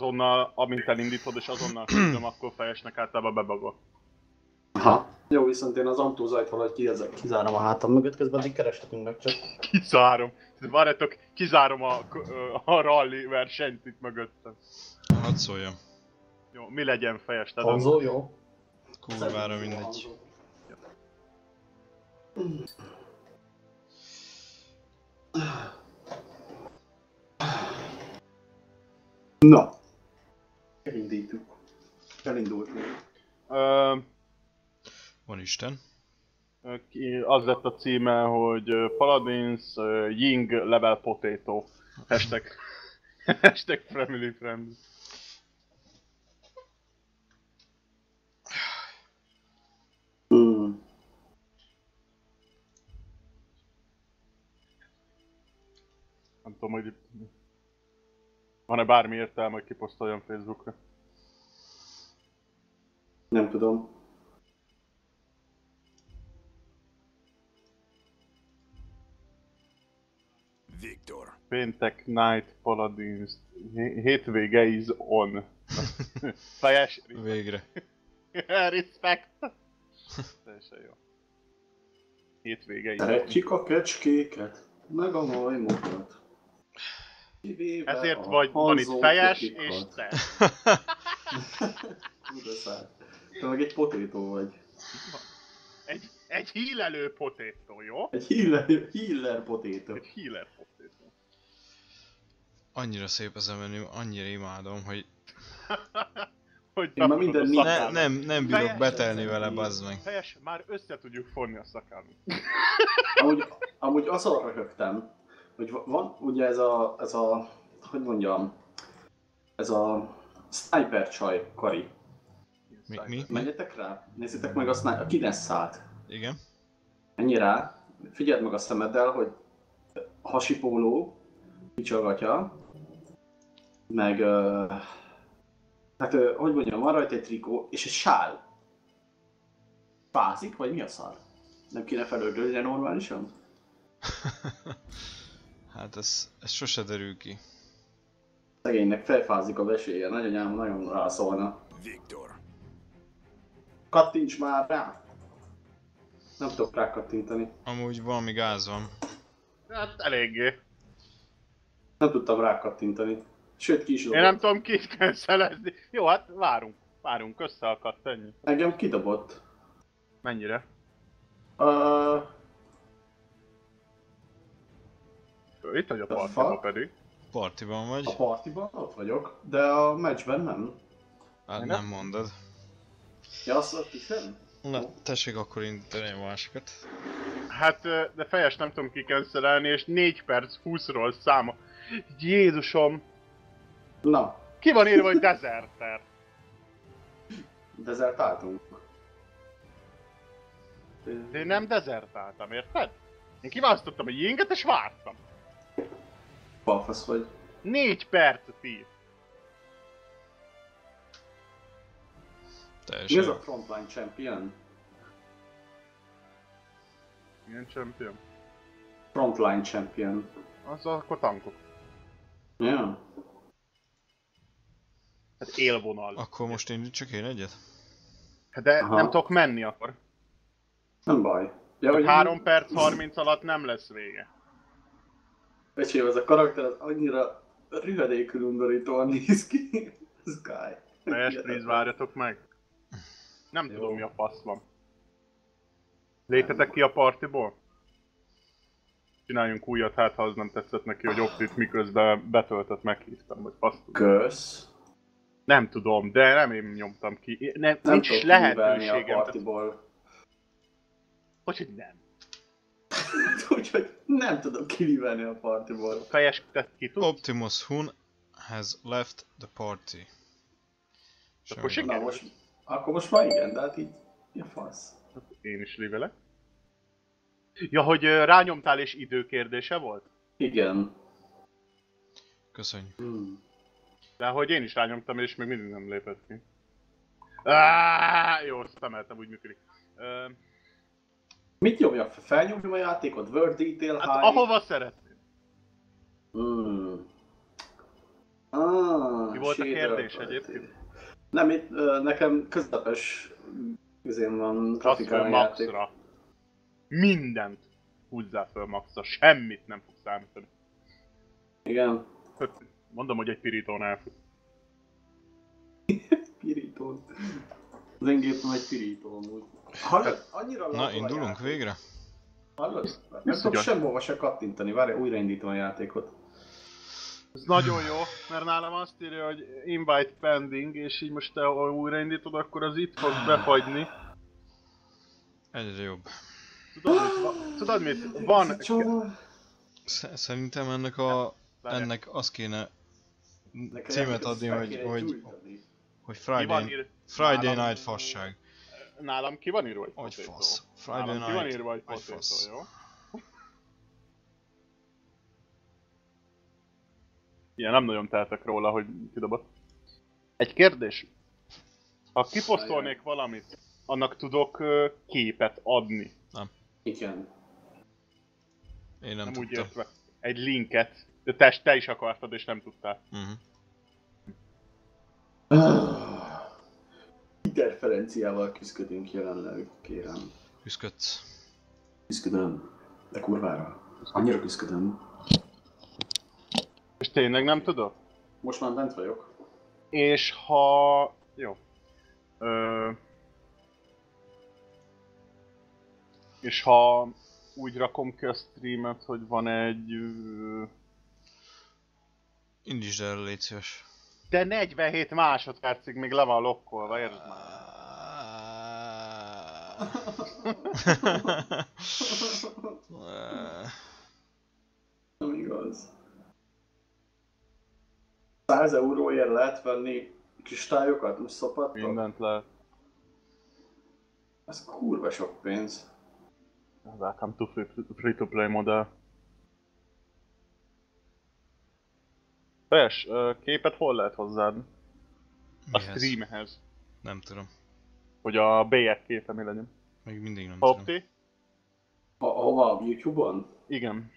azonnal, amint elindítod és azonnal küldöm, akkor fejesnek általában bebagol. Aha. Jó, viszont én az autózajt valahogy kizá- kizárom a hátam mögött, közben addig kereshetünk meg csak. Kizárom. Várjátok, kizárom a, a rally versenyt itt mögöttem. Hadd szóljam. Jó, mi legyen fejes? Tehát Hanzó, jó? Kurvára mindegy. Na. Elindítjuk. Elindultunk. Ö, Van Isten. az lett a címe, hogy Paladins Ying Level Potato. Hashtag, hashtag family friend. Hmm. Nem tudom, hogy van-e bármi értelme, hogy kiposztoljam Facebookra. Nem tudom. Victor. Péntek Night Paladins. hé- Hétvége is on. Fejes. Végre. Respect. Teljesen jó. Hétvége is. Szeretjük a kecskéket, meg a majmokat. Kivéve Ezért vagy, van itt fejes és te. Te meg egy potétó vagy. Egy, egy hílelő potétó, jó? Egy healer, healer potétó. Egy healer potétó. Annyira szép ez a menü, annyira imádom, hogy hogy Én már minden ne, nem, nem bírok Fejes betelni vele, bazd meg. Fejes, már össze tudjuk fonni a szakálmat. Amúgy, amúgy azon röhögtem, hogy va- van ugye ez a, ez a, hogy mondjam, ez a sniper csaj kari. Mi? mi? Menjetek rá, nézzétek meg a, sni- a Kinessát. Igen? Ennyi rá, figyeld meg a szemeddel, hogy hasipóló, kicsagatja, meg, uh, hát uh, hogy mondjam, van rajta egy trikó, és egy sál. Fázik, vagy mi a szar? Nem kéne felöldölni normálisan? Hát ez, ez sose derül ki. Szegénynek felfázik a veséje, nagyanyám nagyon rászólna. Victor. Kattints már rá! Nem tudok rá kattintani. Amúgy valami gáz van. Hát eléggé. Nem tudtam rá kattintani. Sőt, ki is Én nem tudom ki cancelezni. Jó, hát várunk. Várunk, összeakadt, ennyi. Engem kidobott. Mennyire? Uh, Itt vagy a The partiba fuck? pedig. Partiban a vagy? partiban ott vagyok, de a meccsben nem. Hát Nem? mondod. Ja, azt ott hiszem? Na, tessék akkor indítani a másikat. Hát, de fejes nem tudom kikenszerelni, és 4 perc 20-ról száma. Jézusom! Na, Ki van írva, hogy deserter? dezertáltunk. De én nem dezertáltam, érted? Én kiválasztottam a jinget és vártam. Balfasz vagy. 4 percet ír. Mi Teljesen. ez jó. a frontline champion? Milyen champion? Frontline champion. Az akkor tankok. Ja. Hát élvonal. Akkor most indítsak én egyet? Hát De Aha. nem tudok menni akkor. Nem baj. Ja, hogy 3 perc 30 alatt nem lesz vége. Öcsém, ez a karakter az annyira rühedékül undorítóan néz ki. Sky. Fejes, please, várjatok meg. Nem Jó. tudom mi a fasz van. Léptetek ki a partiból? Csináljunk újat, hát ha az nem tetszett neki, hogy Optit miközben betöltött meghívtam, vagy fasz tudom. Kösz. Nem tudom, de nem én nyomtam ki. Nem, Nem nincs a lehetőségem. partiból. Hogy, hogy nem. Úgyhogy nem tudok kilivelni a partiból. Te ki tudsz? Optimus Hun has left the party. Akkor. Na most, akkor most már igen, de hát így, mi a fasz? Én is livelek. Ja, hogy rányomtál és időkérdése volt? Igen. Köszönjük. Hmm. De hogy én is rányomtam és még mindig nem lépett ki. Á, jó, stemeltem, úgy működik. Ö, Mit nyomjak? Felnyomjam a játékot? Word Detail hát High? ahova szeretnél. Hmm. Ah, Mi volt a kérdés egyébként? Nem, itt nekem közepes üzén van grafikán játék. maxra. Mindent húzzál föl maxra, semmit nem fog számítani. Igen. Mondom, hogy egy pirítón elfut. Pirító. Az én gépem egy pirító amúgy. Hallod? Annyira Na, indulunk játék. végre? Hallod? Nem tudok gyors. semmova se kattintani, várj, újraindítom a játékot. Ez nagyon jó, mert nálam azt írja, hogy invite pending, és így most te ha újraindítod, akkor az itt fog befagyni. Egyre jobb. Tudod mit? Va- Tudod mit? Van... Szerintem ennek a... Ennek azt kéne címet adni, hogy, hogy, hogy Friday. Friday Night fasság. Nálam ki van írva, hogy Hogy fasz. Friday Nálam ki van Night, írva, hogy hogy potato, fasz. jó? Igen, nem nagyon tehetek róla, hogy kidobott. Egy kérdés. Ha kiposztolnék valamit, annak tudok képet adni. Igen. Én nem, Nem, úgy értve. Egy linket. De te, te is akartad, és nem tudtál. Uh-huh. Interferenciával küzdködünk jelenleg, kérem. Küzdködsz. Küzdködöm. De kurvára. Annyira küzdködöm. És tényleg nem tudod? Most már bent vagyok. És ha... Jó. Ö... És ha úgy rakom ki a streamet, hogy van egy... Indítsd el, légy szíves. De 47 másodpercig még le van lokkolva, érted már? Nem igaz. 100 euróért lehet venni kristályokat, most szopattok? Mindent lehet. Ez kurva sok pénz. Welcome to free to play modell. Fes, ö, képet hol lehet hozzád? A Mihez? streamhez. Nem tudom. Hogy a bélyek képe mi legyen. Még mindig nem tudom. Opti? A, hova? Youtube-on? Igen.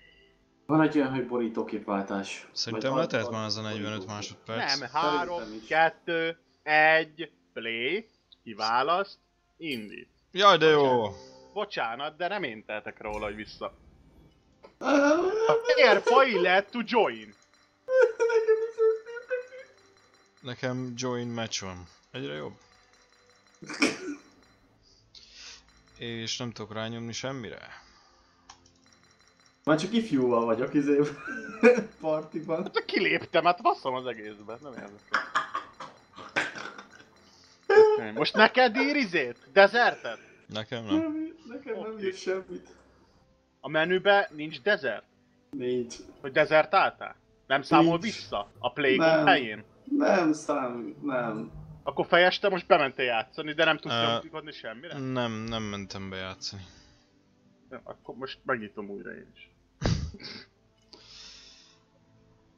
Van egy olyan, hogy borítóképváltás. Szerintem ad- már ez a 45 borítókép. másodperc. Nem, 3, Szerintem is. 2, 1, play, kiválaszt, indít. Jaj, de jó! Bocsánat, de nem én tehetek róla, hogy vissza. Ah, Air pilot to join. Nekem join match van. Egyre jobb. És nem tudok rányomni semmire. Már csak ifjúval vagyok izé partiban. Hát kiléptem, hát basszom az egészbe, nem érdekel. Okay. Most neked ír izét? Desertet? Nekem nem. Nem, nekem nem Oké. ír semmit. A menübe nincs desert? Nincs. Hogy desertáltál? Nem számol Nincs. vissza? A play Nem. helyén? Nem szám, nem. Akkor fejeste most bementél játszani, de nem tudsz uh, semmire? Nem, nem mentem be játszani. Akkor most megnyitom újra én is.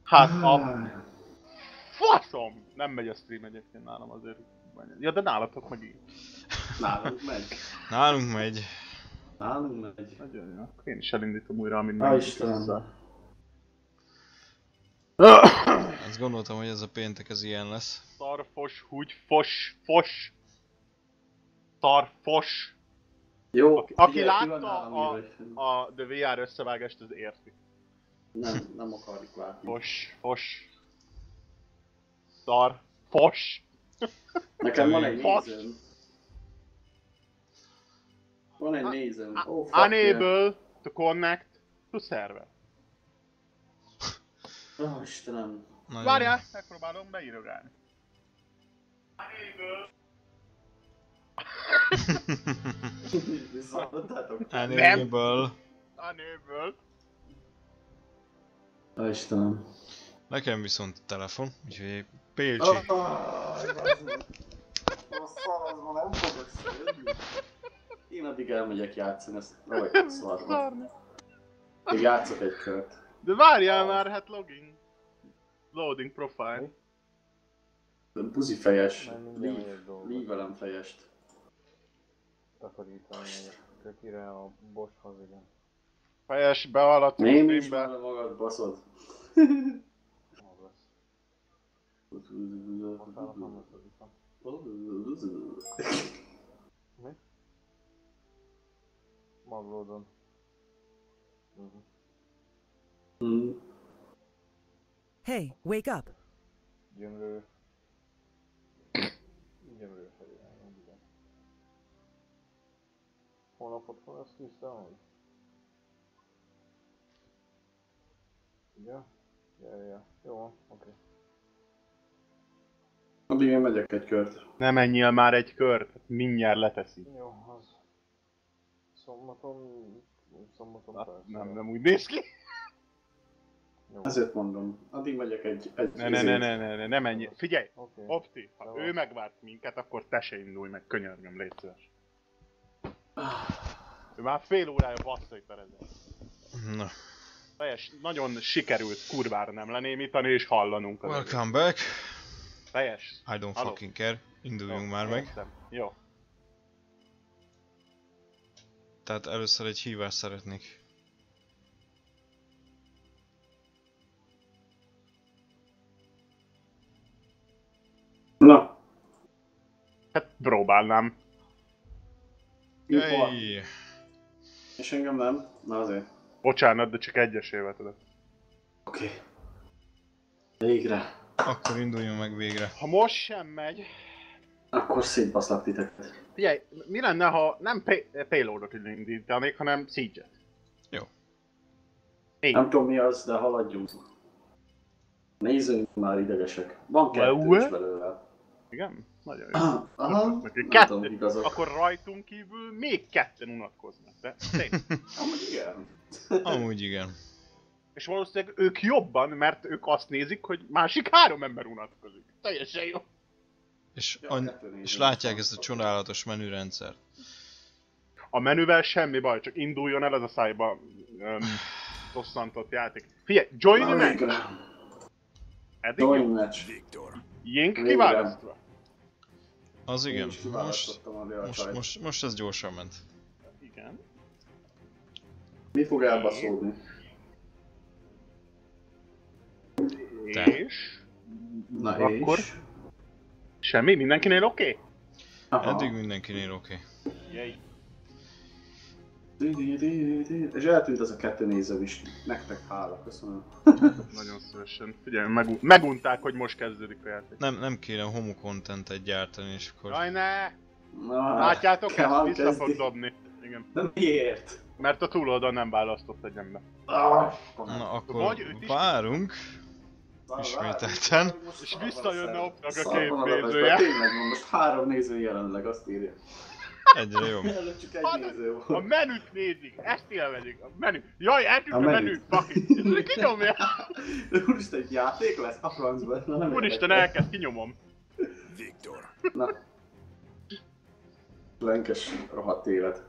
Hát a faszom! Nem megy a stream egyébként nálam azért. Ja, de nálatok meg így. Nálunk megy. Nálunk megy. Nálunk megy. Nagyon jó. Akkor én is elindítom újra, amint Á, megnyit Istenem. Azt gondoltam, hogy ez a péntek ez ilyen lesz. Szarfos, húgy, fos, fos. Szarfos. Jó, Aki- aki figyelj, látta a- A The VR összevágást az érti. Nem, nem akarjuk látni. Fos, fos. Szar, fos. Nekem van egy nézőm. Van egy nézőm. Oh, fuck yeah. Unable to connect to server. Oh, Istenem. Nagyon- Várjál, megpróbálom beírogálni. Enable. Unable. Oh, Istenem. Nekem viszont telefon, úgyhogy szaraszba nem fogok szedni. Én addig elmegyek játszani, ezt vagyok szarva. Még játszok egy kört. De várjál már, hát login. Loading profile. Fejes. Már mindjárt Lív. megyek dolgozni. Lívelem fejest. Takarítani. Kökire a Boschhoz, igen. Fejes bealatt a Nem is már magad baszod. Nem. Mi? Maglódon. Mhm. Mm. Hey, wake up! Gyömrő. Gyömrő felé, igen. Holnap otthon lesz Krisztán, hogy? Ja? Ja. Jó, van, oké. Addig én megyek egy kört. Nem menjél már egy kört, mindjárt leteszi. Jó, az... Szombaton... Szombaton persze. nem, nem úgy néz ki. Jó. Ezért mondom. Addig megyek egy... egy Ne, ne, ne, ne, ne, ne, ne menjél. Figyelj, Oké. Opti, ha Jó. ő megvárt minket, akkor te se indulj meg, könyörgöm, légy szíves. Ő már fél órája basszai perezel. Na, Teljes, nagyon sikerült kurvára nem lenémítani és hallanunk az welcome back. Teljes. I don't Hello. fucking care. Induljunk Jó, már meg. értem. Jó. Tehát először egy hívást szeretnék. Próbálnám. Ej, És engem nem? Na azért. Bocsánat, de csak egyesével tudod. Oké. Végre. Akkor induljunk meg végre. Ha most sem megy... Akkor szétbaszlak titeket. Figyelj, mi lenne, ha nem pay- payloadot indítanék, hanem siege-et? Jó. Én. Nem tudom mi az, de haladjunk. Nézzünk már idegesek. Van kettő is belőle. Igen? Nagyon jó. Aha, nem tudom, kettő. igazak. Akkor rajtunk kívül még ketten unatkoznak. De. Amúgy igen. Amúgy igen. És valószínűleg ők jobban, mert ők azt nézik, hogy másik három ember unatkozik. Teljesen jó. És, Ja, néző. és látják ezt a csodálatos menürendszert. A menüvel semmi baj, csak induljon el ez a szájba um, tosszantott játék. Figyelj, join Na, match! Eddig. Join match. Victor. Jink kiválasztva. Az igen. Most, most, most, most ez gyorsan ment. Igen. Mi fog elbaszódni? Te. És... Na Akkor és? semmi? Mindenkinél oké? Okay? Aha. Eddig mindenkinél oké. Jej. És eltűnt az a kettő néző is. Nektek hála, köszönöm. Nagyon szívesen. Figyelj, meg, megunták, hogy most kezdődik a játék. Nem, nem kéne homo contentet gyártani, és akkor... Jaj, ne! Na, Látjátok, ezt vissza fog dobni. Igen. De miért? Mert a túloldal nem választott egy ember. Ah, Na akkor Vagy várunk. Ismételten. És visszajönne Opnak a két nézője. Tényleg van, most három néző jelenleg, azt írja. Egyre jobb. Csak egy Hát, néző A volt. menüt nézik, ezt élvezik. A menü. Jaj, eltűnt A a, menü. menü. Fucking. Kinyomja. Úristen, egy játék lesz a francban. Na, nem Úristen, elkezd, kinyomom. Victor. Na. Lenkes rohadt élet.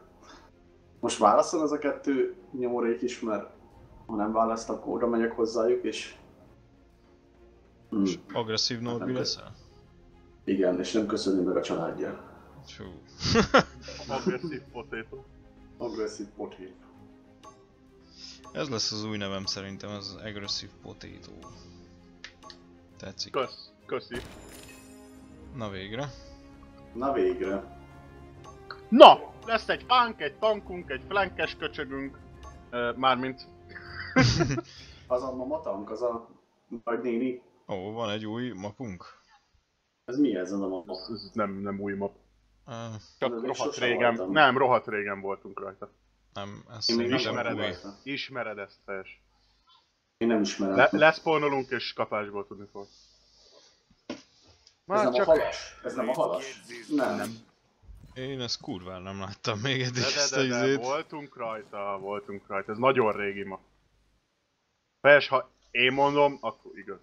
Most válaszol ez a kettő nyomorék is, mert ha nem választ, akkor oda megyek hozzájuk, és... Hmm. Agresszív Norbi leszel? Igen, és nem köszönni meg a családja. Fú. Agresszív potato. Agresszív pothét. Ez lesz az új nevem szerintem, ez az Aggressive Potato. Tetszik. Kösz, köszi. Na végre. Na végre. Na, lesz egy pánk, egy tankunk, egy flankes köcsögünk. Uh, mármint Az a mama tank, az a nagy néni. Ó, van egy új mapunk. Ez mi ez a mama? ez, ez nem, nem új map. Uh, Csak még rohadt régen, voltam. nem, rohadt régen voltunk rajta. nem, ez Én nem. Ismered rajta. Ismered ezt, teljes. Én nem ismerem. Le, leszpolnolunk és kapásból tudni fog. ez Már nem csak... a halas? Ez nem a halas? Nem. Nem. Én ezt kurvára nem láttam még eddig De, ezt de, a de, de, voltunk rajta, voltunk rajta. Ez nagyon régi ma. Persze, ha én mondom, akkor igaz.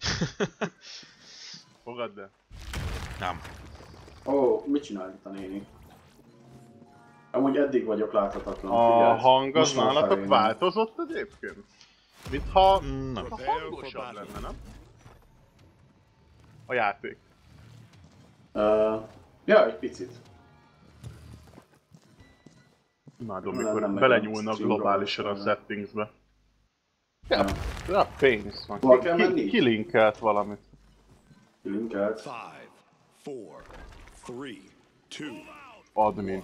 Fogadd el. Nem. Ó, mit csinál itt a néni? Amúgy eddig vagyok láthatatlan. A figyeld. hang az nálatok változott egyébként? Mintha Nem. ha hangosabb lenne, nem? A játék. Uh, ja, egy picit. Imádom, mikor belenyúlnak globálisan a settingsbe. Ja. Ja, pénisz van. Ki, ki, kilinkelt valamit. Linkelt. Five, four, three, two, Admin.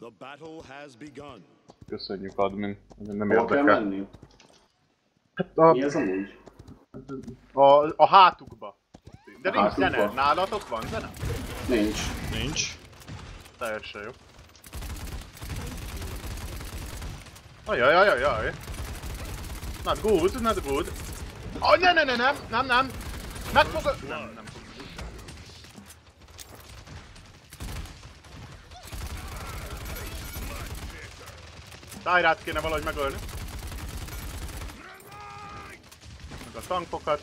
the battle has begun. Köszönjük admin. Nem Hol kell érdekel. menni? Hát a, Mi ez amúgy? a, a hátukba. De A nincs hátukba? zene. Nálatok van zene? Nincs. Nincs. Teljesen jó. Ajaj, ajaj, ajaj. Not good, not good. Oh, ne, ne, ne, nem, nem, nem. Meg fog... Nem, nem Tyrát kéne valahogy megölni. Meg a tankokat.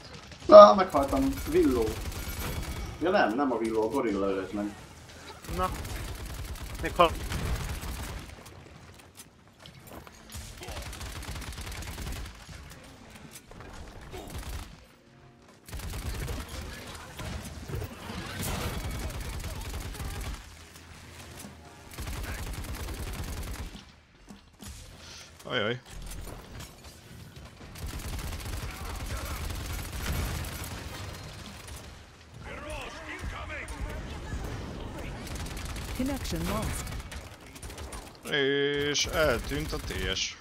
Ah, meghaltam. Villó. Ja nem, nem a villó, a gorilla ölt meg. Na. Még ha... És eltűnt a TS.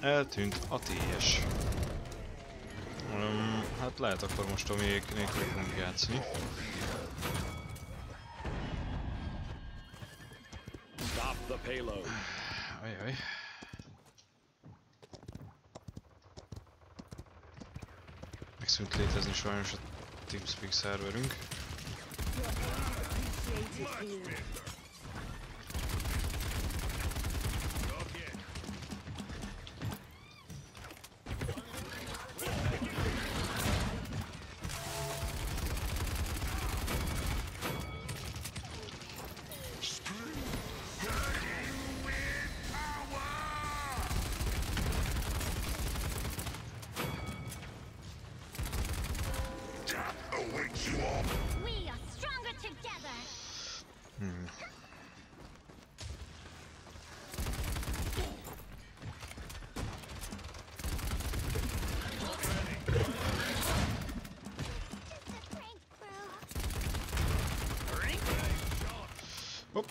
Eltűnt a TS. Um, hát lehet akkor most a még nélkül fogunk játszani. Stop the payload. Ajaj. Megszűnt létezni sajnos a TeamSpeak szerverünk. We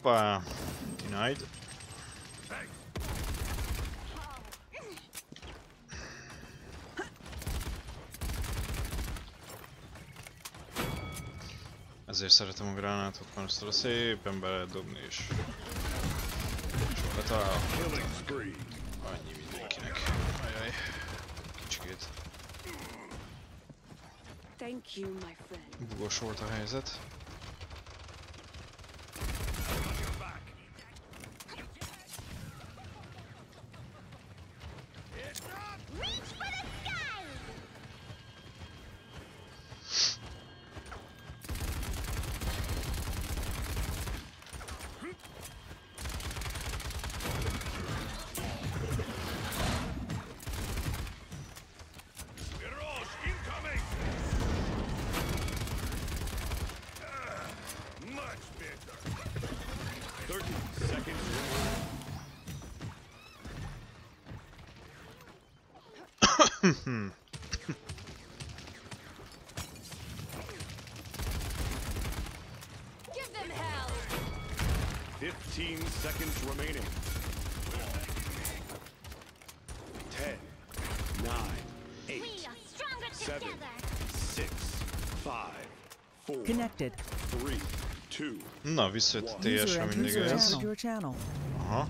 Hoppá! Denied. Ezért szeretem a gránátot, mert azt oda szépen be lehet dobni és... Sokat spree. Annyi mindenkinek. Ajaj. Kicsikét bugos volt a helyzet. Seconds remaining. 10, 9, 8, We are stronger 7, together. 6, 5, 4, Connected. 3, 2, Na, visszajött a TS, User ha entered mindig your ez. channel. Your channel. Aha.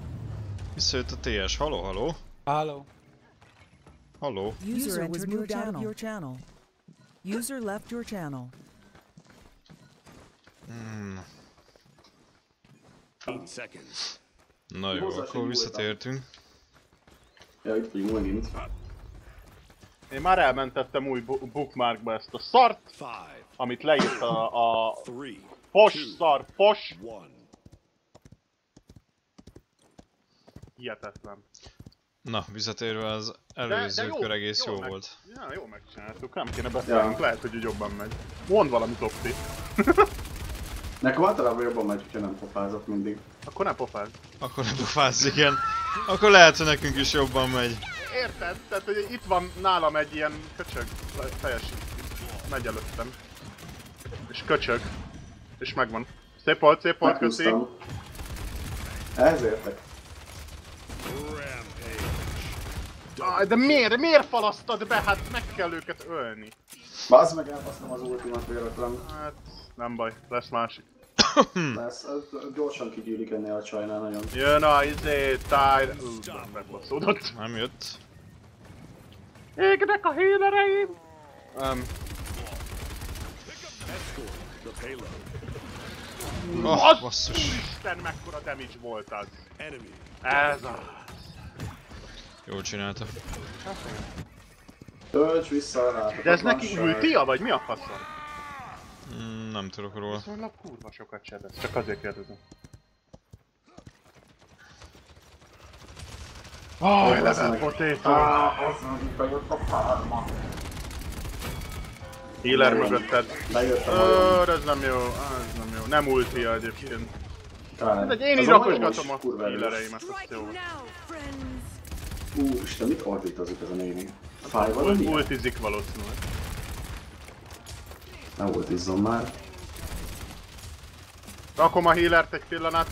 Visszajött a TS. Haló, haló? Hello. Hello. User was moved out of your channel. User left your channel. Seconds. Na jó, Hozzá akkor visszatértünk. Ja, itt vagyunk megint. Én már elmentettem új bu- bookmarkba ezt a szart, 5, amit leírt a, a 3, fos szar, fos. 1. Hihetetlen. Na, visszatérve az De- de előző jó- kör egész jó meg- volt. Ja, jó megcsináltuk, nem kéne beszélnünk, Ja. lehet, hogy jobban megy. Mond valamit, Opti. Nekem általában jobban megy, hogyha nem pofázok mindig. Akkor nem pofázd. Akkor nem pofázz, igen. Akkor lehet, hogy nekünk is jobban megy. érted? Tehát, hogy itt van nálam egy ilyen köcsög fejes, megy előttem. És köcsög. És megvan. Szép volt, szép volt, köszi. Ehhez értek. Aj, de miért, miért falasztad be? Hát meg kell őket ölni. Bazd meg elbasztam az ultimat véletlen. Hát, nem baj, lesz másik. Lesz, ez gyorsan kigyűlik ennél a csajnál nagyon. Jön a izé, táj... Ú, megbaszódott. Nem jött. Égnek a hílereim! Um, the payload. Oh, basszus. Isten, mekkora damage volt az. Enemy. Ez a... Jól csinálta. Tölts vissza a De ez neki ultia, vagy mi a faszom? Mm, nem tudok róla. Viszonylag kurva sokat sebez, csak azért kérdezem. Oh, Ó, level meg. potato! Ah, az nem bejött a párma. Healer mögötted. Bejött a majom. Ö, ez nem jó, ez nem jó. Nem ultia egyébként. De én így rakosgatom a healereimet, azt jó. Úristen, mit ordítozik ez a néni? Fáj ilyen? Ultizik valószínűleg. Ne ultizzon már. Rakom a healert egy pillanat.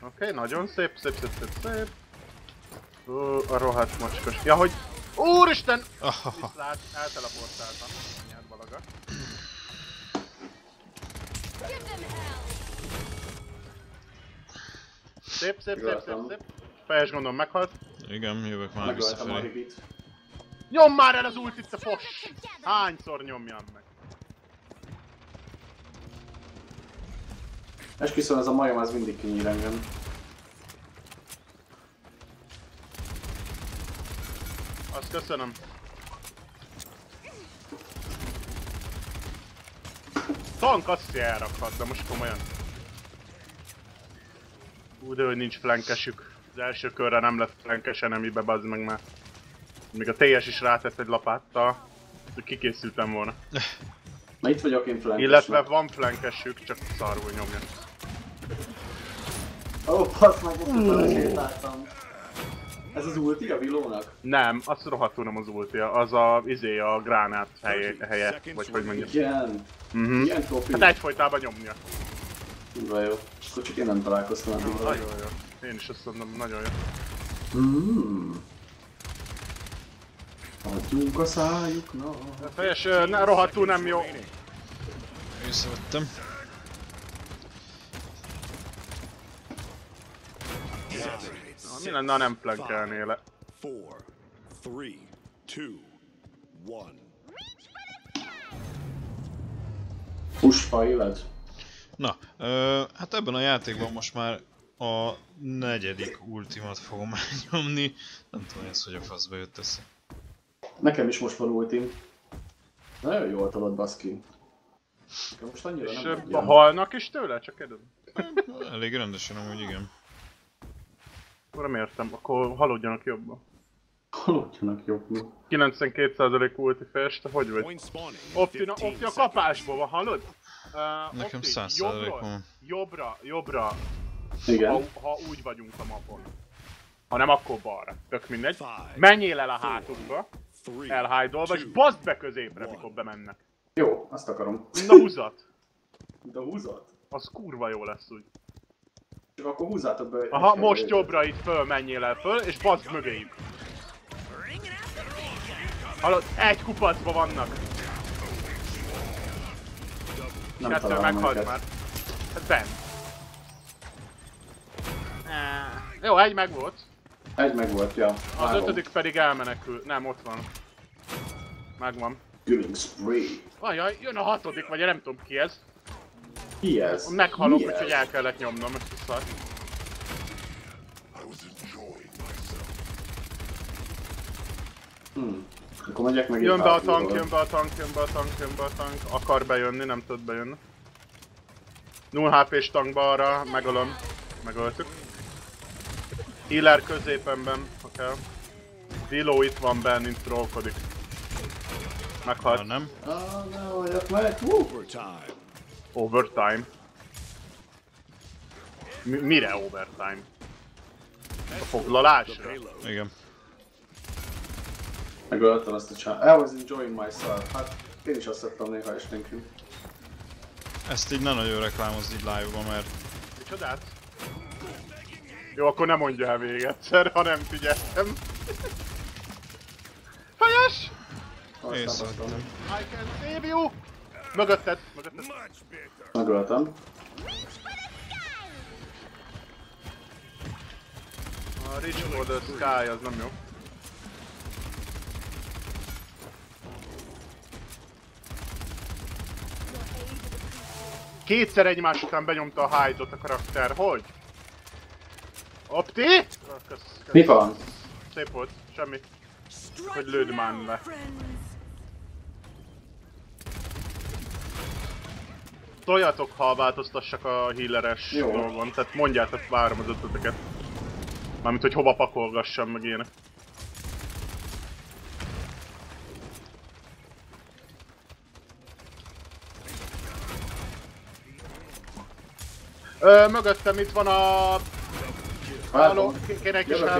Oké, okay, nagyon szép, szép, szép, szép, szép. Ó, a rohadt macskos. Ja, hogy... Úristen! Ahaha. Viszlát, elteleportáltam. Anyád balaga. Szép, szép, szép, szép, szép. Fejes gondolom meghalt. Igen, jövök már Megöltem a visszafelé. Nyom már el az ultit, te fos! Hányszor nyomjam meg? Esküszöm, ez a majom, ez mindig kinyír engem. Azt köszönöm. Tank azt is elrakhat, de most komolyan. Ú, de hogy nincs flankesük. Az első körre nem lett flankes enemibe, bazd meg már. Még a TS is rátett egy lapáttal. hogy Kikészültem volna. Na itt vagyok én flankesnek. Illetve van flankesük, csak szarul nyomja. Ó, oh, pasz meg, ott belesétáltam. Ez az ulti a vilónak? Nem, az rohadtul nem az ultia, az a izé a gránát helye, helye vagy hogy mondjam. Igen. Mhm. Ilyen profi. Hát egyfolytában nyomnia. Kurva jó. Akkor csak én nem találkoztam. Nagyon jó. Én is azt mondom, nagyon jó. Mm. Adjunk a szájuknak. Fejes, ö, ne, rohadtul nem jó. Visszavettem. Na, Mi lenne, ha nem flankelnél le? Four, three, two, one. Puspa élet. Na, ö, hát ebben a játékban most már a negyedik ultimat fogom nyomni. Nem tudom, ez hogy a faszba jött össze. Nekem is most van ultim. Nagyon jól tolod, baszki. Nekem most annyira És nem ilyen. halnak is tőle? Csak kérdezem. Elég rendesen amúgy igen. Akkor nem értem, akkor halódjanak jobban. Halódjanak jobb mi. 92% ulti fejes, te hogy vagy? Optina, 15 opti a kapásból van, hallod? Uh, Nekem Opti, 100% jobbról, van. Jobbra, jobbra, Igen. ha, ha úgy vagyunk a mapon. Ha nem, akkor balra. Tök mindegy. Menjél el a hátukba, elhájdolva, és baszd be középre, mikor bemennek. Jó, azt akarom. Mind a húzat. De húzat. Az kurva jó lesz úgy. Csak akkor húzzátok be. Aha, most jobbra itt föl, menjél el föl, és baszd mögéjük. Hallod, egy kupacba vannak. Nem Kettő meghalt már. Hát ben. Jó, egy meg volt. Egy meg volt, ja. Az Vágom. ötödik pedig elmenekül. Nem, ott van. Megvan. Killing spree. Ajaj, jön a hatodik, vagy nem tudom ki ez. Ki ez? Meghalok, ez? úgyhogy el kellett nyomnom ezt a szart. Hmm. Akkor megyek meg Jön be a tank, jön be a tank, jön be a tank, jön be a tank. Akar bejönni, nem tud bejönni. 0 HP-s tankba arra, megölöm. Megöltük. Healer középenben, ha kell. Dilo itt van benn, mint trollkodik. Meghalt. nem? Ah, ne halljak meg! Hú! Overtime. Overtime. Mi- mire overtime? A foglalásra. Igen. Megöltem azt a csá... I was enjoying myself. Hát én is azt szedtem néha esténként. Ezt így ne nagyon reklámozd így live-ban, mert Micsodát? Jó, akkor nem mondja el még egyszer, ha nem figyeltem. Szedtem. adtam. I can save you! Mögötted, mögötted. Megöltem. A Reach for the Sky az nem jó. Kétszer egymás után benyomta a hide a karakter, hogy? Opti? Mi van? Szép volt, semmi. Hogy lőd már le. Szóljatok, ha változtassak a healeres Jó. dolgon, tehát mondjátok, várom az ötleteket. Mármint, hogy hova pakolgassam, meg ilyenek. Ö, mögöttem itt van a... K- kéne egy kis. Oké,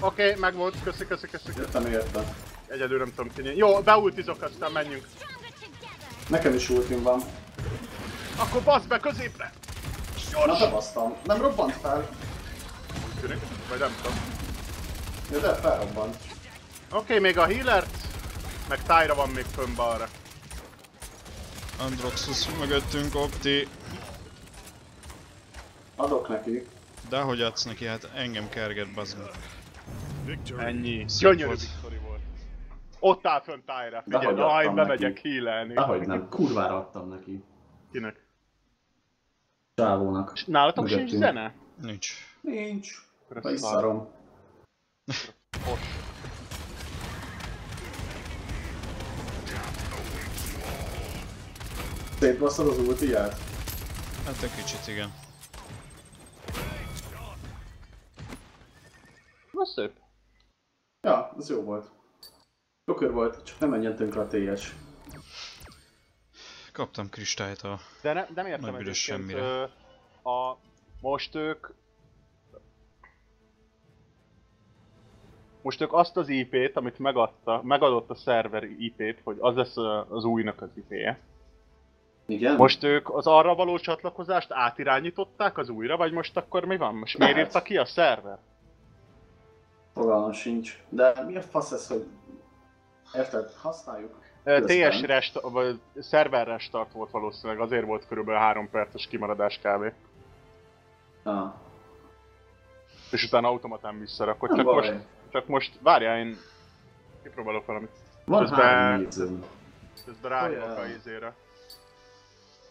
okay, meg volt, köszi, köszi, köszi. Jöttem érte. Egyedül nem tudom kinyitni. Jó, beultizok, aztán menjünk. Nekem is ultim van. Akkor basz be középre! Na bebasztam. Nem robbant fel. Úgy tűnik, vagy nem tudom. Ja, de felrobbant. Oké, okay, még a healert, meg Tyra van még fönn balra. Androxus mögöttünk, Opti. Adok neki. De hogy adsz neki? Hát engem kerget, bazd. Ennyi. Gyönyörű victory volt. Ott áll fönn Tyra, figyelj, aj, bemegyek neki. healelni. Dehogy nem. Kurvára adtam neki. Kinek? Csávónak. És nálatok sincs Mögöttünk. zene? Nincs. Nincs. Akkor Meg ezt szar. szarom. Fos. Szétbasztad az ultiját? Hát egy kicsit igen. Na szép. Ja, az jó volt. Jó kör volt, csak nem menjen tönkre a TS. Kaptam kristályt a... De, ne, nem értem Nagy büdös semmire. ö, a, most ők... Most ők azt az IP-t, amit megadta, megadott a szerver IP-t, hogy az lesz az újnak az IP-je. Igen? Most ők az arra való csatlakozást átirányították az újra, vagy most akkor mi van? Most miért írta ki a szerver? Fogalmam sincs. De mi a fasz ez, hogy... Érted? Használjuk. TS rest, vagy szerver restart volt valószínűleg, azért volt körülbelül 3 perces kimaradás kb. Ah, És utána automatán visszarakott. Csak most, csak most várjál, én kipróbálok valamit. Van közben- három nézőm. Közben rájövök a izére.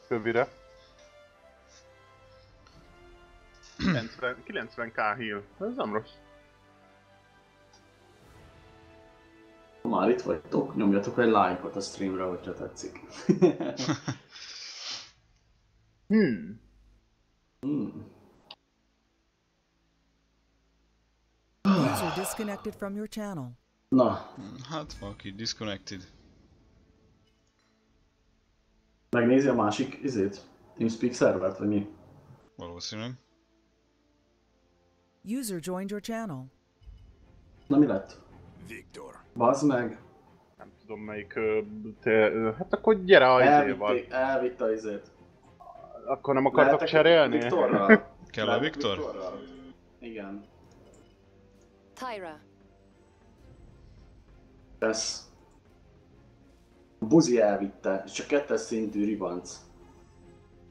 Kövire. 90, 90k heal. Ez nem rossz. Már itt vagytok, nyomjatok egy like-ot a streamre, hogyha tetszik. Hmm. hmm. User disconnected from your channel. Na, Hát valaki disconnected. megnézi a másik izét? TeamSpeak szervert, vagy mi? Valószínűleg. User joined your channel. Na mi lett? Victor. Bazd meg! Nem tudom melyik... Te, hát akkor gyere a izéval. Elvitte, elvitte a izét. Akkor nem akartok Lehetek cserélni? Viktorral? Kell a Viktor? Viktorral? Igen. Tyra. Tesz. Buzi elvitte, és csak kettes szintű ribanc.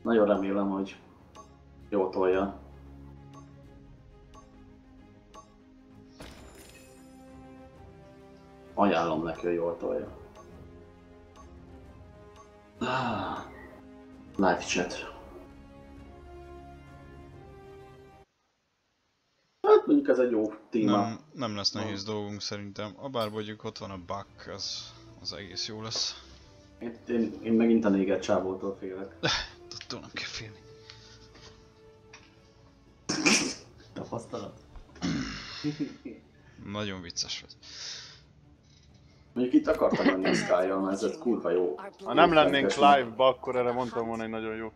Nagyon remélem, hogy jó tolja. Ajánlom neki, hogy jól tolja. Ah, live chat. Hát mondjuk ez egy jó téma. Nem, nem lesz nehéz dolgunk szerintem. A bár mondjuk ott van a Buck, az, az egész jó lesz. Én, én, én megint a néger csávótól félek. Attól nem kell félni. Tapasztalat. Nagyon vicces vagy. Mondjuk itt akartam menni a sky mert ez kurva jó. Ha nem lennénk live-ba, akkor erre mondtam volna, hogy nagyon jó.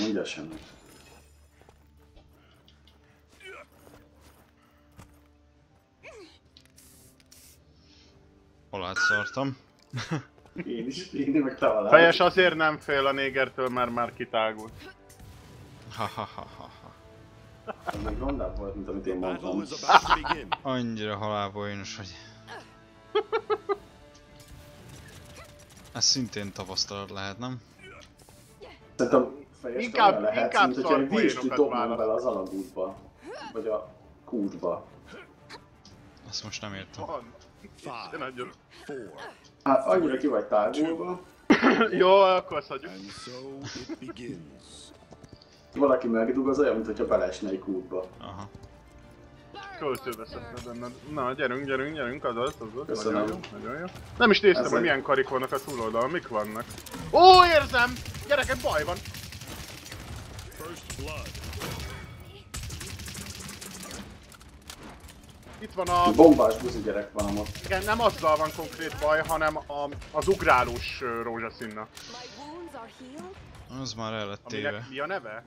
Mondja semmit. Hol átszartam? Én is, én meg te Fejes azért nem fél a négertől, mert már kitágult. Ha ha ha ha ha. Ez még rondább volt, mint amit én mondtam. Annyira halálból én hogy... Ez szintén tapasztalat lehet, nem? Szerintem fejes Inkább- lehet, inkább mint hogyha egy dobnunk választ. bele az alagútba. Vagy a kútba. Ezt most nem értem. Van. Hát annyira ki vagy tágulva, Jó, akkor azt hagyjuk. valaki megdug, az olyan, mint hogyha beleesne egy kútba. Aha. Költőbe szedne benned. Na, gyerünk, gyerünk, gyerünk, az az, az az. Nagyon jó, nagyon jó. Nem is néztem, hogy milyen karik vannak a túloldalon, mik vannak. Ó, érzem! Gyerekek, baj van! Itt van a... Bombás buzi gyerek van ott. Igen, nem azzal van konkrét baj, hanem a, az ugrálós rózsaszínna. Az már el lett téve. Aminek mi a neve?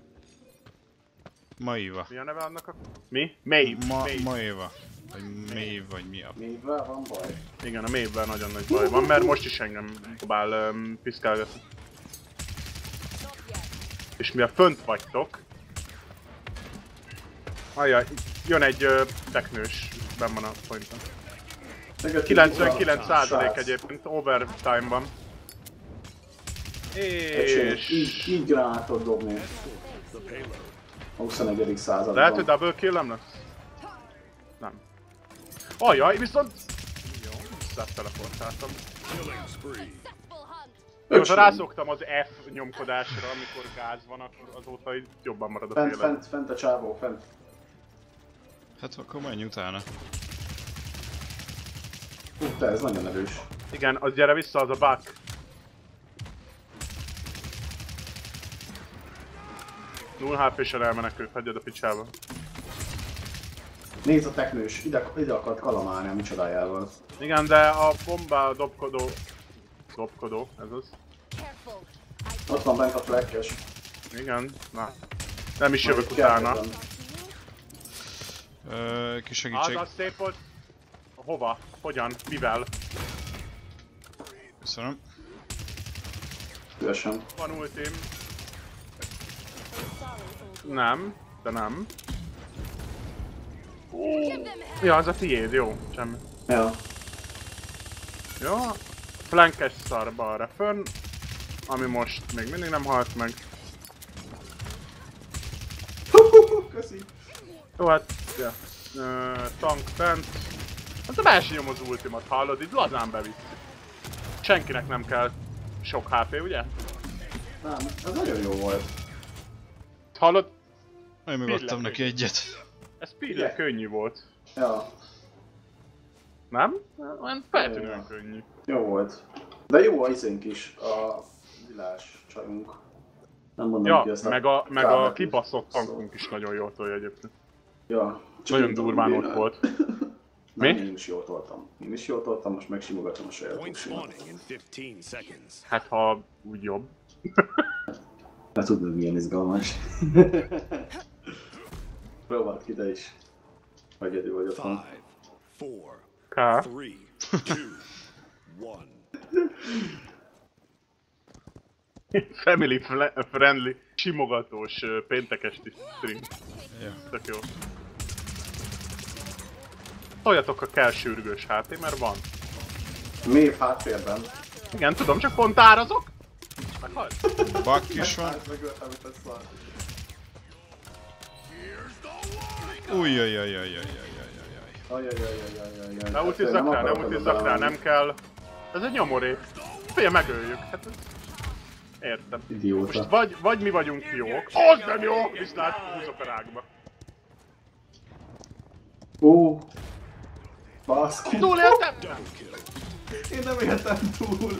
Maiva. Mi a neve annak a... Mi? Maeve. Ma. Maiva. Vagy Maeve, vagy mi a... Mivel van baj? Igen, a Maeve-vel nagyon nagy baj van, mert most is engem próbál um, piszkálgatni. És mi a fönt vagytok... Ajaj, jön egy ö, teknős, benn van a pointon. Neked 99 százalék egyébként, overtime-ban. És... Így, így gránátot dobni. A 21. században. Lehet, hogy double kill lesz? Nem. Ajaj, viszont... Jó, hunt. Most rászoktam az F nyomkodásra, amikor gáz van, akkor azóta így jobban marad a Fent, fent, fent a csávó, fent. Hát akkor menj utána. Hú, te, ez nagyon erős. Igen, az gyere vissza, az a buck. Null HP-sel elmenekült, hagyjad a picsába. Nézd a teknős, ide, ide akart kalamálni a micsodájával. Igen, de a bomba a dobkodó... Dobkodó, ez az. Ott van bent a flekkes. Igen, na. Nem is jövök utána. Ö, Az kisegítség. az szép volt. Hova? Hogyan? Mivel? Köszönöm. Szívesen. Van ultim. Nem, de nem. Ja, az a tiéd, jó, semmi. Ja. Jó, flankes szar balra fönn, ami most még mindig nem halt meg. Köszi. Jó, hát, ja. Ö, tank fent. Hát a másik nyom az ultimat, hallod? Így lazán beviszi. Senkinek nem kell sok HP, ugye? Nem, ez nagyon jó volt. Hallod? Én adtam Pillanat. neki egyet. Ez pille Igen. könnyű volt. Ja, Nem? Olyan feltűnően könnyű. jó volt. De jó a izénk is, a vilás csajunk. Nem mondom Ja, ki ezt meg a, meg a kibaszott tankunk is nagyon jól tolja egyébként. Ja. Csak Nagyon durván ott volt. Nem, Mi? én is jól toltam. Én is jól toltam, most megsimogatom a saját Point buksimat. spawning in 15 seconds. Hát ha úgy jobb. Ne tudod milyen izgalmas. Próbáld ki te is. Vagy egyedül vagy otthon. Five, four, K. three, two, one. Family friendly, simogatós péntekesti stream. Ja. Tök jó. Toljatok a kell sürgős HP, mert van. Mély háttérben. Igen, tudom, csak pont árazok. Meghalt? Bak is van. Megöltem itt a szar. Ujjajajajajajajajaj. Ajajajajajajaj. Ne ultizzak rá, ne ultizzak rá, nem kell. Ez egy nyomorék. Fél megöljük. Hát ez... Értem. Most Idióta. vagy, vagy mi vagyunk jók. Az nem jó! Viszlát, húzok a rákba. Ó. Baszki. Túléltem? Én nem éltem túl.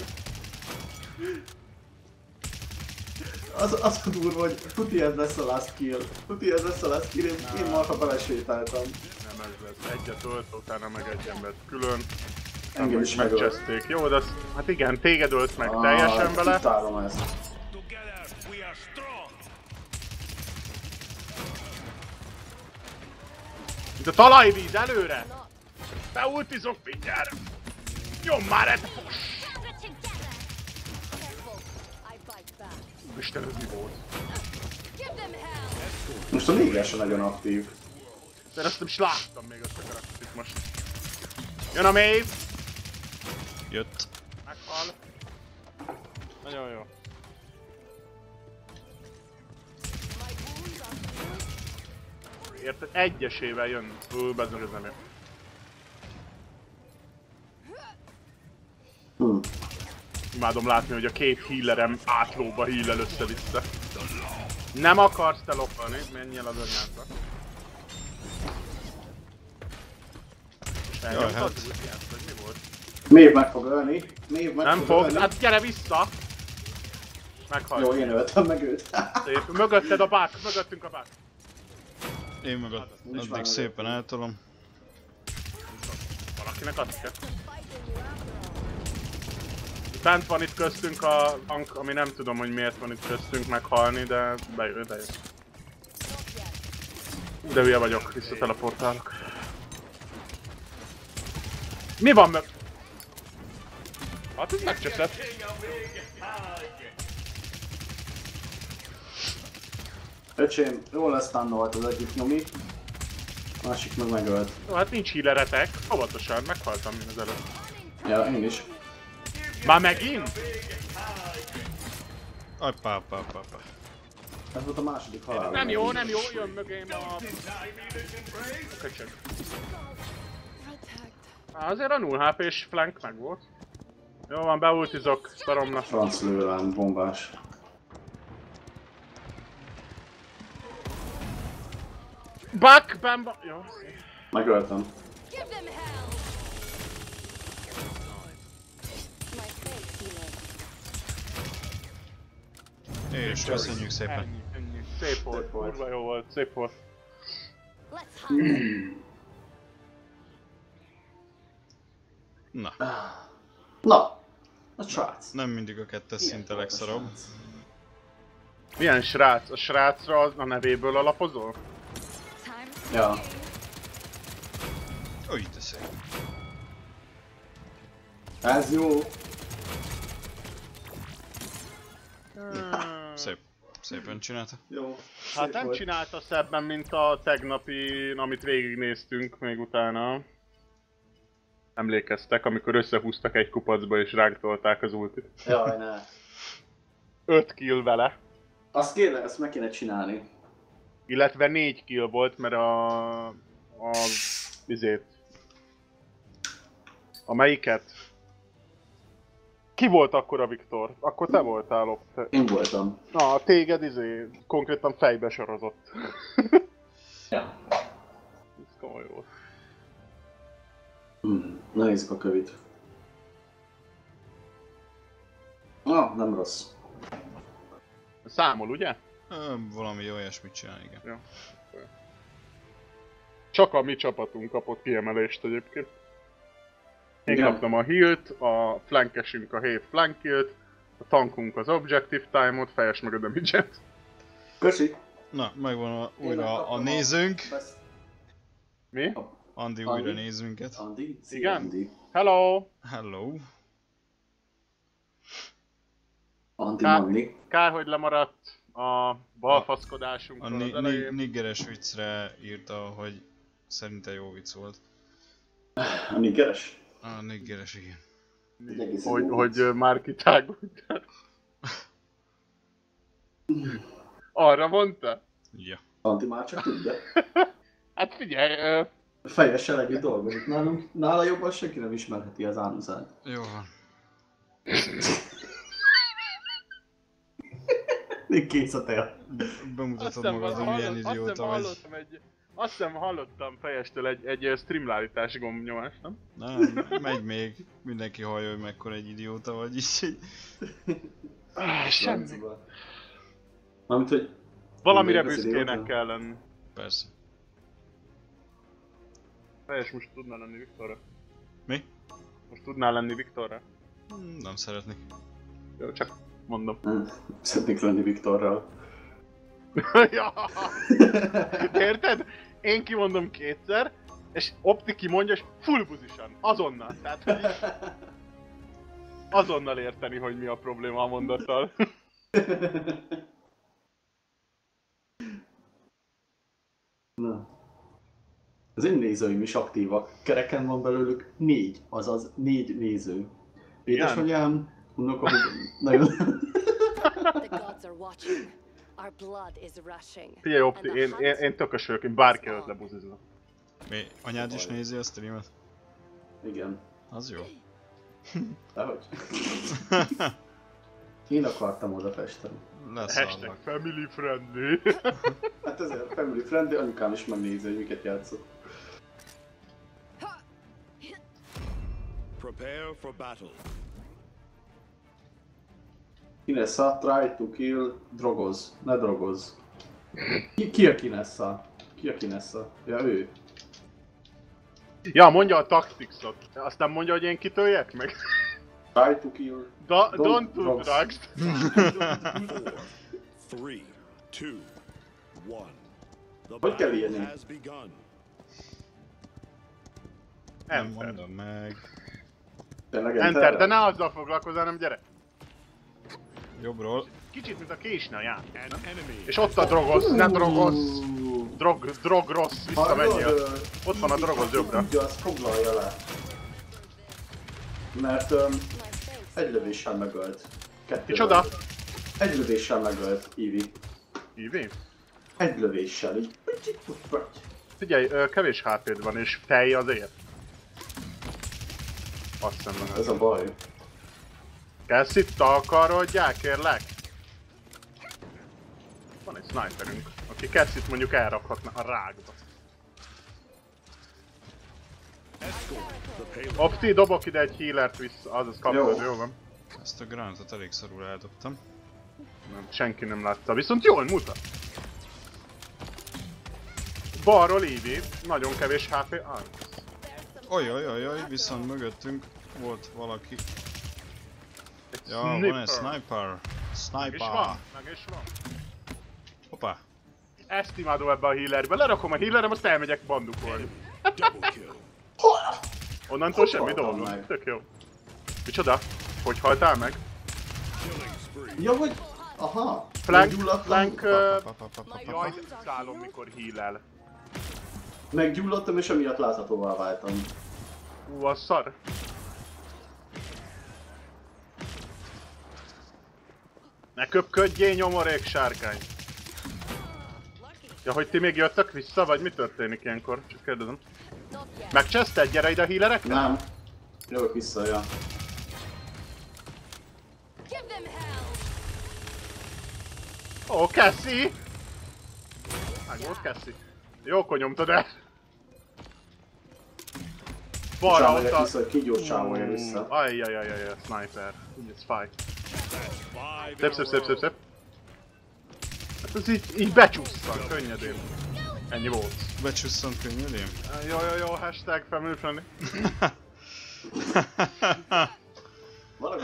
Az, az a durva, hogy tuti ez lesz a last kill. Tuti ez lesz a last kill, én, én marha belesétáltam. Nem ez lesz. Egyet ölt, utána meg egy embert külön. Engem is megcseszték. Jó, de az, hát igen, téged ölt meg Ah, teljesen bele. Utálom ezt. Itt a talajvíz előre! Beultizok mindjárt! Nyom már ezt! Isten, ez mi volt? Most a négyes se nagyon aktív. De ezt nem is láttam még azt a karakterit most. Jön a Maeve! Jött. Meghal. Nagyon jó. Érted? Egyesével jön. Ú, bezzeg ez nem jó. Hm. Imádom látni, hogy a két healerem átlóba healel össze-vissza. Nem akarsz te lopani, menj el az anyádba. Elnyomtad hát. ultiát, vagy mi volt? Mév meg fog ölni. Mév meg Nem fog, fog, ölni. hát gyere vissza! Meghalt. Jó, én öltem meg őt. Szép. Mögötted a bák, mögöttünk a bák. Én Nincs addig szépen eltolom. Valakinek adsz kell. Bent van itt köztünk a tank, ami nem tudom, hogy miért van itt köztünk meghalni, de bejön, de jön. De hülye vagyok, visszateleportálok. Mi van meg? Hát ez megcseszett. Öcsém, jól lesz tannolt az egyik nyomi. Másik meg megölt. Jó, hát nincs healeretek. Óvatosan, meghaltam én az előtt. Ja, én is. Már megint? Pá, pá, pá, pá. Ez volt a második halál. Nem jó, nem jó, jön mögém a... Köcsög. Á, azért a 0 hp és flank meg volt. Jó van, beultizok, szaromnak. Franc lőlem, bombás. Buck, bamba... Jó. Megöltem. És köszönjük szépen. Ennyi, ennyi. Szép volt, volt. kurva jó volt, szép volt. Na, Na! A srác. nem mindig a kettes szint a legszarabb. Milyen srác? A srácra az- a nevéből alapozol? Time Ja. A szép. Ez jó. Szép. Szépen csinálta. Jó. Hát Szép nem volt. csinálta szebben, mint a tegnapi, amit végignéztünk még utána. Emlékeztek, amikor összehúztak egy kupacba és ránk tolták az ultit. Jaj, ne. 5 kill vele, Azt kéne, ezt meg kéne csinálni. illetve 4 kill volt, mert a... a... izét... A melyiket? Ki volt akkor a Viktor? Akkor te voltál ott. Én voltam. Na, téged izé konkrétan fejbe sorozott. Ja. Ez komoly volt. Hmm. Na nézzük a kövit. Ah, nem rossz. Számol, ugye? Ö, valami olyasmit csinál, igen. Csak a mi csapatunk kapott kiemelést egyébként. Én Igen. kaptam a healt, a flankesünk a 7 flankilt, a tankunk az objective time-ot, fejes meg a damage-et. Köszi. Na, megvan a, újra a megkaptam nézőnk. Besz- Mi? Andi Andi. újra néz minket. Andi? Szia, Igen? Andi. Hello! Hello. Andi, Kár- Mandi. Kár, hogy lemaradt a A balfaszkodásunkról ni- ni- nigeres viccre írta, hogy szerinte jó vicc volt. A nigeres? A nigeres, igen. Hogy, hogy már kitágultál. Arra mondta? Ja. Andi már csak tudja. Hát figyelj, ö, Fejessel együtt dolgozik. Nálunk, nála jobban senki nem ismerheti az ánuszát. Jó van. Még kész a tea. Bemutatod magad, hogy milyen idióta vagy. hallottam egy, azt hiszem hallottam fejestől egy, egy streamlálítás gombnyomást, nem? Nem, megy még. Mindenki hallja, hogy mekkora egy idióta vagy. Ah, semmi. Mármint, hogy Valamire büszkének kell lenni. Persze. Fejes most tudnál lenni Viktorra. Mi? Most tudnál lenni Viktorra. Nem szeretnék. Jó, csak mondom. nem, szeretnék lenni Viktorral. ja. Érted? Én kimondom kétszer, és Opti kimondja, és full buzisan, azonnal. Tehát, hogy azonnal érteni, hogy mi a probléma a mondattal. Na. Az én nézőim is aktívak. Kereken van belőlük négy, azaz négy néző. Édesanyám, unokom, nagyon... Our blood is rushing. Figyelj, Opti, én, én, én tökös vagyok, én bárki előtt lebuzizom. Mi, anyád is nézi a streamet? Igen. Az jó. Dehogy. Én akartam oda festeni. Hashtag family friendly. Hát ezért family friendly, anyukám is megnézi, hogy miket játszott. Prepare for battle. Kinessa, try to kill, drogoz. Ne drogoz. Ki, ki a Kinessa? Ki a Kinessa? Ja, ő. ja, mondja a tacticsot. Aztán mondja, hogy én kitöljek meg. Try to kill. Da, Don't don't do drugs. drugs. Three, two, one. The Hogy kell battle írni? has begun. Nem Enter. mondom meg. Enter, de ne azzal foglalkozz, hanem gyere. Jobbról. Kicsit, mint a késne a játék. És ott a drogoz, ne drogoz. Drog, drog rossz, visszamenjél. Ott van a drogoz jobbra. Tudja, azt foglalja le. Mert um, egy lövéssel megölt. Kettő. Micsoda? Egy lövéssel megölt, Ivi. Ivi? Egy lövéssel, így. Figyelj, kevés hp van és fej azért. Azt hiszem, Ez a baj. Kezd itt takarodják, kérlek? Van egy sniperünk, aki Cassit mondjuk elrakhatna a payload. Opti, dobok ide egy healert vissza, azaz kaptad, Jó. jó van? Ezt a granátot elég szarul eldobtam. Nem, senki nem látta, viszont jól mutat. Balról Eevee, nagyon kevés HP, oj, oj, oj, viszont mögöttünk volt valaki. Ja, van egy sniper. sniper. Meg is van, Sniper. meg is van. Hoppá. Ezt imádom ebbe a healerbe, lerakom a healerem, azt elmegyek bandukolni. Double kill. Onnantól semmi dolgom, tök jó. Micsoda? Hogy haltál meg? Ja, hogy... Aha. Flank, flank, jaj, szállom, mikor healel. Meggyulladtam, és emiatt láthatóvá váltam. Ú, az szar. Ne köpködjél, nyomorék sárkány! Ja, hogy ti még jöttök vissza, vagy mi történik ilyenkor? Csak kérdezem. Megcseszted? Gyere ide a healerek? Nem. Jövök vissza, ja. Ó, Cassie! Meg volt Cassie. Jókor nyomtad el. Balra ott a... vissza, hogy kigyorsávolja vissza. Ajjajajajaj, sniper. Fine. Five Szép, szép, szép, szép, szép. Hát ez így, így becsúsztan, könnyedén. Ennyi volt. Becsúszom könnyedén. Jó, jó, jó, hashtag family friendly. Valami.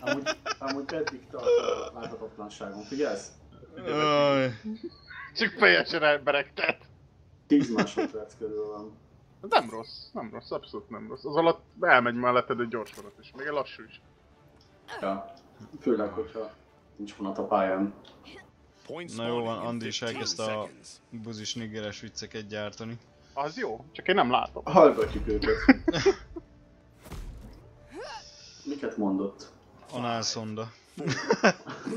Amúgy, amúgy eddig tart a láthatatlanságon. Figyelsz? Csak fejesen emberektet. 10 másodperc körül van. Nem rossz, nem rossz, abszolút nem rossz. Az alatt elmegy melletted egy gyors vonat is, még egy lassú is. Ja. Főleg, hogyha nincs vonat a pályán. Na jó van, Andi is 15 elkezdte a buzis nigeres vicceket gyártani. Az jó, csak én nem látom. Hallgatjuk őket. Miket mondott? Análszonda.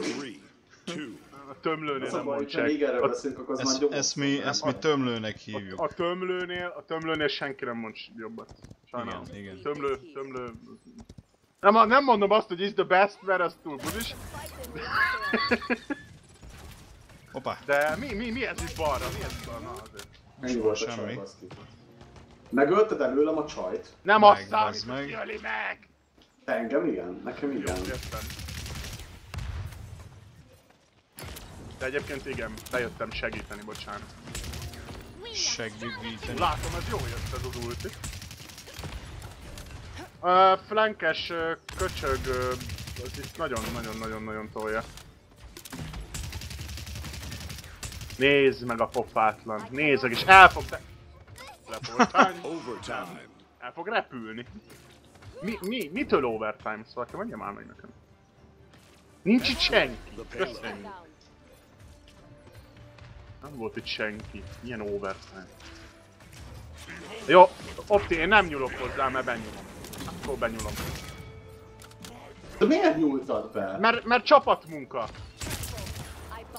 Three, two, A tömlőnél Az a nem mond Ott- beszélünk, akkor az Ezt, ezt, mi, ezt mi tömlőnek hívjuk. A tömlőnél, a tömlőnél senki nem mond jobbat. Sajnálom. Igen, igen. Tömlő, tömlő... Nem, nem mondom azt, hogy is the best, mert az túl buzis, Hoppá. de mi, mi, mi ez itt balra? Mi ez balra? Ennyi volt a Semmi. Megölted előlem a csajt? Nem azt számít, hogy meg. meg! Engem igen, nekem Jó, igen. értem. De egyébként igen, bejöttem segíteni, bocsánat. Segíteni. Látom, ez jó jött ez az ulti. A flankes köcsög, az itt nagyon-nagyon-nagyon-nagyon tolja. Nézd meg a pofátlan, nézd meg, és el fog te... Lefoltány, overtime. el fog repülni. Mi, mi, mitől overtime? Szóval mondja már meg nekem. Nincs itt senki. Köszönjük. Nem volt itt senki. Milyen overtime. Jó, Opti, én nem nyúlok hozzá, mert benyúlom. Akkor benyúlom. De miért nyúltad be? Mert, mert csapatmunka.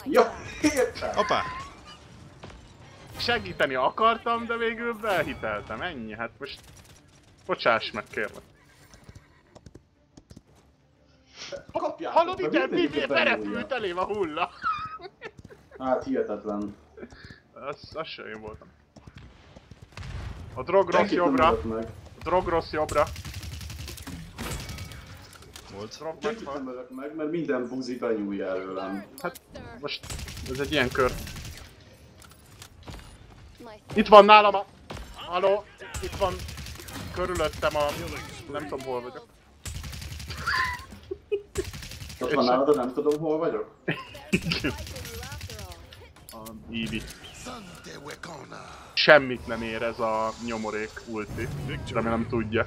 Back. értem. Hoppá! Segíteni akartam, de végül belhiteltem. Ennyi, hát most... Bocsáss meg, kérlek. Kapjátok Hallod, mindegyik mi berepült elém a hulla. Hát hihetetlen. Az, az sem én voltam. A drog rossz jobbra, a drog rossz jobbra, Volt. drog ölök meg, mert minden buzi benyúlja előlem. Hát most ez egy ilyen kör. Itt van nálam a... Halló, itt van körülöttem a... Nem tudom hol vagyok. Ott van nálad, nem tudom hol vagyok. Eevee. Semmit nem ér ez a nyomorék ulti. Remélem tudja.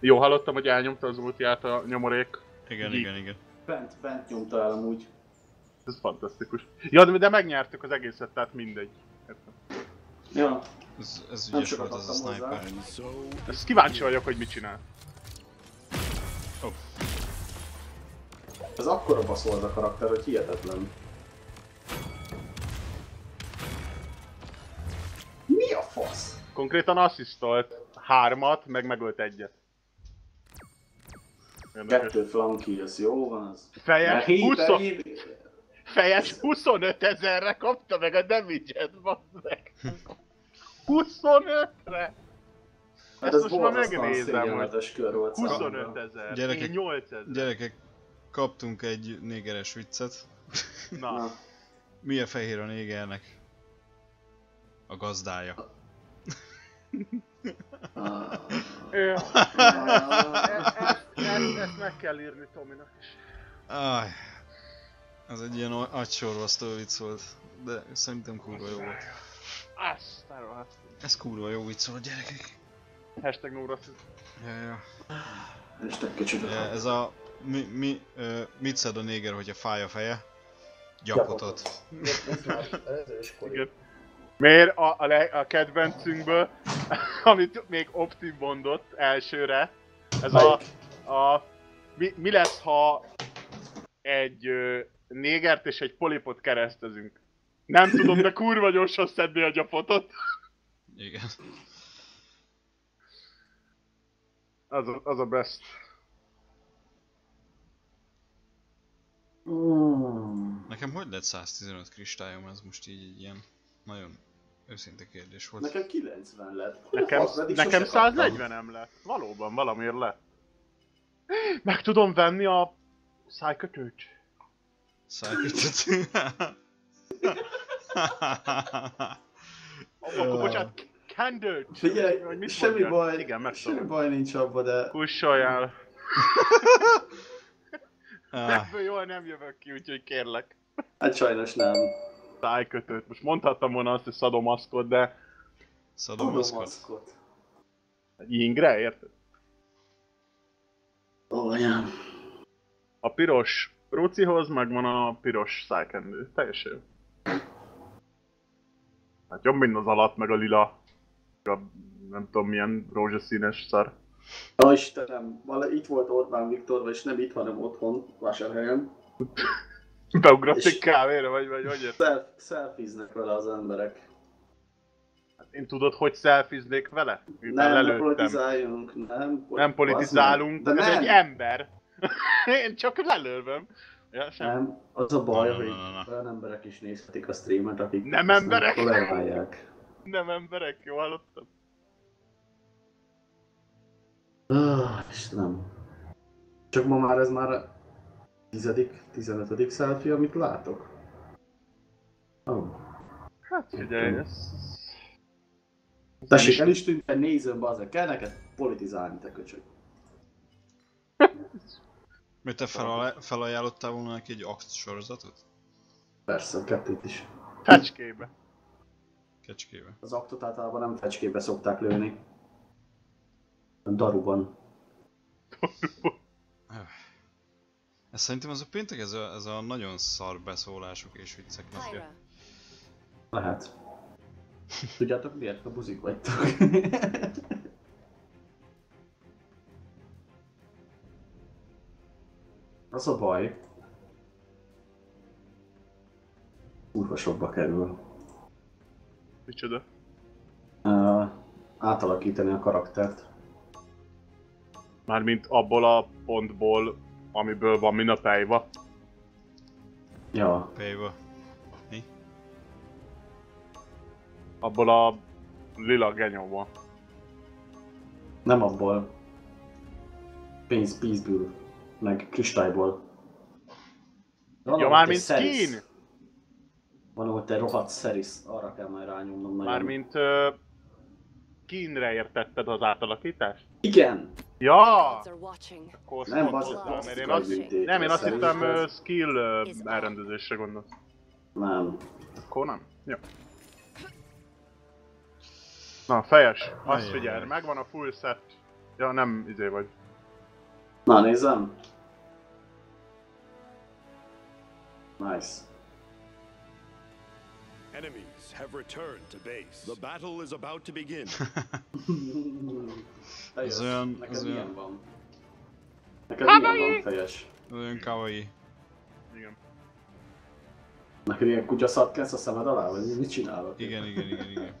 Jó, hallottam, hogy elnyomta az ultiát a nyomorék. Igen, Geek. igen, igen. Bent, bent nyomta el amúgy. Ez fantasztikus. Ja, de, de megnyertük az egészet, tehát mindegy. Értem. Ja, Ez, ez ügyes volt az a sniper. Ezt kíváncsi vagyok, hogy mit csinál. Oh. ez akkora basz volt a karakter, hogy hihetetlen. Mi a fasz? Konkrétan asszisztolt hármat, meg megölt egyet. Kettő flanki, ez jó van az. Fejes, Mert hét 20, ennyi- fejes 25 ezerre kapta meg a damage-et, meg. 25-re! Hát Ezt ez most már megnézem, hogy kör volt 25 számomra. ezer, Gyerekek- én 8 ezer. Gyerekek, kaptunk egy négeres viccet. Na, Na, Milyen fehér a négernek? A gazdája. ah, ah, ezt, meg kell írni Tominak is. Áj, ez egy ilyen agysorvasztó vicc volt, de szerintem kurva jó volt. Ez kurva jó vicc volt, gyerekek. Hashtag no. Ja, ja. Este kicsit. ja ez a... Mi, mi, ö, mit szed a néger, hogyha fáj a feje? Ez már, ez őskori. Miért a, a, le, a kedvencünkből, amit még Optim mondott elsőre, ez a, a mi, mi lesz, ha egy ö, négert és egy polipot keresztezünk? Nem tudom, de kurva gyorsan szedni a gyapotot. Igen. Az a, az a best. Mm. Nekem hogy lett 115 kristályom? Ez most így egy ilyen nagyon őszinte kérdés volt. Nekem 90 lett. Nekem, nekem sose kaptam. 140 nem lett. Valóban, valamiért lett. Meg tudom venni a szájkötőt. Szájkötött. Akkor bocsánat, candle. Figyelj, semmi baj, Igen, meg semmi baj nincs abba, de Kussoljál. Ah, Ebből jól nem jövök ki, úgyhogy kérlek. hát sajnos nem. Szájkötőt. Most mondhattam volna azt, hogy szadomaszkot, de szadomaszkot. maszkot. Yingre, érted? Ó, anyám. A piros rucihoz megvan a piros szájkendő. Teljesen. Hát jobb, mint az alatt, meg a lila. A nem tudom milyen rózsaszínes szar. Na Istenem, itt volt Orbán Viktor, és nem itt, hanem otthon, vásárhelyen. Beugrott egy kávéra, vagy, vagy hogy? Szelf, szelfiznek vele az emberek. Hát Én tudod, hogy szelfiznék vele? Miután Nem, ne lelőttem. politizáljunk, nem. Nem politizálunk, De ez nem, egy ember. Én csak lelölvöm. Ja, sem. nem, az a baj, Na, hogy na, na, na. olyan emberek is nézhetik a streamet, akik Nem emberek? tolerálják. Nem emberek, jó hallottam? Ah, Istenem. Csak ma már ez már a tizedik, tizenötödik selfie, amit látok. Oh. Hát figyelj, ez... Tessék, el is tűnt, hogy nézőn bazeg, kell neked politizálni, te köcsög. Mert te felaj- felajánlottál volna neki egy akt sorozatot? Persze, kettőt is. Fecskébe. Kecskébe. Az aktot általában nem fecskébe szokták lőni. Daruban. Ez szerintem az a péntek, ez a, ez a nagyon szar beszólások és viccek napja. Lehet. Tudjátok miért? A buzik vagytok. Az a baj. Kurva sokba kerül. Micsoda? Uh, átalakítani a karaktert. Mármint abból a pontból, amiből van min a pejva. Ja, Péva. Abból a lila genyóból. nem abból. Pénz, pénzből. Meg kristályból. Van Ja, ott mármint skin! Van ott egy rohadt Ceris, arra kell majd rányomnom nagyon. Mármint uh, skinre értetted az átalakítást? Igen! Ja! Akkor Nem, mert én azt, rushing. nem, én azt hittem uh, skill uh, elrendezésre gondolsz. Nem. Akkor nem? Jó. Na, fejes, azt Ajjaj. figyelj, megvan a full set. Ja, nem izé vagy. Na, nézzem. Nice. Enemies have returned to base. The battle is about to begin. Ez olyan- Neked ez olyan- van? Neked milyen van, fejes? Olyan kawaii. Igen. Neked ilyen kutyaszart kezd a szemed alá, vagy mit csinálod? Igen, igen, igen, igen.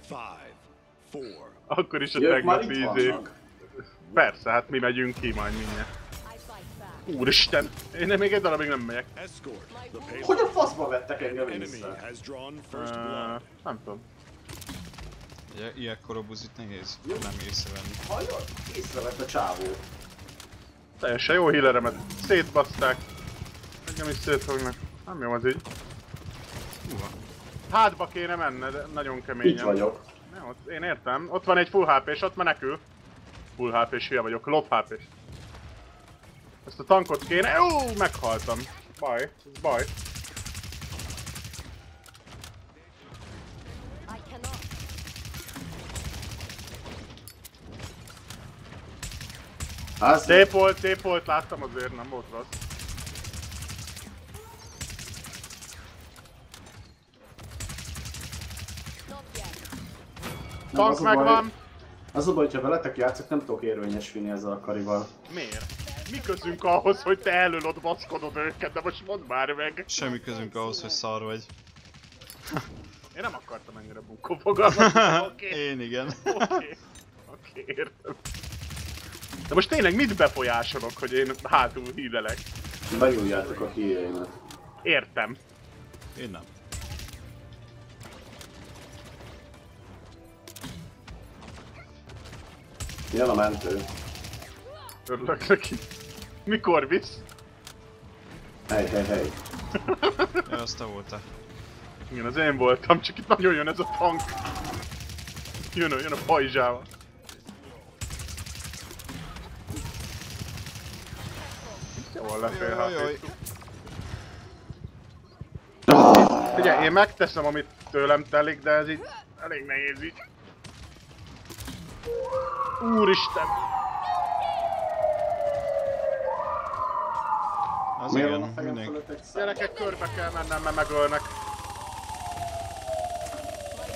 Five, four, Akkor is a tegnapi izé. Persze, hát mi megyünk ki majd mindjárt. Úristen, én nem még egy darabig nem megyek. Hogy a faszba vettek engem észre? Uh, nem tudom. Ugye, ilyenkor a buzit nehéz nem észrevenni. Hallod? Észrevett a csávó. Teljesen jó híleremet szétbaszták. Engem is szétfognak. Nem jó az így. Uha. Hátba kéne menne, de nagyon keményen. Itt vagyok. Ne, ott, én értem. Ott van egy full hp és ott menekül. Full hp s hülye vagyok, low hp -s. Ezt a tankot kéne... Jó, meghaltam. Baj, ez baj. Az Szép volt, szép volt, láttam azért, nem volt rossz. Tank megvan. Az a baj, hogyha veletek játszok, nem tudok érvényesülni ezzel a karival. Miért? Mi közünk ahhoz, hogy te ott baszkodod őket, de most mondd már meg. Semmi közünk ahhoz, hogy szar vagy. Én nem akartam ennyire bunkó. Oké, Én igen. oké. Oké, értem. De most tényleg mit befolyásolok, hogy én hátul hílelek? Benyúljátok a híreimet. Értem. Én nem. Jön a mentő. Örülök neki. Mikor visz? Hely, hely, hely. Ja, az te voltál. Igen, az én voltam, csak itt nagyon jön ez a tank. Jön, a- jön a pajzsával. Jól lefél. HP. Ugye, én megteszem, amit tőlem telik, de ez így elég nehéz így. Úristen! Az Miért igen, van a fejem mindenki. fölött egy szám? Gyerekek, körbe kell mennem, mert megölnek.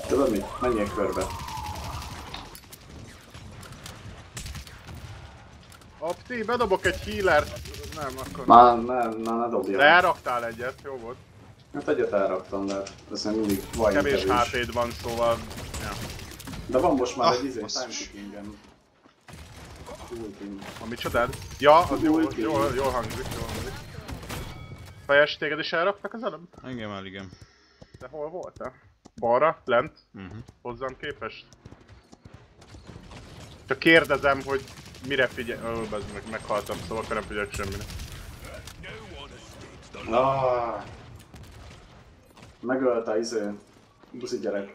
Tudod mit? Menjél körbe. Opti, bedobok egy healert. Nem, akkor nem. Már nem, már ne dobjam. De elraktál egyet, jó volt. Hát egyet elraktam, de ez még mindig vagy Kevés HP-d van, szóval... Ja. De van most már Ah, egy izé, basszus. time ticking-em. Ultim. A micsodád? Ja, az jó, Ulti. jó, jó hangzik, jó hangzik. Fejes, téged is elraktak az előbb? Engem el, igen. De hol voltál? Balra? Lent? Uh-huh. Hozzám képest? Csak kérdezem, hogy mire figyelj... Ó, oh, meg, meghaltam, szóval nem figyelek semmire. Ah. Megölte izé. Buszi gyerek.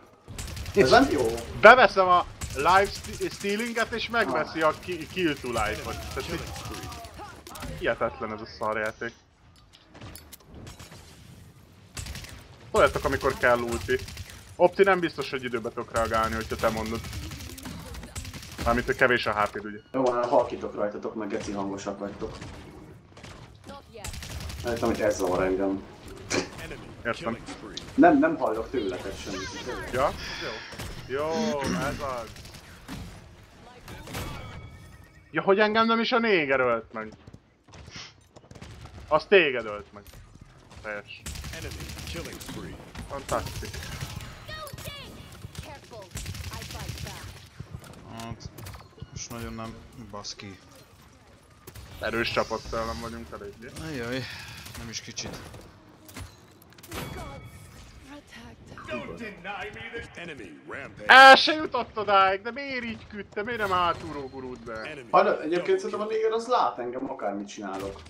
Ez nem jó. Beveszem a live st- stealinget és megveszi a ki- kill to life-ot. Hihetetlen ez a szarjáték. Szóljatok, amikor kell ulti. Opti nem biztos, hogy időbe tudok reagálni, hogyha te mondod. Mármint, hogy kevés a hp ugye. Jó, van, halkítok rajtatok, meg geci hangosak vagytok. Tudom, hogy ez zavar engem. Értem. Nem, nem hallok tőletek semmit. Ja? Jó. Jó, ez az. Ja, hogy engem nem is a néger ölt meg. Az téged ölt meg. Teljes. Killing spree. Back. Hát, most nagyon nem baszki. Erős csapatszellem vagyunk eléggé. Ajjaj, nem is kicsit. El se jutott odáig, de miért így küldte? Miért nem átúró gurult be? Hallod, egyébként szerintem a néger az lát engem, akármit csinálok.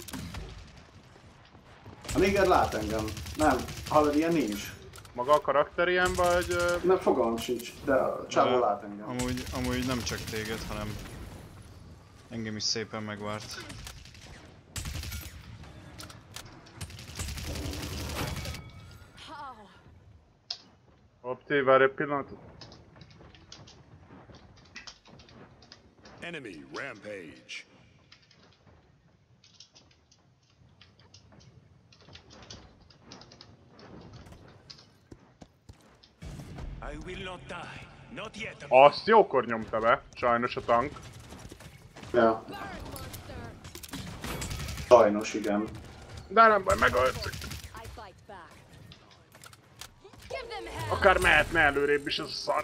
A néger lát engem. Nem, hallod, ilyen nincs. Maga a karakter ilyen vagy... Nem, fogalmam sincs, de a csávó lát engem. Amúgy, amúgy nem csak téged, hanem engem is szépen megvárt. Opti, várj egy pillanatot. Enemy rampage. I will not die. Not yet. Azt jókor nyomta be, sajnos a tank. Ja, sajnos igen. De nem baj, megöltük. I fight back. Give them hell. Akár mehetne előrébb is ez a szar.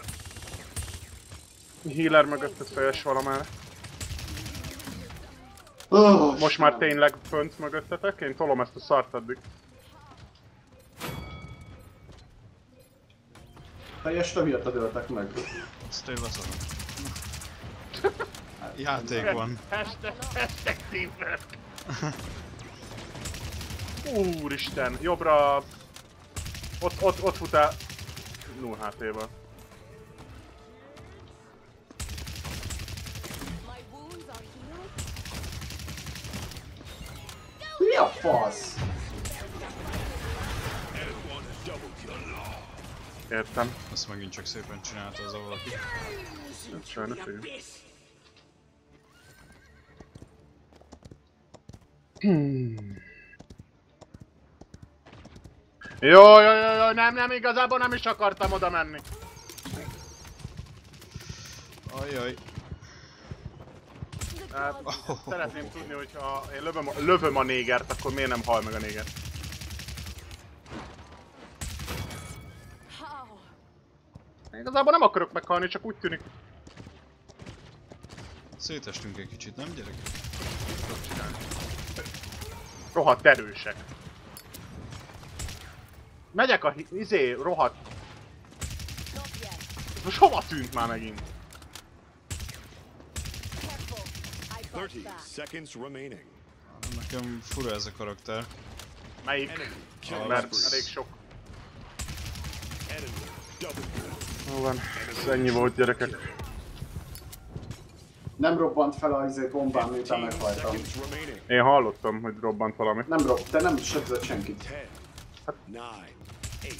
Healer mögötted fejes valamára. Oh, Most már tényleg fönt mögöttetek? Én tolom ezt a szart addig. Teljesen miattad öltek meg. Ezt én leszarok. Játék van. Hashtag, hashtag teamwork. Úristen, jobbra... Ott, ott, ott fut el... 0 HP-val. My wounds are healed. Mi a fasz? Értem. Ezt megint csak szépen csinálta az a valaki. Sajnos igen. Jó, jó, jó, jó, nem, nem, igazából nem is akartam oda menni. Ajjaj. Hát, szeretném tudni, hogy ha én lövöm, a- lövöm a négert, akkor miért nem hal meg a néger? How? Igazából nem akarok meghalni, csak úgy tűnik. Szétestünk egy kicsit, nem gyerek? Rohadt erősek. Megyek a izé, rohadt... Most hova tűnt már megint? Careful. I fight 30 back. seconds remaining. Nekem fura ez a karakter. Melyik? Mert elég sok. Enemy double kill. Jó van, ez ennyi volt gyerekek. Nem robbant fel a izé bombám, miután 15 meghaltam. seconds remaining. Én hallottam, hogy robbant valami. Nem robb, te nem sebzett senkit. 10, 9, 8,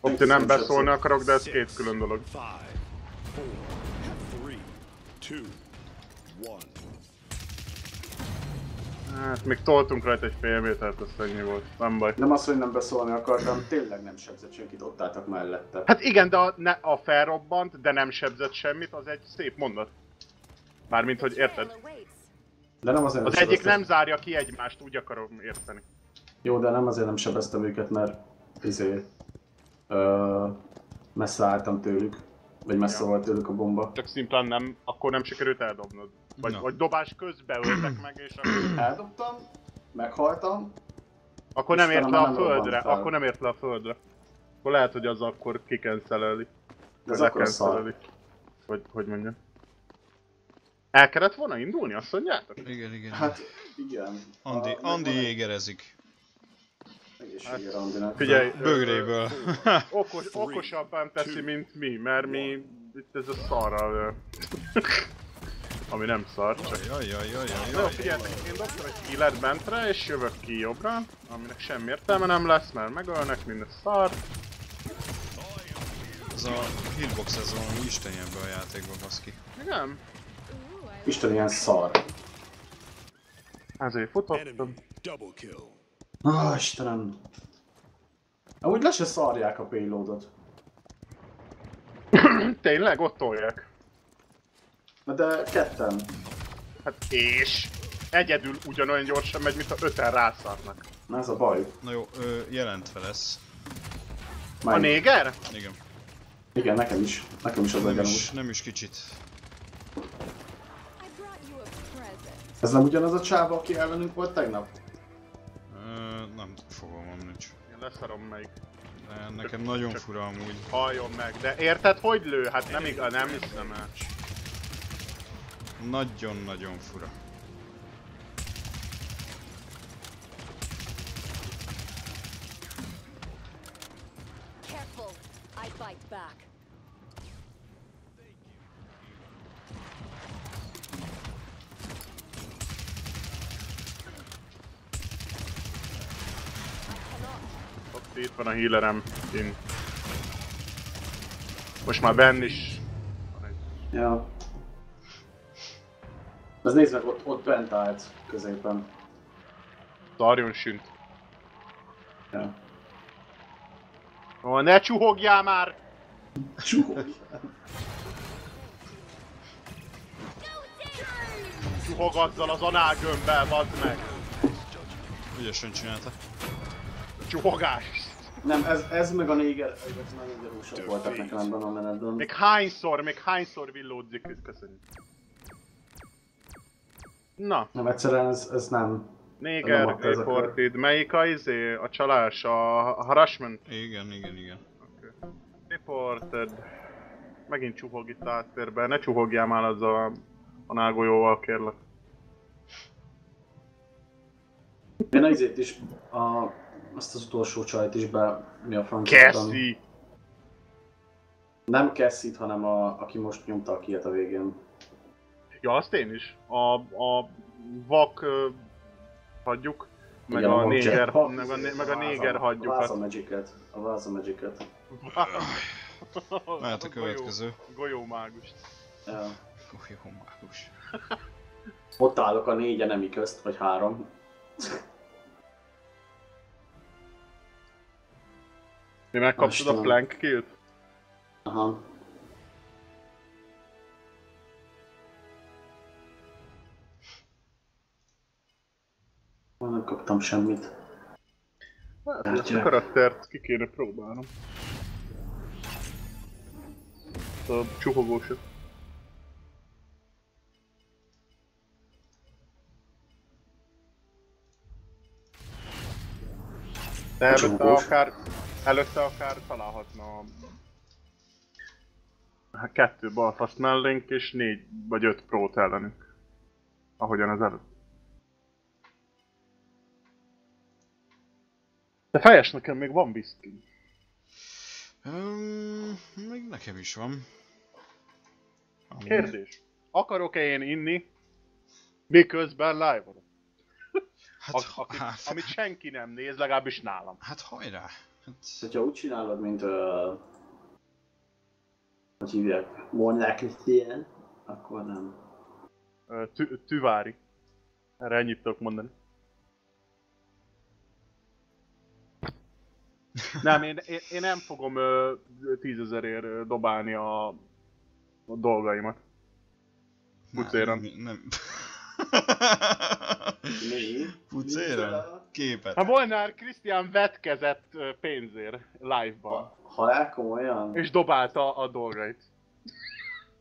Opti nem beszólni akarok, de ez két külön dolog. 5, 4, 3, 2, Hát még toltunk rajta egy fél métert, ez ennyi volt. Nem baj. Nem az, hogy nem beszólni akartam, tényleg nem sebzett senkit, ott álltak mellette. Hát igen, de a, ne, a felrobbant, de nem sebzett semmit, az egy szép mondat. Mármint, hogy érted? De nem azért Az nem egyik nem zárja ki egymást, úgy akarom érteni. Jó, de nem azért nem sebeztem őket, mert izé... Ö, messze álltam tőlük. Vagy messze Ja. volt tőlük a bomba. Csak szimplán nem, akkor nem sikerült eldobnod. Vagy, Na. vagy dobás közben öltek meg, és akkor, Eldobtam, meghaltam, akkor nem ért le a nem földre. fel. Akkor nem ért le a földre. Akkor lehet, hogy az akkor kikenceleli. de ez akkor szar. Vagy hogy mondjam. El kellett volna indulni, azt mondjátok? Igen, igen. Hát, igen. Andi, A- Andi jégerezik. Andinak. Figyelj, Bögréből. Okos, okosabban teszi, mint mi, mert mi itt ez a szarral... Ami nem szar, csak... Jaj, jaj, jaj, jaj, jaj. figyeljetek, én dobtam egy healet bentre, és jövök ki jobbra, aminek semmi értelme nem lesz, mert megölnek, minden szar. Ez a hitbox ez valami isteni ebbe a játékba, baszki. Igen? Isten ilyen szar. Ezért futottam. Ah, Istenem. Amúgy le se szarják a payloadot. Tényleg? Ott tolják. Na De ketten. Hát és? Egyedül ugyanolyan gyorsan megy, mint a öten rászarnak. Na ez a baj. Na jó, ö, jelentve lesz. A Már- néger? Igen. Igen, nekem is. Nekem is az a Nem is, nem is kicsit. A. Ez nem ugyanaz a csáva, aki ellenünk volt tegnap? Ö, nem fogalmam nincs. Én leszarom melyik. De nekem nagyon fura amúgy. Halljon meg. De érted, hogy lő? Hát nem igaz, nem hiszem el. Nagyon-nagyon fura. Careful. I fight back. Ott itt van a healerem. Én. Most már benn is. Ja. Ez nézd meg, ott, ott bent állt középen. Szarjon sünt. Ja. Ó, ne csuhogjál már! Csúhog. Csuhog azzal az análgömbbel, bazd meg! Ügyesen csinálta. Csuhogás! Nem, ez, ez meg a néger, ezek nagyon gyanúsak voltak nekem ebben a menetben. Még hányszor, még hányszor villódzik, köszönjük. Na, Nem, egyszerűen ez, ez nem. Néger, a reported. Melyik a izé? A csalás, a harassment? Igen, igen, igen. Reported. Megint csuhog itt áttérben. Ne csuhogjál már azzal a nágolyóval, kérlek. Én azért is a, azt az utolsó csajt is be, mi a francia? Cassie! Nem Cassie-t, hanem a, aki most nyomta a kiet a végén. Ja, azt én is. A, a vak hagyjuk, meg Igen, a néger, Ha- meg a, meg a néger A hagyjukat. Váza Magic-et. A Váza Magic-et. Mehet a következő. Golyó mágus. Ja. Oh, jó mágus. Ott állok a négy enemi közt, vagy három. Mi megkaptad a flank killt? Aha. Nem kaptam semmit. Hát, ezt a karaktert ki kéne próbálnom. A csuhogósat. De előtte akár, előtte akár találhatna a- hát kettő balfaszt mellénk és négy vagy öt prót ellenünk. Ahogyan az előtt. De fejes nekem még van whisky. Um, még nekem is van. Amúgy. Kérdés. Akarok-e én inni, miközben live vagyok? Hát, A, akit, hát, amit senki nem néz, legalábbis nálam. hát hajrá. Hát, Ha úgy csinálod, mint... Uh, hogy hívják? Mondják Christian, akkor nem. Tü, tüvári. Erre ennyit tudok mondani. Nem, én, én, én nem fogom tízezerért dobálni a, a dolgaimat. Pucéran. Nem. nem. Pucéran? Képet. Hát Volnár Krisztián vetkezett pénzért live-ban, Ha, ha elkomolyan? és dobálta a dolgait.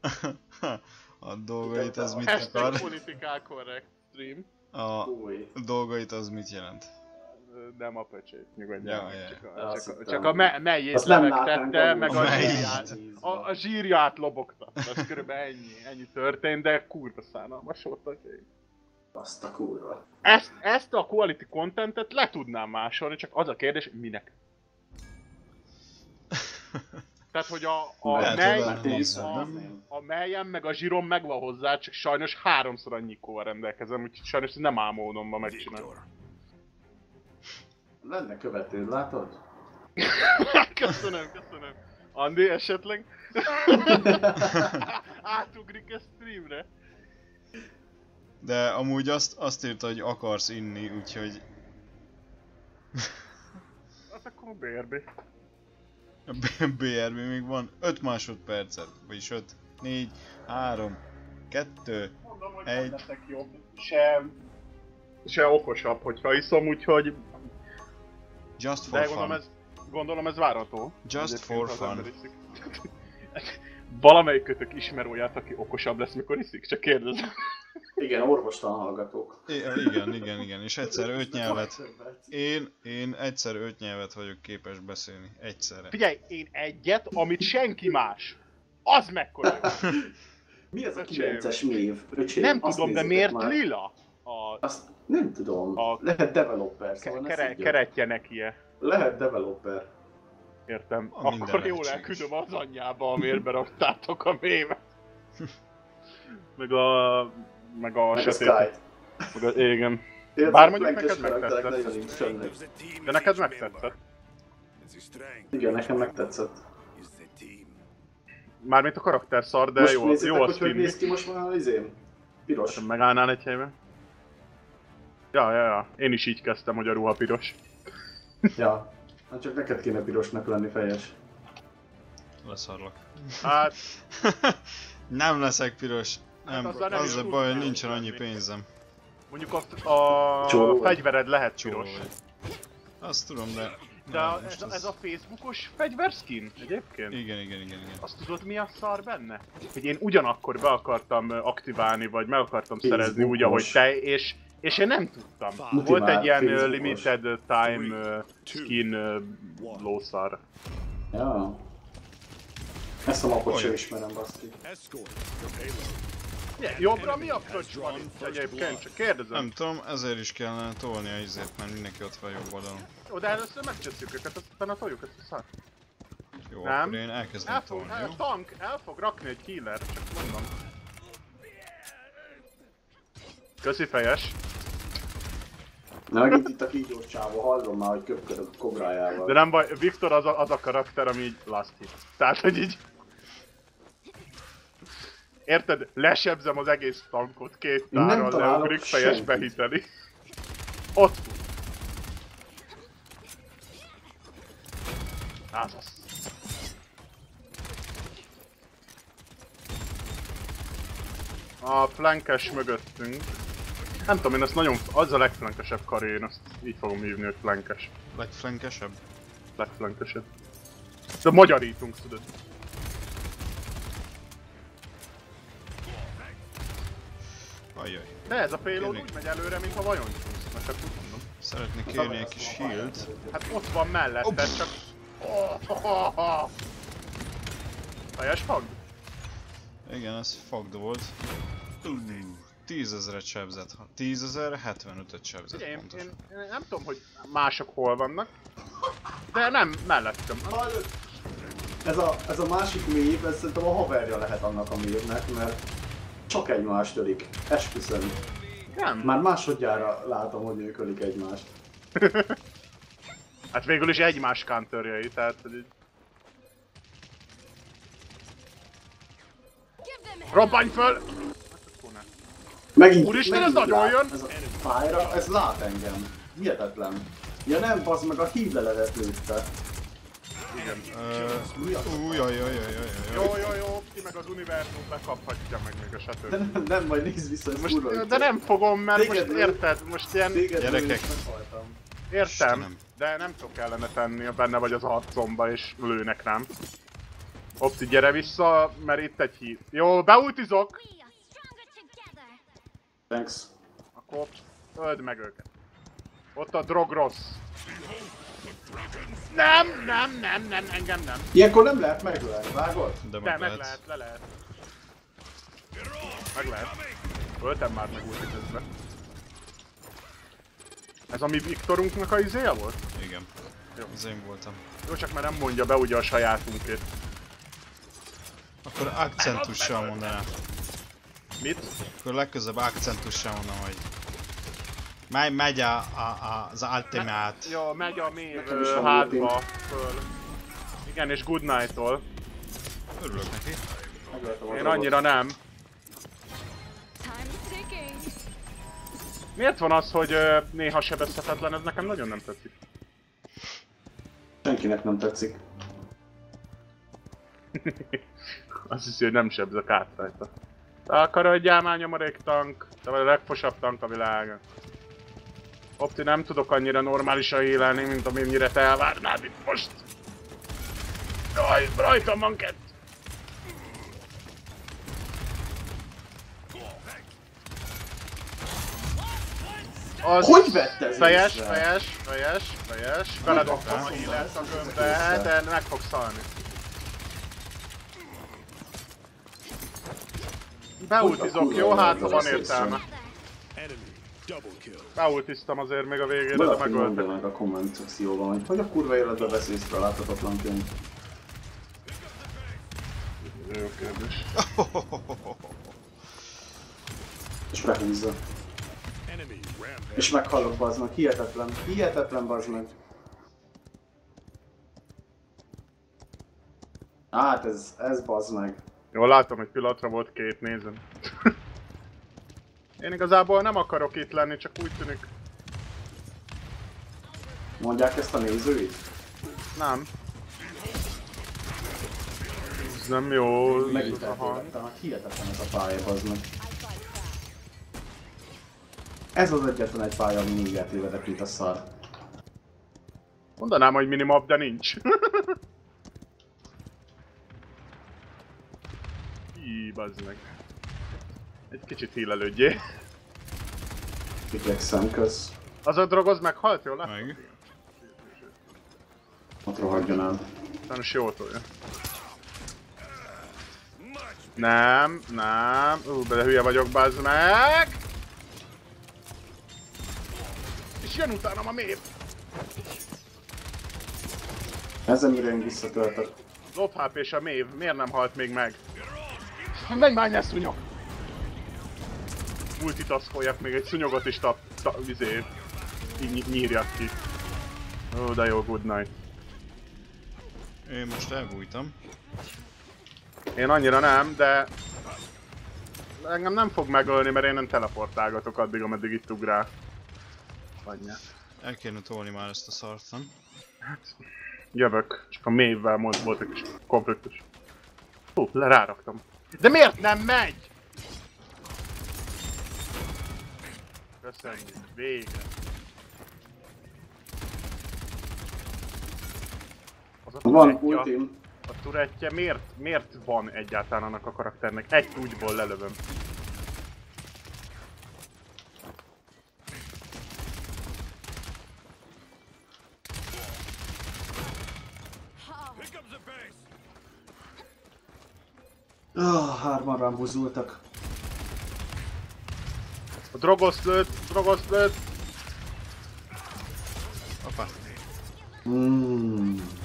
A dolgait az mit Hashtag akar? political correct stream. A Új. dolgait az mit jelent? Nem a pöcsét, nyugodjál. Ja, meg, ja. Csak, a, azt csak, a, hittem. csak a me, látnánk levegtette, meg a zsírját. A, a zsírját lobogta. Ez körülbelül ennyi, ennyi történt, de kurva szánalmas volt a kép. Azt a kurva. Ezt, ezt a quality contentet le tudnám másolni, csak az a kérdés, minek. Tehát, hogy a, a, Lehet, mely, a, a, a melyen meg a zsírom megvan hozzá, csak sajnos háromszor annyi kóval rendelkezem, úgyhogy sajnos nem áll módonban megcsinálni. Lenne követőd, látod? köszönöm, köszönöm. Andi esetleg? Átugrik a streamre? De amúgy azt, azt írta, hogy akarsz inni, úgyhogy Hát akkor BRB. a BRB még van 5 másodpercet, vagyis 5, 4, 3, 2, Mondom, hogy Egy. nem jobb. Se, se okosabb, hogyha iszom, úgyhogy... just De for gondolom fun. ez, gondolom ez várható. Just for fun. Valamelyik kötök ismer olyat, aki okosabb lesz, mikor iszik? Csak kérdezem. Igen, orvostalan hallgatók. I- igen, igen, igen, és egyszer öt nyelvet. Én, én egyszer öt nyelvet vagyok képes beszélni. Egyszerre. Figyelj, én egyet, amit senki más. Az mekkora jó. Mi ez a Öcsém. 9-es mév? Öcsém, Nem tudom, de miért már. lila? A Azt nem tudom. A- Lehet developer, szóval kere, keretje nekie. Lehet developer. Értem. A minden Akkor jól lehetséges. elküldöm az anyjába, amiért beraktátok a mémet. Meg a... Meg a Meg a sötét. Sky. Meg a, igen. Érted, Bár mondjuk neked megtetszett. De neked megtetszett. Igen, nekem megtetszett. Mármint a karakter szar, de most jó, nézzétek, jó azt hogy hinni. néz ki most már az izém. Piros. Megállnál egy helyben? Ja, ja, ja. Én is így kezdtem, hogy a ruha piros. Ja. Hát csak neked kéne pirosnak lenni fejes. Leszarlak. Hát, nem leszek piros. Hát Nem, azzal nem az a baj, hogy nincsen annyi pénzem. mondjuk a, a Csóró vagy. fegyvered lehet Csóró piros. Azt tudom, de... De nem, a, ez, a- az- ez a Facebookos fegyverskin egyébként? Igen, igen, igen, igen. Azt tudod mi a szar benne? Hogy én ugyanakkor be akartam aktiválni, vagy meg akartam Facebookos. szerezni úgy, ahogy te, és, és én nem tudtam. Muti Volt egy ilyen Facebookos. limited time ö, skin ö, lószar. Ja. Ezt a mapot sem ismerem, baszki. Jobbra mi a fröccs van itt egyébként? Csak kérdezem. Nem tudom, ezért is kellene tolni a izét, mert mindenki ott van jobb oldalon. Jó, de először megcseszjük őket, aztán toljuk ezt a szart. Jó, Nem. akkor én elkezdem El fog, tolni, el, jó? tank, el fog rakni egy healer, csak mondom. Köszi fejes. Na megint itt a kígyós csávó, hallom már, hogy köpködök a kobrájával. De nem baj, Viktor az a, az a karakter, ami így last hit. Tehát, hogy így... Érted? Lesebzem az egész tankot két tárral, találok leugrik fejes behiteli. Ott fut. Az az. A flankes mögöttünk. Nem tudom, én ezt nagyon... Az a legflankesebb karé, én azt így fogom hívni, hogy flankes. Legflankesebb? Legflankesebb. De magyarítunk, tudod. Ajjaj. De ez a payload úgy megy előre, mintha vajon csúsz, mert csak úgy mondom. Szeretnék kérni egy kis healt. Hát ott van mellette, csak... Oh, oh, oh. Fejes fag? Igen, ez fogd volt. Tízezeret sebzett. Tízezer, 75-öt sebzett Ugye, én, pontosan. én, én, nem tudom, hogy mások hol vannak. De nem, mellettem. Ez a, ez a másik mév, ez szerintem a haverja lehet annak a mévnek, mert csak egymást ölik. Esküszöm. Nem. Már másodjára látom, hogy ők ölik egymást. Hát végül is egymás counterjei, tehát. Robbanj föl! Megint, Úristen, megint ez nagyon jön! Ez a fájra, ez lát engem. Hihetetlen. Ja nem, bazd meg a hívleletet lőtte. Igen. Jó, jó, jó, ki meg az univerzum bekaphatja meg még a De stb. nem, nem, majd nézd vissza, ez kurva Most, vicces. de nem fogom, mert Téged most érted, most ilyen... Gyerekek. Értem, de nem tudok ellene tenni, benne vagy az arcomba és lőnek rám. Opti, gyere vissza, mert itt egy hív. Jó, beultizok! Thanks. Akkor öld meg őket. Ott a drog rossz. Nem, nem, nem, nem, engem nem. Ilyenkor nem lehet megölni, vágod? De De meg lehet, lehet. le lehet. Meg lehet. Öltem már meg ulti közben. Ez a mi Viktorunknak a izéje volt? Igen. Jó. Az én voltam. Jó, csak már nem mondja be ugye a sajátunkét. Akkor akcentussal mondanám. Mit? Akkor legközebb akcentussal mondom, hogy... Megy, megy a, a, a, az ultimate. Jó, megy a van hátba föl. Igen, és Good Night-tól. Örülök neki. Én annyira nem. Miért van az, hogy néha sebezhetetlen? Ez nekem nagyon nem tetszik. Senkinek nem tetszik. Azt hiszi, hogy nem sebzek át rajta. Te akarodjál már nyomorék tank, te vagy a legfosabb tank a világon. Opti, nem tudok annyira normálisan élelni, mint amennyire te elvárnád itt most. Jaj, rajtam van kett! Az Hogy vette ez fejes, fejes, fejes, fejes. Beledobtam a hílet a gömbbe, de meg fogsz halni. Beultizok, jó? Hát, ha van értelme. Beultiztam azért még a végére, de megöltek. meg a komment szekcióban, hogy hogy a kurva életbe vesz észre a láthatatlanként. Jó kérdés. És behúzza. És meghallok bazd meg, hihetetlen, hihetetlen meg. Hát ez, ez bazd meg. Jól látom, hogy pillanatra volt két, nézem. Én igazából nem akarok itt lenni, csak úgy tűnik. Mondják ezt a nézőit? Nem. Ez nem jó, Megint hát hihetetlen ez a pálya meg. Ez az egyetlen egy pálya, ami még eltévedek, mint a szar. Mondanám, hogy minimap, de nincs. Hí, bazd meg. Egy kicsit hílelődjé. Igyekszem, köz. Az a drogoz meghalt, jól látod? Meg. Ott rohadjon el. Sajnos jó tolja. Nem, nem. Ú, de hülye vagyok, bazd meg! És jön utánam a mév! Ezen mire én visszatöltök. Ott HP és a mév, miért nem halt még meg? Menj már, ne szúnyog! Multitaszkoljak még egy szúnyogot is tap, ta, izé, így ny- nyírjak ki. Ó, de jó, good night. Én most elbújtam. Én annyira nem, de... Engem nem fog megölni, mert én nem teleportálgatok addig, ameddig itt ugrál. Anyja. El kéne tolni már ezt a szart, nem? Jövök, csak a mélyvel volt, volt egy kis konfliktus. Hú, leráraktam. De miért nem megy? Köszönjük, végre. Az a Van ultim. A turettje miért, miért van egyáltalán annak a karakternek? Egy túgyból lelövöm. Here comes the base. Ah, hárman rám buzultak. A drogoszt lőtt, drogoszt lőtt. Hoppá. Mmm.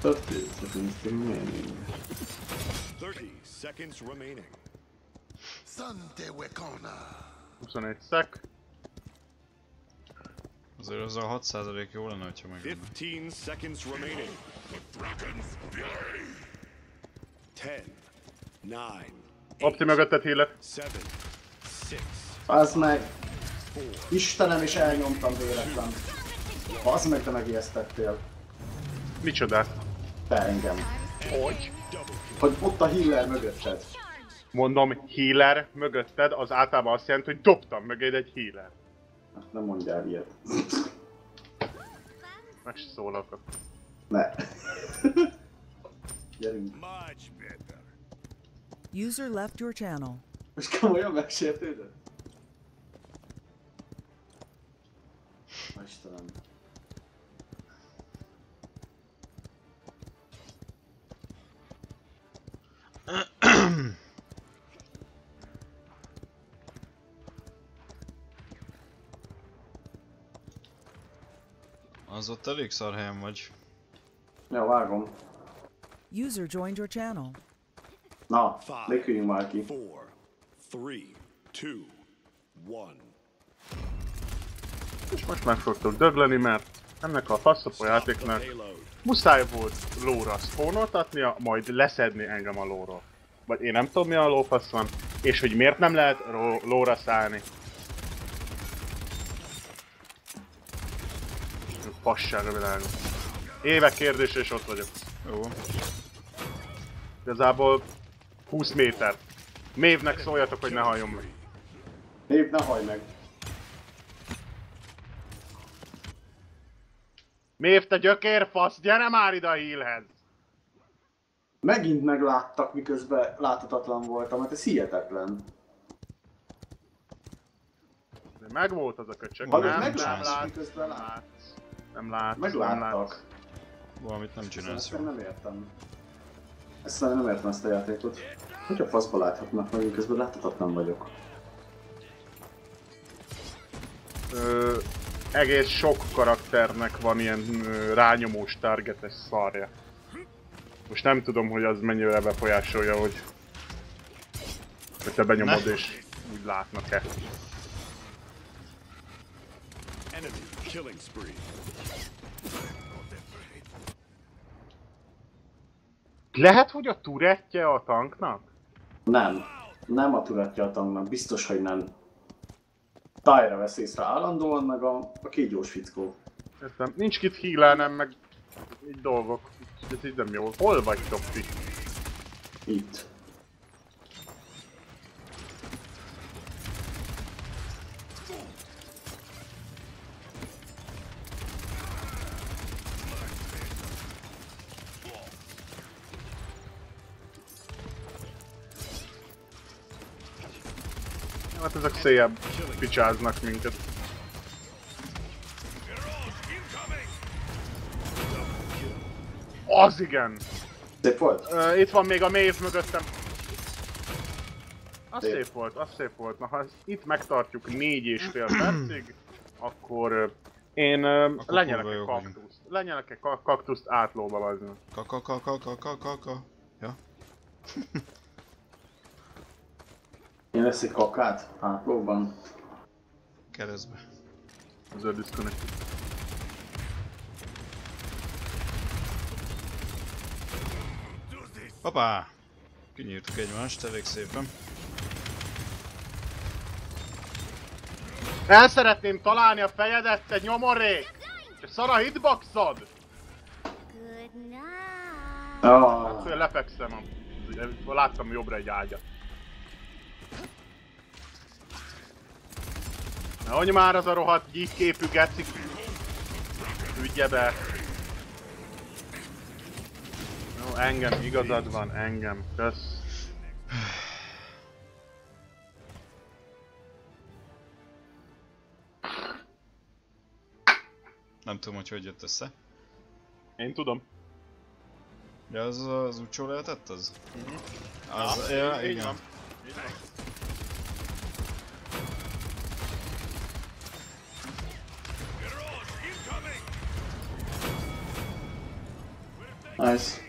Thirty seconds remaining. 30 seconds remaining. 21 szek. Azért az a 6% jó lenne, hogyha meg 15 seconds remaining. Ten, nine, Opti mögötted hílet. Az meg. Istenem, és elnyomtam véletlen. Az meg, te megijesztettél. Micsodát? Te engem. Hogy? Hogy ott a healer mögötted. Mondom, healer mögötted, az általában azt jelenti, hogy dobtam mögéd egy healer. Hát Nem mondjál ilyet. Meg se szólok. Ne. Gyerünk. Much better. User left your channel. Most komolyan megsértődött? Istenem. Az ott elég szar helyen vagy. Ja, vágom. User joined your channel. Na, léküljünk már ki. four, three, two, one. És most meg fogtok dögleni, mert ennek a faszopó játéknak muszáj volt lóra spawnoltatnia, majd leszedni engem a lóról. Vagy én nem tudom mi a lófasz van, és hogy miért nem lehet lóra szállni. Fasság a világon. Évek kérdés és ott vagyok. Jó. Igazából 20 méter. Mévnek szóljatok, hogy ne halljon meg. Épp ne hajj meg. Mév, te gyökérfasz, gyere már ide a hílhez! Megint megláttak, miközben láthatatlan voltam, hát ez hihetetlen. De Megvolt az a köcsög, Hallod, nem, nem látsz, miközben látsz. Nem látsz, nem látsz. Megláttak. Valamit nem csinálsz Ezt nem értem. Ezt nem értem ezt a játékot. Hogy a faszba láthatnak meg, miközben láthatatlan vagyok. Ö, egész sok karakternek van ilyen ö, rányomós targetes szarja. Most nem tudom, hogy az mennyire befolyásolja, hogy, hogy te benyomod Ne. és úgy látnak-e. Enemy killing spree. Lehet, hogy a turettje a tanknak? Nem. Nem a tudatja a tanknak, biztos, hogy nem. Tájra vesz észre állandóan, meg a, a kígyós fickó. Értem. Nincs kit hílelnem, meg így dolgok. Ez így nem jó. Hol vagytok ti? Itt. Széjjebb picsáznak minket. Az igen! Szép volt? Ö, itt van még a mév mögöttem. Az Szép. szép volt, az szép volt. Na ha ezt itt megtartjuk négy és fél percig, akkor ö, én Akkor lenyelek egy kaktuszt. Lenyelek egy ka- kaktuszt átlóba vazni. Kaka, kaka, kaka, kaka. Ja. Én egy kakát? Átlóban. Keresztbe. Az ő disconnect. Hoppá! Kinyírtuk egymást elég szépen. El szeretném találni a fejedet, te nyomorék! És szar a hitboxod! Ah, Szóval lefekszem, a... láttam jobbra egy ágyat. Na, hogy már az a rohadt gyíkképű geci? Üdje be! Jó, engem, igazad van, engem, kösz. Nem tudom, hogy hogy jött össze. Én tudom. Ja, az az úcsó lehetett az? Na, Az, ja, így igen. van. Így van. Nice.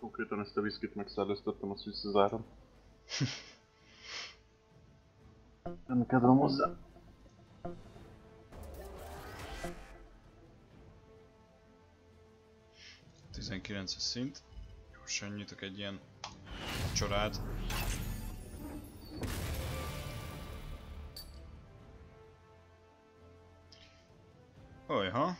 Konkrétan ezt a viszkit megszellőztettem, azt visszazárom. Nem kedvem hozzá. – 19-es szint. Gyorsan nyitok egy ilyen család. Ojha.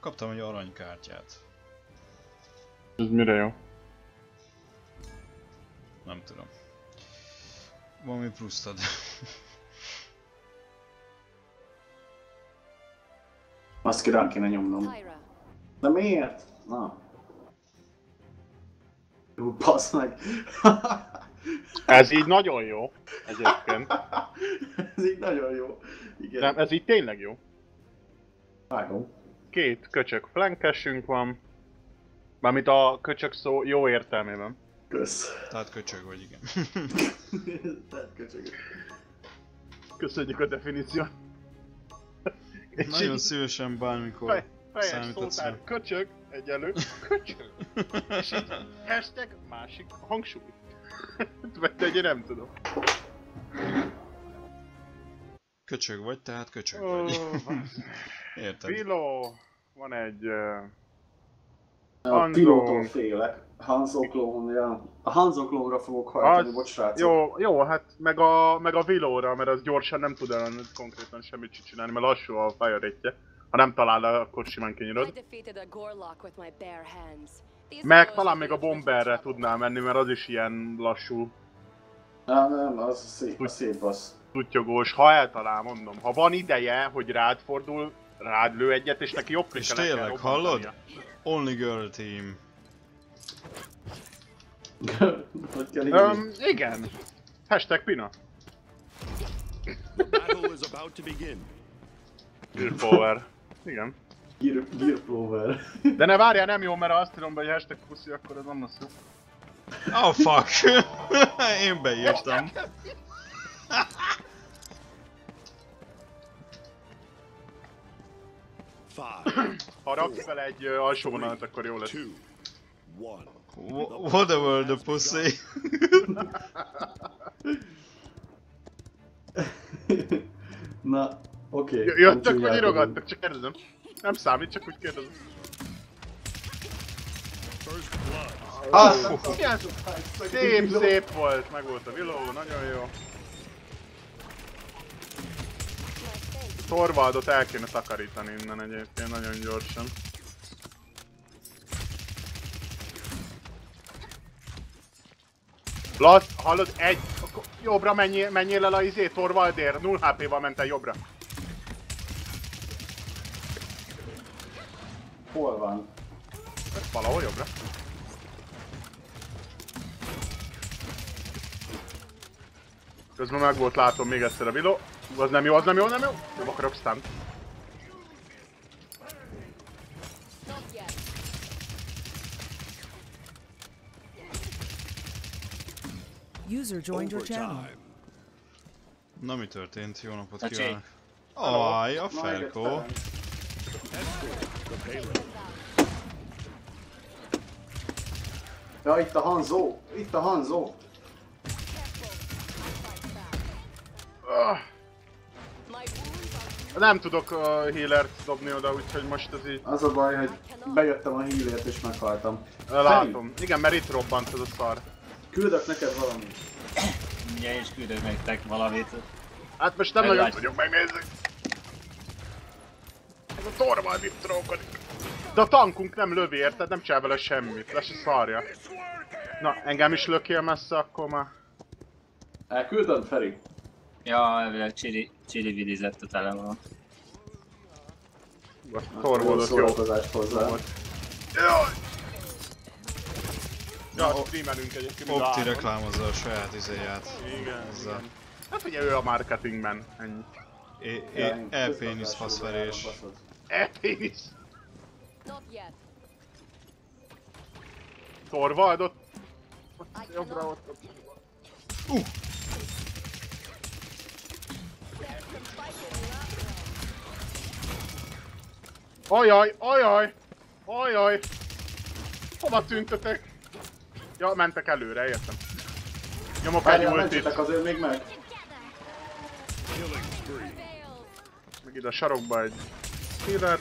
Kaptam egy aranykártyát. Ez mire jó? Nem tudom. Valami pluszt ad. Azt ki rá kéne nyomnom. De miért? Na. Ú, basz meg. Ez így nagyon jó, egyébként. Ez így nagyon jó. Igen. Nem, ez így tényleg jó. Vágom. Két köcsök flankesünk van. Mármint a köcsök szó jó értelmében. Kösz. Tehát köcsög vagy, igen. Tehát köcsög. Köszönjük a definíciót. Nagyon szívesen bármikor. fej- fejes Számított szótár, szám. köcsög, egyelő, köcsög. És így hashtag másik hangsúly. Vagy te ugye nem tudom. Köcsög vagy, tehát köcsög Ó, vagy. Érted? Biló, van egy... Uh, A pilótól félek. Hanzo klón, ja. A Hanzo klónra fogok hajtani, Az- bocs srácok. jó, jó, hát meg a, meg a Vilóra, mert az gyorsan nem tud el konkrétan semmit csinálni, mert lassú a fire rate Ha nem talál, akkor simán kinyírod. Meg talán még a bomberre tudnál menni, mert az is ilyen lassú, Nem, nem, az szép, az szép az. tutyogós, ha eltalál, mondom. Ha van ideje, hogy rád fordul, rád lő egyet, és neki jobb És tényleg, hallod? Only girl team. Öm, igen. Hashtag Pina. The battle is about to begin. Gear Power. Igen. Gear, Gear Plover. De ne várjál, nem jó, mert ha azt tudom, hogy hashtag puszi, akkor az nem lesz jó. Oh fuck! Én beírtam. Five, Ha raksz fel egy ö, alsó vonalat, akkor jó lesz. two, one. Wh- What the world the pussy? Na, oké. Okay. Jöttök vagy írogattak? Csak kérdezem. Nem számít, csak úgy kérdezem. Ah, szép, szép volt, meg volt a viló, nagyon jó. Torvaldot el kéne takarítani innen egyébként nagyon gyorsan. Lasz, hallod, egy, jobbra menjél, menjél el a izé, Torvaldér, 0 HP-val ment el jobbra. Hol van? Valahol jobbra. Közben meg volt látom még egyszer a viló. Az nem jó, az nem jó, az nem jó. Nem akarok stun. Not yet. User joined your channel. Overtime. Na mi történt? Jó napot Öcsé. kívánok! Aj, a Na, Ja, itt a Hanzo! Itt a Hanzo! Ah, nem tudok uh, healert dobni oda, úgyhogy most ez így Az a baj, hogy bejöttem a healért és meghaltam. látom. Igen, mert itt robbant ez a szar. Küldök neked valamit. Ugye is küldök nektek valamit. Hát most nem Meglátjuk. nagyon tudjuk megnézni. Ez a itt trókodik. De a tankunk nem lövi, érted? Nem csinál vele semmit. Le se szarja. Na, engem is lökél messze, akkor már... Elküldöm, Feri? Ja, elvileg csili, csili vidizett a tele van. Torvaldot jó. Hozzá. Jaj! Ja, streamelünk egyébként. mind a Opti reklámozza a saját izéját. Igen, Ezzel. igen. Hát ugye ő a marketingben, ennyi. É- é- közgazdásul faszverés. Yet. Torvaldot? I Jobbra ott. Left. Ajaj, ajaj! Ajaj! Hova tűntetek? Ja, mentek előre, értem. Nyomok egy ultit, azért még meg. Meg ide a sarokba egy healer.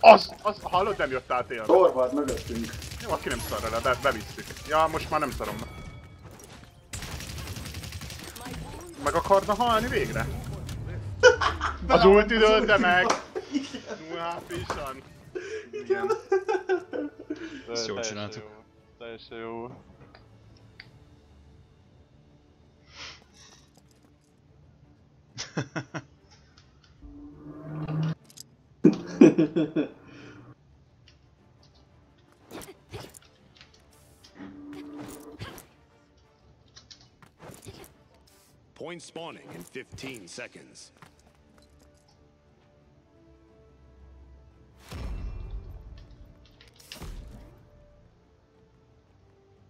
Az, az, hallod, nem jött át élve. Torvald mögöttünk. Jó, aki nem szar le, be, bevisszük. Ja, most már nem szarom. Meg akarna halni végre? Az ulti dölte meg! Nuhá Fisan! Igen. Ezt jól Teljesen csináltuk. Teljesen jó. Point spawning in 15 seconds.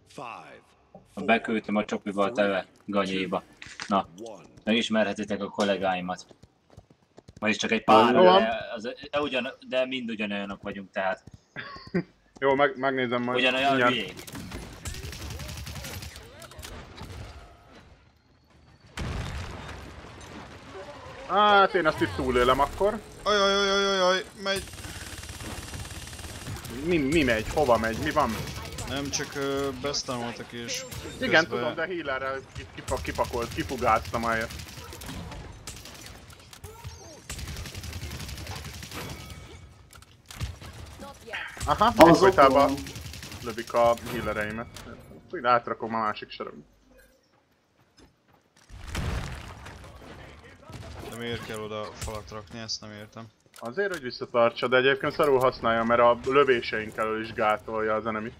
Five, Beküldtem a csopival tele ganyéba. Na, megismerhetitek a kollégáimat. Vagyis csak egy pár, de, az, de, ugyan, de mind ugyanolyanok vagyunk, tehát Jó, meg, megnézem majd. ugyanolyan mindjárt. hülyék. Hát én ezt itt túlélem akkor. Ajajajajajaj, megy. Mi, mi megy? Hova megy? Mi van? Nem, csak uh, besztámoltak és Igen, közben- tudom, de healerrel ki- kipa- kipakolt, kifugáztam a Aha, Az egyfolytában lövik a healereimet. Úgy átrakom a másik sarokba. De miért kell oda falat rakni, ezt nem értem. Azért, hogy visszatartsa, de egyébként szarul használja, mert a lövéseink elől is gátolja az enemy.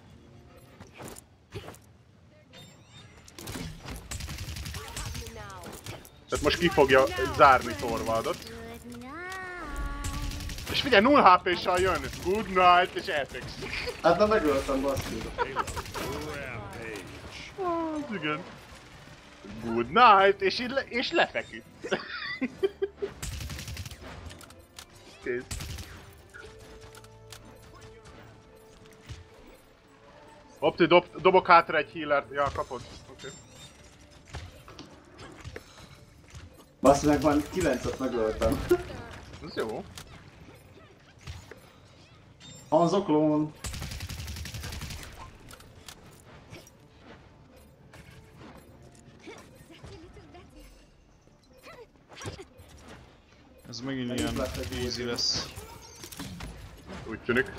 Tehát most ki fogja zárni Torvaldot. És figyelj, 0 HP-sal jön! Good night, és epic. Hát nem megöltem, baszki. Az igen. Good night, és, le, és lefeküdt. Kész. Opti, dob, dobok hátra egy healer Ja, kapod. Oké. Baszki meg van 9-et megöltem. Ez jó. Hanzoklón. Ez megint Megint ilyen easy lesz. Úgy tűnik.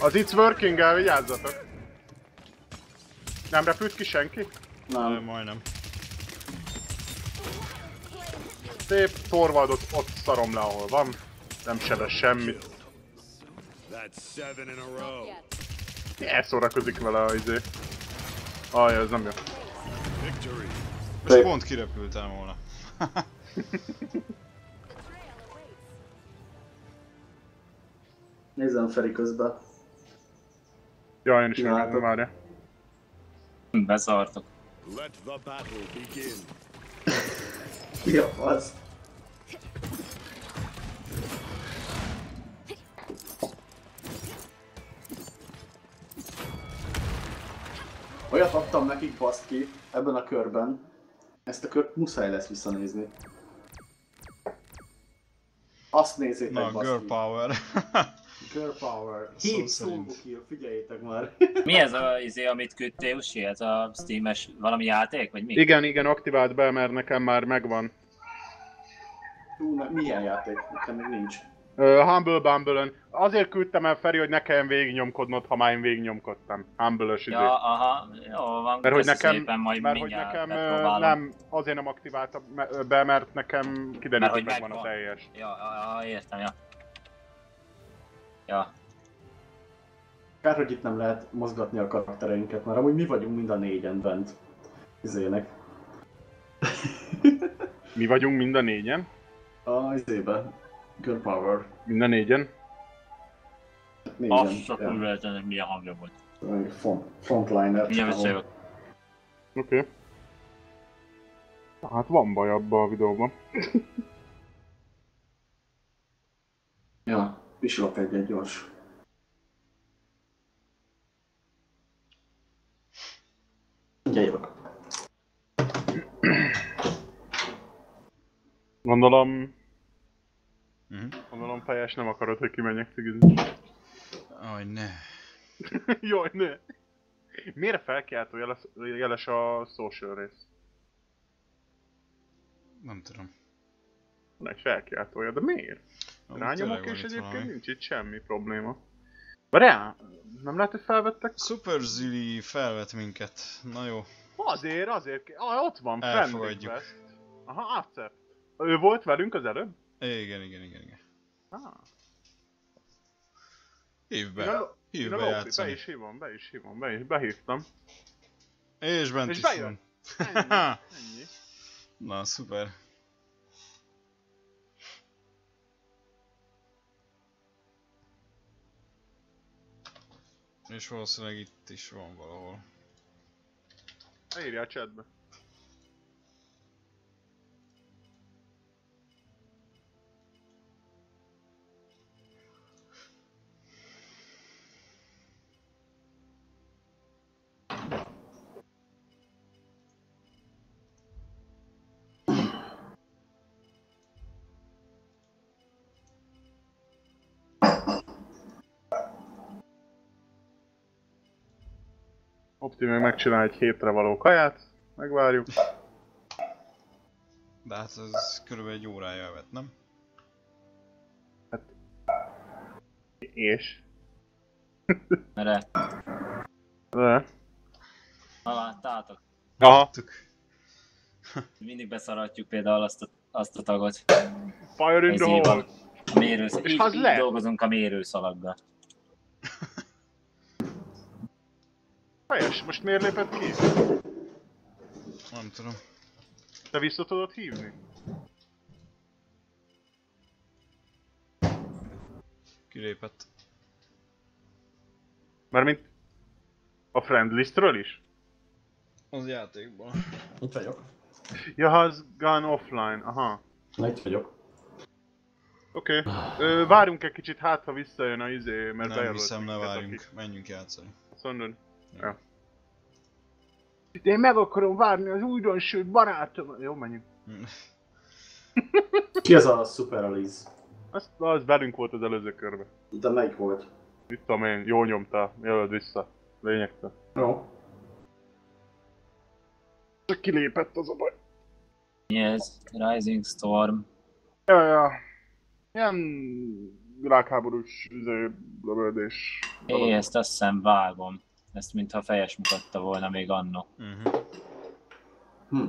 Az It's working el, vigyázzatok. Nem repült ki senki? Ö, Nem. majdnem. Szép Torvaldot ott szarom le, ahol van. Nem sebez semmit. Elszórakozik vele a izé. Ajj, ez nem jó. Most pont kirepültem volna. Nézem Feri közben. Jaj, én is megnézem, várja. Beszartok. Let the battle begin. Mi a fasz? Olyat adtam nekik baszki ebben a körben. Ezt a kört muszáj lesz visszanézni. Azt nézzétek Na, girl power. Girl power. Szó 7 szerint. solo kill, figyeljétek már. Mi ez a izé, amit küldtél, Usi? Ez a Steam-es valami játék, vagy mi? Igen, igen, aktivált be, mert nekem már megvan. Hú, ne, milyen játék? Nekem még nincs. Humble bumble Azért küldtem el Feri, hogy ne kelljen végignyomkodnod, ha már én végignyomkodtam. Humble-ös izé. Ja, aha, jó van, Mert hogy nekem, szépen, majd mert hogy nekem nem, azért nem aktiváltam me- be, mert nekem kiderült, hogy megvan a teljes. Ja, ja, értem, ja. Ja, Kár, hogy itt nem lehet mozgatni a karaktereinket, mert amúgy mi vagyunk mind a négyen bent. Izének. Mi vagyunk mind a négyen? A izébe. Girl power. Mind a négyen? Négyen. azt a kurva életenek milyen hangja volt. Ja. Front, frontliner. Milyen beszélök. Oké. Okay. Hát van baj abban a videóban. Ja, pisilok egy-egy gyors. Jövök. Gondolom, Mhm. gondolom fejes nem akarod, hogy kimenjek cigizni. Aj, ne. Jaj, ne! Miért felkiáltó jeles, jeles a social rész? Nem tudom. Van egy felkiáltója, de miért? Amúgy Rányomok és egyébként valami. nincs itt semmi probléma. Rá, nem lehet, hogy felvettek? Super Zilly felvet minket. Na jó. Azért, azért, ah, ott van, Elfogadjuk. Aha, accept. Ő volt velünk az előbb? Igen, igen, igen, igen. Ah. Ina- be. Ina be játszani. Be is hívom, be is hívom, be is, behívtam. És bent És is bejön. van. Ennyi, ennyi. Na, szuper. És valószínűleg itt is van valahol. Írja a chatbe. Opti meg megcsinál egy hétre való kaját, megvárjuk. De hát ez körülbelül egy órája elvett, nem? És? Merre? De. Láttátok? Aha. Mindig beszaratjuk például azt a, azt a tagot. Fire in the hole! A mérősz... És így, az így le? dolgozunk a mérőszalaggal. Fejes, most miért lépett ki? Nem tudom. Te vissza tudod hívni? Kilépett. Mármint a friend listről is? Az játékban. Itt vagyok. Ja, az gone offline, aha. Na, itt vagyok. Oké. Okay. Várjunk egy kicsit, hát ha visszajön a izé, mert Nem hiszem, ne várjunk. akik- Menjünk játszani. Azt mondod? Ja. De én meg akarom várni az újdonsült barátom. Jó, menjünk. Ki az a Super Alice? Az, az velünk volt az előző körbe. De melyik volt? Mit tudom én, jól nyomta, jelöld vissza. Lényegtelen. Jó. Csak kilépett az a baj. Mi ez? Rising Storm. Ja, ja. Ilyen világháborús izé, lövöldés. É, ezt azt hiszem vágom. Ezt mintha fejes mutatta volna még anno. Uh-huh. Hm.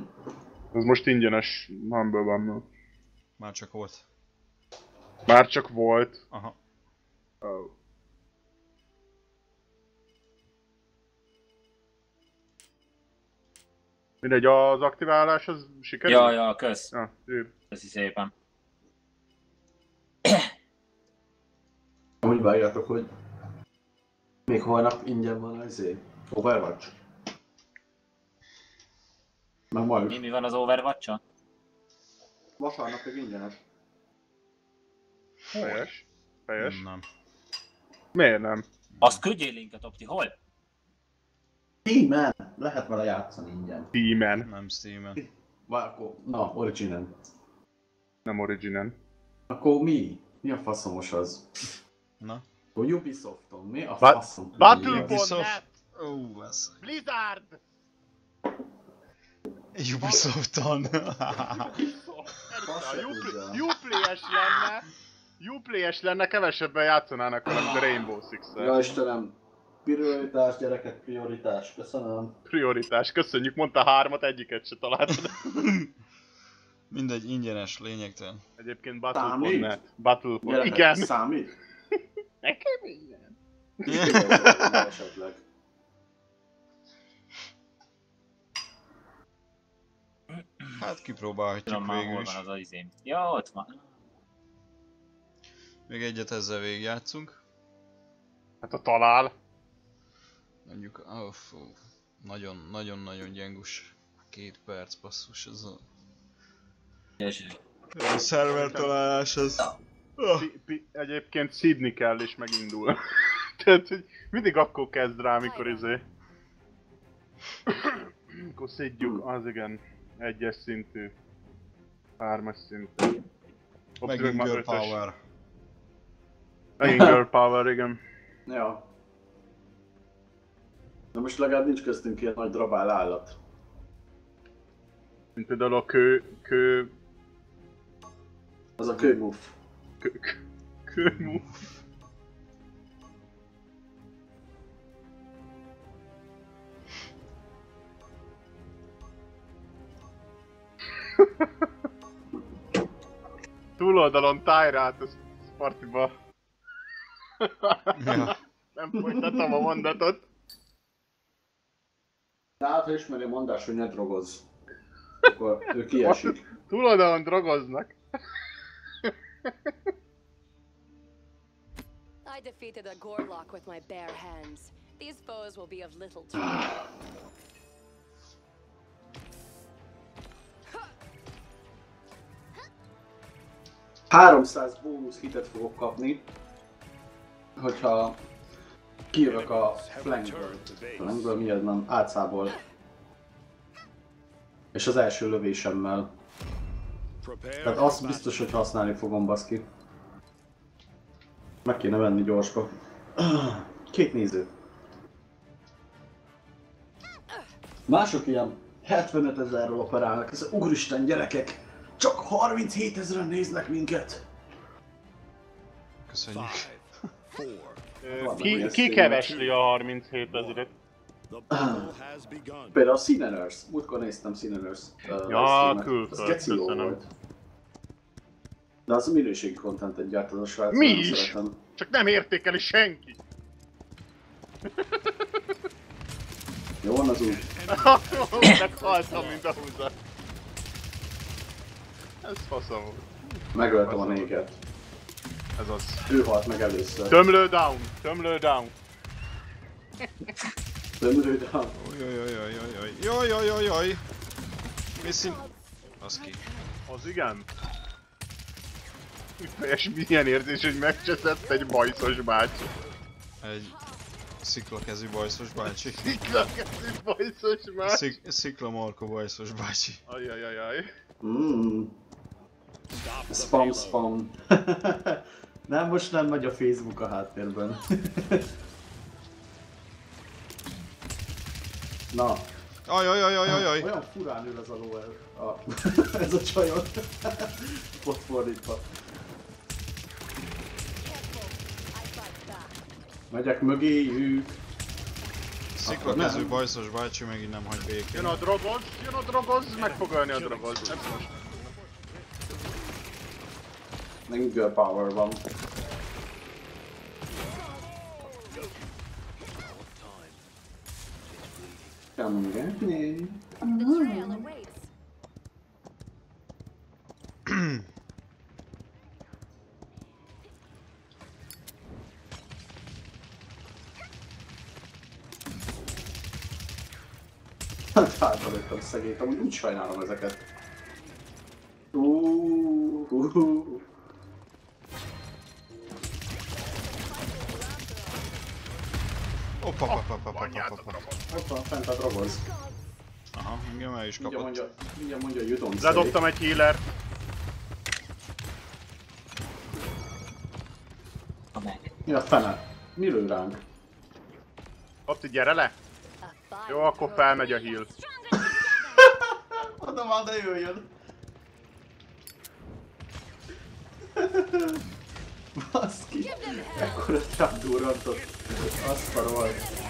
Ez most ingyenes Humble van. Már csak volt. Már csak volt. Aha. Oh. Mindegy, az aktiválás az sikerült? Ja, ja, kösz. Ja, ír. Köszi szépen. Úgy várjátok, hogy még holnap ingyen van az izé. Overwatch. Meg ma Mi, mi van az overwatch -a? Vasárnapig ingyenes. Fejes. Fejes. Nem. Miért nem? Azt küldjél linket, Opti, hol? Steam-en! Lehet vele játszani ingyen. Steam-en, Nem Steam-en. Akkor, na, Originen. nem Originen. Akkor mi? Mi a faszomos az? Na. A Ubisofton, mi a faszom? Battle.net! Ó, ez... Blizzard! Ubisofton. Uplay-es lenne, Uplay-es lenne, kevesebben játszanának a Rainbow six Ja Istenem, prioritás gyerekek, prioritás, köszönöm. Prioritás, köszönjük, mondta hármat, egyiket se találtad. Mindegy, ingyenes, lényegtelen. Egyébként? Battle.net. Battle.net. Igen. Számít? Nekem igen. Esetleg. Hát kipróbálhatjuk Tudom végül is. van az izém. Ja, ott van. Még egyet ezzel végigjátszunk. Hát a talál. Mondjuk, oh, fú, nagyon, nagyon, nagyon gyengus. Két perc basszus, ez a... A szerver találás az... Pi- pi- egyébként szidni kell és megindul. Tehát, hogy mindig akkor kezd rá, mikor izé. Akkor szidjuk, az igen. Egyes szintű. Hármas szintű. Megint girl ötös. power. Megint girl power, igen. Ja. De most legalább nincs köztünk ilyen nagy drabál állat. Mint például a kő, kő, Az a kőbuff. Kőmú. Túloldalon tájrát a partiba. Ja. Nem folytatom a mondatot. De hát, ha ismeri a mondás, hogy ne drogozz. Akkor ő kiesik. Túloldalon drogoznak. I defeated a Gorlock with my bare hands. These foes will be of little to. 300 bónusz hitet fogok kapni, hogyha kijövök a flankből. Flankből mi ez nem? Átszából. És az első lövésemmel. Tehát azt biztos, hogy használni fogom baszki. Meg kéne venni gyorsba. Két néző. Mások ilyen 75 ezerről operálnak, ez úristen gyerekek! Csak 37 ezeren néznek minket! Köszönjük. Five, four. Ki, ki kevesli a 37 ezeret? Begun. Például a Sinners, múltkor néztem Sinners uh, Ja, külföld, köszönöm. volt. De az minőségi contentet gyárt az a srác, Mi is? szeretem. Csak nem értékeli senki. Jó van az úgy. Meghaltam, mint a húzat. Ez faszom. Megöltem a néket. Ez az. Ő halt meg először. Tömlő down, tömlő down. Tömrő, de Jajajajajajaj. Jajajajajaj. Mi szín... Az ki. Az igen. És milyen érzés, hogy megcseszett egy bajszos bácsi. Egy sziklakezű bajszos bácsi. Sziklakezű bajszos bácsi. Szik, szikla Marko bajszos bácsi. Ajajajaj. Mm. Spam, spam. nem, most nem megy a Facebook a háttérben. Na, Ajajajajajaj. olyan furán ül az a lower. A, ez a csajon. Ott fordítva. Megyek mögéjük. Sziklakezű bajszos bácsi megint nem hagy békén. Jön a drogoz, jön a drogoz, meg fog ölni a drogoz. Ez most. Megint girl power van. Come get me. The trail awaits. Hát hátrahagytam szegényt, amúgy úgy sajnálom ezeket. Uuuuh, uuuh. Oppa, oppa, oppa, oppa, oppa, oppa. Ott van fent a drogoz. Aha, engem el is Mindjárt kapott. mondja, mindjárt mondja you don't. Ledobtam egy healer. Mi a fene? Mi lő ránk? Opti, gyere le. Jó, akkor felmegy a heal. Oda már de jöjjön. Baszki. Ekkora trap durrantott. Azt a rohadt.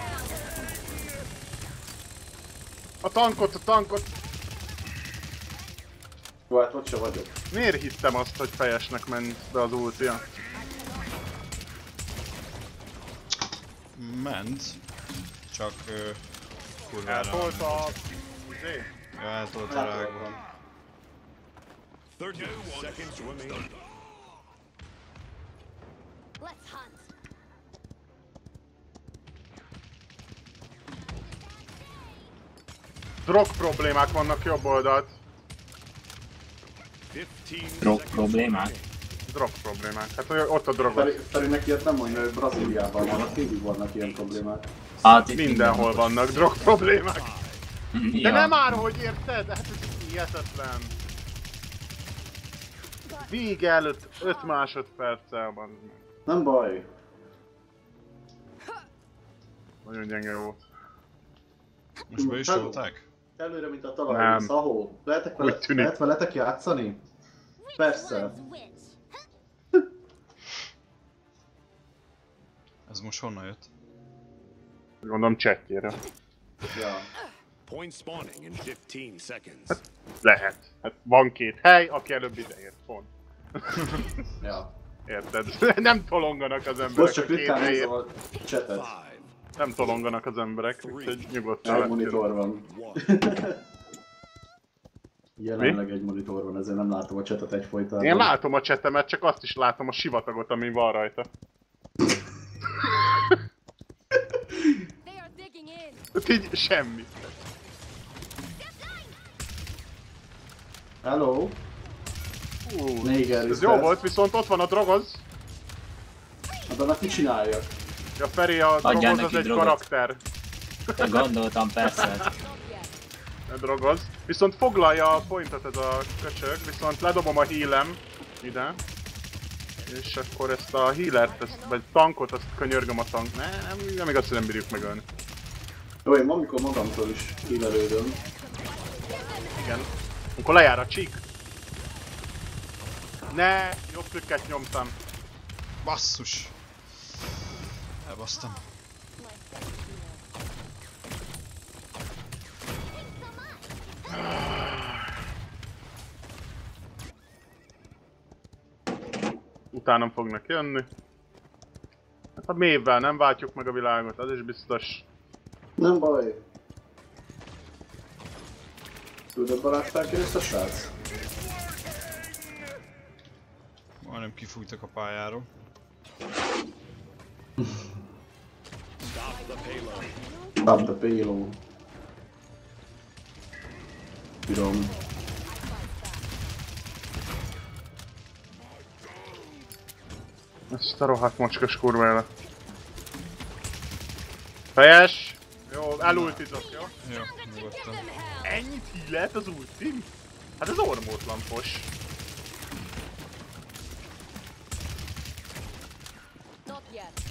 A tankot, a tankot. Jó, hát ott se vagyok. Miért hittem azt, hogy fejesnek ment be az ultia? Ment. Csak... Ö, kurvára. Eltolt a... Izé? Ja, eltolt a rágban. 30 seconds remaining. Let's hunt. Drog problémák vannak jobb oldalt. 15 Drog problémák? Drog problémák. Hát ott a drogod. Feri, Ferinek ilyet nem mondja, hogy Brazíliában vannak, mindig vannak ilyen problémák. Hát Mindenhol vannak drog problémák. De Ja. nem már, hogy érted? Hát ez hihetetlen. Vége előtt 5 másodperccel van. Nem baj. Nagyon gyenge volt. Most be is tolták? Előre, mint a talaj. Nem. Szahó. Lehetek vele, lehet veletek játszani? Persze. Ez most honnan jött? Gondolom chatjére. Ja. Point spawning in 15 seconds. Lehet. Hát van két hely, aki előbb ideért. Pont. Ja. Érted? Nem tolonganak az emberek Most csak két ritkán nézem a. Five, Nem tolonganak az emberek, úgyhogy nyugodtan Egy monitor van. Jelenleg egy monitor van, ezért nem látom a chatet egyfolytában. Én látom a csetemet, csak azt is látom a sivatagot, ami van rajta. Hát így semmi. Hello? Ú, Néger ez jó lesz. volt, viszont ott van a drogoz. Hát annak mit csináljak? Ja, Feri, a Adjál drogoz az egy drogot. karakter. Gondoltam persze. A drogoz. Viszont foglalja a pointot ez a köcsög, viszont ledobom a healem ide. És akkor ezt a healert, ezt, vagy tankot, azt könyörgöm a tank. Ne, nem, nem igaz, hogy nem bírjuk megölni. Jó, én amikor magamtól is hílelődöm. Igen. Amikor lejár a csík. Ne, jobb trükket nyomtam. Basszus! Elbasztam. Utánam fognak jönni. Hát a mévvel nem váltjuk meg a világot, az is biztos. Nem baj. Tudod barátták ezt a srác? Majdnem kifújtak a pályáról. Stop the payload. Stop the payload. Bírom. Ezt a rohadt mocskos kurva élet. Fejes! Jó, elultitok, jó? Jó, nyugodtan. Ennyit lehet az ultim? Hát ez ormótlan fos. Not yet.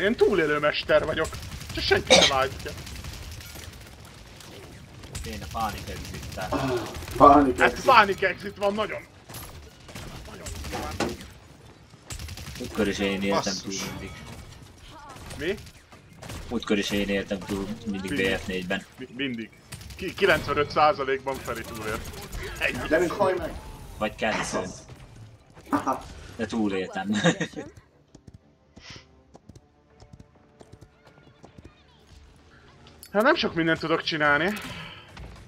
Én túlélő mester vagyok. Csak senki nem látja. Én a pánik exittel. Pánik Hát Pánik exit van nagyon. Nagyon durván. Múltkor is én éltem túl mindig. Mi? Múltkor is én éltem túl mindig BF4-ben. Mi- Mindig. Ki 95%-ban Feri túlért. Ennyi. Gyerünk, hajj meg! Vagy kettőn. De túléltem. Hát nem sok mindent tudok csinálni.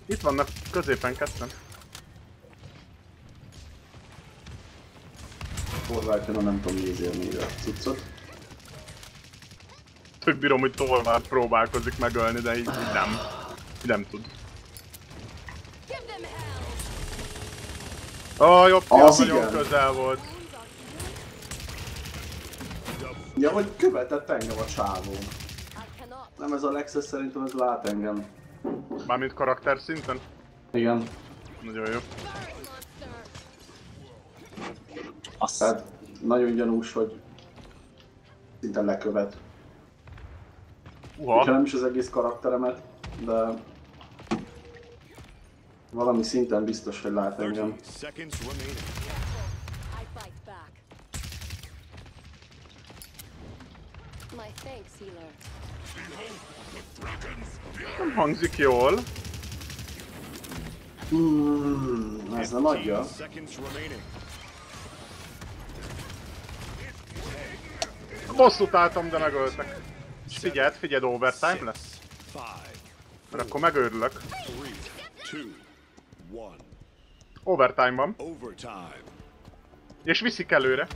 Itt vannak középen ketten. Horváthjon, nem tudom nézélni a cuccot. Tök bírom, hogy Tolvár próbálkozik megölni, de így, így nem. Így nem tud. A jobb Az nagyon igen. közel volt. Ja, hogy követett engem a csávó. Nem ez a Lexus szerintem ez lát engem. Mármint karakter szinten. Igen. Nagyon jó. Azt. Tehát nagyon gyanús, hogy szinte lekövet. Uha. Ha nem is az egész karakteremet, de valami szinten biztos, hogy lát 30 engem. Nem hangzik jól. Hmm, ez nem adja. 15 seconds remaining. Bosszút álltam, de megöltek. És figyeld, figyeld, overtime lesz. Mert akkor megőrülök. One. Overtime van. Overtime. És viszik előre.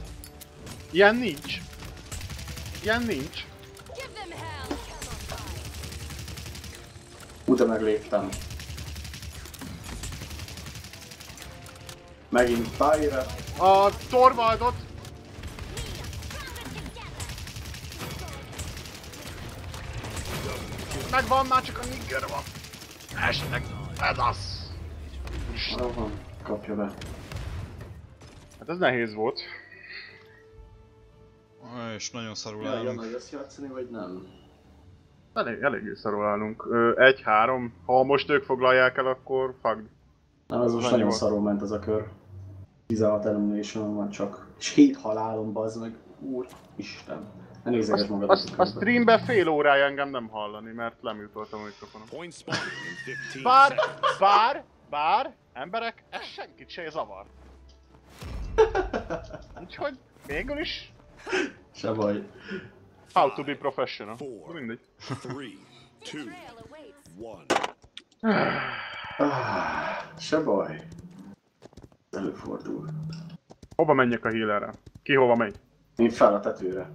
Ilyen nincs. Ilyen nincs. De megléptem. Megint Fire. A Torvaldot Megvan, már csak a nigger van. Esnek, ez az. Arra van, kapja be. Hát ez nehéz volt. És nagyon szarul állunk. hogy ezt játszani, vagy nem? Elég, eléggé szarul állunk. Ö, egy, három. Ha most ők foglalják el, akkor fuck. Nem, ez most Annyi nagyon volt. szarul ment ez a kör. 16 elimination van csak. És 7 halálom, bazd meg. Úr, Isten. Ne nézzeges Azt, magad azt, a streamben fél órája engem nem hallani, mert leműtoltam a 15 Bár, bár, bár, emberek, ez senkit se zavar. Úgyhogy végül is, Se baj. how to be professional. Four. Mindegy. Three, two, one. Ah, se baj. Előfordul. Hova menjek a healerre? Ki hova megy? Én fel a tetőre.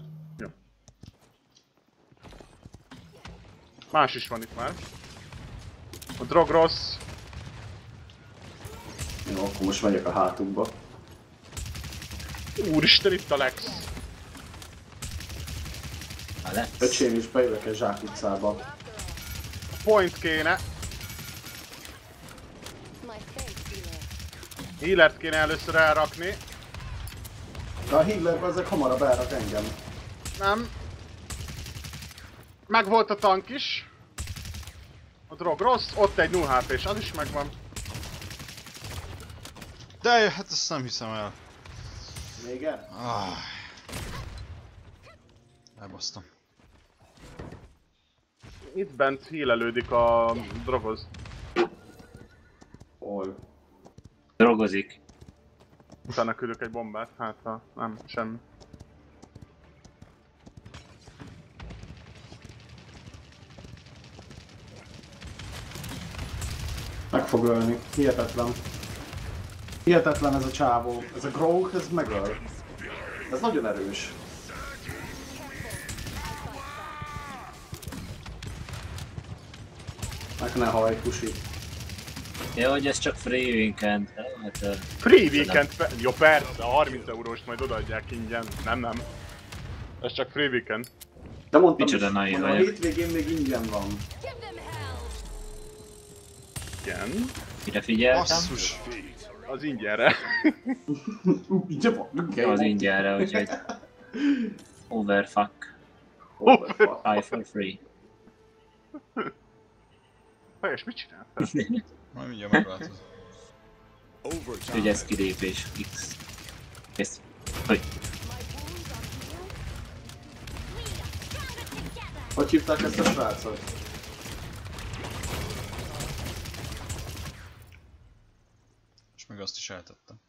Más is van itt már. A Drogros, Jó, akkor most megyek a hátukba. úristen itt a Lex. A Lex. Öcsém is bejövök egy zsákutcába. Point kéne, My thanks, healer. healert kéne először elrakni. De a healerben ezek hamarabb elrak engem. Nem. Meg volt a tank is. A drog rossz, ott egy 0 hp és az is megvan. De hát ezt nem hiszem el. Vége? Ah. Elbasztam. Itt bent hílelődik a drogoz. Hol? Drogozik. Utána küldök egy bombát, hát ha nem, semmi. Meg fog ölni. Hihetetlen. Hihetetlen ez a csávó. Ez a Grog, ez megöl. Ez nagyon erős. Meg ne haj, pusi. Jó, hogy ez csak free weekend. Hát, Free weekend, pe- jó persze, a 30 eurós majd odaadják ingyen. Nem, nem. Ez csak free weekend. De mondtam Micsoda naiv mondom, a vagyok. hétvégén még ingyen van. Igen. mire figyeltem? Basszus! Az ingyenre. Az ingyenre, úgyhogy... Overfuck. Overfuck. I for free. Ha, és mit csináltál? Majd mindjárt meglátod. Overtime. Ügyesz kilépés. X. Kész. Hogy? Hogy hívták ezt a srácot? Meg azt is eltettem.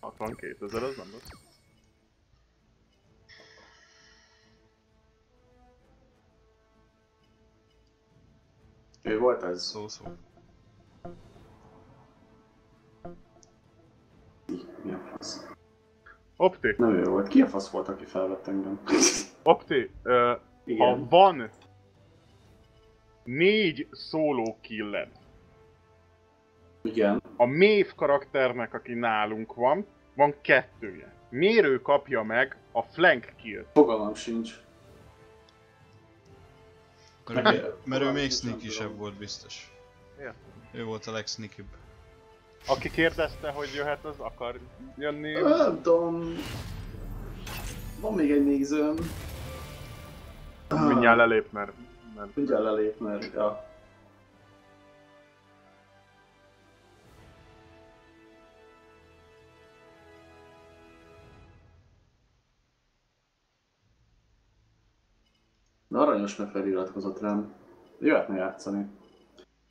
62 ezer, az nem rossz. Ő volt ez? Szó szó. Mi a fasz? Opti, Nem ő volt. Ki a fasz volt, aki felvett engem? Opti, ö, ha van négy szóló killed, Igen. a Maeve karakternek, aki nálunk van, van kettője. Miért ő kapja meg a flank kill? Fogalmam sincs. Mert, Meg- ő, mert ő még tudom. volt biztos. Ja. Ő volt a legsneakybb. Aki kérdezte, hogy jöhet, az akar jönni. Nem tudom. Van még egy nézőm. Mindjárt lelép, mert... mert Mindjárt lelép, mert... Ja. De aranyos, mert feliratkozott rám. Jöhetne játszani.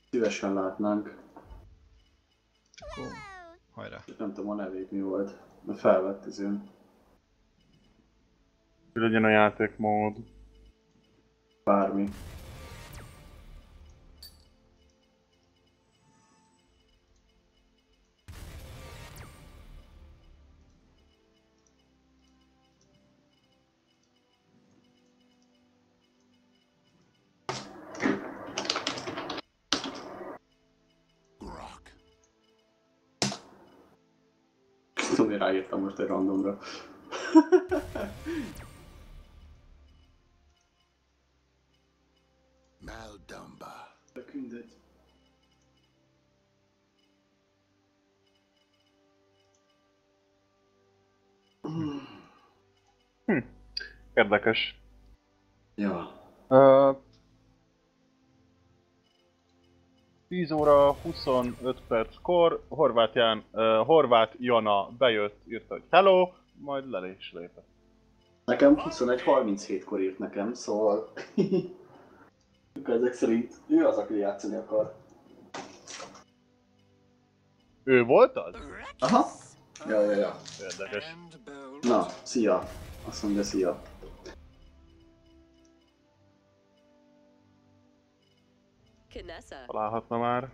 Szívesen látnánk. Akkor hajrá. Nem tudom a nevét mi volt. De felvett izén. legyen a játékmód. Bármi. Ráírtam most egy randomra. Maldumba. Tök mindegy. Érdekes. Ja. Uh, 10 óra 25 perckor Horváth, Ján, uh, Horváth Jana bejött, írta, hogy hello, majd le is lépett. Nekem 21.37-kor írt nekem, szóval... Ezek szerint ő az, aki játszani akar. Ő volt az? Aha. Ja, ja, ja. Érdekes. Na, szia. Azt mondja, szia. Kinessa. Találhatna már.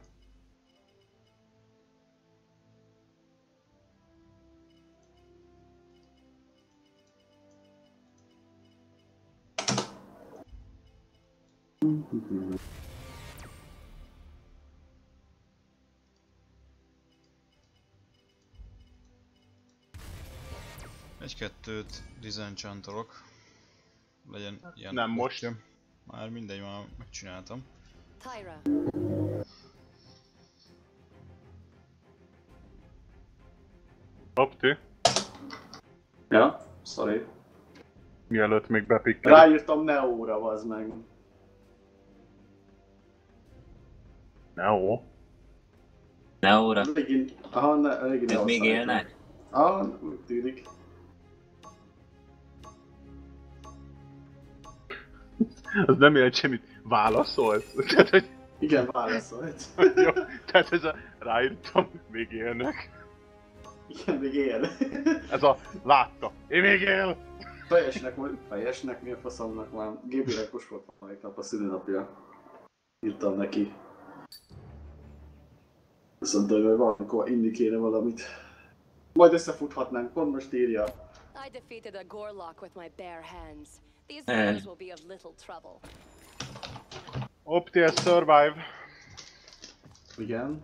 Egy-kettőt dizencsantolok. Legyen ilyen... Nem most. Már mindegy, már megcsináltam. Tyra. Opti. Ja, sorry. Mielőtt még bepikkel. Ráírtam Neóra, az meg. Neo. Neóra. Eléggé, aha, ne, eléggé Ők Neo még élnek? Ah, úgy tűnik. Az nem jelent semmit. Válaszolt? Tehát, hogy Igen, válaszolt. jó, tehát ez a ráírtam, még élnek. Igen, még él. Ez a látta. Én még él! Fejesnek, fejesnek, mi a faszomnak van. Gébinek most volt valamelyik nap a szülinapja. Írtam neki. Azt mondta, hogy valamikor inni kéne valamit. Majd összefuthatnánk, pont most írja. I defeated a Gorlock with my bare hands. These Eh. guys will be of little trouble. Optiel survive. Igen.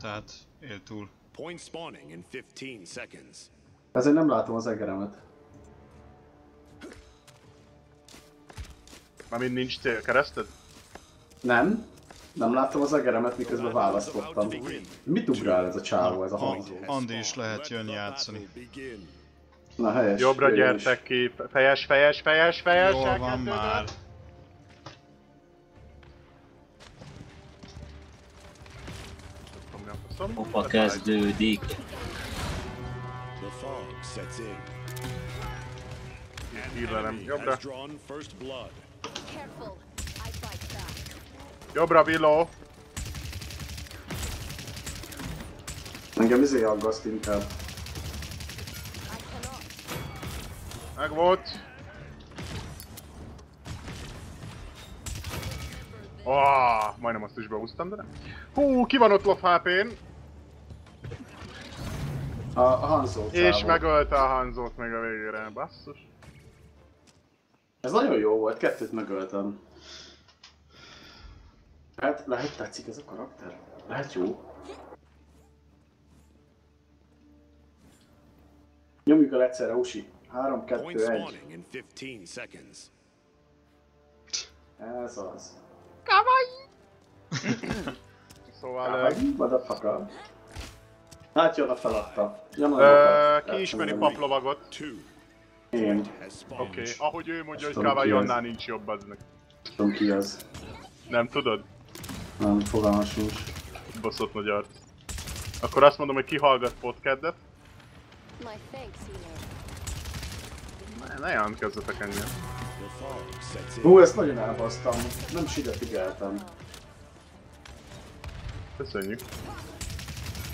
Tehát él túl. Point spawning in 15 seconds. Ezért nem látom az egeremet. Mármint nincs célkereszted? Nem. Nem láttam az egeremet, miközben választottam. Mit ugrál ez a csávó, ez a A- hangzó? Andi is lehet jönni játszani. Na helyes. Jobbra jöjjön gyertek ki. Fejes, fejes, fejes, fejes. Jól van már. Opa kezdődik. Hírlelem. Jobbra. Jobbra, Willow. Engem izé aggaszt inkább. I cannot. Meg volt. Ah, majdnem azt is beúztam, de nem. Hú, ki van ott lop HP-n? A, a És megölte a Hanzót még a végére, basszus. Ez nagyon jó volt, kettőt megöltem. Hát, lehet tetszik ez a karakter? Lehet jó. Nyomjuk el egyszerre, Usi. 3, Point 2, 1. spawning in 15 seconds. Ez az. Szóval... ö, Vagy, motherfucker. Hát jön a feladta. Jön a Ö, ki ismeri paplovagot? Two Én. Oké, okay. ahogy ő mondja, hogy Kavajonnál az. nincs jobb aznak. Tudom ki az. Nem tudod? Nem, fogalmas nincs. Baszott nagy arc. Akkor azt mondom, hogy kihallgat podcastet. My thanks, healer. Ne, jelentkezzetek in. Hú, ezt nagyon elbasztam. Nem is ide figyeltem. Köszönjük.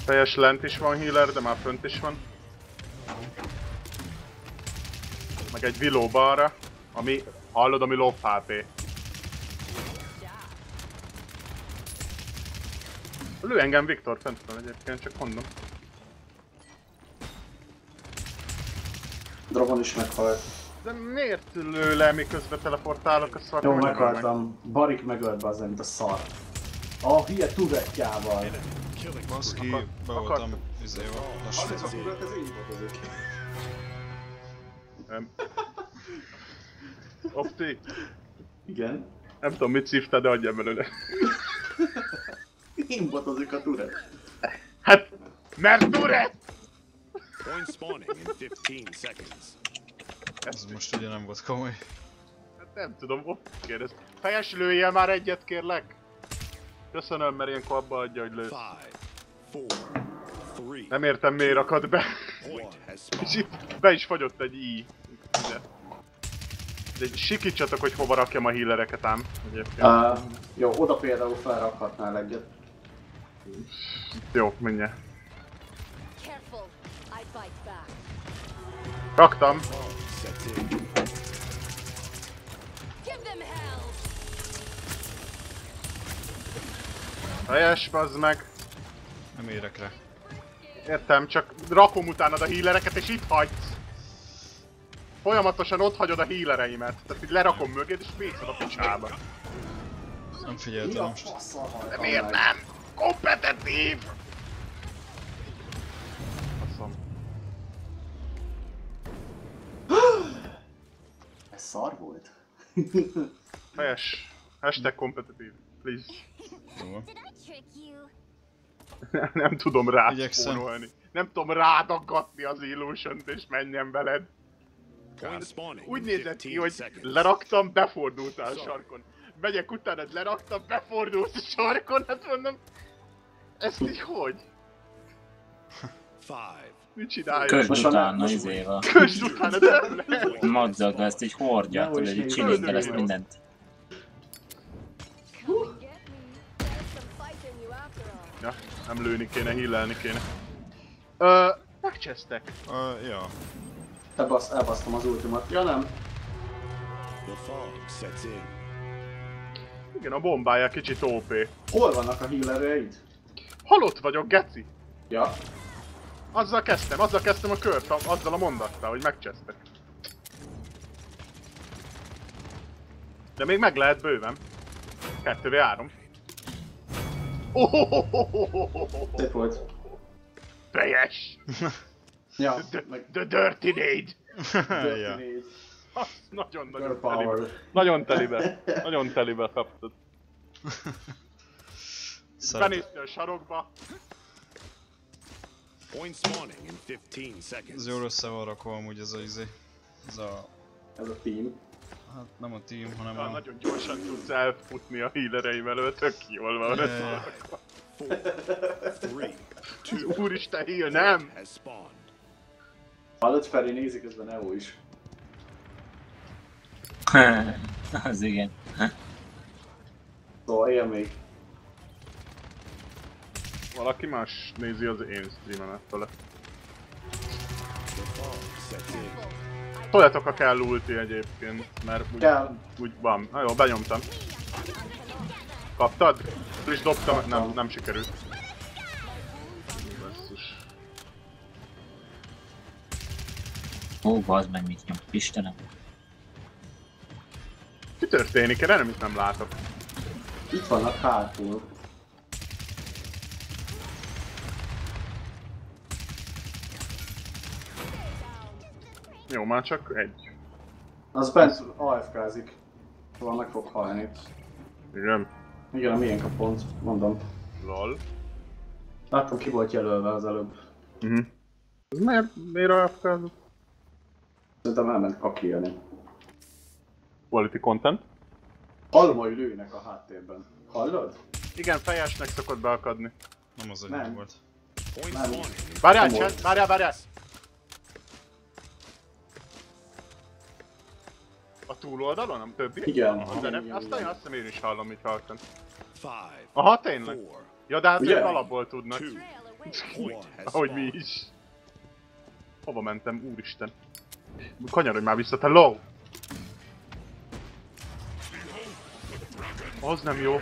Teljes lent is van healer, de már fönt is van. Meg egy Willow balra, ami, hallod, ami lop HP. Lő engem Viktor fent van egyébként, csak mondom. Dragon is meghalt. De miért lő le, miközben teleportálok a szarra? Jó, Meg- meghaltam. Barik megölt be az mint a szar. A hülye tudettjával. Killing Baszki, be voltam izéval, Az tudet, ez így volt. Nem. Opti, Igen. nem tudom mit szívtál, de adjál belőle. Én botozik a tudet. Hát, mert Tourette! Point spawning in 15 seconds. Ez most ugye nem volt komoly. Hát nem tudom, ott kérdez. Fejes lőjél már egyet, kérlek? Köszönöm, mert ilyenkor abba adja, hogy lő. Five, four, three. Nem értem miért akad be. És itt be is fagyott egy i. Ide. De sikítsatok, hogy hova rakjam a healereket ám. Egyébként. Uh, jó, oda például felrakhatnál egyet. Jó, mindjárt. Raktam. Helyes, bazd meg. Nem érek rá. Értem, csak rakom utánad a healereket és itt hagysz. Folyamatosan ott hagyod a healereimet. Tehát így lerakom mögéd és vészed a picsába. Nem figyeltem most. De miért nem? Kompetitív! Faszom. Ez szar volt? Helyes. Hashtag kompetitív. Please. Jó. Nem tudom rá Igyekszem. spórolni. Nem tudom rádaggatni az illusion és menjen veled. Úgy nézett ki, 15 hogy leraktam, befordultál a sarkon. Megyek utánad, leraktam, befordult a sarkon, hát mondom... Ezt így hogy? Five, Mit csinálja? Már utána izéval. Kösd utána, de nem lehet. Madzag, ezt így hordja, tudod, így is csilingelesz nézd. mindent. Ja, nem lőni kéne, hillelni kéne. Ö, megcsesztek. Uh, ja. Elbasz, elbasztom az ultimat. Ja nem. the fog sets in. Igen, a bombája kicsit OP. Hol vannak a healereid? Halott vagyok, geci. Ja. Azzal kezdtem, azzal kezdtem a kört, a- azzal a mondattal, hogy megcsesztek. De még meg lehet bőven. 2v3. Szép volt. Fejes! Ja, The, the Dirty Raid! Dirty. Az Nagyon-nagyon telibe. Nagyon telibe. Nagyon telibe kaptad. A sarokba. Point spawning in 15 seconds. Ez jól össze van rakva amúgy ez a izé. Ez a... Ez a team. Hát nem a team, hanem a... nagyon gyorsan tudsz elfutni a healereim előtt, tök jól van. Three, two, Úristen, heal, nem! Hallod Feri nézi közben Neo is. Az igen. Szóval él még. Valaki más nézi az én streamemet in. Toljatok, ha kell ulti egyébként, mert úgy, Kell. úgy van. Na jó, benyomtam. Kaptad? És dobtam, nem, nem sikerült. Basszus. Ó, bazd meg, mit nyom. Istenem. Mi történik? Én nem, nem látok. Itt vannak hátul. Jó, már csak egy. Az bent AFK-zik. Szóval meg fog halni. Igen. Igen, a milyen kapont, mondom. Lol. Láttam ki volt jelölve az előbb. Mhm. Ez miért, miért afkázott? Szerintem elment kakilni. Quality content. Hogy lőnek a háttérben. Hallod? Igen, fejesnek szokott beakadni. Nem az Nem. volt. Point Nem. in Várjál, volt. várjál, várjál! A túloldalon, nem többi? Igen. Az igen, nem, igen, azt, igen. én, azt hiszem én is hallom, mit five, Aha, tényleg? four, Ja, de hát Ugye? ők alapból tudnak. Ahogy mi is. Hova mentem, úristen? Kanyarodj már vissza, te low! Az nem jó.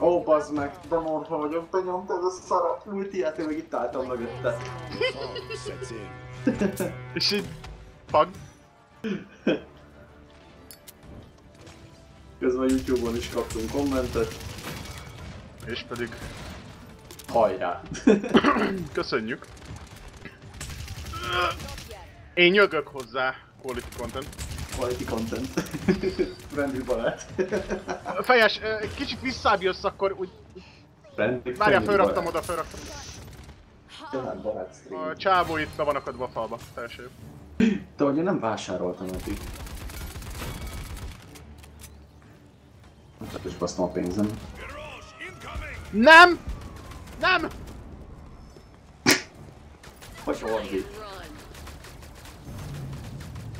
Ó, bazd meg, de mondta vagyok, benyomtad a szara ultiát, én meg itt álltam mögötte. És így... Fag. Közben Youtube-on is kaptunk kommentet. És pedig... Hajrá! Köszönjük. Én nyögök hozzá quality content. Quality content. Friendly barát. Fejes, egy kicsit visszább jössz, akkor úgy... Friendly, Várjál, fölraktam oda, fölraktam. Tényleg barát stream. A csávó itt be van akadva a falba, jó. De hogy én nem vásároltam eddig. Hát is basztam a pénzem. Nem! Nem! Hogy ordi.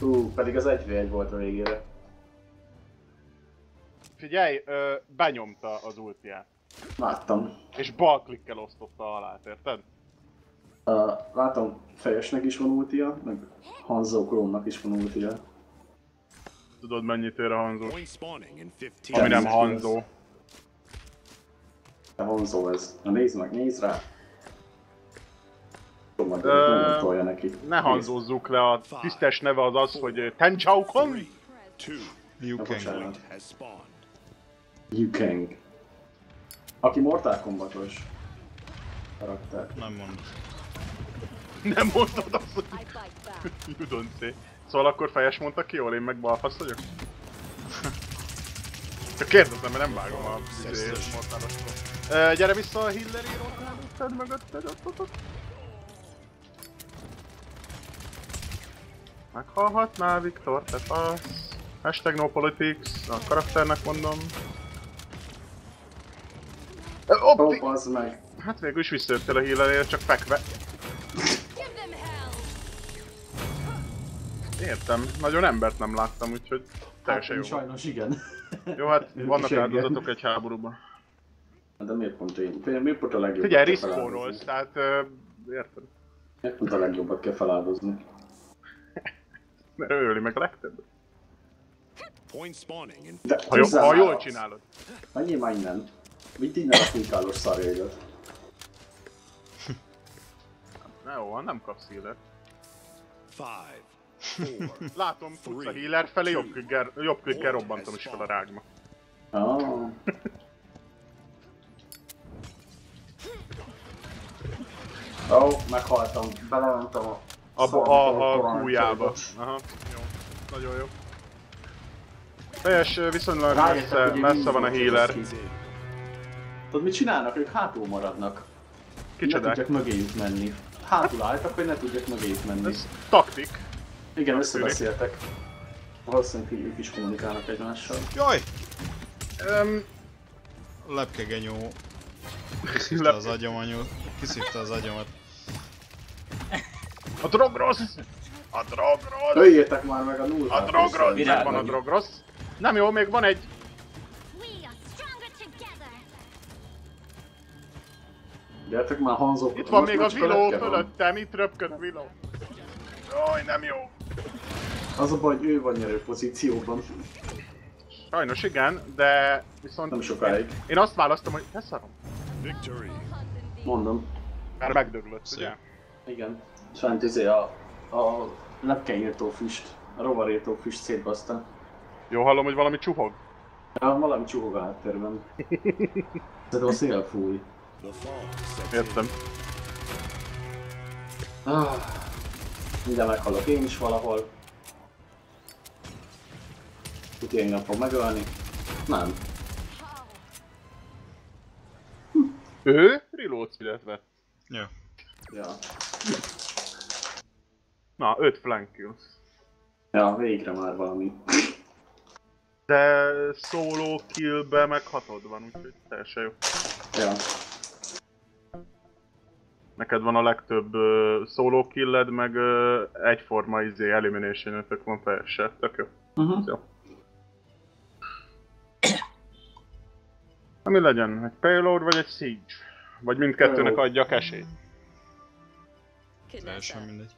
Hú, pedig az 1v1 volt a végére. Figyelj, ö, benyomta az ultiát. Láttam. És bal klikkel osztotta alá, érted? Uh, látom, fejesnek is van ultia, meg Hanzo Krónnak is van ultia. Tudod mennyit ér a Hanzo? Point spawning in 15 Ami nem. Hanzo. De Hanzo ez. Na nézd meg, nézd rá! Ö, tolja neki. Ne hanzózzuk le, a tisztes neve az az, hogy ö, Tenchao Kong? Liu Kang. Liu. Aki Mortal Kombatos karakter. Nem mond. Nem mondod azt, hogy you don't say. Szóval akkor fejes mondta ki jól, én meg balfasz vagyok? Csak kérdezem, mert nem vágom a Gyere vissza a Hillary rotálótted mögötted, ott, ott, ott. Meghalhatnál, Viktor, te fasz. Hashtag no politics, a karakternek mondom. Ö, Ó, meg. Hát végül is visszajöttél a Hillary, csak fekve. Értem, nagyon embert nem láttam, úgyhogy teljesen Hát, jó. sajnos igen. Jó, hát vannak áldozatok egy háborúban. De miért pont én? Miért pont a legjobbat Figyelj, feláldozni? tehát... ö, Érted? Miért pont a legjobbat kell feláldozni? Mert ő öli meg a legtöbb. Point spawning in De Ha, jó, ha jól csinálod. Menjél már innen. Vidd innen a finkálós szarjaidat. Na jó, nem kapsz healer. five, four, Látom, futsz a healer felé, jobb klikkel, jobb klikkel robbantom is fel a rágma. Ah. Ó, oh, meghaltam. Belementem a... Abba a, a kújába. Aha, jó. Nagyon jó. Teljes, viszonylag Rájöttek, messze, messze van a healer. az. Tudod mit csinálnak? Ők hátul maradnak. Ne Kicsodák. tudjak mögéjük menni. Hátul álltak, hogy ne tudjak mögéjük menni. Ez taktik. Igen, összebeszéltek. Valószínűleg ők is kommunikálnak egymással. Jaj! Um, Lepkegenyó. Kiszívta az agyamat. Kiszívta az agyamat. a drogros! A drogros! Öljétek már meg a null A drogros! Virág Megvan a vagy. drogros. Nem jó, még van egy. Gyertek már Hanzo. Itt van még a van. fölöttem, itt röpköd a Willow. Jaj, nem jó. Az a baj, hogy ő van nyerő pozícióban. Sajnos igen, de viszont... Nem sokáig. Én azt választom, hogy ne szarom. victory. Mondom. Mert megdöglött, ugye? Igen. És fent izé a, a lepkeírtó füst, a rovarírtó füst szétbaszta. Jó hallom, hogy valami csuhog. Ja, valami csuhog a háttérben. Szerintem a szél fúj. Értem. Ah, mindjárt meghalok én is valahol. Engem fog megölni. Nem. Ő? Reload vett. Ja. Ja. Na, 5 flank kills. Ja, végre már valami. De solo killbe meg hatod van, úgyhogy teljesen jó. Ja. Neked van a legtöbb uh, solo killed, meg uh, egyforma izé elimination van teljesen. Tök jó. Uh-huh. jó. Na mi legyen? Egy payload vagy egy siege? Vagy mindkettőnek adjak esélyt? Teljesen mindegy.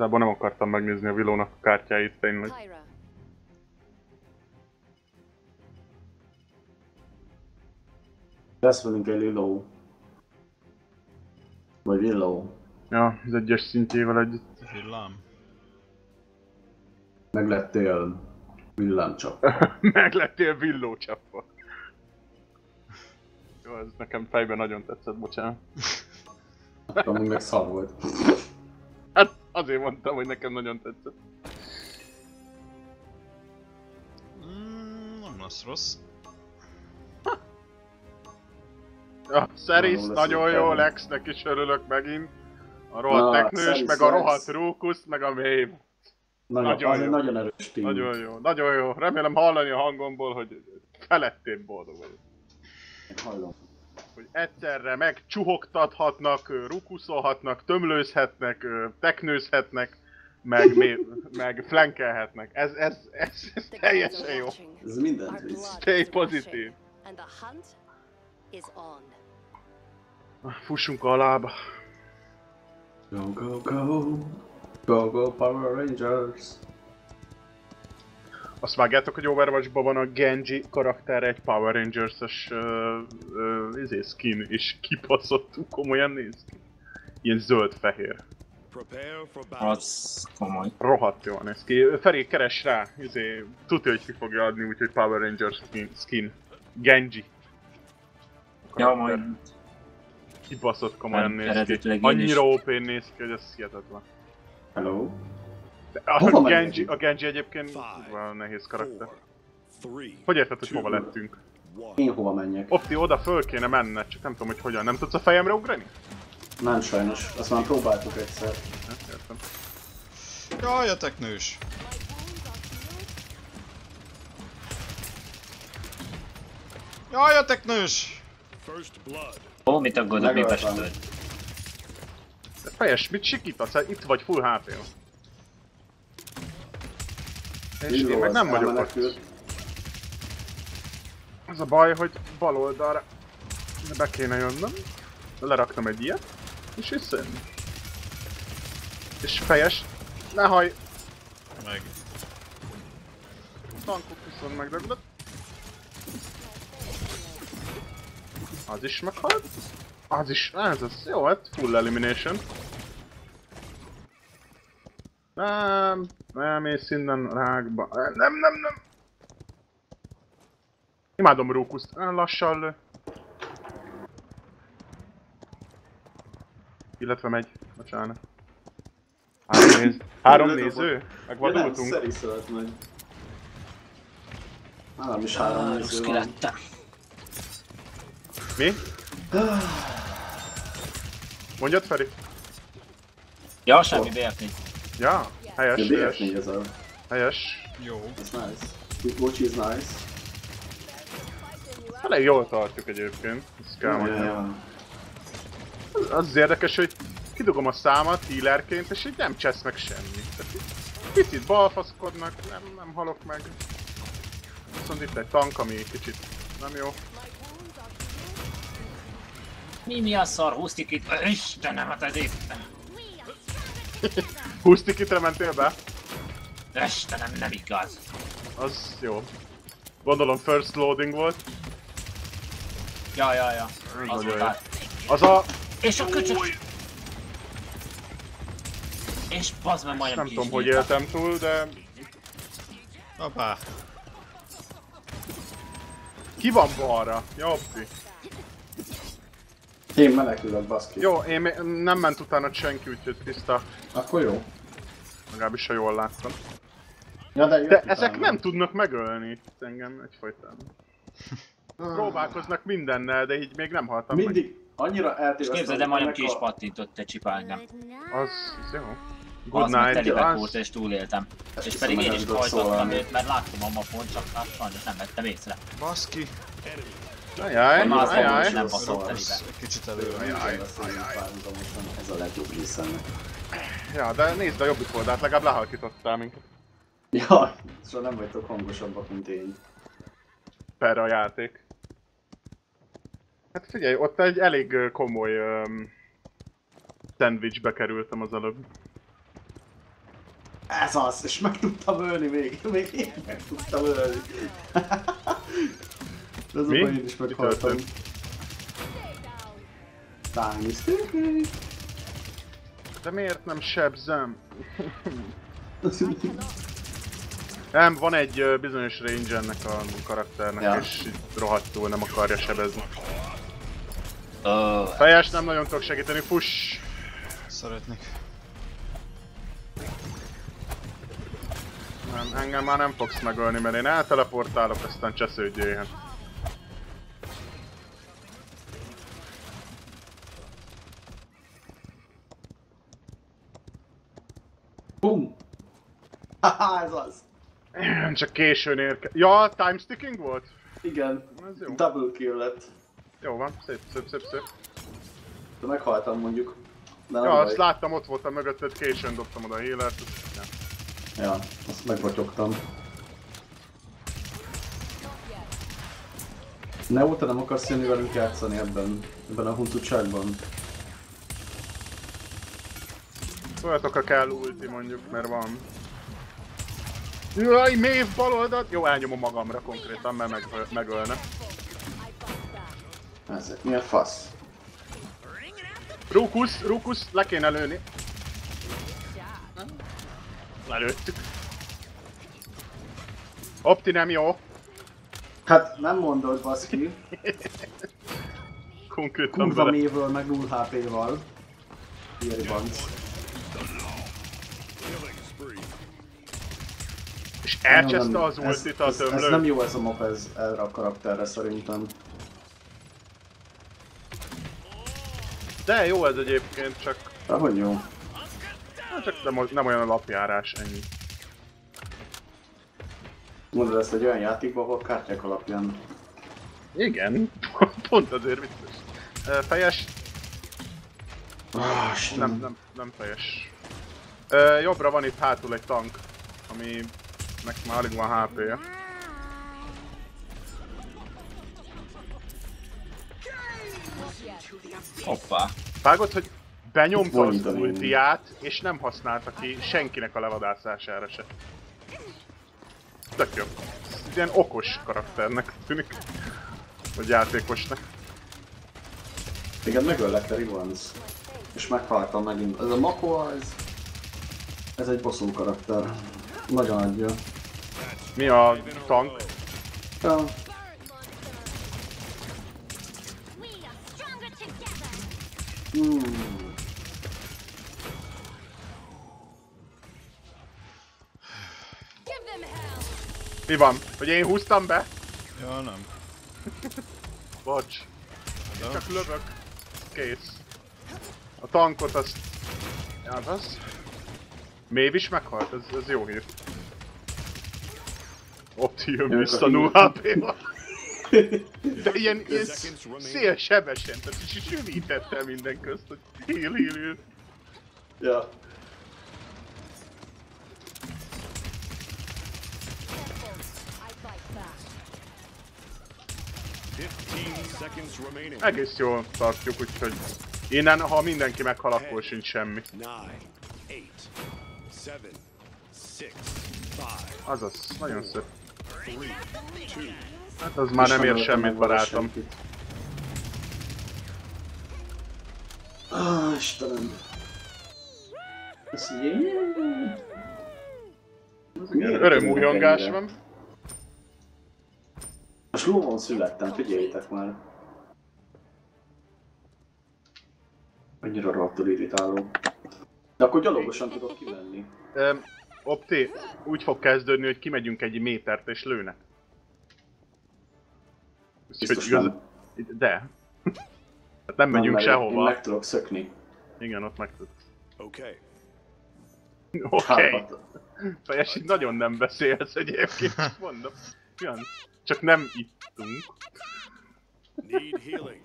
Igazából nem akartam megnézni a Willownak a kártyáit tényleg. Lesz velünk egy Lilo. Vagy Willow. Ja, az egyes szintjével együtt. Villám. Meg lettél villámcsap. Meg lettél villó csapva. Jó, ez nekem fejben nagyon tetszett, bocsánat. Amúgy meg szar volt. Azért mondtam, hogy nekem nagyon tetszett. Mm, nem lesz rossz. Ja, Szeris, Nagyon jó. Lexnek is örülök megint. A rohadt Na, teknős, Szeris, meg a rohadt Rúkusz, meg a Mév. Nagyon, Nagyon jó. nagyon erős team. Nagyon jó, nagyon jó. Remélem hallani a hangomból, hogy felettébb boldog vagyok. Hallom. Hogy egyszerre megcsuhogtathatnak, rukuszolhatnak, tömlőzhetnek, teknőzhetnek, meg, mé- meg flankelhetnek. Ez, ez, ez, ez teljesen jó. Ez mindent Our visz. blood Stay on. Fussunk a lába. Go, go, go. Go, go, Power Rangers. Azt vágjátok, hogy Overwatch-ban van a Genji karakter egy Power Rangers-es uh, skin, és kibaszottul komolyan néz ki. Ilyen zöld-fehér. Prepare for battle. Az komoly. Rohadt jól néz ki. Feri, keres rá, izé, tudja, hogy ki fogja adni, úgyhogy Power Ranger skin. skin. Genji. Ja, majd Kibaszott komolyan néz ki. Annyira OP néz ki, hogy ez hihetetlen. Hello? A, Hova Genji, a Genji egyébként kurva nehéz karakter. Hogy érted, hogy hova lettünk? Én hova menjek? Opti, oda föl kéne menned, csak nem tudom, hogy hogyan. Nem tudsz a fejemre ugrani? Nem sajnos, azt már próbáltuk egyszer. Hát, értem. Jaj, a teknős! Jaj, a teknős! Ó, mit aggódok, mi? De fejes, mit sikítasz? Hát Itt vagy full hp -on. És én meg nem vagyok ott. Az a baj, hogy bal oldalra be kéne jönnöm. Leraktam egy ilyet, és visszajönni. És fejes, ne haj, Meg. tankok viszont megdöglött. Az is meghalt. Az is, ez az, jó, hát full elimination. Nem, nem ész innen rákba. Nem, nem, nem. Imádom Rókuszt, lassan lő. Illetve megy, bocsánat. Három, néz, három néző? Ja, nem, Megvadultunk? Szeri szölt meg. Nálam is három Ah, néző van. kilettem. Mi? Mondjad Feri? Ja, semmi BF4. Ja, helyes, Ja, helyes, BF4 ez a... helyes. Jó. Ez nice. Watch is nice. Elég jól tartjuk egyébként, ezt kell Ja, mondjam. ja. Az az érdekes, hogy kidugom a számat healerként, és így nem csesz meg semmi. Tehát picit balfaszkodnak, nem, nem halok meg. Viszont itt egy tank, ami kicsit nem jó. Mi mi a szar? Húztik itt? Istenem, hát ez itt. Húztikitre mentél be? Istenem, nem igaz. Az jó. Gondolom first loading volt. Ja, ja, ja. Az. Az a... És a köcsög... És bazd meg majdnem Nem tudom, hogy éltem túl, de... Apá. Ki van balra? Ja, opti. Én menekülök, baszki. Jó, én nem ment utána senki, úgyhogy tiszta. Akkor jó. Legalábbis ha jól láttam. Ja, de, De ezek nem tudnak megölni engem egyfajtán. Próbálkoznak mindennel, de így még nem haltam Mindig annyira És eltévesztem. képzeld, de majdnem ki is pattintott egy csipa engem. meg. Az, az jó. Good Az meg night. telibe Az, volt és túléltem. Ezt És pedig én is hajtottam őt, mert láttam a mapon, csak hát sajnos nem vettem észre. Baszki. Ajaj, Már ajaj. hogy nem szar. telibe. Kicsit előre. Beszélni párhuzamosan, Ez a legjobb része. Ja, de nézd a jobbik oldalt, legalább lehalkítottál minket. Ja, szóval nem vagytok hangosabbak, mint én. Per a játék. Hát figyelj, ott egy elég komoly um, szendvicsbe kerültem az előbb. Ez az, és meg tudtam ölni még, még én meg tudtam ölni. De Mi? azonban én is meghaltam. Tiny sticky. De miért nem sebzem? Nem, van egy bizonyos range ennek a karakternek, Ja. és rohadtul nem akarja sebezni. Ö, Fejes, nem nagyon tudok segíteni, fuss! Szeretnék. Nem, engem már nem fogsz megölni, mert én elteleportálok, aztán csesződjél Bum! Haha, ez az! Csak későn érke... Ja, time sticking volt? Igen, Ez jó. double kill lett. Jó van, szép, szép, szép, szép. De meghaltam mondjuk. De Ja, baj. azt láttam, ott voltam mögötted, későn dobtam oda a healert. Ja. Ja, azt megvatyogtam. Neo, te nem akarsz jönni velünk játszani ebben, ebben a huncutságban? Szóljatok, kell ulti mondjuk, mert van. Jaj, mév bal oldalt! Jó, elnyomom magamra konkrétan, mert meg, megölne. Ezek mi a fasz? Rukus, Rukus, le kéne lőni. Lelőttük. Opti nem jó. Hát nem mondod, baszki. Konkrétan Kurva mévről meg 0 HP-val. Ilyen banc. Killing spree. És elcseszte az ultit a ez, ez nem tömlő. jó ez a map ez erre a karakterre szerintem. De jó ez egyébként, csak, De hogy jó? csak nem, nem olyan a lapjárás, ennyi. Mondod ezt egy olyan játékban, ahol kártyák alapján. Igen, pont azért vicces. Fejes? Ah, Nem, nem, nem fejes. Jobbra van itt hátul egy tank, ami meg már alig van HP-je. Hoppá. Vágod, hogy benyomta az ultiát, és nem használta ki senkinek a levadászására se. Tök jó. Ez Ilyen okos karakternek tűnik. Vagy játékosnak. Igen, megöllek a Rivans. És meghaltam megint. Ez a Mako, ez... Ez egy bosszú karakter. Nagyon adja. Mi a tank? Ja, We are stronger together. hmm. Give them hell. Mi van? Hogy én húztam be? Ja, nem. Bocs. De Csak lövök. Kész. A tankot azt... Ja, az... Mév is meghalt, ez, ez jó hír. Opti jön vissza a 0 hír. HP-val. De ilyen, ilyen remaining. szélsebesen, tehát sűvítette minden közt, hogy heal, heal, heal. ja. I fight back. 15 seconds remaining. Egész jól tartjuk, úgyhogy innen, ha mindenki meghal, akkor sincs semmi. Nine, eight, seven, six, five, Azaz, nagyon szép. Hát az már nem ér semmit, barátom. Ah, Istenem. Ez jé. Örömújongás van. Most lóvon születtem, figyeljétek már. Annyira rohadtul irritáló. De akkor gyalogosan tudok kimenni. Öm, Opti, úgy fog kezdődni, hogy kimegyünk egy métert és lőnek. Biztos igaz- nem. De. Hát nem megyünk mert Én sehova. meg tudok szökni. Igen, ott meg tudsz. okay. Oké. Okay. Hát, Fejes, így nagyon nem beszélsz egyébként, csak mondom. Olyan, csak nem ittunk. Need healing.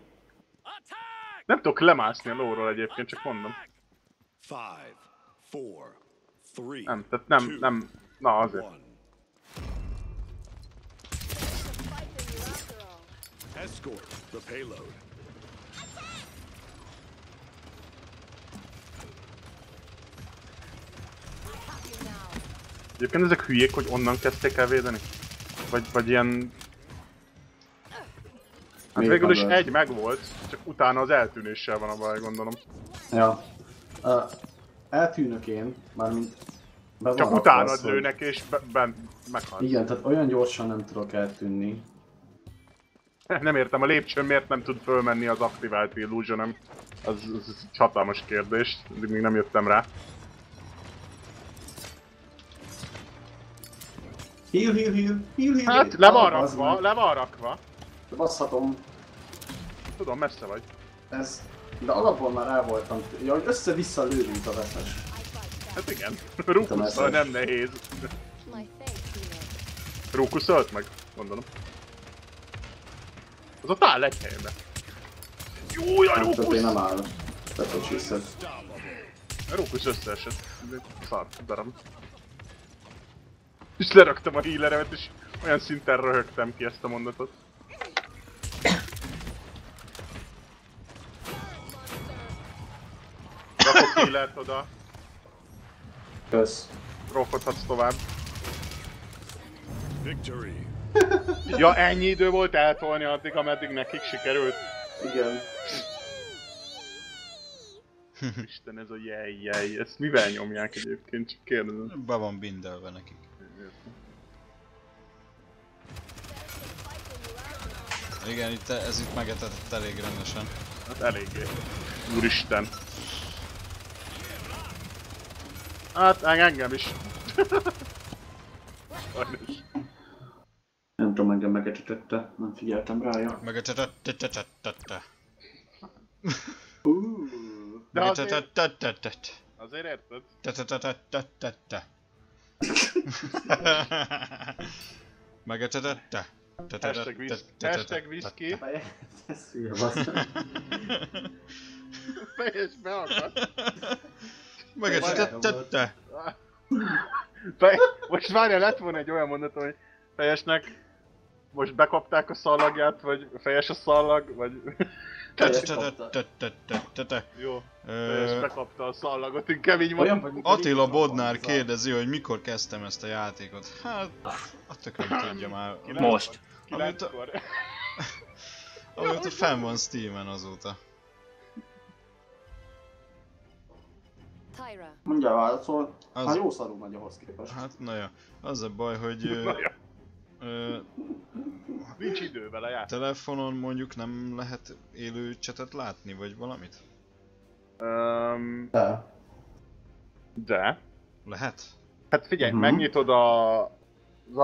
Nem tudok lemászni a lóról egyébként, csak mondom. Five, four, three, Nem, tehát nem, nem, na azért. one. Escort the payload. Egyébként ezek hülyék, hogy onnan kezdték el védeni? Vagy, vagy ilyen... Hát végül is egy megvolt, csak utána az eltűnéssel van a baj, gondolom. Ja. Uh, eltűnök én, mármint... Be Csak utána az, lőnek és be, ben meghalsz. Igen, tehát olyan gyorsan nem tudok eltűnni. Nem értem, a lépcsőn miért nem tud fölmenni az aktivált illusion -om. Az, az, az hatalmas kérdés, eddig még nem jöttem rá. Heal, heal, heal, heal, heal. Hát, heal. le van Ah, rakva, le van rakva. Basszhatom. Tudom, messze vagy. Ez... De alapból már el voltam. Ja, hogy össze-vissza lőünk a veszes. Hát igen, Rukusszal nem nehéz. Ölt meg, gondolom. Az ott áll egy helyben. Júj, a Rukusz! nem áll. Te hogy hiszed. A Rukusz összeesett. Szar darab. És leraktam a healeremet, és olyan szinten röhögtem ki ezt a mondatot. Healert oda, Kösz. rofodhatsz tovább. Victory. Ja, ennyi idő volt eltolni addig, ameddig nekik sikerült. Igen. Isten, ez a jej, jej, ezt mivel nyomják egyébként, csak kérdezem. Be van bindelve nekik. Igen, itt, ez itt megetett elég rendesen. Hát eléggé. Úristen. Hát eng- engem is. Sajnos. Nem tudom, engem megecsütötte, nem figyeltem rája. Megetetett. Uh, De azért, azért érted? Tetetetetetete. Megetetette. Hashtag whisky. Hashtag whisky. ez hülye bassza. Fejes beakadt. Megetetette. Fej... Most várjál, lett volna egy olyan mondatom, hogy fejesnek most bekapták a szallagját, vagy fejes a szallag, vagy... Jó, fejes bekapta a szallagot, inkább így vagy, Attila Bodnár kérdezi, hogy mikor kezdtem ezt a játékot. Hát, a tököm tudja már. Most. Kilenckor. Amióta fenn van Steamen azóta. Mondjál válaszol. Az- Hát jó szarul megy ahhoz képest. Hát, na ja. Az a baj, hogy ö, Na ja, ö, Nincs idő vele játszani. telefonon mondjuk nem lehet élő csetet látni, vagy valamit? Um, De. de. Lehet? Hát figyelj, Mhm. megnyitod a... Az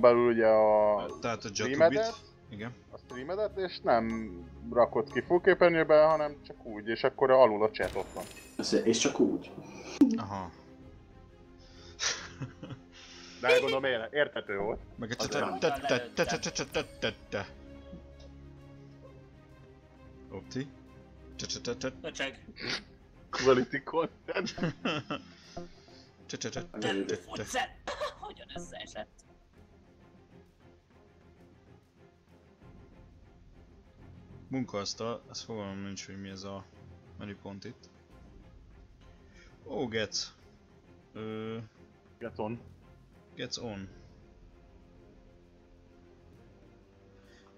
belül ugye a Tehát a Jatubit? Igen streamedet, és nem rakott ki fullképernyőbe, hanem csak úgy, és akkor alul a chat ott van. És csak úgy. Aha. De elgondolom éle, értető volt. Meg egy te Opti. Öcseg. Quality content. Hogyan összeesett? Munkaasztal, ez fogalmam nincs, hogy mi ez a menüpont itt. Ó, gets. Ö, Get on. gets on.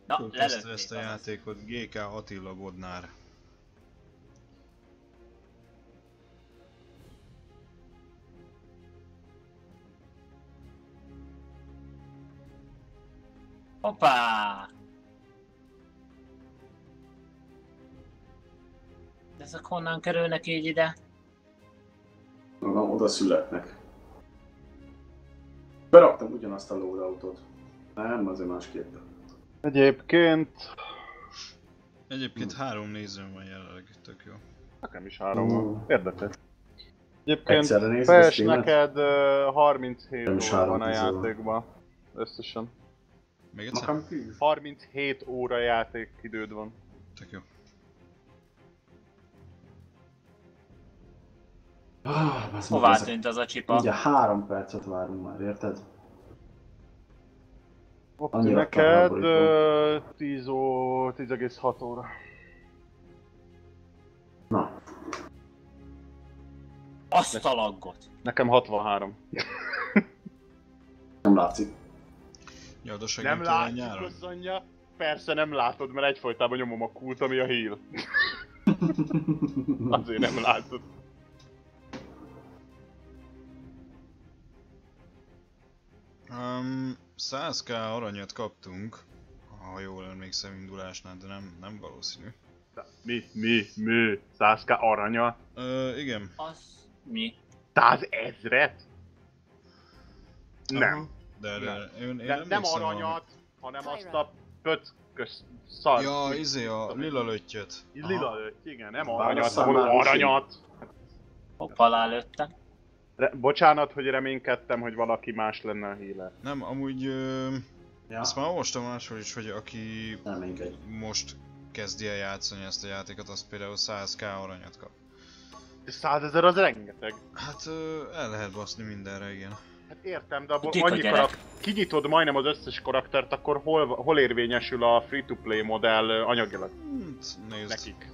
Na, Tudta ezt, lelőtték ezt a azaz. játékot GK Attila Bodnár. Hoppá! De ezek honnan kerülnek így ide? Mondom, oda születnek. Beraktam ugyanazt a loadoutot. Nem, azért másképp. Egyébként... Egyébként három nézőm van jelenleg, tök jó. Nekem is három van. Mm. Érdekes. Egyébként streamet? neked ö, 37 Nem is óra van a 30 óra. játékban. Összesen. Még egyszer? Nekem tíz. 37 óra játékidőd van. Tök jó. Ah, basz meg, Hová ezek- tűnt az a csipa? Ugye három percet várunk már, érted? Opti, Annyira neked felháborító. ö, 10 ó, 10,6 óra. Na, Azt a laggot! Nekem 63. nem látszik. Jad a Nem nyáron? az anyja? Persze nem látod, mert egyfolytában nyomom a kult, ami a heal. Azért nem látod. Um, 100k aranyat kaptunk, ha jól emlékszem indulásnál, de nem, nem valószínű. Mi, mi, mi? 100k aranya? Ö, igen. Az mi? 100 ezret? Nem. Aha. De, de, Nem. én, én De, nem aranyat, hanem azt a pötkös szar. Ja, izé a lila löttyöt. Lila lőtt, igen, nem aranyat, hanem aranyat. Hoppalá lőttem. Re- bocsánat, hogy reménykedtem, hogy valaki más lenne a healer. Nem, amúgy ö, Ja. azt már olvastam máshol is, hogy aki mindegy. most kezdi el játszani ezt a játékot, az például 100k aranyat kap. De 100 ezer az rengeteg. Hát ö, el lehet baszni mindenre, igen. Hát értem, de abból annyi karak... Kinyitod majdnem az összes karaktert, akkor hol, hol érvényesül a free-to-play modell anyagilag Hát, nézd, nekik?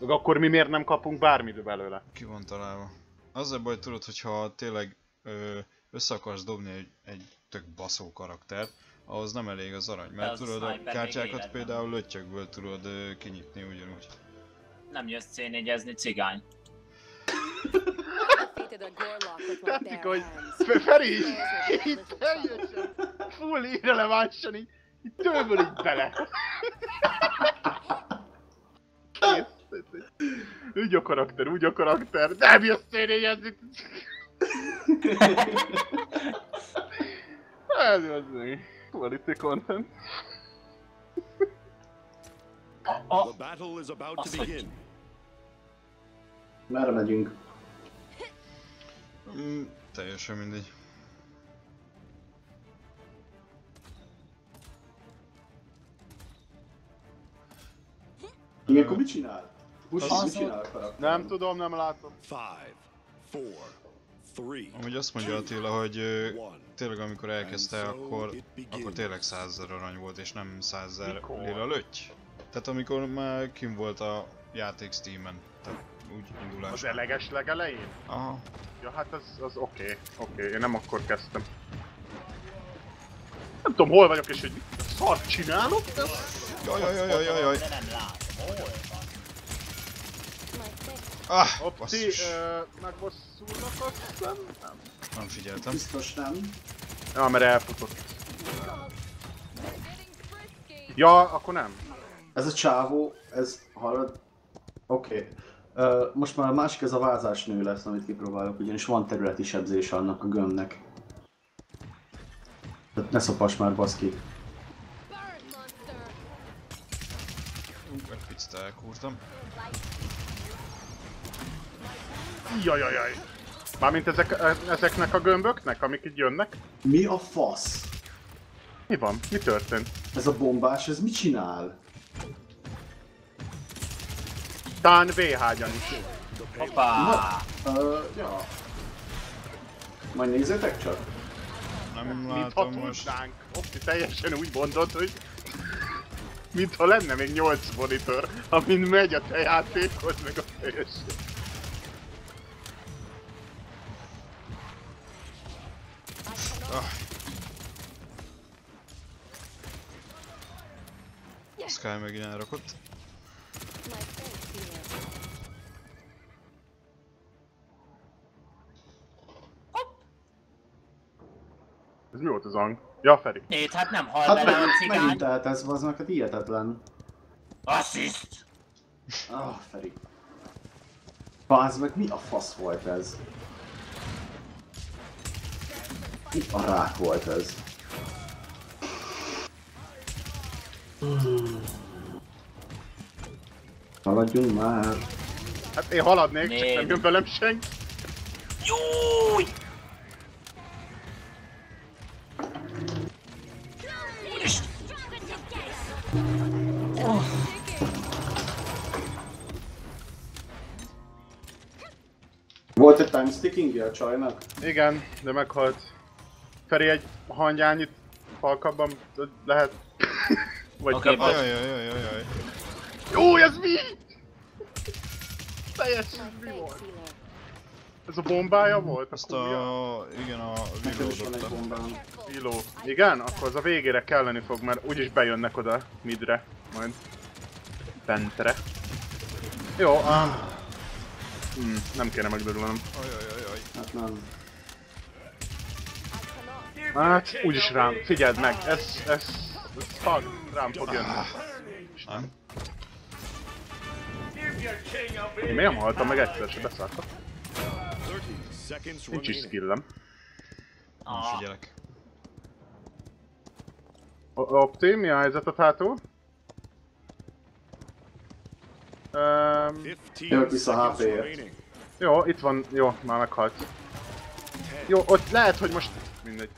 Akkor mi miért nem kapunk bármit belőle? ki van találva. Az a baj, tudod, hogyha tényleg ö, össze akarsz dobni egy, egy tök baszó karaktert, ahhoz nem elég az arany, mert az tudod, a kártyákat például löttyökből tudod ö, kinyitni ugyanúgy. nem jössz C4-ezni, cigány. Tetszik, hogy Feri így teljesen full irrelevánsan így, így tőből így bele. Kész. Úgy a karakter, úgy a karakter. Nem jössz szénényezni! Ez az még. Quality content. The battle is about to Azt, hogy- begin. Merre megyünk? Mm, teljesen mindegy. Ilyenkor mit csinál? Busi Az- mit csinál a karakter? Nem tudom, nem látom. Five, four, three, Amúgy azt mondja Attila, hogy ö, tényleg amikor elkezdte, akkor, akkor tényleg 100 ezer arany volt, és nem 100 ezer Mikor? lila löty. Tehát amikor már kim volt a játék Steam-en. Tehát úgy indulás. Az eleges legelején? Aha. Ja, hát az, az oké, okay, oké, okay. én nem akkor kezdtem. Nem tudom, hol vagyok és hogy szart csinálok, de... Jaj, jaj, jaj, jaj, jaj, jaj. De nem látom, hol van? Ah, Opti, basszus. ö, megbosszulnak azt hiszem? Nem. Nem figyeltem. Biztos nem. Ja, mert elfutott. Ja, akkor nem. Ez a csávó, ez hallod? Oké. Okay. most már a másik ez a vázás nő lesz, amit kipróbálok, ugyanis van területi sebzés annak a gömbnek. Tehát ne szopass már, baszki. Ú, egy picit elkúrtam. Jajajaj. Mármint ezek, ezeknek a gömböknek, amik itt jönnek? Mi a fasz? Mi van? Mi történt? Ez a bombás, ez mit csinál? Tán V-hágyan is. Hoppá! Ö, ja. Majd nézzétek csak. Nem látom most. tudnánk. Opti teljesen úgy mondod, hogy... Mintha lenne még 8 monitor, amin megy a te játékod, meg a teljesen. Sky megint elrakott. Ez mi volt az hang? Ja, Feri. Itt hát nem hal Hát bele a cigány. megint tehát ez az neked hihetetlen. Assziszt! Ah, Feri. Bazd meg, mi a fasz volt ez? Mi a rák volt ez? Haladjunk már. Hát én haladnék, csak Még. nem jön velem senki. Júj! Volt egy time sticking a csajnak? Igen, de meghalt. Feri egy hangyányit halkabban lehet. Vagy te- bocs. Jaj, jaj, jaj, jaj. Jó, ez mi? Teljesen mi volt? Ez a bombája volt? Azt A igen, a Nekem is van egy reloadot bombám. Iló. Igen? Akkor az a végére kelleni fog, mert úgyis bejönnek oda midre, majd. Bentre. Jó, um, hmm, nem kéne megdörülnem. Ajajajaj. Hát nem. Hát, úgyis rám, figyeld meg, ez, ez, ez tag, rám fog jönni. Nem? Én miért nem haltam meg egyszer se beszálltam? 30 seconds Nincs is skillem. Nem Ah, figyelek. Opti, mi a helyzet a hátul? Um, 15 Jövök vissza HP-ért. remaining. jó, itt van, jó, már meghalt. Jó, ott lehet, hogy most... Mindegy.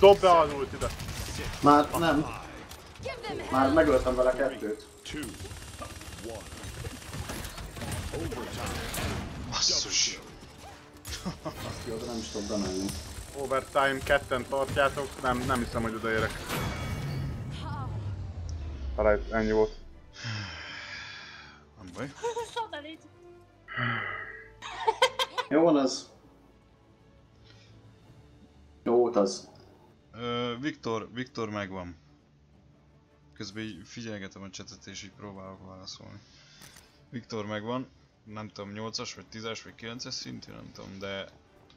Dob be az ultidat. Már nem. Már megöltem vele kettőt. Basszus. Jó, de nem is tudok bemenni. Overtime ketten tartjátok, nem, nem hiszem, hogy odaérek. Talán ennyi volt. Nem baj. Jó van az. Jó az. Ö, Viktor, Viktor megvan. Közben így figyelgetem a csetet és így próbálok válaszolni. Viktor megvan, nem tudom 8-as vagy 10-es vagy 9-es szintű, nem tudom, de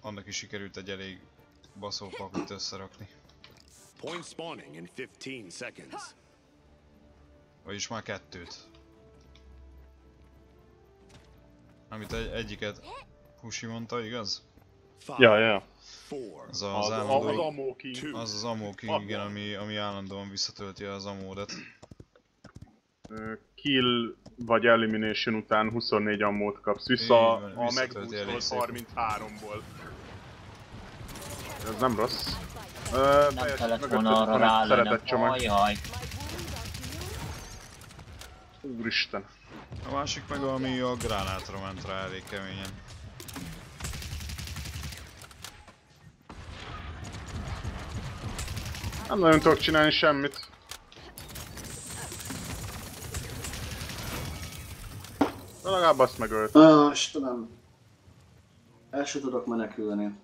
annak is sikerült egy elég baszó paklit összerakni. Point spawning in 15 seconds. Vagyis már kettőt. Amit egy, egyiket Husi mondta, igaz? Ja, ja. Az Az, az a, állandó... az Ammo King. Az az Ammo King, igen, ami, ami állandóan visszatölti az amódet. Ö, Kill vagy elimination után 24 ammót kapsz vissza, Így van, a szépen. 33-ból. Ez nem rossz. Ö, Nem kellett volna arra van egy rá lennem. szeretett csomag. Ajaj. Úristen. A másik meg ami a gránátra ment rá elég keményen. Nem nagyon tudok csinálni semmit. De legalább azt megölt. Ah, Istenem. El sem tudok menekülni.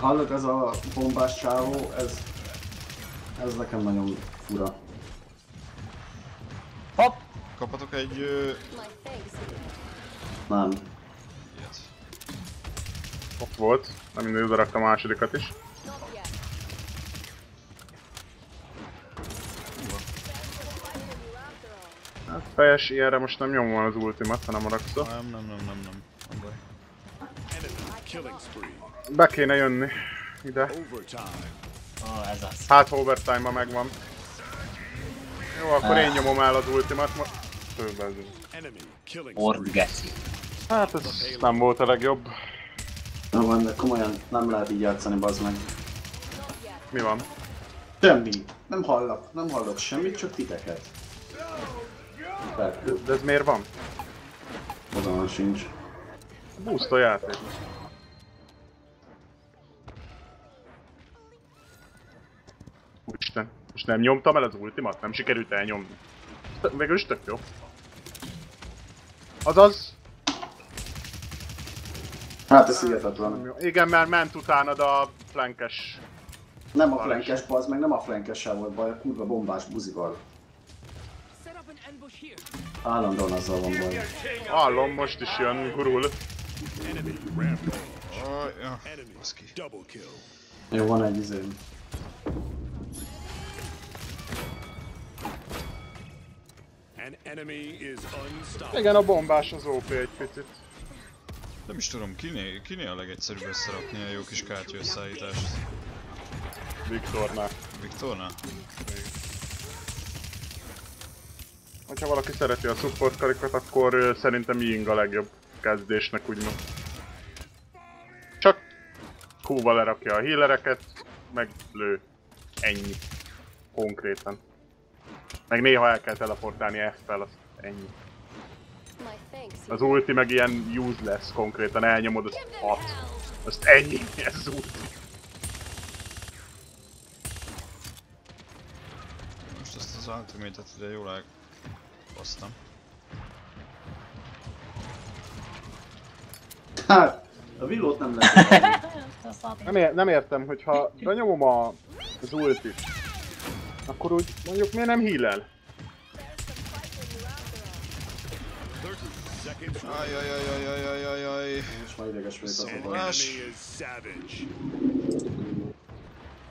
Hallod, ez a bombás csávó, ez... Ez nekem nagyon fura. Hopp! Kapatok egy ö. Nem. Ott volt. Nem mindegy, oda raktam a másodikat is. Hát fejes ilyenre most nem nyomom az ultimat, hanem a rakszol. Nem, nem, nem, nem, nem. Be kéne jönni. Ide. Ez az. Hát overtime-ma megvan. Jó, akkor én nyomom el az ultimat. Ord spree. geci. Hát ez nem volt a legjobb. Na van, de komolyan nem lehet így játszani, bazd meg. Mi van? Semmi. Nem hallok, nem hallok semmit, csak titeket. Perkül, De ez miért van? fogalmam sincs. Boost a játék. Úristen. Most nem nyomtam el az ultimat? Nem sikerült elnyomni. Végül is tök jó. Azaz. Hát ez hihetetlen. Igen, mert ment utánad a flankes. Nem a flankes, bazd meg, nem a flankessel volt baj, a kurva bombás buzival. Állandóan azzal van baj. Hallom, most is jön, gurul. Oh, ja. Jó, van egy izém. Igen, a bombás az OP egy picit. Nem is tudom, kiné, kiné a legegyszerűbb összerakni a jó kis kártya összeállítást? Viktornál. Viktornál? Ha valaki szereti a support karikat, akkor szerintem Ying a legjobb kezdésnek úgymond. Csak Q-val lerakja a healereket, meg lő. Ennyi. Konkrétan. Meg néha el kell teleportálni F-fel, az ennyi. Az ulti meg ilyen useless konkrétan, elnyomod az 6. Azt ennyi, ez az ulti. Most ezt az ultimate-et ide jól elbasztam. Hát, a villót nem lehet. Nem, ér- nem értem, hogyha benyomom a, az ultit, akkor úgy mondjuk miért nem healel? 30 seconds Ajajajajajajajaj. Most már ideges vagyok az a. Más.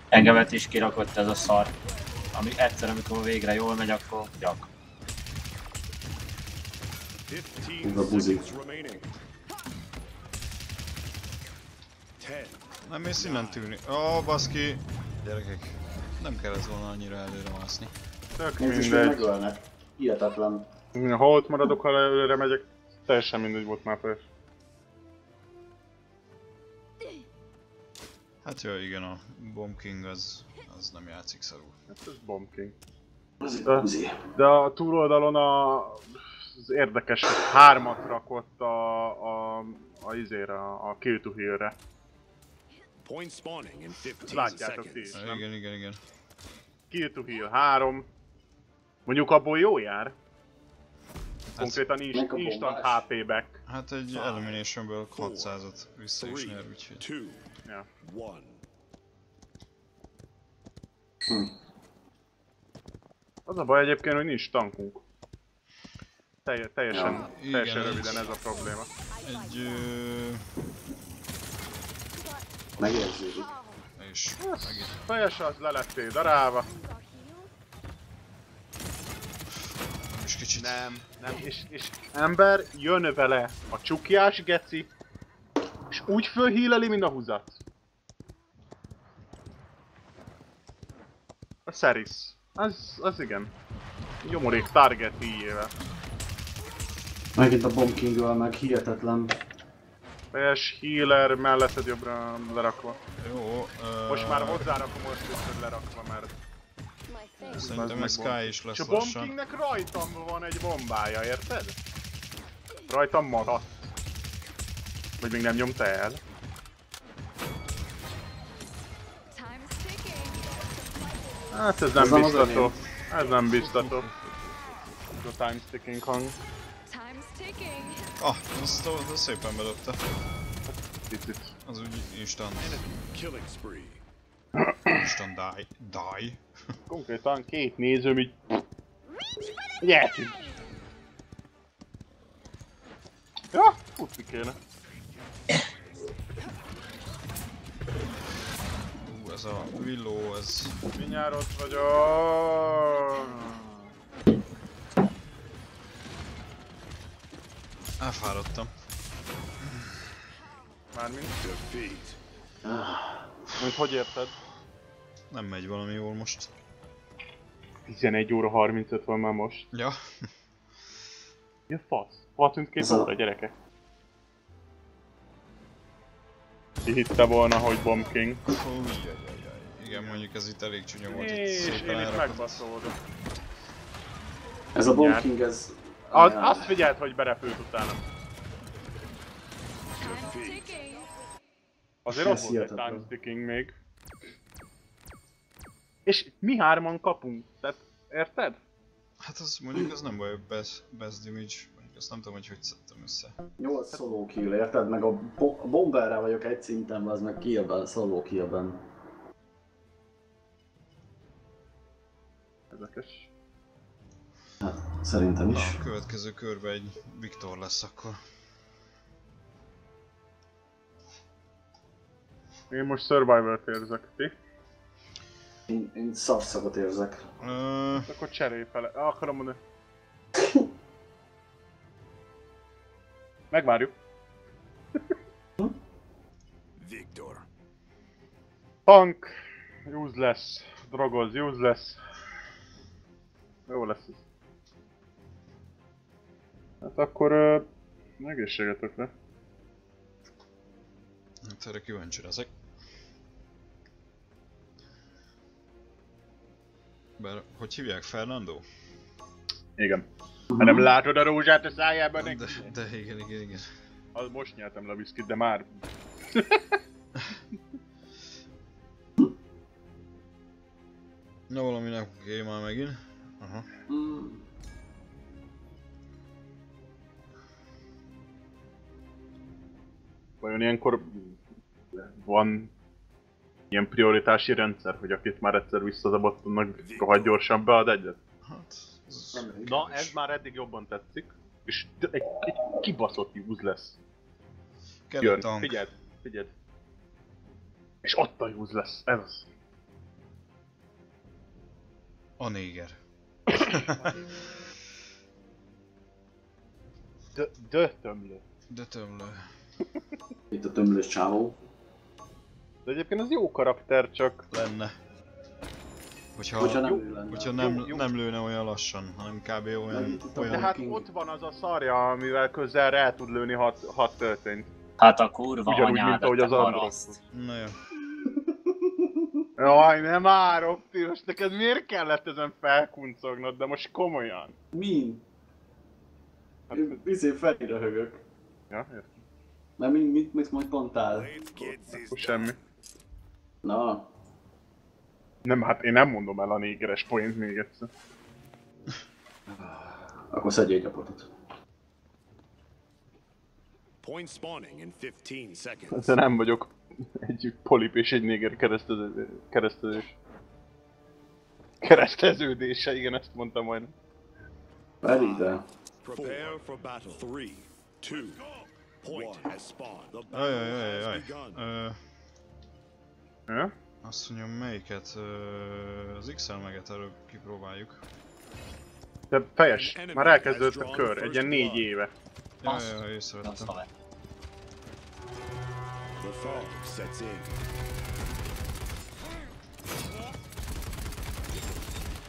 Engemet is kirakott ez a szar. Ami egyszer, amikor végre jól megy, akkor gyak. 15 Kurva buzi. seconds remaining. 10, Nem mész innen tűrni. Ó, oh, baszki. Gyerekek. Nem kellett volna annyira előre mászni. Tök mindegy. megölnek. Hihetetlen. Ha ott maradok, ha előre megyek, teljesen mindegy volt már fel. Hát jó, igen, a Bomb King az, az nem játszik szarul. Hát ez Bomb King. Buzi. De a túloldalon a, az érdekes, hogy hármat rakott a, a, a izére, a, Kill to Heal-re. point spawning in 15 Látjátok ti is, nem? Igen, igen, igen. Kill to Heal 3. Mondjuk abból jó jár. Konkrétan is, instant. HP back. Hát egy Eliminationből 600-at vissza is nyer, úgyhogy... Ja. one. Az a baj egyébként, hogy nincs tankunk. Telje, teljesen, Ja. teljesen Igen, röviden ez a probléma. Egy... Ö, Megérződik. és megint Fejes az le lettél darálva. Is kicsit... Nem, nem, és, és ember jön vele a csukjás geci, és úgy fölhíleli, mint a húzat. A Seris. Az, az igen. Nyomorék target íjével. Megint a Bomb king meg hihetetlen. Fejes healer melletted jobbra lerakva. Jó, ö, Most már hozzárakom most összed lerakva, mert... Szerintem ez Sky is És lesz a bombkingnek rajtam van egy bombája, érted? Rajtam maradt. Vagy még nem nyomta el. Hát ez nem az biztató. Ez nem biztató. Ez a time sticking hang. Time's ticking. Ah, azt a, de szépen bedobta. Picit. Az úgy instant, instant die. Die. Konkrétan két nézőm így... Nyertünk! Ja, futni kéne. Ú, ez a Willow, ez... Mindjárt ott vagyok. Elfáradtam. Mármint, mint hogy érted? Nem megy valami jól most. 11 óra 35 van már most. Ja. Mi a fasz? Hol tűnt két Ez a- óra, gyerekek? Ki hitte volna, hogy Bomb King? Igen, mondjuk ez itt elég csúnya volt, itt És szépen én itt elrakott. megbaszolodok. Ez a Bomb. King, ez... Az, Ajá. azt figyelt, hogy berepült ticking. Azért ott volt egy time sticking még. És mi hárman kapunk, tehát érted? Hát az mondjuk az nem baj, best, best damage. Mondjuk azt nem tudom, hogy hogy szedtem össze. 8 solo kill, érted? Meg a, bo- a bomberrel vagyok egy szinten, az meg killben, solo killben. Érdekes. Hát, szerintem Na, is. a következő körben egy Viktor lesz akkor. Én most Survivor-t érzek, ti? Én, én szarszakot érzek. Ö, Akkor cserélj fele. Ah, Akarom mondani. Megvárjuk. Victor. Tank, useless, drogoz, useless. Jó lesz ez. Hát akkor... Uh, egészségetekre. hát erre kíváncsi leszek. Bár, hogy hívják? Fernando? Igen. Ha nem látod a rózsát a szájában neki? De, de igen, igen, igen. Az most nyertem le a viszkit, de már... Na valami nem már megint. Aha. Mm. Vajon ilyenkor van ilyen prioritási rendszer, hogy akit már egyszer visszadobott, annak rohadt gyorsan bead egyet? Hát, Na, ez már eddig jobban tetszik. És egy, egy kibaszott use lesz. Jön, figyeld, figyeld. És ott a use lesz, ez az. A néger. Dö, dö tömlő. De tömlő. Itt a tömlős csávó. De egyébként az jó karakter, csak Lenne. Hogyha, Hogyha nem jó, lenne. hogyha nem, Jó, jó. nem lőne olyan lassan, hanem kb. olyan... Olyan de hát King. ott van az a szarja, amivel közelre el tud lőni hat, hat töltényt. Hát a kurva Ugyanúgy, mint anyádat, ahogy az Androx. paraszt. Na jó. Jaj, nem már Optimus, neked miért kellett ezen felkuncognod, de most komolyan? Min? Hát, Én izé felére högök. ja, értem. Mert mit, mit, mit mondtál? Akkor semmi. Na, Nem, hát én nem mondom el a négeres poént még egyszer. akkor szedj egy apotot. Point spawning in 15 seconds. De nem vagyok egy polip és egy néger keresztező, keresztezős. Kereszteződése, igen, ezt mondtam majd. Várj ide. Prepare for battle. Three, two, point has spawned. The battle Ajajajajaj. Ja? azt mondjam, melyiket? Az XL meget előbb kipróbáljuk. De fejes, már elkezdődött a kör, egy ilyen négy éve. Jaj, jaj, észrevettem. The fog sets in.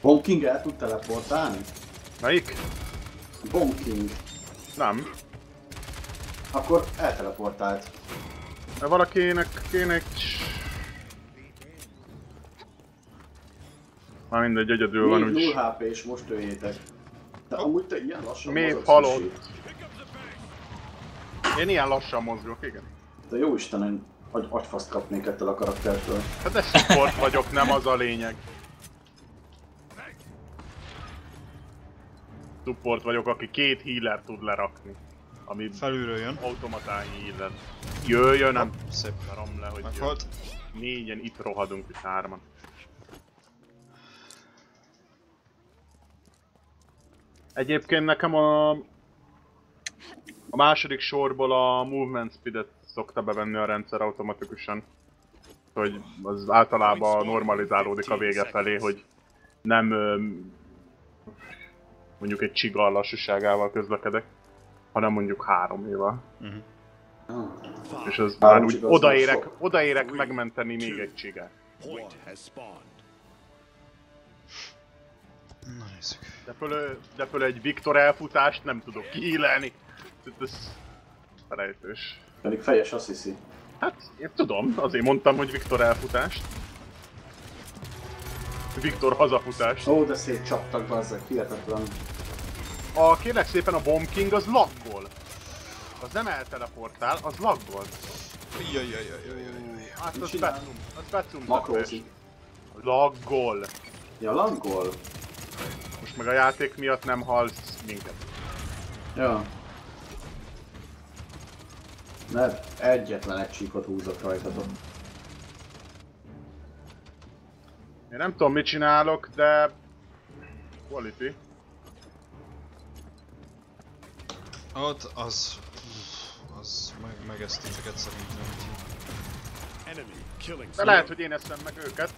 Bomb King el tud teleportálni? Melyik? Bomb King. Nem. Akkor elteleportált. De valakinek kéne egy... Már mindegy, egyedül van Még úgy. 0 HP és most öljétek. De amúgy te ilyen lassan Még mozogsz, halott. Én ilyen lassan mozgok, igen. De jó Istenen, hogy agyfaszt kapnék ettől a karaktertől. Hát de support vagyok, nem az a lényeg. Support vagyok, aki két healer tud lerakni. Ami Felülről jön. automatán healer. Jöjjön, nem Szép. Karom le, hogy. Meghalt. Négyen itt rohadunk, itt hárman. Egyébként nekem a... A második sorból a movement speedet szokta bevenni a rendszer automatikusan. Hogy az általában normalizálódik a vége felé, hogy nem mondjuk egy csiga lassúságával közlekedek, hanem mondjuk három éval. Ah. És az már úgy odaérek, odaérek megmenteni még egy csigát. Point has spawned. Na nézzük. De föl, de föl egy Viktor elfutást nem tudok kiílelni. Ez felejtős. Pedig fejes azt hiszi. Hát, én tudom, azért mondtam, hogy Viktor elfutást. Viktor hazafutást. Ó, de szétcsaptak bazzeg, hihetetlen. A kérlek szépen a Bomb King az laggol. Az nem elteleportál, az laggol. Jajjajjajjajjaj. Hát az becum, az becum. Makrózik. Laggol. Ja, laggol? Most meg a játék miatt nem halsz minket. Ja. Mert egyetlen egy csíkot húzok rajtatok. Én nem tudom mit csinálok, de... Quality. Ott az... Az meg, megeszt titeket szerintem. De lehet, hogy én eszem meg őket.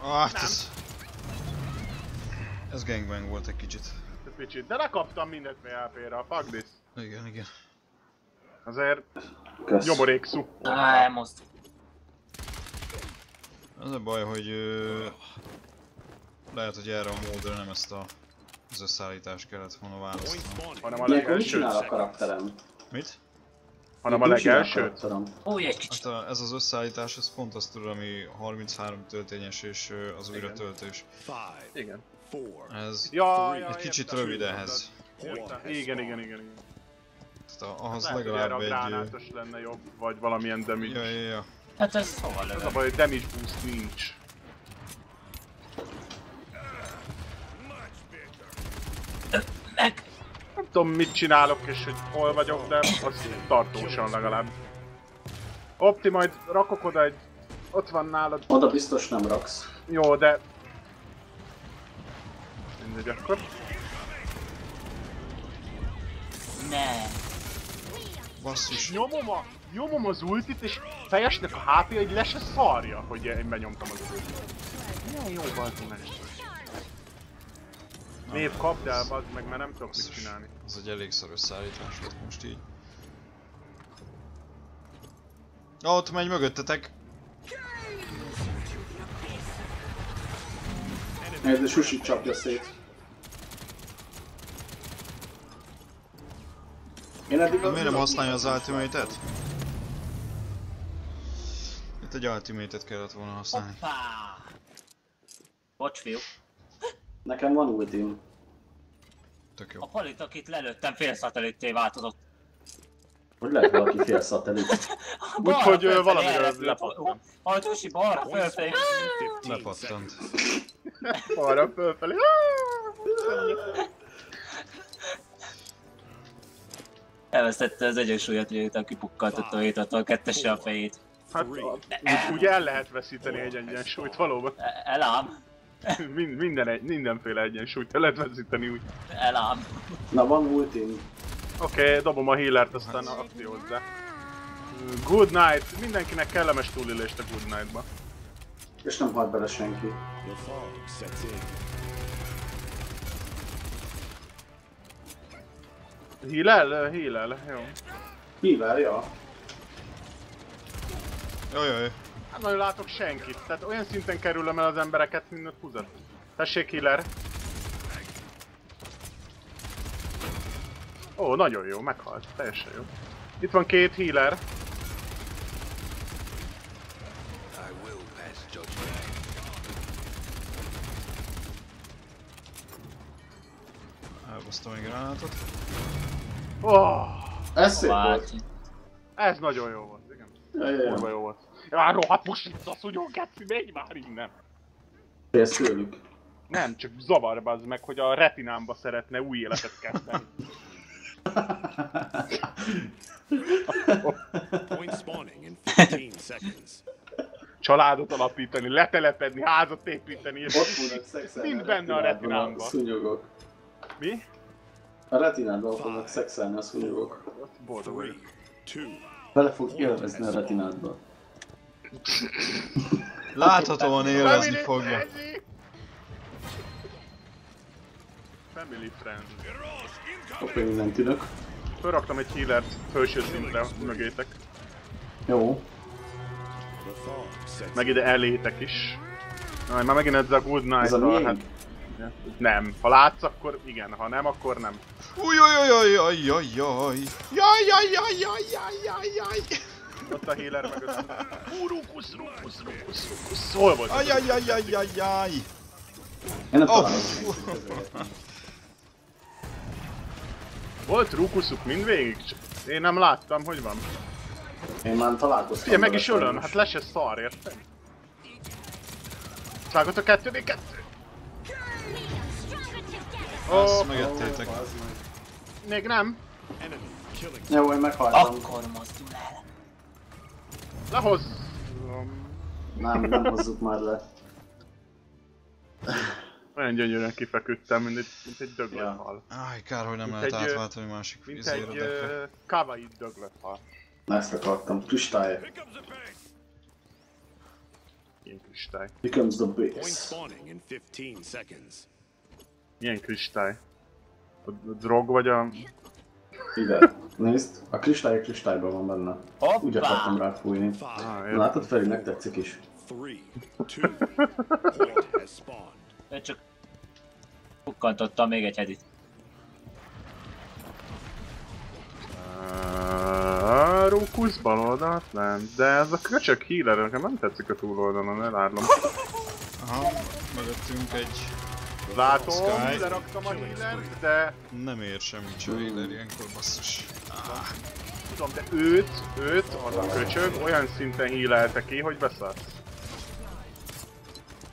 Ah, hát ez... Ez gangbang volt egy kicsit. Egy Kicsit. De lekaptam mindent PHP-re, fuck this. Igen, igen. Azért Kösz. nyomorék szú. Á, elmozdul. Az a baj, hogy... Ö, lehet, hogy erre a módra nem ezt a... Az összeállítást kellett volna választani. Hanem a Ilyenkor mit csinál a karakterem? Mit? Hanem a legelsőt. karakterem? Új, egy kicsit. Hát a, ez az összeállítás, ez pont azt tudom, ami 33 töltényes és az újra. Five, Igen. Ez Ja, ja, egy kicsit rövid ehhez. Igen, igen, igen, igen. Tehát a- ahhoz Lehet, hogy legalább a egy... gránátos lenne jobb, vagy valamilyen damage. Ja, ja, ja. Hát ez hova Az a baj, hogy damage boost nincs. Meg! Nem tudom mit csinálok és hogy hol vagyok, de az tartósan legalább. Opti, majd rakok oda egy... Ott van nálad. Oda biztos nem raksz. Jó, de... Mindegy akkor. Ne! Basszus. Nyomom, a, nyomom az ultit, és fejesnek a HP, hogy le se szarja, hogy én benyomtam az ultit. Milyen jó meg. Név kapd el, bazd meg, mert nem tudok mit csinálni. Ez egy elég szar összeállítás volt most így. Ah, ott megy mögöttetek! Ez a sushi csapja szét. Én eddig Miért nem használja az ultimate-et? Itt egy ultimate-et kellett volna használni. Hoppá! Bocs, fiú. Nekem van ultim. Tök jó. A palit, akit lelőttem, fél szatellitté változott. Hogy lehet valaki fél szatellit? Balra Úgyhogy elrepül a lepattant. Tusi balra fölfelé. Lepattant. Arra fölfelé. Elvesztette az egyensúlyat, miután kipukkantotta a hétattal kettesse a fejét. Hát úgy, úgy el lehet veszíteni egy egyensúlyt valóban. E- Elám. Mind, minden egy, mindenféle egyensúlyt el lehet veszíteni úgy. Elám. Na van ultim. Oké, okay, dobom a healert, aztán akciózzá. Good night! Mindenkinek kellemes túlélést a Good night-ba. És nem halt bele senki. Healel? Healel, jó. Hível, ja. Jaj, jaj. Hát nagyon látok senkit, tehát olyan szinten kerülöm el az embereket, mint a húzat. Tessék healer. Ó, nagyon jó, meghalt, teljesen jó. Itt van két healer. Elbasztam egy gránátot. Oh, Ez szép volt. Ez nagyon jó volt, igen. Kurva jó volt. Ja, rohadt pusít a szúnyó, Geci, menj már innen! Félsz tőlük. Nem, csak zavar az meg, hogy a retinámba szeretne új életet kezdeni. Point spawning in 15 seconds. Családot alapítani, letelepedni, házat építeni, és mind benne a retinámba. Szúnyogok. Mi? A retinádban fognak szexelni a szúnyogok. Azt boldog vagyok. Two. Bele fog élvezni a retinádba. Láthatóan élvezni Family fogja. Family friend. Ott még minden tűnök. Fölraktam egy healert felső szintre mögétek. Jó. Meg ide elétek is. Na, már megint ez a good night Ez a miénk? hát... Nem. Ha látsz, akkor igen, ha nem, akkor nem. Ujjajajajajajaj. Jajjajajajajajaj. Ott a healer meg össze. Ú, Rukusz, Rukusz, Rukusz, Rukusz. Hol volt? Ajajajajajaj. Én senkit. Volt Rukuszuk mindvégig? Én nem láttam, hogy van. Én már találkoztam. Figyelj, meg is ölöm, hát le se szar, érted? Vágott a 2 v 2 Azt Ó, megettétek. Az meg. még nem. enemy killing. Jó, én meghaltam. Akkor mozdul el. Lehoz. Nem, nem hozzuk már le. Olyan gyönyörűen kifeküdtem, mint egy, mint egy Ja. döglethal. Áj, kár, hogy nem Mint lehet egy, átváltani másik Mint izére, egy uh, kawaii döglethal. Ezt akartam. Kristály. Ilyen kristály. Here comes the Point base. spawning in 15 seconds. Milyen kristály? A, a drog vagy a... Ide. Nézd, a kristály a kristályban van benne. Úgy akartam rá fújni. Ah. Látod Feri, tetszik is. three, two. Point has spawned. Ő csak kukkantottam még egy hedit. Uh, Rukusz bal oldalt nem, de ez a köcsök healer, nekem nem tetszik a túloldalon, elárulom. Aha, mögöttünk egy... Látom, Sky. leraktam a healert, de Nem ér semmit se Wheeler ilyenkor, basszus. tudom, de őt, őt, az a köcsög olyan szinten healelte ki, hogy beszarsz.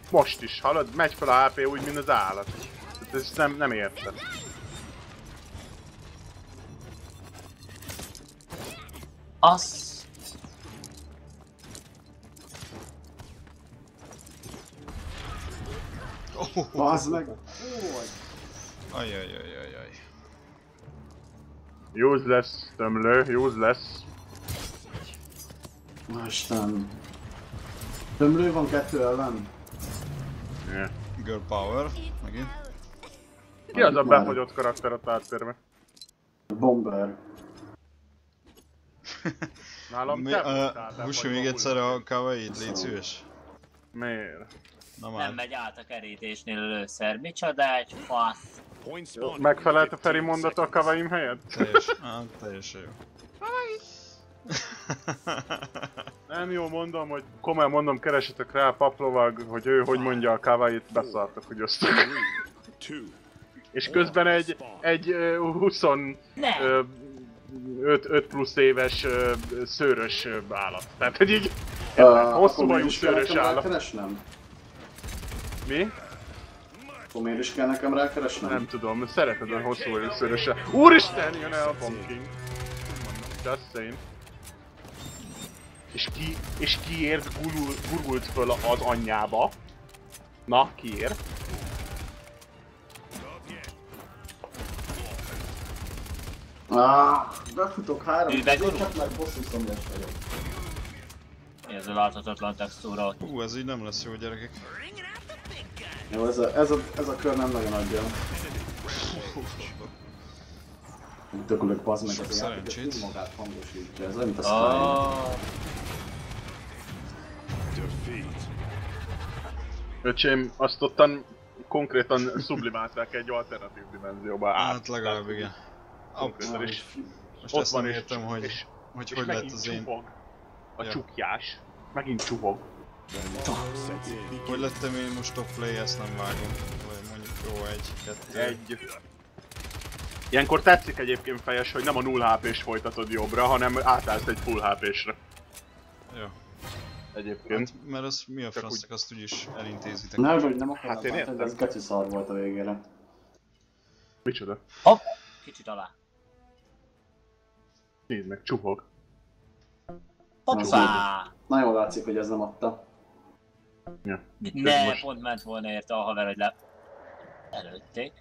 Most is, hallod? Megy fel a HP úgy, mint az állat. Tehát ezt nem, nem érted. Az... Oh, Bazd meg! Ajajajajaj. Useless, tömlő, useless. Isten. Tömlő van kettő ellen? Yeah. Girl power, megint. Ki az a Már. befagyott karakter a táttérbe? Bomber. Nálam Mi, te uh, befagyva még egyszer a kawaii légy szíves. Miért? Na Nem már. megy át a kerítésnél először. Micsoda egy fasz. Megfelelt a Feri 15 mondata a kavaim helyett? Teljes, á, teljesen jó. Nem jó mondom, hogy komolyan mondom, keresetek rá paplovag, hogy ő hogy mondja a kavait, beszartak, hogy osztok. Two. És közben egy, egy ö, 20 Ne! ö, 5, 5 plusz éves ö, szőrös állat. Tehát, hogy így Uh, hosszú bajú szőrös állat. rákeresnem? Mi? Akkor miért is kell nekem rákeresnem? Nem tudom, szereted a hosszú állat. Úristen, jön el a pumpkin. Just saying. És ki, és kiért gurul, gurult föl az anyjába? Na, kiér? Ah, befutok három, csak meg bosszú szomjas vagyok. Ez a láthatatlan textúra. Hú, ez így nem lesz jó gyerekek. Jó, ez a, ez a, ez a kör nem nagyon adja. Tökülök bazd meg az a játék, szerencsét. ez magát hangosítja, ez olyan, mint a. Ah, Defeat. Öcsém, azt ottan konkrétan sublimálták egy alternatív dimenzióba át. Hát legalább igen. Konkrétan is. Most Ott ezt van nem és, értem, hogy és, hogy, és hogy lett az én... csupog. A Ja. csukjás. Megint csupog. Hogy lettem én most top play, ezt nem vágom. Vagy mondjuk jó, egy, kettő. Egy. Ilyenkor tetszik egyébként fejes, hogy nem a 0 hp s folytatod jobbra, hanem átállsz egy full HP-sre. Jó. Egyébként. Hát, mert az mi a francnak, azt úgyis elintézitek. Nem, hogy nem akartam, Hát én hát értem. ez geci szar volt a végére. Micsoda? hopp, kicsit alá. Nézd meg, csupog. Hoppá! Nagyon látszik, hogy ez nem adta. Ja. Ne, most- pont ment volna érte a haver, hogy le... Előtték.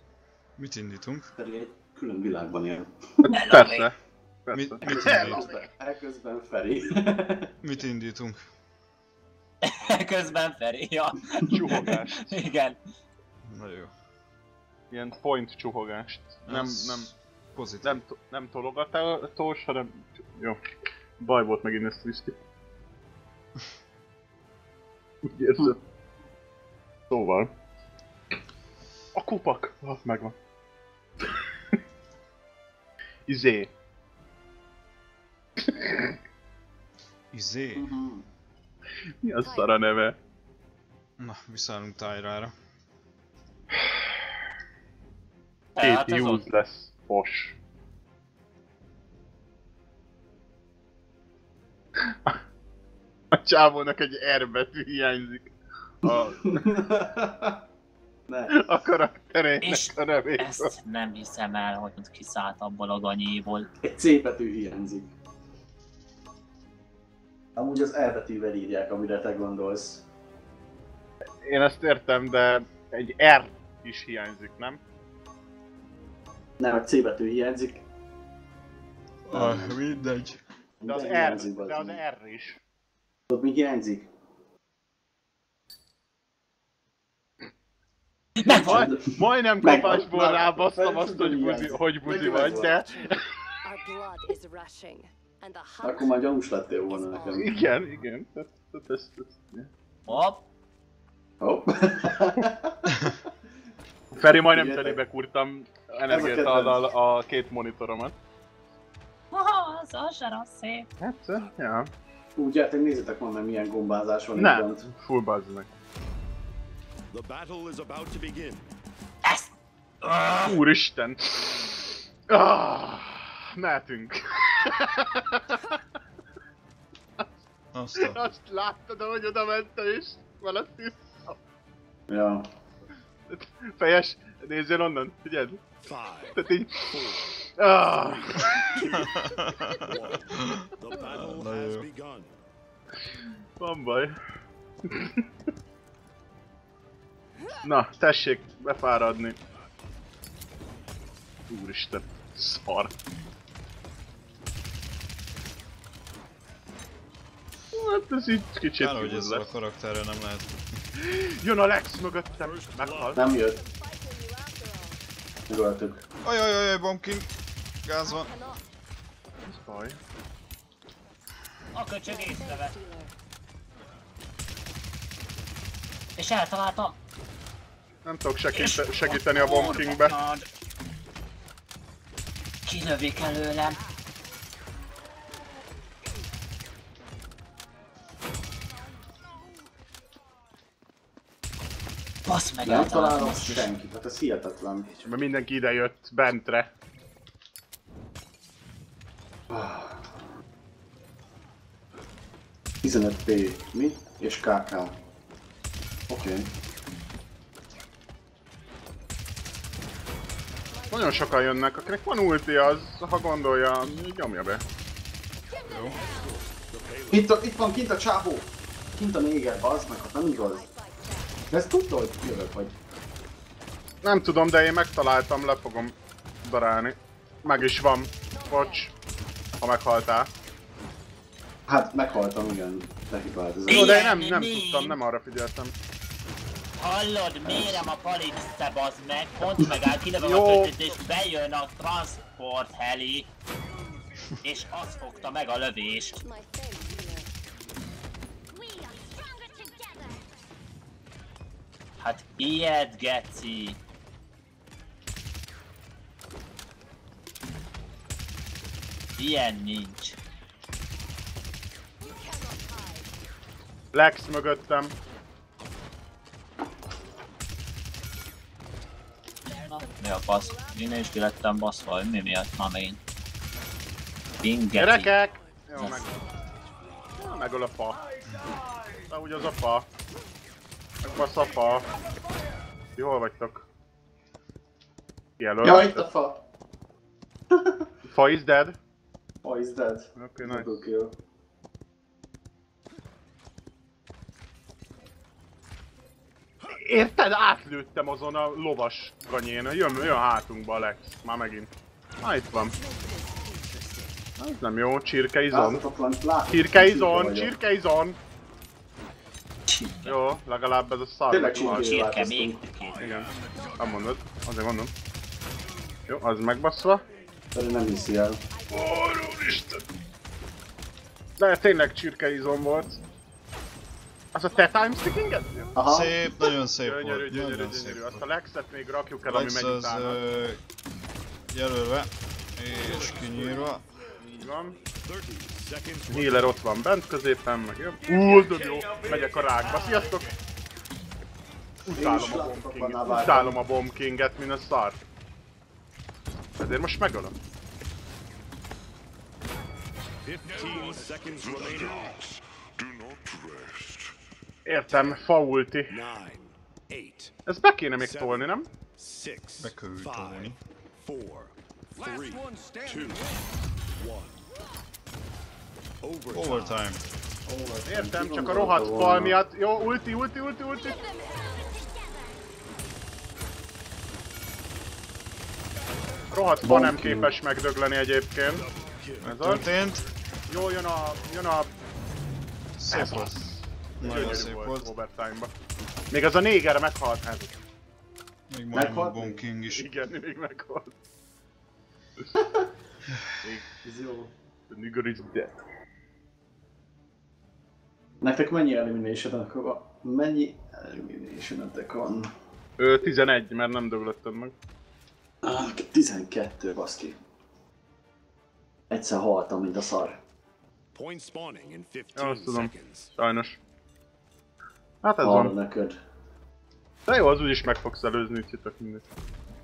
Mit indítunk? Pedig egy külön világban él. Persze. Mit, Persze. mit indítunk? Elközben Feri. Mit indítunk? Közben Feri, ja. Csuhogást. Igen. Na jó. Ilyen point csuhogást. Nem, Ez nem, Pozitív. nem, to- nem tologatós, hanem... Jó. Baj volt megint ezt Kriszti. Úgy érzed. Szóval. A kupak! Ah, megvan. izé. Izé? Mi a szara neve? Na, visszaállunk Tyrára. Két Hát use lesz. Fos. A csávónak egy R betű hiányzik. A, ne. a karakterének És a nevéből. Ezt nem hiszem el, hogy kiszállt abból a ganyéból. Egy C betű hiányzik. Amúgy az E betűvel írják, amire te gondolsz. Én ezt értem, de egy R is hiányzik, nem? Nem, egy C betű hiányzik. Ah, mindegy. De az R, de az. R is. Tudod, mi hiányzik? Megvan! Majd, majdnem kapásból rábasztam azt, hogy buzi, hogy buzi vagy, de Akkor már gyanús lettél volna nekem. igen, igen. Hopp! Hopp. Feri, majdnem telibe kurtam kedvenc. a két monitoromat. Haha, az az se rossz szép. Hát, ja. Úgy gyertek, nézzétek már meg milyen gombázás van itt Nem, bent. full buzz meg. The battle is about to begin. Ezt! Úristen! Ah, mehetünk. Azt a... Azt láttad, hogy oda mentem és valasz Ja. Fejes, nézzél onnan, figyeld. Five, Tehát így... Ah, one. The battle Na has jó. begun. van baj. Na, tessék befáradni. Úristen, szar. Hát ez így kicsit Kár, hogy ezzel a karakterrel nem lehet. Jön a Lex mögöttem, meghalt. Nem jött. Megöltük. Ajajajaj, Bombkin! Gáz van. Ez baj. A köcsög észrevett. És eltaláltam. Nem tudok segít- segíteni a Bomb Kingbe. kurva nagy. Kilövik előlem. Basz meg, Nem azt is. senkit, hát ez hihetetlen. Mert mindenki ide jött bentre. 15 P, mi? És KK. Oké. Okay. Nagyon sokan jönnek, akinek van ulti, az, ha gondolja, nyomja be. Itt, a, itt van kint a csávó! Kint a néger, bazd meg, hát nem igaz. De ezt tudta, hogy jövök, vagy... Nem tudom, de én megtaláltam, le fogom darálni. Meg is van. Bocs. Ha meghaltál. Hát meghaltam, igen. De hibált ez. Jó, de én nem, nem tudtam, nem arra figyeltem. Hallod, mérem a palipsze, bazd meg, pont megáll, kilövöm a töltőt, és bejön a transport heli, és az fogta meg a lövést. Hát ilyet, geci. Ilyen nincs. Lex mögöttem. Na, mi a fasz? Én is ki lettem baszva, mi miatt már megint. Ingeti. Gyerekek! Jó, meg... Ja, megöl a fa. De úgy az a fa. Megbasz a fa. Jól vagytok. Kijelölt. Ja, itt a fa. Fa is dead. Oh, is dead. Oké, nice. Double kill. Érted? Átlőttem azon a lovas ganyén. Jön, jön hátunkba Alex. Már megint. Na itt van. Ez nem jó. Csirkeizon. Csirkeizon, csirkeizon. Jó, legalább ez a szar. Tényleg Csirke még. Igen. Nem mondod. Azért mondom. Jó, az megbaszva. Pedig nem hiszi el. Úristen! De tényleg csirkeizom volt. Az a te time stickinget? Aha. Szép, nagyon szép Gyönyörű, volt. gyönyörű, Nagyon gyönyörű. szép Azt a. Lexet még rakjuk el, ami Lex megy az utána. ö, jelölve és kinyírva. Így van. 30 seconds Healer ott van bent középen, meg jön. Ú, de jó. Megyek a rákba. Sziasztok! Utálom a látok Bomb benne Kinget. vágni. Utálom a Bomb Kinget, mint a szar. Ezért most megölöm. 15 seconds remaining. Értem, fa ulti. 9, 8, Ez be kéne még tolni, nem? 6, Be kell 5, tolni. 4, 3, 2, 1. Overtime. Overtime. Értem, csak a rohadt fal miatt. Jó, ulti, ulti, ulti, ulti. Rohadt fa nem képes megdögleni egyébként. Ez. Történt. Jó, jön a... jön a... Szép volt. Nagyon szép volt. overtime-ba. Még az a néger meghalt. Ez. Még majdnem a Meghalt Bomb még? King is. Igen, még meghalt. Ez jó. The nigger is dead. Nektek mennyi elimination van? Mennyi elimination van? Ő 11, mert nem döglöttem meg. Ah, 12, baszki. Egyszer haltam, mint a szar. Point spawning in Ja, 15 azt tudom. seconds. Sajnos. Hát ez Hallom van. neked. De jó, az úgyis meg fogsz előzni, úgyhogy tök mindegy.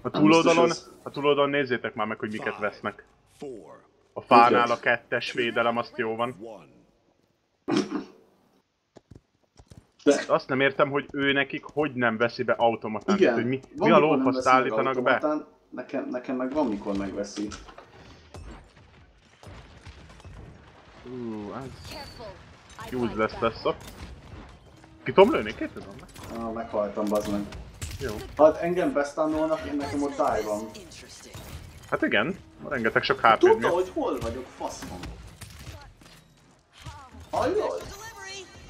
A túloldalon, a túloldalon nézzétek már meg, hogy miket vesznek. 4, A fánál a kettes védelem, azt jó van. 1. De Azt nem értem, hogy ő nekik hogy nem veszi be automatán. igen, Tehát, hogy mi, van, mi a lófaszt állítanak be? Nekem, nekem meg van, mikor megveszi. Ú, ez useless lesz ott. Ki tudom lőni? Két tudom meg. Ah, meghaltam, bazd meg. Jó. Hát engem bestannolnak, én nekem ott die van. Hát igen, rengeteg sok hp Tudta, miatt. hogy hol vagyok, faszom. Hallod?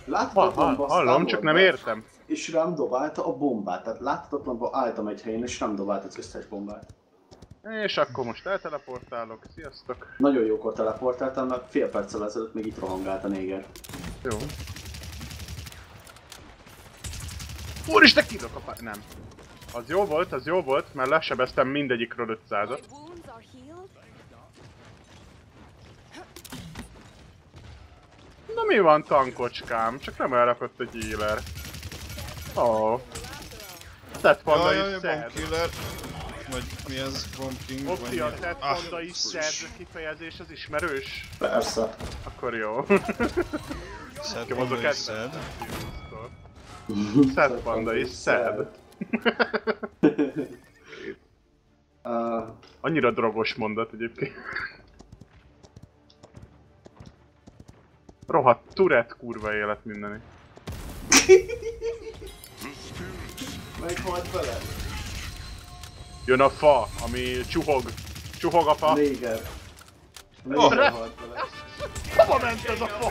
Láthatatlanba Ha, ha, hallom, csak nem értem. És rám dobálta a bombát, tehát láthatatlanban álltam egy helyen, és rám dobálta az összes bombát. És akkor most elteleportálok. Sziasztok. Nagyon jókor teleportáltam, mert fél perccel ezelőtt még itt rohangált a néger. Jó. Úristen, kidok a pár... Nem. Az jó volt, az jó volt, mert lesebeztem mindegyikről 500-at. My wounds are healed. Na mi van tankocskám? Csak nem elrakott egy healer. Ó. Oh. Set panda is Killer. Vagy mi ez? Bomb King? Opti Vagy a mi? set Ah, panda is sad kifejezés, az ismerős? Persze. Akkor jó. A Panda is kedvenc. Set panda is sad. Uh, Annyira drogos mondat egyébként. Rohadt Tourette kurva élet mindenik. Melyik halt bele? Jön a fa, ami csuhog. Csuhog a fa. Néger. Oh. Halt bele. Hova ment ez a fa?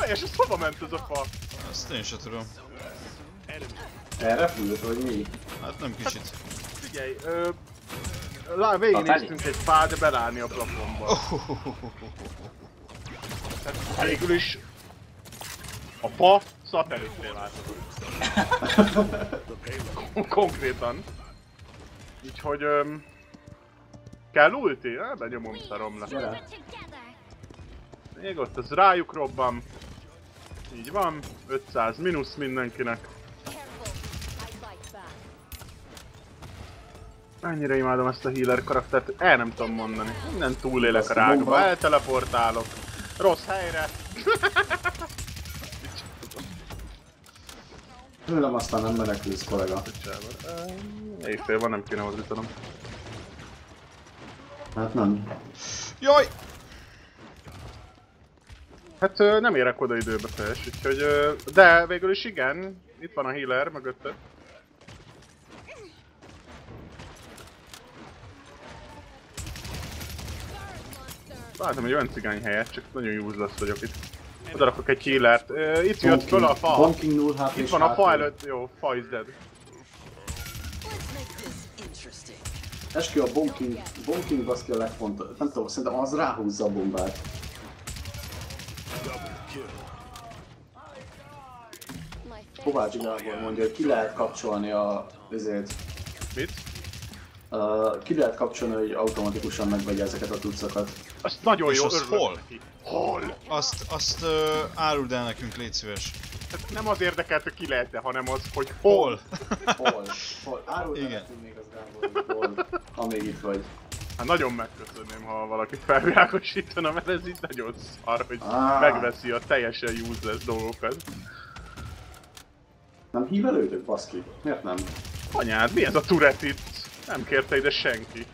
Fejes, ez hova ment ez a fa? Azt én sem tudom. Elrepült, vagy mi? Hát nem kicsit. Figyelj, ö... Lá, végignéztünk egy fát, de belállni a plafonba. Tehát végül is... A fa szatellitnél látható. Konkrétan. Úgyhogy... Öm, kell ulti? Eh, benyomom szarom le. Még ott az rájuk robban. Így van, 500 mínusz mindenkinek. Annyira imádom ezt a healer karaktert, el nem tudom mondani. Minden túlélek a rágba, elteleportálok. Rossz helyre. Tőlem aztán nem menekülsz, kollega. Éjfél van, nem kéne hozzítanom. Hát nem. Jaj! Hát nem érek oda időbe teljes, úgyhogy... De végül is igen, itt van a healer mögötted. Látom egy olyan cigány helyet, csak nagyon useless vagyok itt. Oda rakok egy healert. Itt jött föl a fa. Bonking 0 HP Itt van a fa előtt, jó, fa is dead. Eskü a bonking, bonking baszki a legfontosabb. Nem tudom, szerintem az ráhúzza a bombát. Kovács Gábor mondja, hogy ki lehet kapcsolni a ezért. Mit? Uh, ki lehet kapcsolni, hogy automatikusan megvegye ezeket a tucakat. Azt nagyon És jó, az örülök hol? neki. Hol? Azt, azt uh, áruld el nekünk, légy szíves. Tehát nem az érdekelt, hogy ki lehet hanem az, hogy hol. Hol? Hol? Hol? Áruld el Igen. nekünk még az Gábor, hol, ha még itt vagy. Hát nagyon megköszönném, ha valaki felvilágosítana, mert ez így nagyon szar, hogy Á. megveszi a teljesen useless dolgokat. Nem hívelődök, baszki? Miért nem? Anyád, mi ez a Tourette itt? Nem kérte ide senki.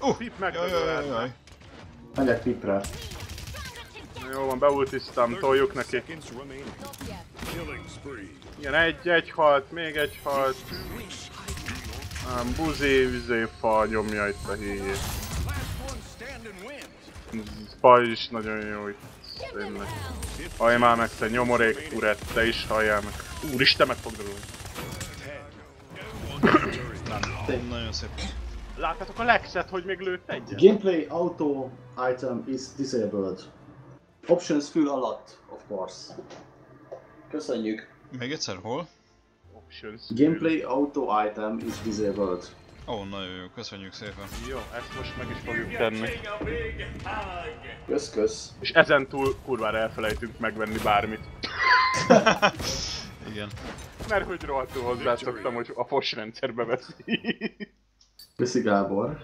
Uh, Pip jaj. Megyek pipre. Jó van, beultiztam, toljuk neki. Igen, egy, egy halt, még egy halt. Um, buzi, üzé, fa nyomja itt a híjét. Fa is nagyon jó itt. Tényleg. Hallj már meg, te nyomorék Tourette, te is halljál meg. Úristen, meg fog dörülni. Nem, nagyon szép. Láttátok a Lexet, hogy még lőtt egyet? Gameplay auto item is disabled. Options fül alatt, of course. Köszönjük. Még egyszer hol? Options. Gameplay auto item is disabled. Ó, oh, nagyon jó, köszönjük szépen. Jó, ezt most meg is fogjuk tenni. Kösz, kösz. És ezen túl kurvára elfelejtünk megvenni bármit. Igen. Mert hogy rohadtul hozzászoktam, hogy a FOS rendszerbe veszi. Köszi Gábor.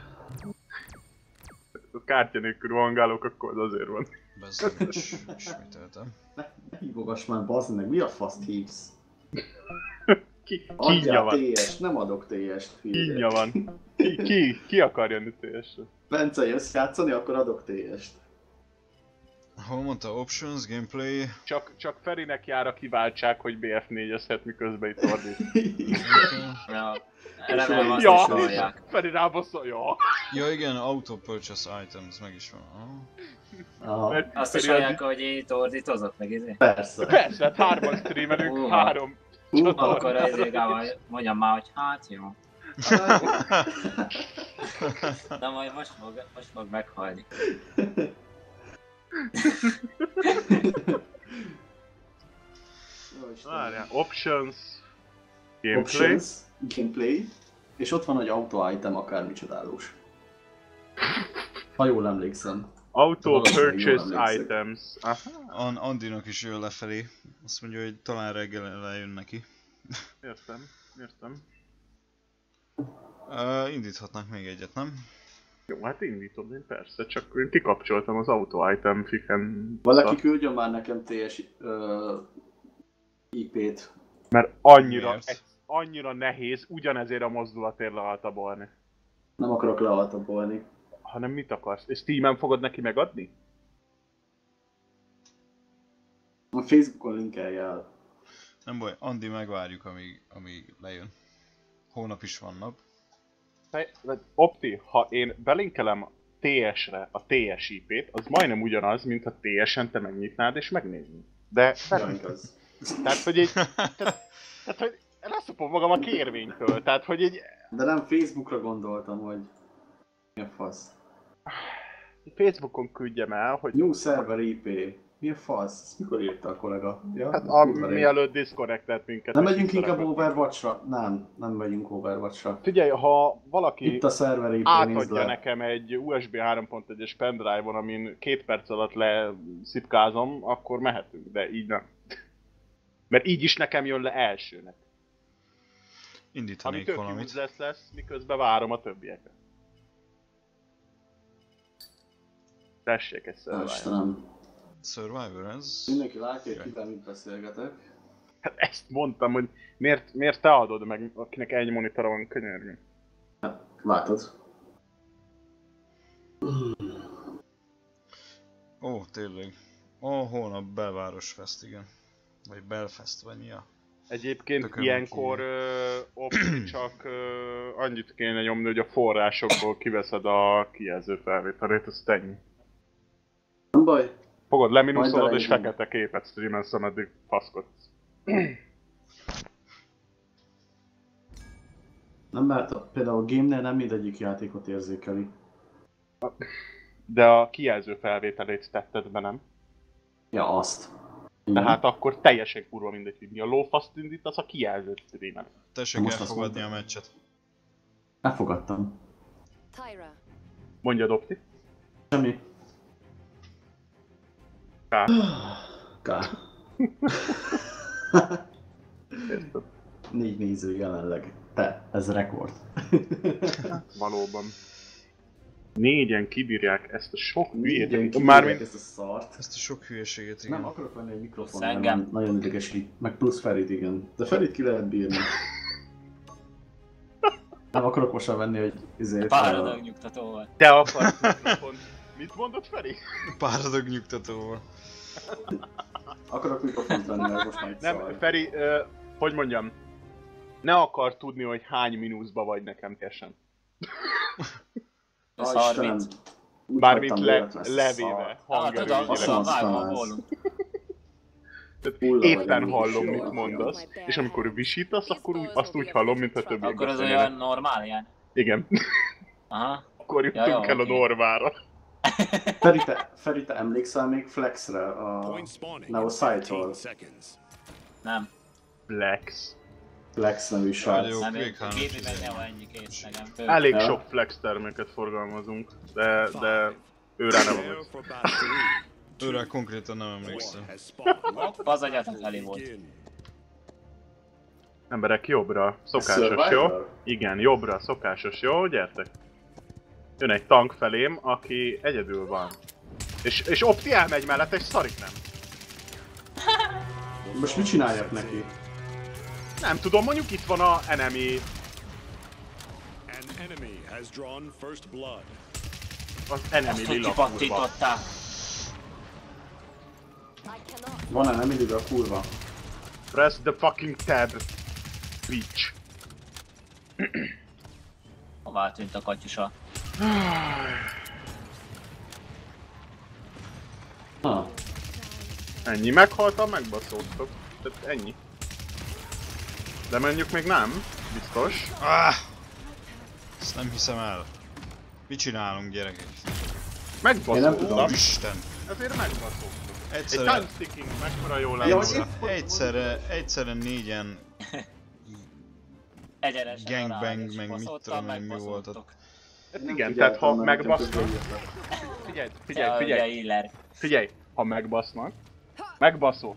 a kártya nélkül rohangálok, akkor az azért van. Bezzeg is ismételtem. Ne, ne hívogass már, bazd meg, mi a faszt hívsz? Ki, kínja Adjál van. TS-t, nem adok TS-t, Kínja van. Ki, ki, ki akar jönni ts Bence, jössz játszani, akkor adok TS-t. Hol mondta options, gameplay, Csak, csak Ferinek jár a kiváltság, hogy BF4-ezhet, miközben itt ordít. Ja, eleve. Feri rábasszol, ja. Ja igen, auto purchase items, meg is van. Aha. Mert Azt is hallják, hogy én itt ordítozok meg, izé. persze. Persze, hát hárman streamelünk, három. Hú, Akkor az izégával mondjam már, hogy hát jó. De majd most fog, most fog meghalni. Várjál, options, gameplay, Options, gameplay, és ott van egy auto item, akármi csodálós. Ha jól emlékszem. Auto purchase items. An Andinak is jön lefelé. Azt mondja, hogy talán reggel lejön neki. értem, értem. Uh, indíthatnánk még egyet, nem? Jó, hát indítom én persze, csak én kikapcsoltam az auto item fiken. Valaki küldjön már nekem TS uh, IP-t. Mert annyira, egy, annyira nehéz ugyanezért a mozdulatért lealtabolni. Nem akarok lealtabolni. Hanem mit akarsz? És Steam-en fogod neki megadni? Facebookon linkelj el. Nem baj, Andi, megvárjuk, amíg, amíg lejön. Hónap is van nap. Opti, ha én belinkelem TS-re a TS IP-t, az majdnem ugyanaz, mint ha TS-en te megnyitnád és megnézni. De igaz. Tehát, hogy így... Tehát, tehát hogy leszopom magam a kérvénytől. Tehát, hogy így De nem Facebookra gondoltam, hogy mi a fasz. Facebookon küldjem el, hogy New server IP. Mi a fasz? Ezt mikor írta a kollega? Ja, hát a, mielőtt disconnectelt minket. Nem megyünk inkább. Overwatch-ra? Nem, nem megyünk Overwatch-ra. Figyelj, ha valaki Itt a server IP, nézd átadja nekem egy USB 3.1-es pendrive-on, amin két perc alatt leszipkázom, akkor mehetünk, de így nem. Mert így is nekem jön le elsőnek. Ami Indítanék tök valamit. useless lesz, miközben várom a többieket. Tessék egy survival. Istenem. Survivor, ez... Mindenki látja, hogy kivel mit beszélgetek. Hát ezt mondtam, hogy miért, miért te adod meg, akinek egy monitora van könyörgő. Látod? Ó, tényleg. Ó, holnap Belváros Fest, igen. Vagy Belfest, vagy mi a... Egyébként Tökön ilyenkor ö, opti csak ö, annyit kéne nyomni, hogy a forrásokból kiveszed a kijelző felvételét, azt ennyi. Nem baj. Fogod, leminuszolod és fekete képet streamelsz, ameddig faszkodsz. Nem, mert a- például a game-nél nem mindegyik játékot érzékeli. De a kijelző felvételét tetted be, nem? Ja, azt. Tehát akkor teljesen kurva mindegy, hogy mi a lófaszt indítasz, a kijelzőt streamel. Tessék elfogadni a meccset. Elfogadtam. Tyra. Mondja Opti. Semmi. Ká. K. Négy néző jelenleg. Te, ez rekord. Valóban. Négyen kibírják ezt a sok kibírják Mármint ezt a szart. Ezt a sok hülyeséget, igen. Nem akarok venni egy mikrofon, Ez mert engem. már nagyon idegesít. Meg plusz Ferit, igen. De Ferit ki lehet bírni. Nem akarok most venni, hogy izé... Páradog nyugtatóval. te akarsz mikrofont. Mit mondott Feri? Páradog nyugtatóval. Akarok mikrofont venni, mert most már Nem, szar. Feri, ö, hogy mondjam, ne akar tudni, hogy hány mínuszba vagy nekem teljesen. Ez Ah, Istenem. 30. Úgy Bármint le, levéve, hangerőnyileg. ez. Éppen hallom, mit mondasz, és amikor visítasz, akkor úgy, azt úgy hallom, mintha többiek Akkor az beszélnének. olyan normál ilyen? Igen, Aha. akkor jutunk Ja, ja, el a normára. Feri, te, Feri, te emlékszel még Flexre? A Point spawning Now in Cycle. 15 seconds. Nem. Flex. Flex nevű srác. Jó, Nem, ennyi kész nekem. Elég Ja. sok flex terméket forgalmazunk, de, de őre nem emlékszem. Őre konkrétan nem emlékszem. Az egyetlen felé volt. Emberek, jobbra, szokásos, jó? Igen, jobbra, szokásos, jó? Gyertek. Jön egy tank felém, aki egyedül van. És, és Opti elmegy mellett, és szarik nem. Most mit csináljak neki? Nem tudom, mondjuk itt van a enemy, An enemy has drawn first blood. az enemy Azt, lila kurva. kipattították. I cannot. Van-e nem idő a kurva? Press the fucking tab, bitch. Hová tűnt a katyusa? Ha, Ennyi, meghaltam, megbaszódtok. Tehát ennyi. De mondjuk még nem, biztos. Ah! Ezt nem hiszem el. Mit csinálunk, gyerekek? Megbaszódtam, Isten! ezért megbaszódtam. Egy Egyszerre, time sticking mekkora jó lenne. Ja, egyszerre, egyszerre négyen Egyenesen Gangbang, meg mit tudom én, mi volt ott. megbaszottok. Hát igen, tehát ha megbasznak, figyelj, figyelj, figyelj, figyelj, ha megbasznak, megbaszó.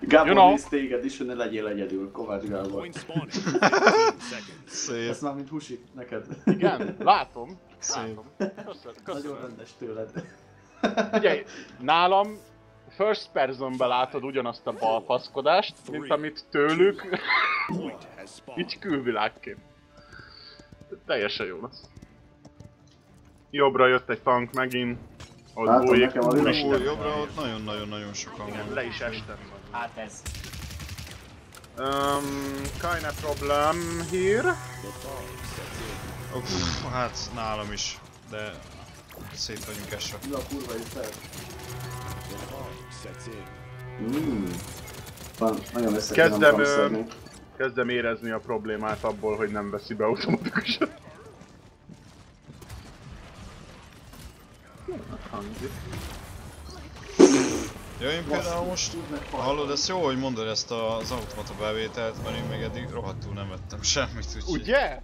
Gábor, You know. nézd téged is, hogy ne legyél egyedül, Kovács Gábor. Point spawning in 15 seconds. Szép, Ez már mint husik neked. Igen, látom, szép. látom. Köszönöm, Nagyon köszönöm. rendes tőled. Figyelj, nálam first personbe látod ugyanazt a balfaszkodást, mint amit tőlük, így külvilágként. Teljesen jó lesz. Jobbra jött egy tank megint, Ott Látom, bújik, nekem a úristen. Jobbra ott nagyon-nagyon-nagyon sokan Igen, van. le is estem. Hát ez. Um, keine problem here. Uff, hát nálam is, de szét vagyunk esve. Mi a kurva is fel? Mm. Van, nagyon Kezdem, ö, kezdem érezni a problémát abból, hogy nem veszi be automatikusan. Ja, én például most, hallod, ezt jó, hogy mondod ezt az automata bevételt, mert én még eddig rohadtul nem vettem semmit, úgyhogy... Ugye?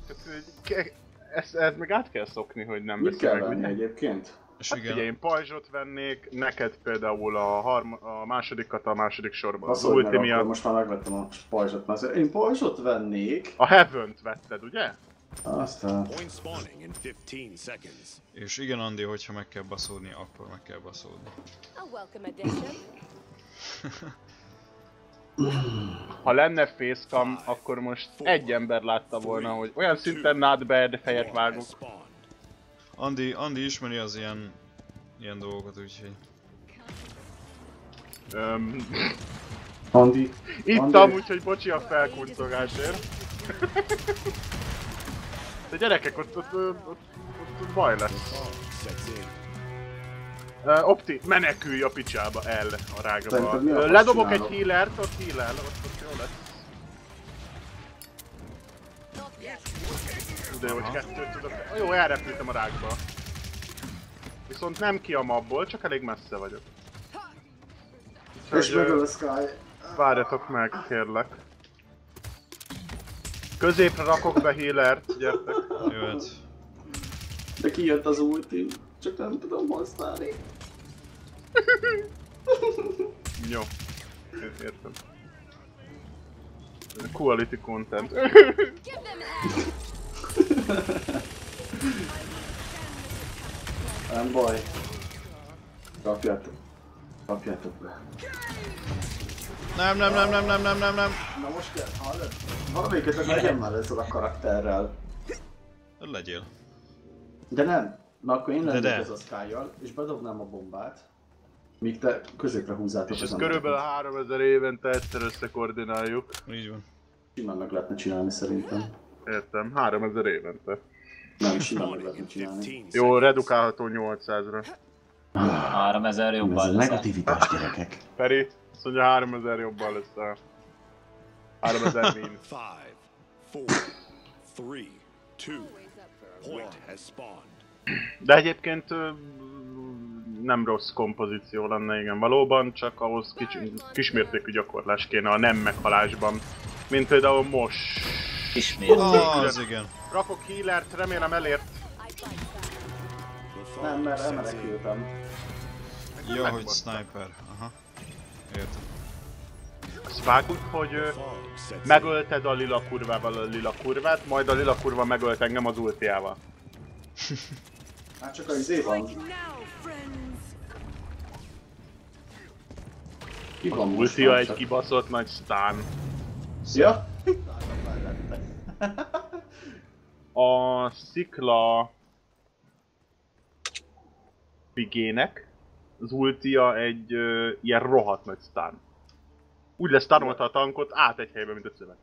Ezt, ezt meg át kell szokni, hogy nem Mit kell venni egyébként? És Hát igen, ugye én pajzsot vennék, neked például a, harma, a másodikat a második sorban. Az hogy meg ulti akkor miatt. most már megvettem a pajzsot, mert azért én pajzsot vennék, A heaven vetted, ugye? Aztán... Point spawning in 15 seconds. és igen Andi, hogyha meg kell baszódni, akkor meg kell baszódni. Ha lenne facecam, akkor most egy ember látta volna, hogy olyan szinten not bad fejet vágok. Andi, Andi ismeri az ilyen, ilyen dolgokat, úgyhogy... Öm, Andi, Ittam, Andi. úgyhogy bocsi a felkuncogásért. De gyerekek, ott, ott, ott, ott, ott baj lesz. Uh, Opti, menekülj a picsába el a rágaba. Szerinted mi a Ö, fasz Ledobok egy healert, ott healel, ott, ott jó lesz. De hogy kettőt tudok. Jó, elrepültem a rágba. Viszont nem ki a mabból, csak elég messze vagyok. és megöl a Sky. Várjatok meg, kérlek. Középre rakok be healert, gyertek. Jöhet. De kijött az ulti, csak nem tudom használni. Jó. Értem. Quality content. Nem baj. Kapjátok. Kapjátok be. Nem, nem, nem, nem, nem, nem, nem, nem. Na most kell, hallod? Valamelyiket legyen már ezzel a karakterrel. Legyél. De nem. Na akkor én lennék ez a sky és bedobnám a bombát. Míg te középre húzátok És ezt körülbelül embereket. 3000 évente egyszer összekoordináljuk. Így van. Simán meg lehetne csinálni szerintem. Értem, 3000 évente. Nem, simán meg lehetne in csinálni. 15 Jó, redukálható 800-ra. 3000 jobban lesz. negativitás gyerekek. Feri, azt mondja 3000 jobban lesz a... 3000 min. Five, four, three, two, point has spawned. De egyébként nem rossz kompozíció lenne, igen, valóban, csak ahhoz kicsi, kismértékű gyakorlás kéne a nem meghalásban. Mint például most. Ismét. Ah, az igen. Rakok healert, remélem elért. Nem, mert elmenekültem. Ja, hogy sniper. Aha. Értem. Azt vágjuk, hogy megölted a lila kurvával a lila kurvát, majd a lila kurva megölt engem az ultiával. Hát csak a izé van. Ki van Az most ultia egy csak? kibaszott nagy stun. Ja? A szikla pigének az ultia egy ö, ilyen rohadt nagy stun. Úgy lesz tanulta a tankot át egy helybe, mint a szövet.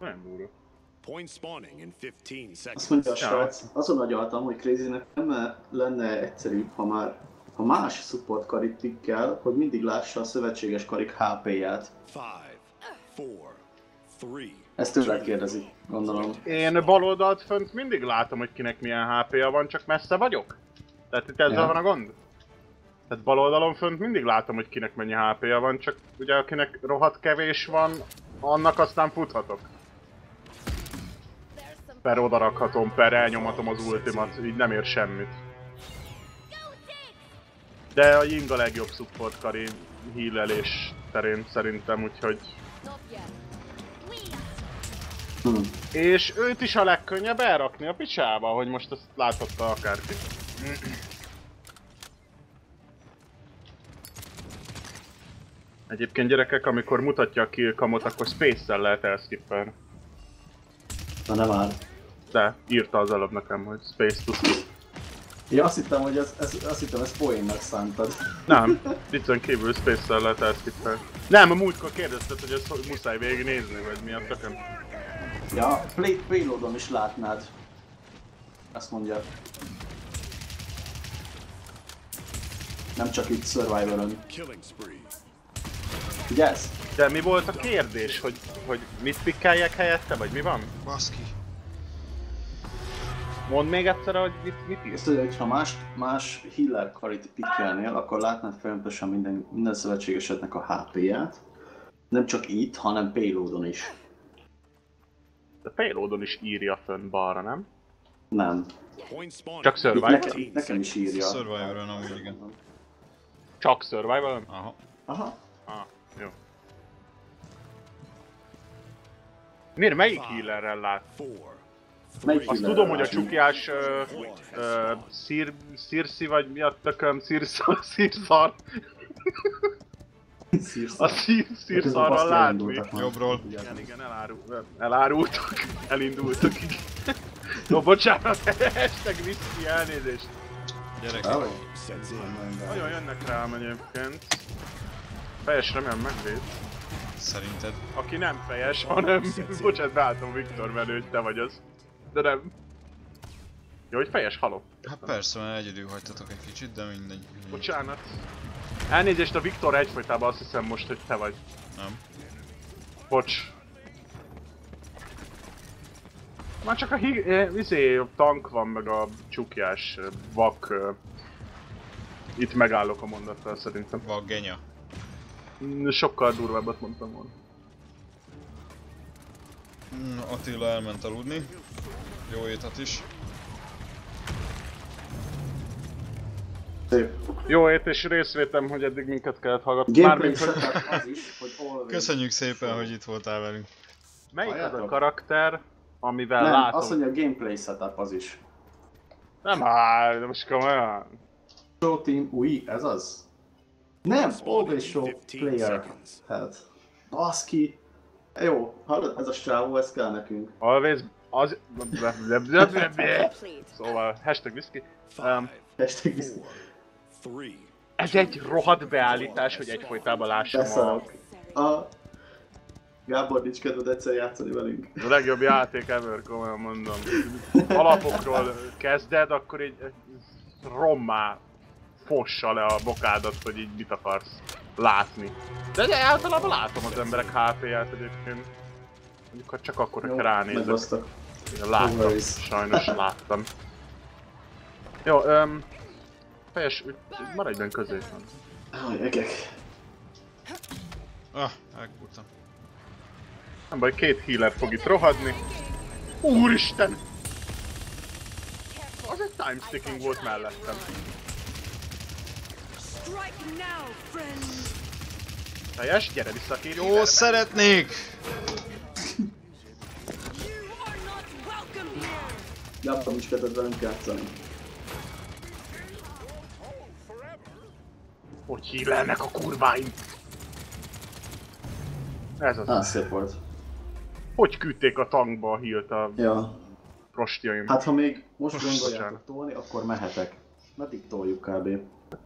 Nagyon durva. Point spawning in 15 Azt seconds. mondja a srác, azon agyaltam, hogy Crazynek nem lenne egyszerűbb, ha már ha más support karit pikkel, hogy mindig lássa a szövetséges karik HP-ját. Ezt tőled kérdezi, gondolom. Én bal oldalt fönt mindig látom, hogy kinek milyen HP-ja van, csak messze vagyok. Tehát itt ezzel Ja. van a gond. Tehát bal oldalon fönt mindig látom, hogy kinek mennyi HP-ja van, csak ugye akinek rohadt kevés van, annak aztán futhatok. Per oda rakhatom, per elnyomhatom az ultimat, így nem ér semmit. De a Ying a legjobb support kari healelés terén szerintem, úgyhogy... És őt is a legkönnyebb elrakni a picsába, hogy most ezt láthatta akárki. Egyébként gyerekek, amikor mutatja a killkamot, akkor space-szel lehet elskippelni. Na nem áll. De írta az előbb nekem, hogy space to skip. Ja, azt hittem, hogy ez, ez, azt hittem, ez poénnak szántad. Nem, viccen kívül Space-szel lehet elskippelni. Nem, a múltkor kérdezted, hogy ezt muszáj végignézni, vagy mi a. Ja, play, payloadon is látnád. Azt mondja. Nem csak itt Survivor-on. Killing spree. Figyelsz? De mi volt a kérdés, hogy, hogy mit pikkeljek helyette, vagy mi van? Baszki. Mondd még egyszer, hogy mit, mit írsz. Azt hogy ha más, más healer karit pikkelnél, akkor látnád folyamatosan minden, minden szövetségesednek a HP-ját. Nem csak itt, hanem payloadon is. De payloadon is írja fönn balra, nem? Nem. Csak Itt Survivor? nekem, nekem is írja. Survivor-on amúgy igen. Csak Survivor? Aha. Aha. Ah, jó. Miért melyik healerrel lát? Four. Melyik Azt tudom, hogy a csukjás ö, ö, szír, szírszi vagy mi a tököm, szírszar, szírszar, a szír, szírszarral baszki látni. Jobbról. Igen, igen, elárul, elárultak, elindultak. Jó, bocsánat, hashtag whisky, elnézést. Gyerek. Vagy? Sets in. Nagyon jönnek rám egyébként. Fejes remélem megvéd. Szerinted? Aki nem fejes, hanem... Bocsánat, beálltam Viktor menő, hogy te vagy az. De nem. Jó, hogy fejes, haló. Hát persze, mert egyedül hagytatok egy kicsit, de mindegy. mindegy. Bocsánat. Elnézést, a Viktor egyfolytában azt hiszem most, hogy te vagy. Nem. Bocs. Már csak a hig... eh, izé, a tank van, meg a csukjás eh, vak... eh, Itt megállok a mondattal szerintem. Van genya. Sokkal durvábbat mondtam volna. Mm, Attila elment aludni. Jó étet is. Szép. Jó ét és részvétem, hogy eddig minket kellett hallgatni. Mármint, hogy setup az is, hogy. Köszönjük szépen, hogy itt voltál velünk. melyik az a karakter, amivel Nem, látom... azt mondja, a gameplay setup az is. Nem áll, de most komolyan. Show team, új, ez az? Nem, always show 15 player health. Baszki. Jó, hallod, ez a strávó, ez kell nekünk. Always... Az... Szóval, hashtag whisky. Um, Hashtag. Three. ez egy rohadt beállítás, hogy egyfolytában lássam a. A... Gábor nincs kedved egyszer játszani velünk. a legjobb játék ever, komolyan mondom. Alapokról kezded, akkor így egy rommá fossa le a bokádat, hogy így mit akarsz látni. De, de általában látom az emberek HP-ját egyébként. Mondjuk ha csak akkor, hogyha ránézek. megbasztak. Láttam, sajnos láttam. Jó, öm... Fejes, maradj benne középen. Aj, egek. Ah, elkúrtam. Nem baj, két healer fog itt rohadni. Úristen! Az egy time sticking volt mellettem. Fejes, gyere vissza a két Jó, szeretnék! Gábor nincs kedved velünk játszani. Hogy healernek a kurváim? Ez az. Ah, szép volt. Hogy küldték a tankba a healt a Ja. prostjaim? Hát ha még most Bocsánat. gondoljátok tolni, akkor mehetek. Meddig toljuk kb.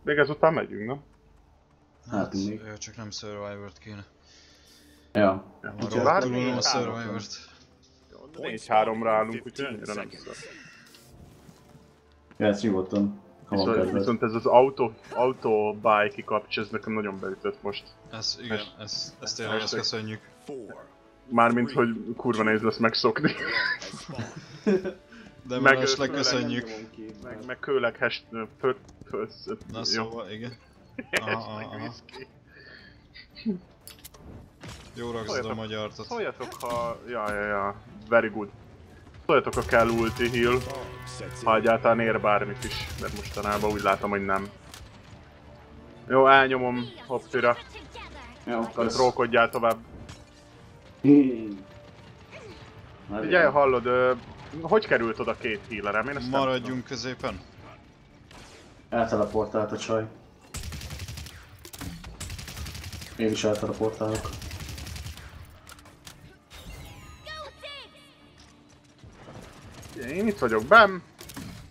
Még ezután megyünk, nem? Hát még. Ő csak nem Survivor-t kéne. Ja. Ja, Úgyhogy bár Túlulom a. Survivor-t. Négy háromra állunk, úgyhogy annyira nem szar. Ja, ez nyugodtan. Viszont, viszont ez az auto, auto bike kikapcs, ez nekem nagyon beütött most. Ez, igen, ez, ez tényleg azt köszönjük. Four. Mármint, hogy kurva nehéz lesz megszokni. De Meg- mellesleg főleg köszönjük. meg, meg kőleg hest... Fö, fö, Na jó. szóval, igen. Aha, aha, aha. Jó ragzod a magyartot. Szóljatok, ha... Ja, ja, ja. Very good. Szóljatok, ha kell ulti heal, ha egyáltalán ér bármit is, mert mostanában úgy látom, hogy nem. Jó, elnyomom hoppira, Jó, trókodjál tovább. Figyelj, hallod, hogy került oda két healerem? Én ezt nem Maradjunk középen. Elteleportált a csaj. Én is elteleportálok. Én itt vagyok benn.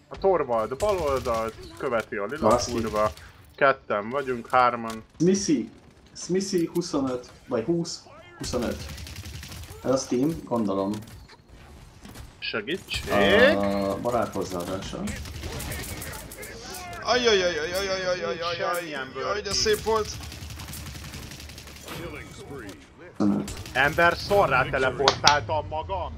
A Torvald bal oldalt, követi a lila kurva. Ketten vagyunk, hárman. Smithy, Smithy 25, vagy 20, 25. Ez a Steam, gondolom. Segítség! A barát hozzáadása. Ajajajajajajajajajajaj, Semmilyen jaj, de szép volt! Killing spree. 25. Ember szarrá teleportáltam magam!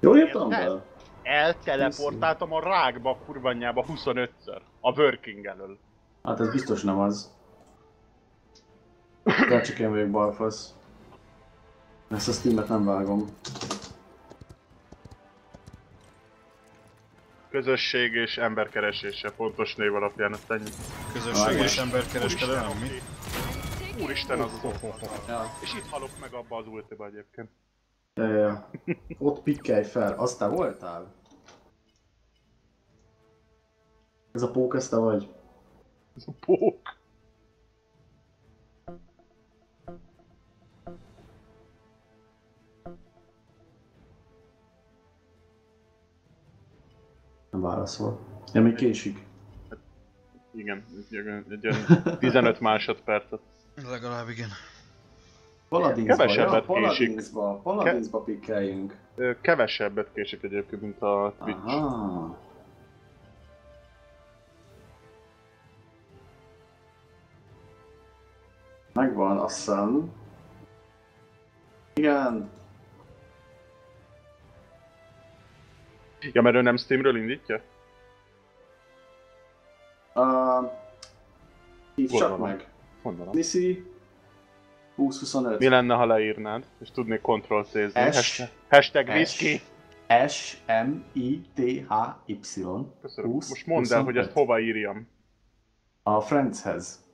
Jól írtam Érted? be? Elteleportáltam a rákba, kurva anyjába 25-ször. A working elől. Hát ez biztos nem az. De csak én vagyok balfasz. Ezt a Steamet nem vágom. Közösség és emberkeresése, pontos név alapján, ezt ennyi. Közösség és Úristen. emberkereskedelem, mi? Úristen az az Ja. És itt halok meg abba az ultiba egyébként. Ja, ja, ja. Ott pikkelj fel, aztán voltál? Ez a pók, ezt te vagy? Ez a pók. Válaszol. Ja, még késik. Igen, egy, egy olyan 15 másodpercet. Legalább igen. Paladinsba, Kevesebbet ja, késik. Paladinsba, Paladinsba pikkeljünk. Kevesebbet késik egyébként, mint a Twitch. Aha. Megvan, azt hiszem. Igen. Ja, mert ő nem Steamről indítja? Uh, hívd csak meg. Gondolom. Missy 2025. Mi lenne, ha leírnád, és tudnék ctrl c. Hashtag, hashtag whisky. S M I T H Y. Köszönöm. 20, Most mondd el, hogy ezt 25. hova írjam. A Friendshez.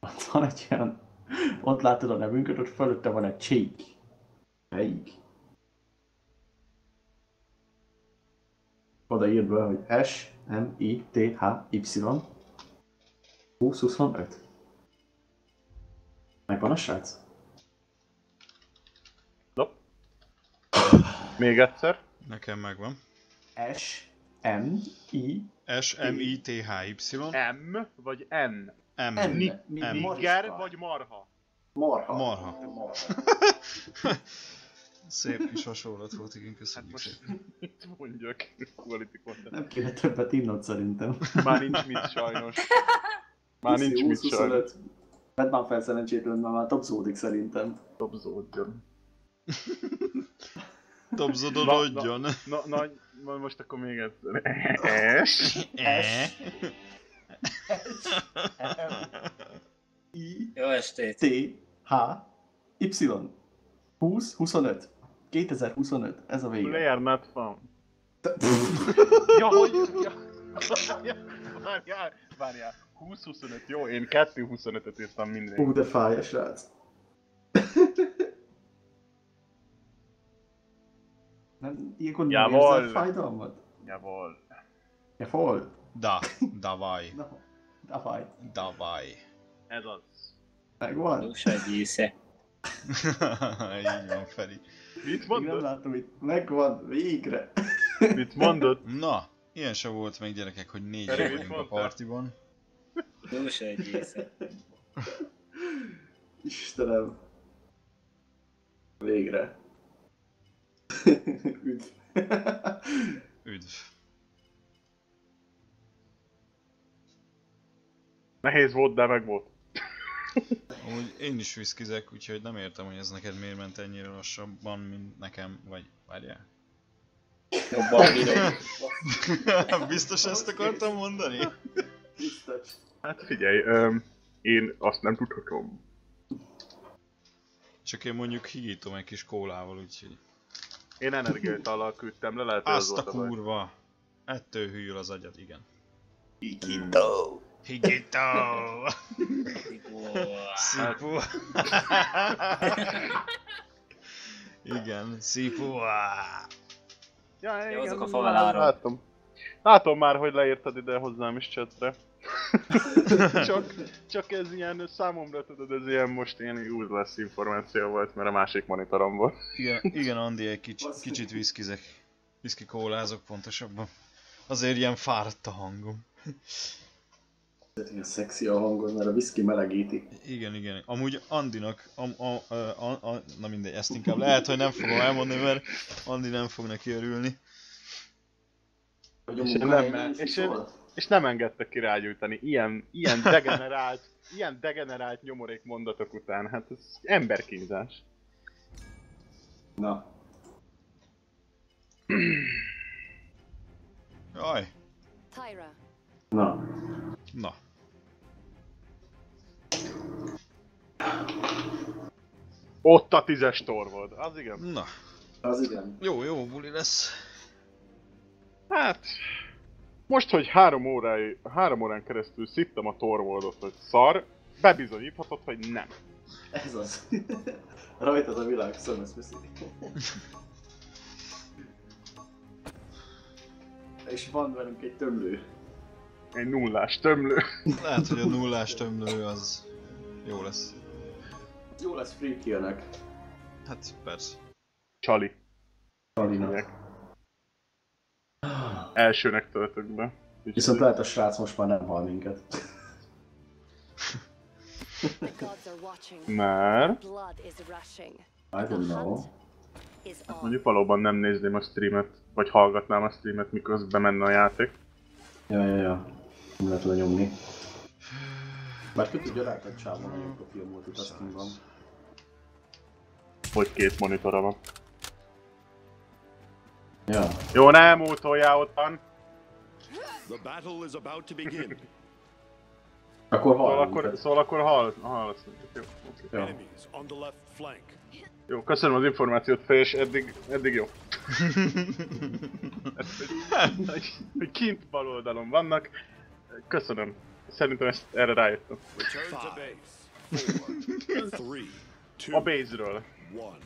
Ott van egy olyan... Ott látod a nevünket, ott fölötte van egy csík. Melyik? Oda írd be, hogy S M I T H Y 2025. Megvan a srác? Nope. Még egyszer. Nekem megvan. S M I S-M-I-T-H-Y. M vagy N? M. N. Ni- M. Niger vagy marha? Marha. Marha. Marha. Szép kis hasonlat volt, igen, Hát köszönjük most szépen. mit mondjak? Quality content. Nem kéne többet innod szerintem. Már nincs mit sajnos. Már nincs mit sajnos. 25. Vedd már fel szerencsétlen, mert már topzódik szerintem. Dobzódjon. Dobzodolódjon. Na, na, na, most akkor még egyszer. S. E. I Jó estét! T H Y 20 25 2025 ez a vége. Player not found. Ja, hogy... Ja. Várjál, várjál. 20-25, jó? Én 2-25-öt írtam mindig. Hú, de fáj a srác. Nem, ilyenkor nem Javol. érzed fájdalmat? Javol. Javol. Da, davaj, Na, davaj. davaj. Ez az. Megvan? Dusza gyísze. Így van, Feri. Mit Még nem mondod? látom itt. Megvan, végre. Mit mondod? Na, ilyen se volt még gyerekek, hogy négy vagyunk a partiban. Dusza gyísze. Istenem. Végre. Üdv. Üdv. Nehéz volt, de meg volt. Amúgy én is viszkizek, úgyhogy nem értem, hogy ez neked miért ment ennyire lassabban, mint nekem, vagy várjál. Jobban bírok. Biztos ezt akartam mondani? Biztos. Hát figyelj, öm, én azt nem tudhatom. Csak én mondjuk higítom egy kis kólával, úgyhogy... Én energiaitallal küldtem le, lehet, hogy az Azt a kurva! Ettől hűl az agyad, igen. Higító. Higító! Szipu! igen, szipu! Ja, Jó, igen, azok a favelárok. Látom. Látom már, hogy leírtad ide hozzám is chatre. csak, csak ez ilyen számomra tudod, ez ilyen most ilyen useless információ volt, mert a másik monitorom volt. Igen, igen Andi, egy kicsi, kicsit viszkizek. Viszki kólázok pontosabban. azért ilyen fáradt a hangom. Ilyen szexi a hangod, mert a whisky melegíti. Igen, igen. Amúgy Andinak, a, a, a, a, a, na mindegy, ezt inkább lehet, hogy nem fogom elmondani, mert Andi nem fog neki örülni. És nem- és én-? És nem engedtek ki rágyújtani ilyen, ilyen degenerált, ilyen degenerált nyomorék mondatok után. Hát ez emberkínzás. Na, Jaj, Tyra, na. na. Ott a tízes torvod, az igen. Na, Az igen. jó, jó buli lesz. Hát, most, hogy három, órái, három órán keresztül szittem a torvoldot, hogy szar, bebizonyíthatod, hogy nem. Ez az. Rajtad a világ szemes viszi. És van velünk egy tömlő. Egy nullás tömlő. Lehet, hogy a nullás tömlő az jó lesz. Jó lesz freaky Hát persze. Csali. Alinak. Elsőnek töltök be. Úgyhogy- Viszont lehet a srác most már nem hal minket. rushing. I don't know. On. Mondjuk valóban nem nézném a streamet, vagy hallgatnám a streamet, miközben menne a játék. Ja, ja, ja. Nem lehet lenyomni. Bár ki tudja, hogy csávon nagyon profi a multitaskingban. Hogy két monitora van. Ja. Jó, nem útoljál ottan! The battle is about to begin. Akkor Szóval hal akkor, minket. szóval akkor hall, hallasz minket. Jó, left flank. jó, köszönöm az információt, Fés, eddig, eddig jó. Ezt, hogy, kint bal oldalon vannak, köszönöm. Szerintem ezt erre rájöttem. A base-ről. One.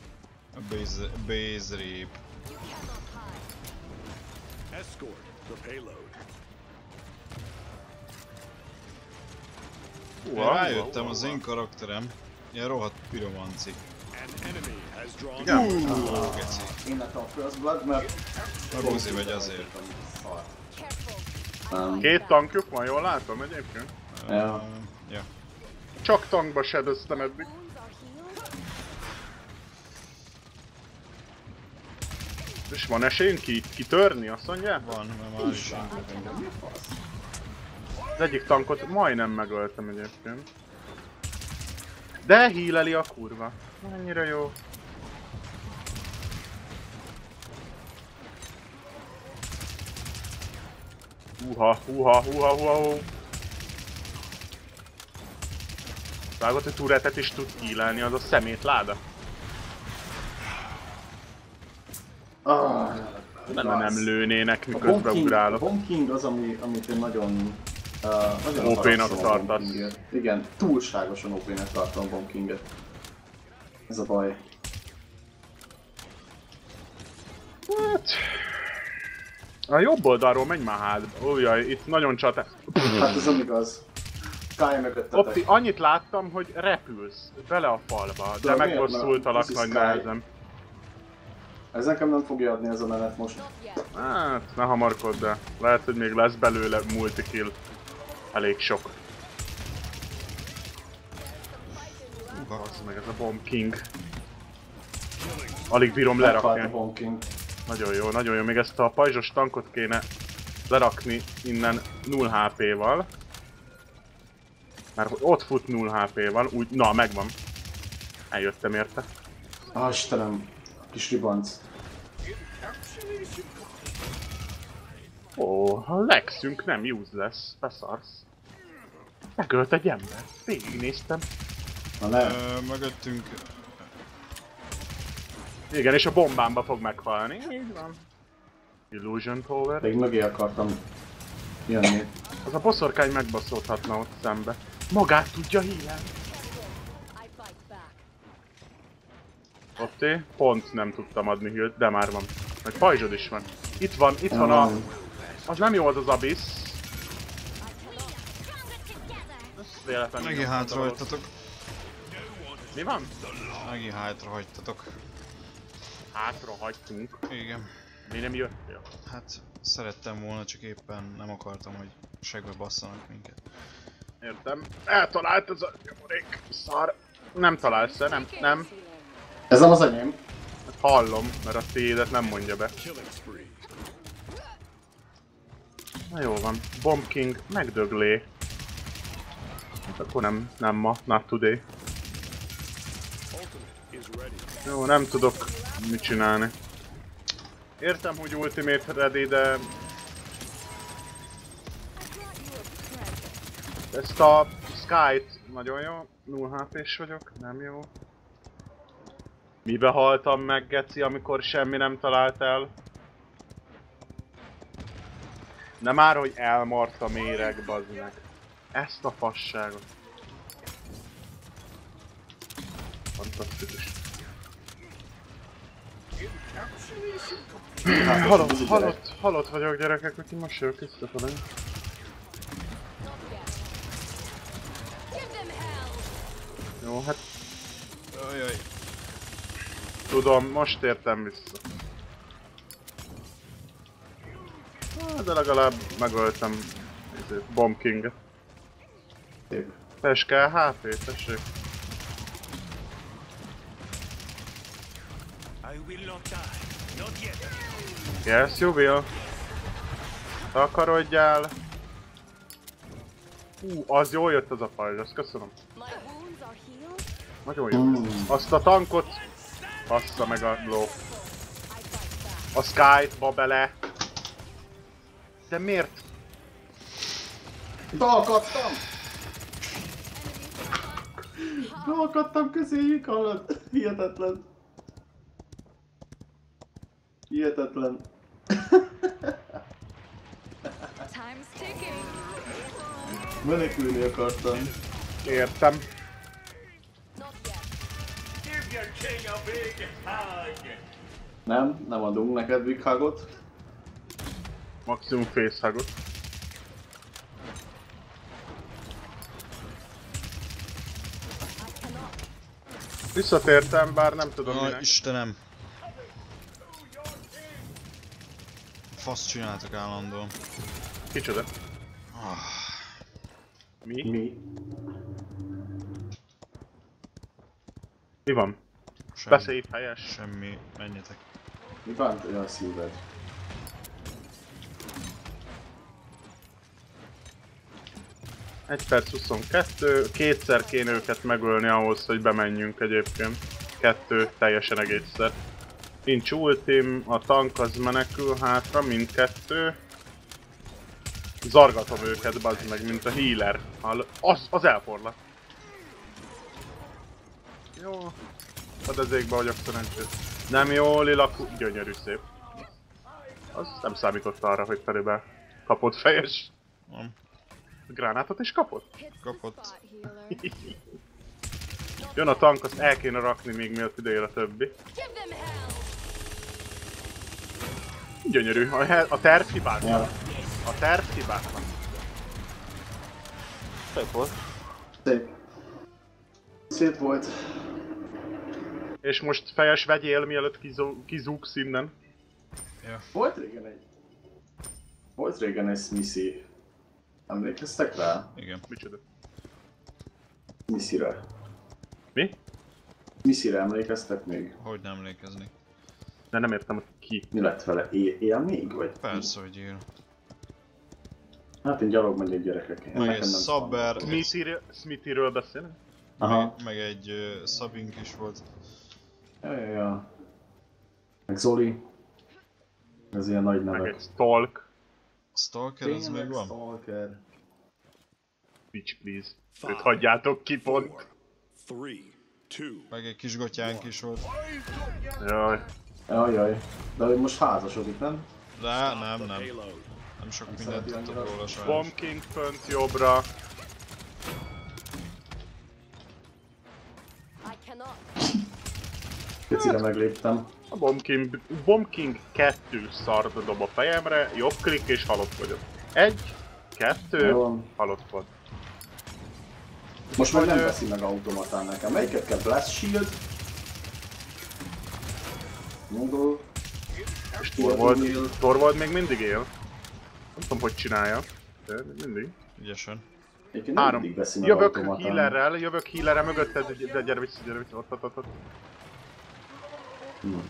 A base, base rape. Escort the payload. Én rájöttem, az én karakterem ilyen rohadt piromanci. Igen? Ó, geci. Én a First Blood, mert... Buzi vagy azért. Um, Két tankjuk van, jól látom egyébként. Ja. Uh, ja. Csak tankba sedöztem eddig. És van esélyünk ki, kitörni, azt mondja? Van, mert már is Az egyik tankot majdnem megöltem egyébként. De híleli a kurva. Annyira jó. Húha, húha, húha, húha, hú. Vágott, hogy turetet is tud hílelni, az a szemét láda. Ah, Nem, nem lőnének, A miközben Bomb King, a ugrálok. Bomb King az, ami, amit én nagyon... Uh, nagyon OP-nak a tartasz. Igen, túlságosan OP-nek tartom a. Ez a baj. Hát... A jobb oldalról menj már hát. Ujjaj, itt nagyon csata. Hát ez nem igaz. Kálja mögöttetek. Opti, annyit láttam, hogy repülsz bele a falba, de De megbosszultalak nagy Sky. Ez nekem nem fogja adni ez a menet most. Hát, ne hamarkodd el. Lehet, hogy még lesz belőle multikill. Elég sok. Az meg ez a Bomb King. Alig bírom Meghalt a lerakni. Bomb King. Nagyon jó, nagyon jó. Még ezt a pajzsos tankot kéne lerakni innen 0 HP-val. Mert hogy ott fut 0 HP-val, úgy, na megvan. Eljöttem érte. Istenem. Kis ribanc. Ó, a Lexünk nem useless, beszarsz. Megölt egy ember, végignéztem. Na ne. Ö, mögöttünk Igen, és a bombámba fog meghalni. Így van. Illusion Tower. Még mögé akartam jönni. Az a boszorkány megbaszolhatna ott szembe. Magát tudja hílelni. I fight back. Otté, pont nem tudtam adni healt, de már van. Meg pajzsod is van. Itt van, itt van a... Az nem jó az az Abyss. Véletlenül Megi nyomtam hátra hagytatok. Mi van? Megi hátra hagytatok. Hátra hagytunk. Igen. Mi nem jöttél? Hát szerettem volna, csak éppen nem akartam, hogy segbe basszanak minket. Értem. Eltalált ez a nyomorék. Szar. Nem találsz -e? Nem, nem. Ez nem az enyém. Hát hallom, mert a tiédet nem mondja be. Na jó van. Bomb King megdöglé. Hát akkor nem, nem ma, not today. Jó, nem tudok mit csinálni. Értem, hogy Ultimate ready, de... Ezt a Sky-t nagyon jó. 0 hp vagyok, nem jó. Mibe haltam meg, Geci, amikor semmi nem talált el? Nem már, hogy elmart a méreg, bazd meg. Ezt a fasságot. Fantasztikus. Halott, halott, halott vagyok gyerekek, úgyhogy most jövök visszafele. Jó, hát Ajaj. Tudom, most értem vissza. Ah, De legalább megöltem izét, Bomb King-et. Kell HP, tessék. I will not die. Not yet. Yes, you will. Takarodjál. Hú, az jól jött az a pajzs, azt köszönöm. Nagyon jó. Azt a tankot... Bassza meg a ló. A Sky-t ba bele. De miért? Beakadtam! Beakadtam közéjük, hallod? Hihetetlen. Hihetetlen. Time's ticking. Menekülni akartam. Értem. Nem, nem adunk neked big hugot. Maximum facehugot. Visszatértem, bár nem tudom Aj, minek. Istenem. Fasz csináltak állandóan. Kicsoda? Ah, Mi? Mi? Mi van? Semmi, Beszélj helyes. semmi, menjetek. Mi bánt olyan szíved? Egy perc 22, kétszer kéne őket megölni ahhoz, hogy bemenjünk egyébként. Kettő teljesen egészszer. Nincs ultim, a tank az menekül hátra, mindkettő. Zargatom őket, bazd meg, mint a healer. Az, az elforlat. Jó. Fedezékbe vagyok szerencsés. Nem jó, lila gyönyörű szép. Az nem számított arra, hogy felébe kapott fejes. Nem. Gránátot is kapott? Kapott. Jön a tank, azt el kéne rakni még mielőtt ideér a többi. Gyönyörű, a, a terv hibátlan. Ja. A terv hibátlan. Szép volt. Szép. Szép volt. És most fejes vegyél, mielőtt kizó- kizúgsz innen. Volt régen egy... Volt régen egy Smithy. Emlékeztek rá? Igen. Micsoda? Smithy-re. Mi? Smithy-re emlékeztek még? Hogy nem emlékezni. De nem értem, hogy ki. Mi lett vele? É- él még? Vagy? Persze, hogy él. Hát én gyalog megyek gyerekek. Meg egy Szabber, Smithyről beszélünk? Aha. meg egy uh, Szabink is volt. Ja, ja, ja. Meg Zoli. Ez ilyen nagy Meg nevek. egy Stalk. Stalker, ez még van? Stalker. Bitch, please. Five, Őt hagyjátok ki pont. four, three, two, Meg egy kis gotyánk is volt. Jaj. Jajjaj. De ő most házasodik, nem? De nem, nem. Nem sok mindent tudtok róla sajnos. Bomb King fönt jobbra. Picire megléptem. A Bomb King, Bomb King 2 szart dob a fejemre, jobb klik és halott vagyok. Egy, kettő, Jó halott volt. Most meg nem Vagy, veszi meg automatán nekem. Melyiket kell? Blast Shield? Mongol. És Torvald, Torvald még mindig él. Nem tudom, hogy csinálja. De mindig. Ügyesen. Három. Jövök healerrel, jövök healerrel mögötted, de gyere vissza, gyere vissza, ott, ott, ott, ott. Hmm.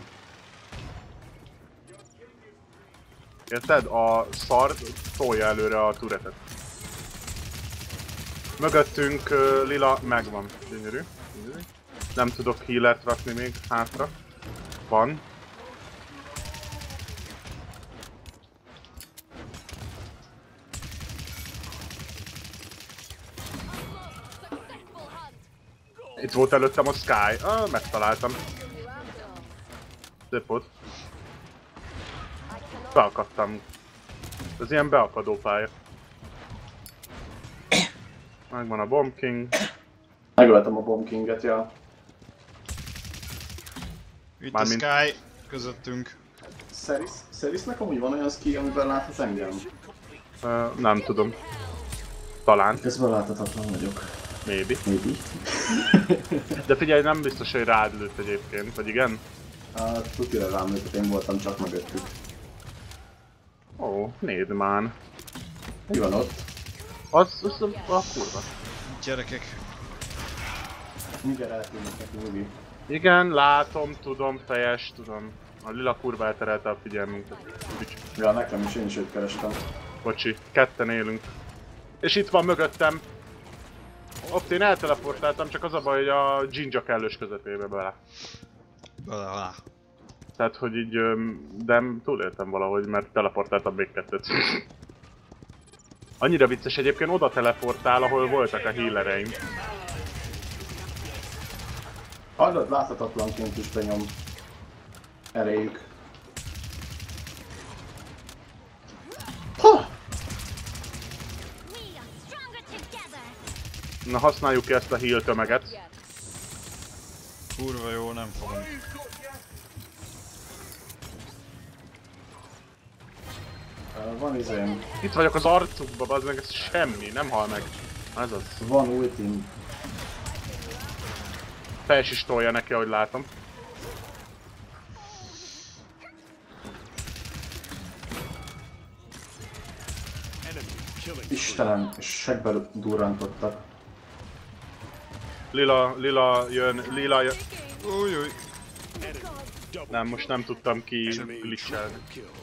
Érted? A szar tolja előre a turetet. Mögöttünk uh, lila megvan. Gyönyörű. Nem tudok healert rakni még hátra. Van. Itt volt előttem a Sky. Ah, megtaláltam. Volt. Beakadtam. Ez ilyen beakadó pálya. Megvan a Bomb King. Megöltem a Bomb Kinget, ja. Itt Mármint- a Sky közöttünk. Seris, Serisnek amúgy van olyan ski, amiben láthat engem? Uh, nem tudom. Talán, Közben láthatatlan vagyok. maybe. Maybe. De figyelj, nem biztos, hogy rád lőtt egyébként, vagy igen? Hát, tutira rám lőtt, én voltam csak mögöttük. Ó, oh, nézd már. Mi van ott? Az, az a, a kurva. Gyerekek. Mindjárt eltűnnek neki. Igen, látom, tudom, fejes, tudom. A lila kurva elterelte a figyelmünket. Ügy. Ja, nekem is, én is őt kerestem. Bocsi, ketten élünk. És itt van mögöttem. Ott én elteleportáltam, csak az a baj, hogy a Jinja kellős közepébe bele. Alá. Tehát, hogy így, de túléltem valahogy, mert teleportáltam még kettőt. Annyira vicces egyébként oda teleportál, ahol voltak a healereim. Hallod, láthatatlanként is benyom. Eréjük. Ha! Na használjuk ki ezt a heal tömeget. Kurva jó, nem fogom. Van izém, Itt vagyok az arcukba, bazd meg, ez semmi, nem hal meg. Ez az. van ultim. Fejes is tolja neki, ahogy látom. Istenem, segbe durrantottak. Lila, lila jön, lila jön. Új, új. Nem, most nem tudtam ki glitchelni. Kill. All time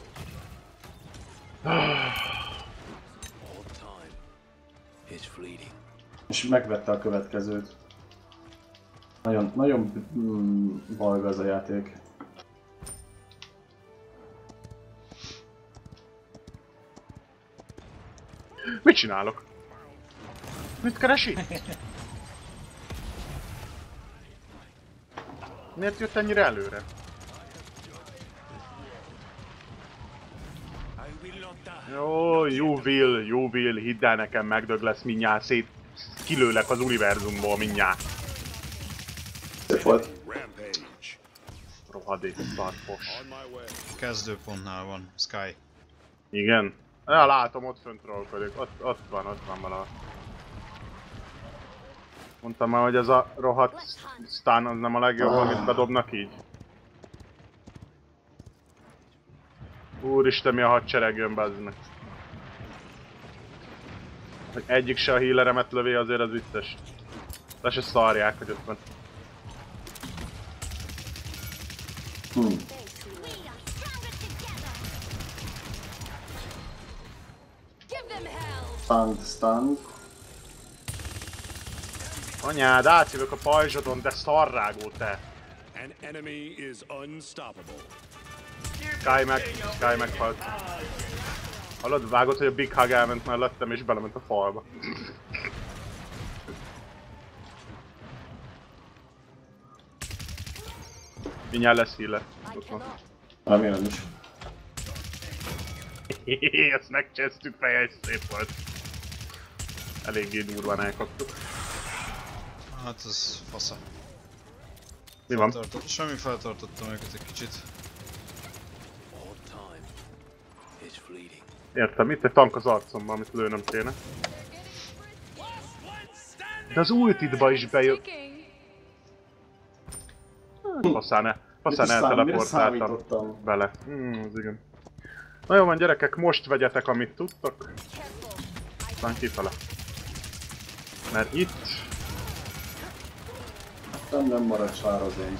is fleeting. És megvette a következőt. Nagyon, nagyon mm, balga ez a játék. Mit csinálok? Mit keresi? Miért jött ennyire előre? I will not die. Jó, you will, you will, hidd el nekem, megdög lesz mindjárt, szét kilőlek az univerzumból mindjárt. Szép volt. Rampage. Rohadék way. Kezdőpontnál van. Sky. Igen? Ja, látom, ott fönt trollkodik. Ott, ott van, ott van valahol. Mondtam már, hogy ez a rohadt stun az nem a legjobb, amit bedobnak így. Úristen, mi a hadsereg jön, meg. Hogy egyik se a healeremet lövi, azért az vicces. Le se szarják, hogy ott van. Hm. Hell! Stunned, stunned. Anyád, átjövök a pajzsodon, de szarrágó te! An enemy is unstoppable. Sky meg, Sky meghalt. Hallod, vágod, hogy a Big Hug elment mellettem és belement a falba. Mindjárt lesz. I Ott van. cannot. Remélem is. Ezt megcsesztük feje, és szép volt. Eléggé durván elkaptuk. Hát ez fasza. Mi van? Feltartott, semmi feltartottam őket egy kicsit. Értem, itt egy tank az arcomban, amit lőnöm kéne. De az ultidba is bejött. Faszán mire elteleportáltam bele. Hmm, az igen. Na jó van gyerekek, most vegyetek amit tudtok. Aztán kifele. Mert itt Nem, nem marad sár az én.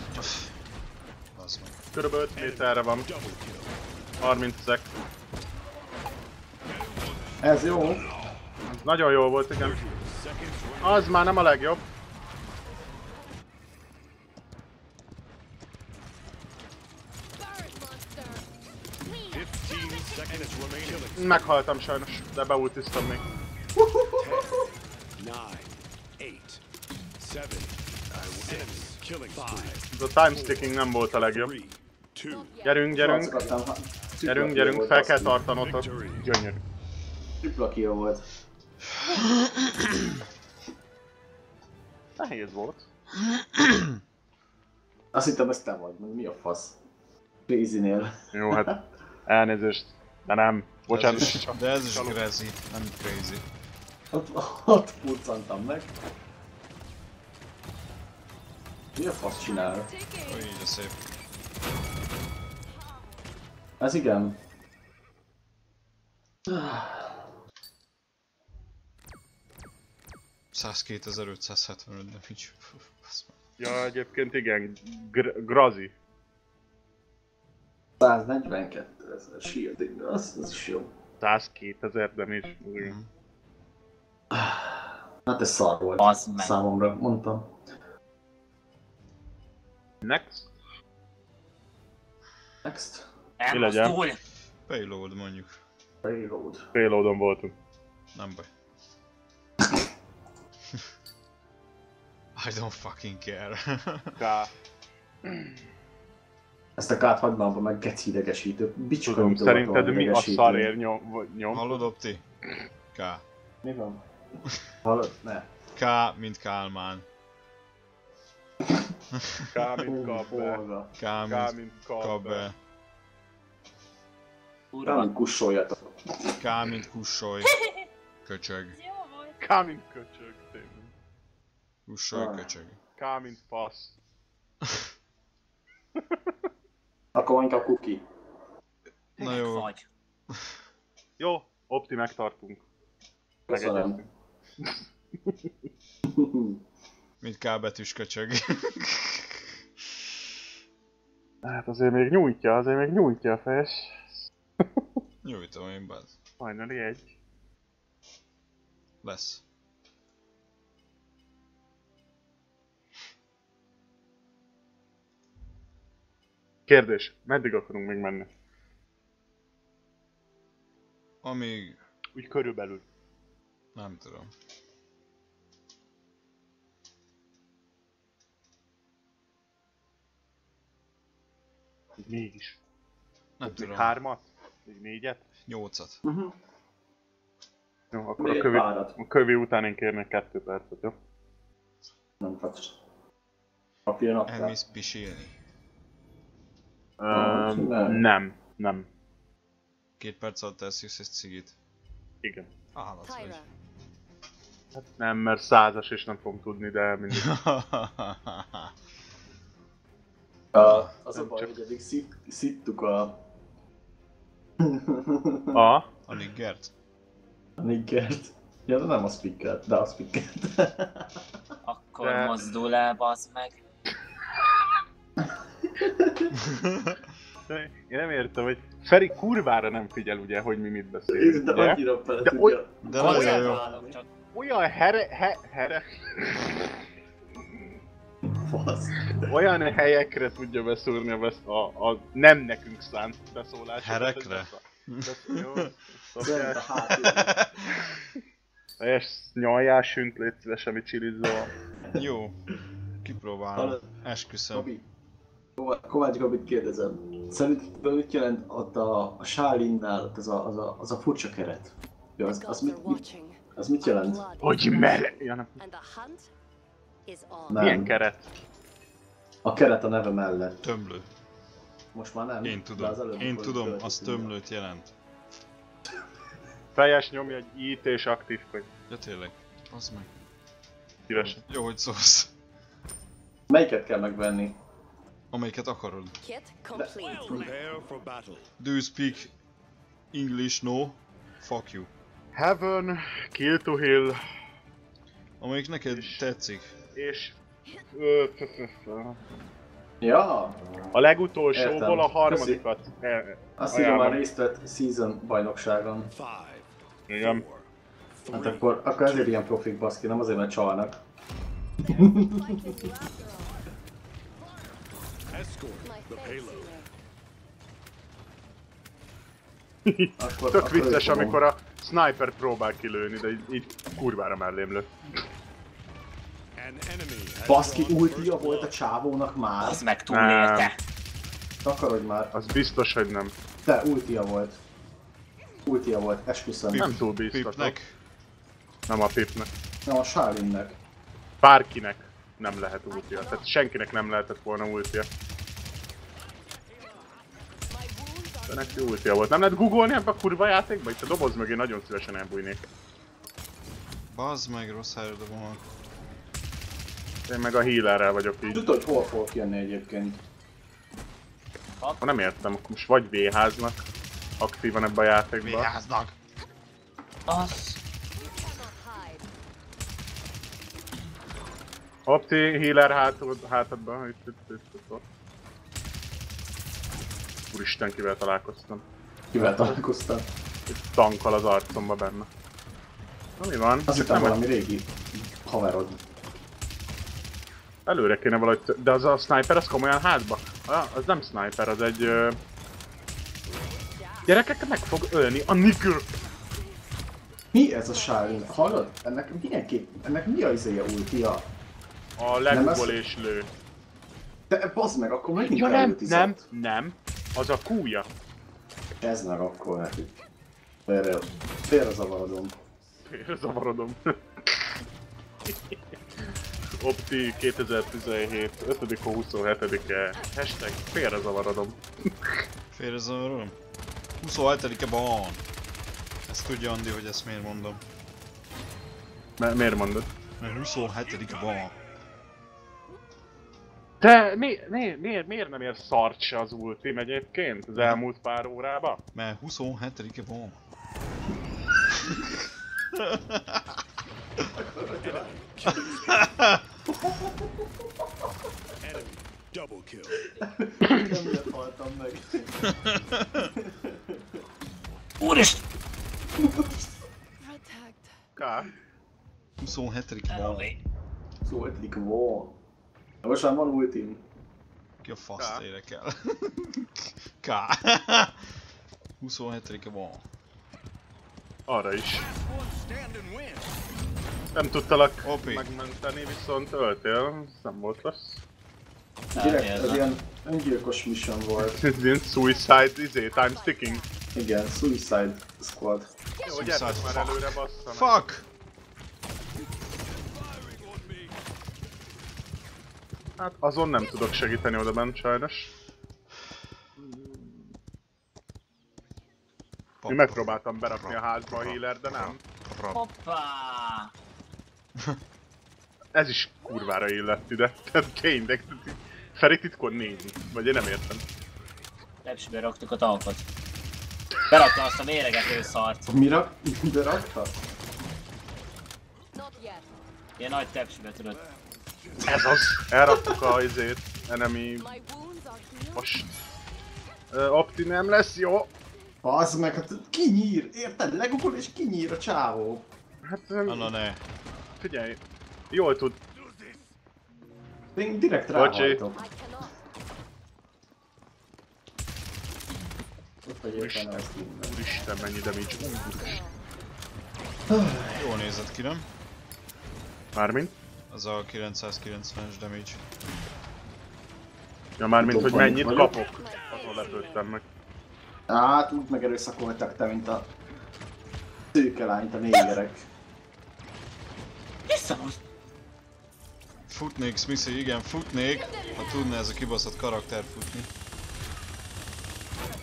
Az meg. kb. 5 méterre van. 30 szek. Ez jó. Nagyon jó volt, igen. Az már nem a legjobb. Meghaltam sajnos, de beultiztam még. Nine, eight, seven, six, killing five, Ez a time sticking nem volt a legjobb. Gyerünk, gyerünk, gyerünk, gyerünk, fel kell tartanotok. Gyönyörű. Tripla kill volt. Nehéz volt. Azt hittem ezt te vagy, meg mi a fasz? Crazy-nél. Jó, hát elnézést, de nem. Bocsánat. Ez is, de ez is crazy, nem crazy. Ott, ott puccantam meg. Mi a fasz csinál? Ó, így a szép. Ez igen. 102.575 damage. Ja, egyébként igen, gr- grazi. 142 ezer shielding, az, az is jó. 102 ezer damage. az. Mhm. Hát ez szar volt Bazd meg. számomra, mondtam. Next. Next. legyen? Elmozdul! Payload mondjuk. Reload. Payloadon voltunk. Nem baj. I don't fucking care. K. Ezt a kát hagyd abba meg geci idegesítő. Bicska, Tudom, mint szerinted mi a szarért nyom? nyom? Hallod, Opti? K. Mi van? Hallod? Ne. K, mint Kálmán. K, mint kabbe. K, K, mint mint kabbe. Kabbe. Nem kussoljatok. K, mint Kussoly. Köcsög. K, mint köcsög. Kussoly, Ah. köcsög. K, mint fasz. Akkor inkább kuki. Na jó. Vagy. Jó, opti megtartunk. Köszönöm. Mint K betűs köcsög. Hát azért még nyújtja, azért még nyújtja a fejes. Nyújtom én bad. Hajnali egy. Lesz. Kérdés, meddig akarunk még menni? Amíg... Úgy körülbelül. Nem tudom. Mégis. Nem Még tudom. hármat? Még négyet? Nyolcat. Jó, akkor Még a kövi, párat. a kövi után én kérnék kettő percet, jó? Nem kapsz. Kapja naptár. Elmész pisilni. Öm, nem. nem, nem. Két perc alatt elszívsz egy cigit. Igen. Állat vagy. Hát nem, mert százas és nem fogom tudni, de mindig. A, az a Nem baj, csak- hogy eddig szit, szittuk a... A? A niggert? a niggert. Ja, de nem a speakert, de a speakert. Akkor De- mozdul el, bazd meg. De Én nem értem, hogy Feri kurvára nem figyel ugye, hogy mi mit beszélünk, de ugye? annyira bele De tudja. De nagyon jó. Olyan here, he, here, Fasz. olyan helyekre tudja beszúrni a, besz, a, a nem nekünk szánt beszólásokat. Herekre? Hátul. Teljes nyaljás sünt, légy szíves, amit csilizzol. Jó. Kipróbálom. Esküszöm. Gabi. Kovács Gabit kérdezem. Szerinted mit jelent ott a, a Shálinnál ott az a, az, a, az a furcsa keret? Ja, az, az, mit, mit, az mit jelent? Hogy mere... Ja, nem. Milyen keret? A keret a neve mellett. Tömlő. Most már nem. Én tudom. az előbb, Én tudom, az tömlőt jelent. Fejes nyomja egy IT és aktív vagy. Ja tényleg. Az meg. Szívesen. Jó, hogy szólsz. Melyiket kell megvenni? Amelyiket akarod. Do you speak English? No? Fuck you. Heaven, Kill to Hill, Amelyik neked tetszik. és... Ö, t- t- t- Ja, A legutolsóból a harmadikat. e- azt írja már részt vett season bajnokságon. Five, Igen. Hát akkor, akkor ezért ilyen profik baszki, nem azért, mert csalnak. Escort the payload. Akkor, Tök akkor vicces, amikor a sniper próbál kilőni, de így, így kurvára mellém lő. Baszki, ultia volt a csávónak már. Az meg túlélte. Takarodj már. Az biztos, hogy nem. Te, ultia volt. Ultia volt, esküszöm. Nem túl biztatok. Pipnek. Nem a Pipnek. Nem, a Shalinnek. Bárkinek nem lehet ultia. Tehát senkinek nem lehetett volna ultia. De neki ultia volt. Nem lehet googolni ebbe a kurva játékba? Itt a doboz mögé nagyon szívesen elbújnék. Bazd meg, rossz helyre dobom a... Én meg a healerrel vagyok így. Tudod, hogy hol fogok jönni egyébként? Ha nem értem, akkor most vagy VH-znak aktívan ebbe a játékba. Vigyáznak! Az. Opti, healer hátad, hátadban, itt, itt, itt, itt, ott. Úristen, kivel találkoztam. Kivel találkoztam? Itt tankal az arcomba benne. Na mi van? Azt Itt hittem valami régi haverod. Előre kéne valahogy... De az a sniper, az komolyan hátba? Ah, az nem sniper, az egy... Ö... Gyerekeket meg fog ölni a nigger! Mi ez a Shalin? Hallod? Ennek milyen kép? Ennek mi a izéje ultia? A legugol és lő. De bazd meg, akkor megint Ja nem, nem, nem. Az a kúja. Ez meg akkor neki. Félre, félre zavarodom. Zavarodom. Opti 2017, 5. 27-e, hashtag félrezavarodom. Félrezavarom? 27-e van. Ezt tudja Andi, hogy ezt miért mondom. M- miért mondod? Mert 27-e van. Te mi, mi, miért, miért nem ér szart se az ultim egyébként az elmúlt pár órában? Mert 27-e van. Double kill. Nem haltam meg. Úristen! Protect. K. 27-e van. Elolé. Szóval van. Most már van ultim. Ki a faszt K. érdekel. K. 27-e van. Arra is. Nem tudtalak Opi. megmenteni, viszont öltél. Nem volt rossz. Direkt, ez ez a- ilyen öngyilkos mission volt. Ez ilyen suicide izé, time sticking. Igen, Suicide Squad. Jó, Suicide gyertek már előre bassza. Fuck! Hát azon nem tudok segíteni oda bent sajnos. Én megpróbáltam berakni a házba a healer, de nem. Hoppá! Ez is kurvára illett ide. Tehát tényleg, Feri titkon nézni. Vagy én nem értem. Lepsibe raktuk a tankot. Beraktam azt a méregető szart. Mira? De rakta? Not yet. Ilyen nagy tepsibe tudod. Ez az! Elraktuk a izét, healed. most. Opti nem lesz, jó? Az meg, hát kinyír, érted? Legugol és kinyír a csávó. Hát ö, Na, na ne. figyelj, jól tud. Én direkt Bocsi. ráhajtok. Minden. Úristen, mennyi damage. Úristen. Jól nézett ki, nem? Mármint? Az a 990-es damage. Ja, mármint, hogy mennyit vagyok. kapok. Azon lepődtem meg. Hát úgy megerőszakoltak te, mint a szőke lányt a négerek. Visszahoz! Futnék, Smithy, igen, futnék, ha tudna ez a kibaszott karakter futni.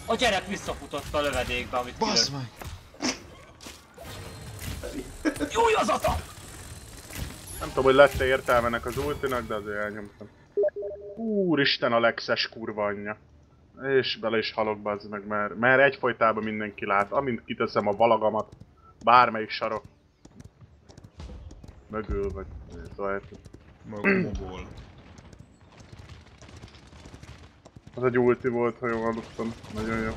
A gyerek visszafutott a lövedékbe, amit Bazd kilőtt. meg! Jó az ata! Nem tudom, hogy lett-e értelmenek az ultinak, de azért elnyomtam. Úristen a Lexes kurva anyja. És bele is halok bazd meg, mert, mert egyfolytában mindenki lát. Amint kiteszem a valagamat, bármelyik sarok mögül, vagy szóval. Magomból. Az egy ulti volt, ha jól hallottam. Nagyon jó.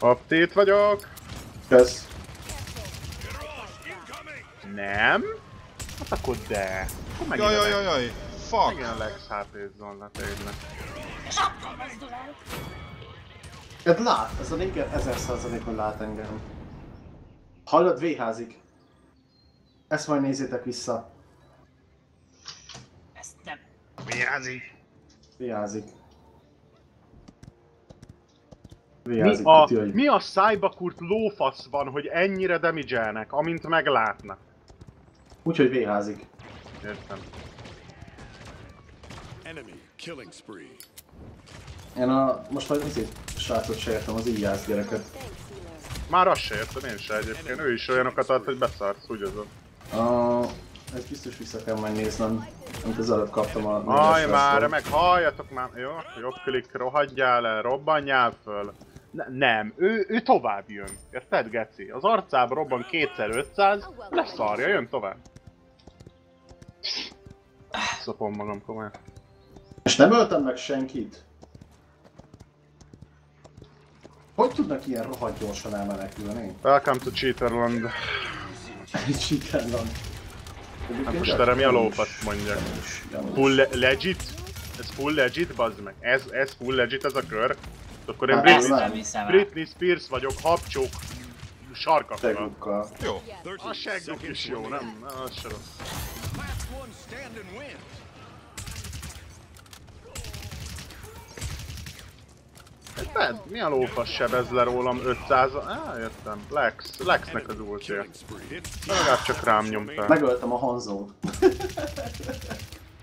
Update vagyok. Kösz. Nem? Hát akkor de. Akkor megint Jaj, a jaj, jaj, jaj. Fuck. A Lex HP zonna tényleg. Ez lát, ez a Linker ezer százalékon lát engem. Hallod, véházik. Ezt majd nézzétek vissza. Ezt nem. Véházik. Mi Véházik, a, tudja, hogy mi a szájbakurt lófasz van, hogy ennyire damage amint meglátnak? Úgyhogy véházik. Értem. Enemy killing spree. Én a, most már azért srácot se értem, az íjász gyereket. Már azt se értem én se egyébként. Ő is olyanokat ad, hogy beszarsz, úgy az a... A, ez biztos vissza kell majd néznem, amit az előbb kaptam a Aj négyes már, meg halljatok már, jó? Jobb klik, rohadjál el, robbanjál föl. Ne, nem, ő, ő tovább jön. Érted, Geci? Az arcába robban kétszer 500, leszarja, jön tovább. Szopom magam komolyan. És nem öltem meg senkit? Hogy tudnak ilyen rohadt gyorsan elmenekülni? Welcome to Cheaterland. Sikerlan. Hát most erre mi a lófasz mondjak? Full le- legit? Ez full legit, bazd meg? Ez, ez full legit ez a kör? Akkor én Hát, Britney. Britney Spears vagyok, habcsók, sarkakkal. Jó. A segguk is jó, nem? Az se rossz. Standing wins. Érted? Mi a lófasz sebez le rólam 500 Á, értem. Lex. Lexnek az ultja. Legalább csak rám nyomtál. Megöltem a Hanzót.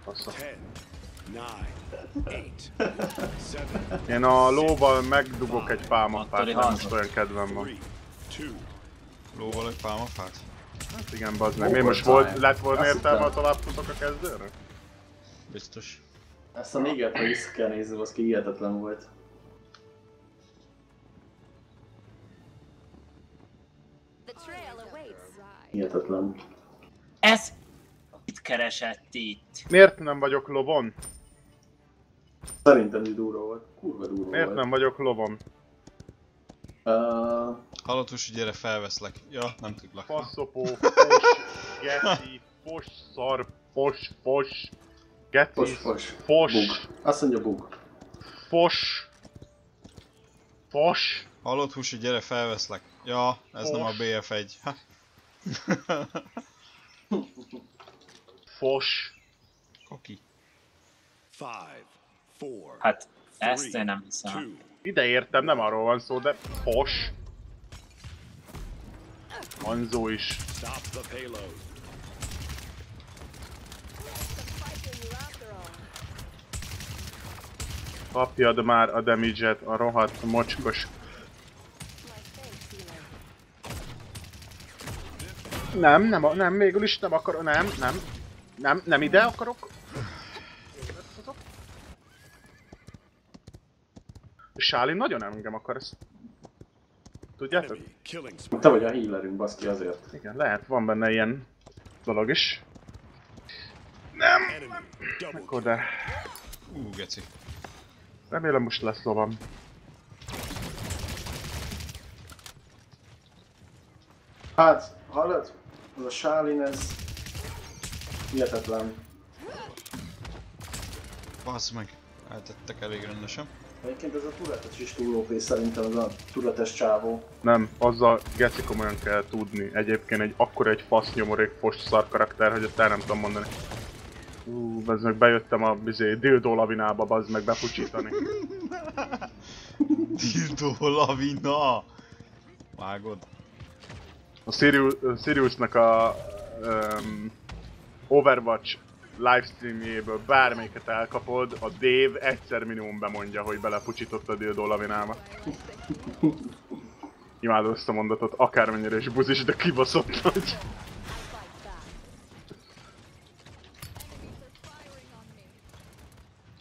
Fasza. Én a lóval megdugok egy pálmafát, nem most olyan kedvem van. Lóval egy pálmafát? Hát igen, bazd meg. Mi most volt, lett volna értelme, ha tovább futok a kezdőre? Biztos. Ezt a négert, ha vissza kell nézni, az ki hihetetlen volt. Hihetetlen. Ez... Mit keresett itt? Miért nem vagyok lovon? Szerintem is durva volt. Kurva durva Miért volt. nem vagyok lovon? Uh, Hallott, Husi, gyere, felveszlek. Ja, nem tudlak. Faszopó, fos, geci, fos, szar, fos, fos, geci, fos, fos. fos, Bug. Azt mondja bug. fos, fos, Hallott, Husi, gyere, felveszlek. Ja, ez nem a Fos. BF1. Ha. fos. Koki. five, four, Hát, ezt én nem hiszem. Ide értem, nem arról van szó, de fos. Anzó is. Kapjad már a damage a rohadt mocskos. Nem, nem, nem, végül is nem akar, nem, nem, nem, nem ide akarok. Sáli nagyon engem akar, ezt tudjátok? Te vagy a healerünk, baszki azért. Igen, lehet, van benne ilyen dolog is. Double Akkor de Ú, geci. remélem most lesz lovam. Hát, hallod? Ez a Sálin, ez... Hihetetlen. Bassz meg. Eltettek elég rendesen. Egyébként ez a tudatos is túl OP szerintem, ez a tudatos csávó. Nem, azzal geci komolyan kell tudni. Egyébként egy akkora egy fasz nyomorék fos szar karakter, hogy ezt el nem tudom mondani. Ú, ez meg bejöttem a bizé, dildó lavinába, bazd meg befucsítani. Dildo lavina! Vágod? A Sirius, Siriusnak a um, Overwatch livestreamjéből bármelyiket elkapod, a Dave egyszer minimum bemondja, hogy belepucsított a dildó lavinába. Imádom ezt a mondatot, akármennyire is buzis, de kibaszott nagy.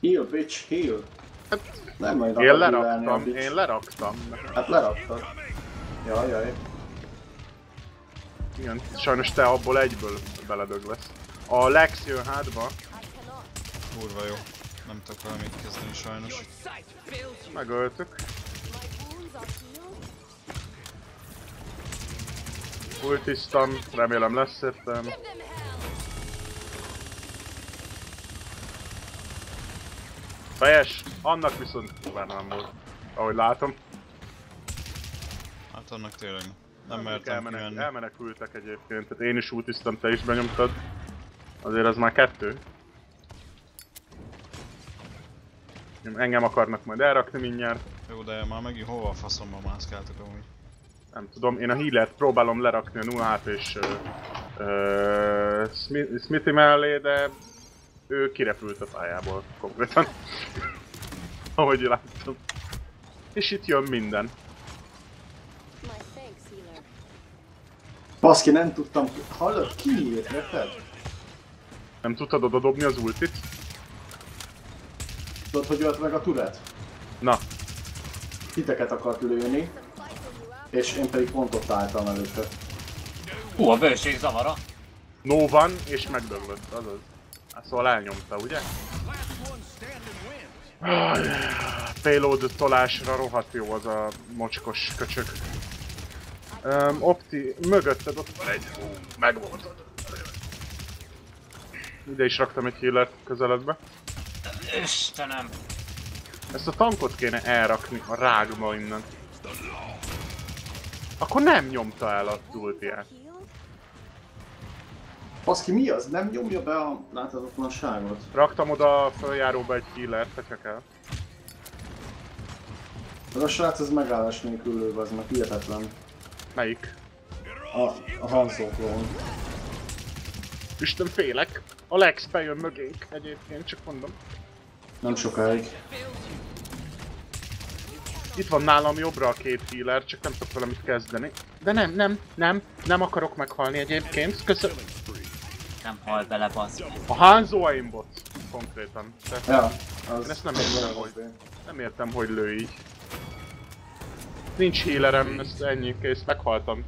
Heal, bitch, heal. Nem majd Én leraktam, én leraktam. Hát leraktad. Jaj, jaj. Igen, sajnos te abból egyből beledög lesz. A Lex jön hátba, Kurva jó. Nem tudok vele mit kezdeni sajnos. megöltük. Ultisztam, remélem lesz értem. Fejes, annak viszont már nem volt. Ahogy látom. Hát annak tényleg nem mertem elmenek, kimenni. elmenekültek egyébként, tehát én is ultiztam, te is benyomtad. Azért az már kettő. Engem akarnak majd elrakni mindjárt. Jó, de már megint hova a faszomba mászkáltak amúgy. Nem tudom, én a healert próbálom lerakni a 0 hp és uh, uh, Smi- Smithy mellé, de ő kirepült a pályából konkrétan. Ahogy láttam. És itt jön minden. Baszki, nem tudtam... Hallod? Ki nyílt, érted? Nem tudtad oda dobni az ultit? Tudod, hogy ölt meg a turet? Na, Titeket akart lőni, és én pedig pont ott álltam előtte. Hú, a bőség zavara. no van, és megdöglött, azaz. Hát szóval elnyomta, ugye? Payload tolásra rohadt jó az a mocskos köcsög. Um, Opti, mögötted ott van egy... Ú, megvolt. Ide is raktam egy healer közeledbe. Istenem. Ezt a tankot kéne elrakni a rágba innen. Akkor nem nyomta el a ultiát. Baszki, mi az? Nem nyomja be a láthatatlanságot? Raktam oda a följáróba egy healert, hogyha kell. Ez a srác ez megállás nélkül lő, az meg hihetetlen. Melyik? A, a klón. Isten félek. A Lex bejön mögénk egyébként, csak mondom. Nem sokáig. Itt van nálam jobbra a két healer, csak nem tudok vele mit kezdeni. De nem, nem, nem, nem akarok meghalni egyébként. Köszönöm. Nem hal bele, bazd. A Hanzo aimbot, konkrétan. Tehát Ja, Én az... ezt nem értem, hogy, nem értem, hogy lő így. Nincs healerem, ez ennyi, kész, meghaltam.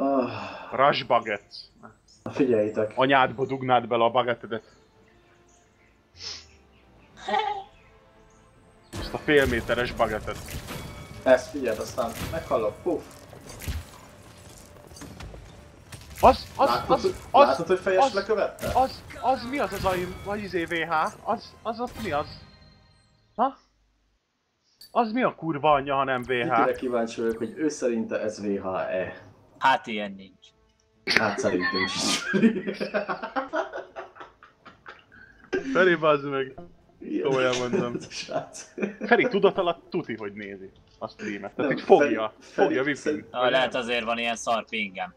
Ah, Rush baget. na figyeljétek. Anyádba dugnád bele a bagetedet. Ezt a fél méteres bagetet. Ezt figyeld, aztán meghallok. Puff. Az, az, Látod, az, az, látod, hogy fejes az, lekövette? az, az mi az az a, a izé VH? Az, az ott mi az? Ha? Az mi a kurva anyja, ha nem VH? kíváncsi vagyok, hogy ő szerinte ez VHE. Hát ilyen nincs. Hát szerintem is. Feri, bazd meg. Komolyan mondom. Feri tudat alatt tuti, hogy nézi a streamet. Tehát így fogja, Feri- fogja vipin. Lehet azért van ilyen szar pingem.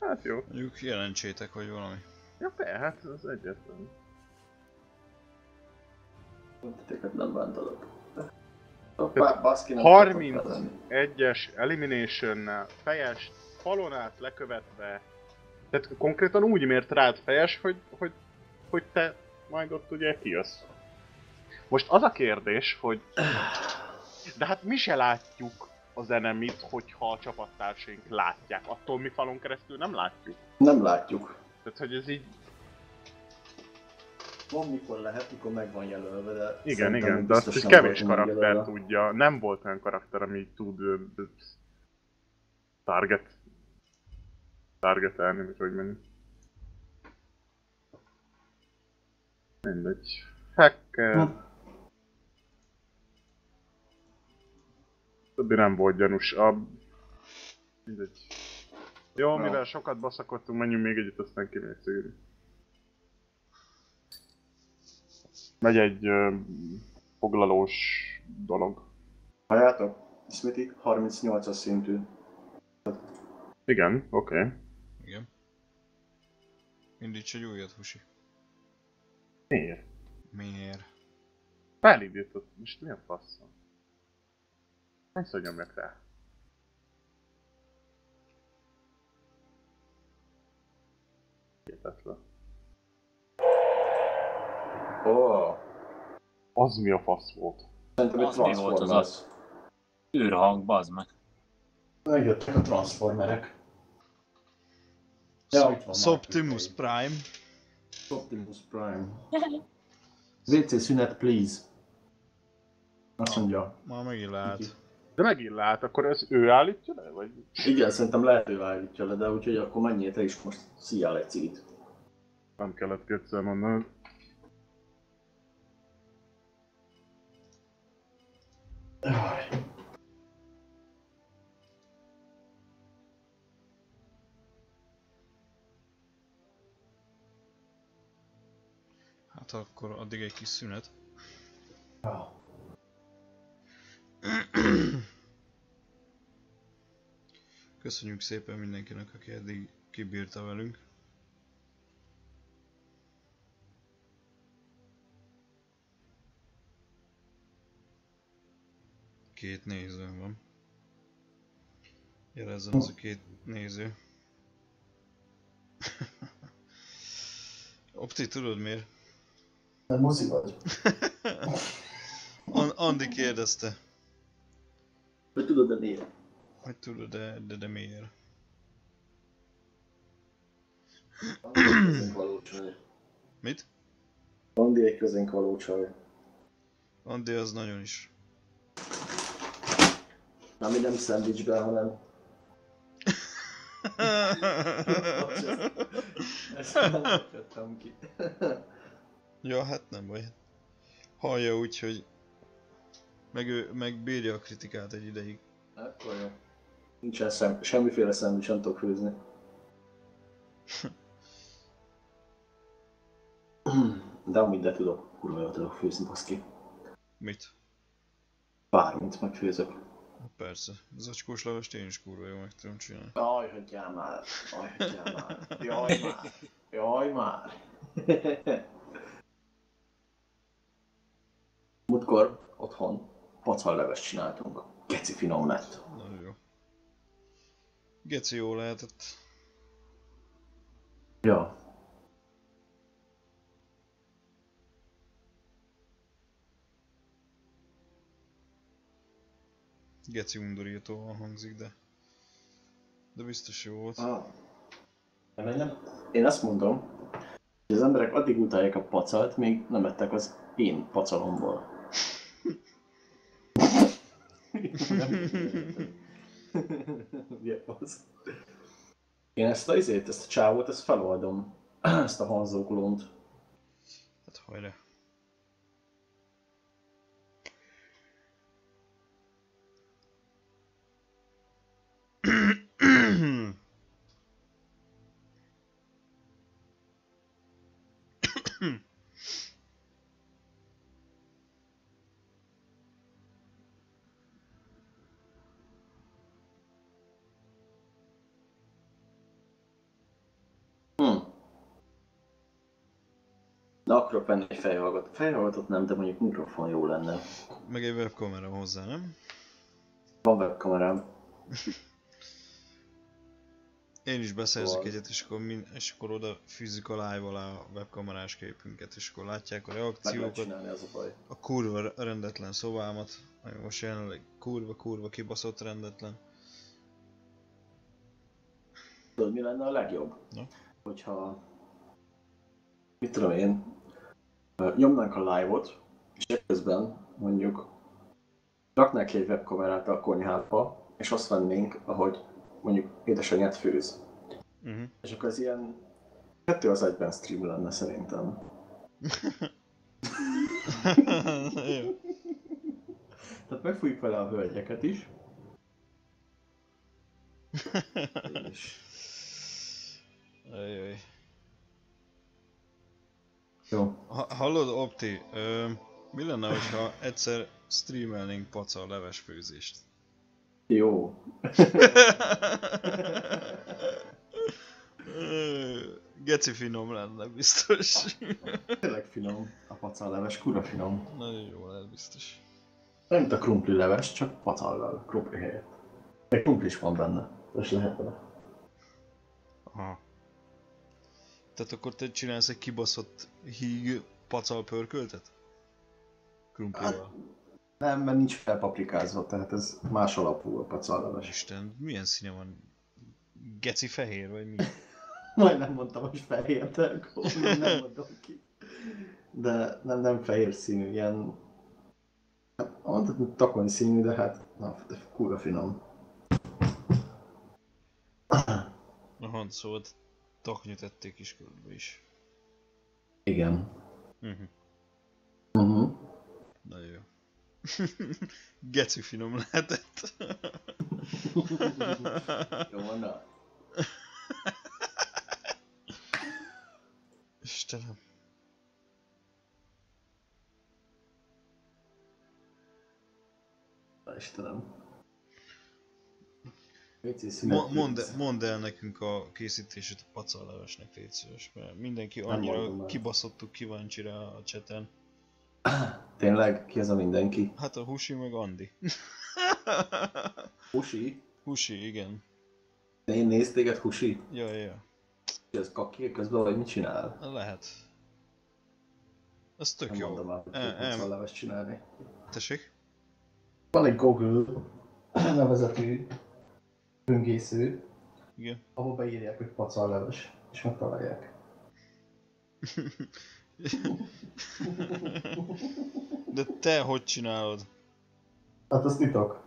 Hát jó. Mondjuk jelentsétek, vagy valami. Ja, te, hát az egyetlen. Titeket nem bántolok. 31-es elimination fejes, falon át lekövetve. Tehát konkrétan úgy mért rád fejes, hogy, hogy, hogy te majd ott ugye kijössz. Most az a kérdés, hogy... De hát mi se látjuk az enemit, hogyha a csapattársaink látják. Attól mi falon keresztül nem látjuk. Nem látjuk. Tehát, hogy ez így... Van mikor lehet, mikor meg van jelölve, de Igen, igen, de azt nem kevés karakter megjelölve. tudja. Nem volt olyan karakter, ami tud target targetelni, vagy hogy mondjam. Mindegy. Hacker. Hm. Többi nem volt gyanús. A... Mindegy. Jó, Na. mivel sokat baszakodtunk, menjünk még egyet, aztán kimegyek megy egy ö, foglalós dolog. Halljátok? Smithy 38-as szintű. Igen, oké. Okay. Igen. Indíts egy újat, Husi. Miért? Miért? Felindított, most milyen faszom? Hányszor nyomjak rá? Hihetetlen. Oh, Az mi a fasz volt? szerintem egy Az mi volt az Transformers. űrhang, bazd meg. Megjöttek a Transformerek. Ja, van Optimus. Prime. Optimus Prime. WC szünet, please. Azt mondja. Már megint lehet. De megint lát, akkor ez ő állítja le? Vagy... Igen, szerintem lehet, hogy állítja le, de úgyhogy akkor menjél te is most egy cigit. Nem kellett kétszer mondanod. Hát akkor addig egy kis szünet. Köszönjük szépen mindenkinek, aki eddig kibírta velünk. Két néző van. Jelezzen az a két néző. Opti, tudod miért? Nem mozi vagy? An- Andi kérdezte, Hogy tudod, de miért? hogy tudod, de, de, de miért? Közénk való csaj. Mit? Andi egy közénk való csaj. Andi az nagyon is. Ami nem szendvicsben, hanem... Ezt nem ki. ja, hát nem baj. Hallja úgy, hogy meg, ő, meg bírja a kritikát egy ideig. Akkor jó. Nincsen szem, semmiféle szendvics, nem tudok főzni. De amúgy de tudok, kurva jól tudok főzni, baszki. Mit? Bármit megfőzök. Persze. Zacskós levest én is kurva jól meg tudom csinálni. Jaj, hagyjál már! Jaj, hagyjál már! Jaj már! Jaj már! Múltkor otthon pacalleves csináltunk. Geci finom lett. Nagyon jó. Geci jó lehetett. Ja. Geci undorítóan hangzik, de... De biztos jó volt. Ah. Nem, nem. Én azt mondom, hogy az emberek addig utálják a pacalt, még nem ettek az én pacalomból. Ugye, az. Én ezt a izét, ezt a csávót, ezt feloldom. Ezt a hanzókulont. Hát hajrá. Akarok venni egy fejhallgatót. Fejhallgatót nem, de mondjuk mikrofon jó lenne. Meg egy webkamera hozzá, nem? Van webkamerám. Én is beszerzek egyet, és akkor, min- és akkor oda fűzzük a live alá a webkamerás képünket, és akkor látják a reakciókat, az a baj. a kurva rendetlen szobámat, ami most jelenleg kurva, kurva kibaszott rendetlen. Tudod, mi lenne a legjobb? Na? Hogyha, mit tudom én, nyomnánk a live-ot, és ekközben mondjuk raknánk egy webkamerát a konyhába, és azt vennénk, ahogy mondjuk édesanyját főz. Uh-huh. És akkor ez ilyen kettő az egyben stream lenne szerintem. Tehát megfújjuk vele a hölgyeket is. és Ajaj. Jó. Ha, hallod, Opti, ö, mi lenne, hogyha egyszer streamelnénk paca leves főzést? Jó. Geci finom lenne, biztos. Tényleg finom. A pacalleves, kura finom. Nagyon jó lehet, biztos. Nem a krumpli leves, csak pacallal, krumpli helyett. Egy krumpli is van benne, és lehet vele. Aha. Tehát akkor te csinálsz egy kibaszott híg pacal pörköltet? Krumplival. Nem, mert nincs felpaprikázva, tehát ez más alapú a pacalleves. Isten, milyen színe van? Geci fehér vagy mi? Majdnem mondtam, hogy fehér, de akkor nem mondom ki. De nem, nem fehér színű, ilyen... hát hogy takony színű, de hát, na, de kurva finom. Aha, szóval taknyot ették iskolatba is. Igen. Uh-huh. Uh-huh. Nagyon jó. Geci finom lehetett. Jó van, na. Istenem. Na, Istenem. Léci, Mo- szünet mondd, el nekünk a készítését a pacallevesnek, légy szíves, mert mindenki annyira kibaszottuk kíváncsi rá a cseten. Tényleg? Ki az a mindenki? Hát a Husi meg Andi. Husi? Husi, igen. Én néz téged, Husi? Ja, ja. Ez kakki közben, vagy mit csinál? Lehet. Ez tök Nem jó. mondom el, hogy E- csinálni. Tessék? Van egy Google nevezetű böngésző, Igen. ahol beírják, hogy pacalleves, és megtalálják. De te hogy csinálod? Hát az titok.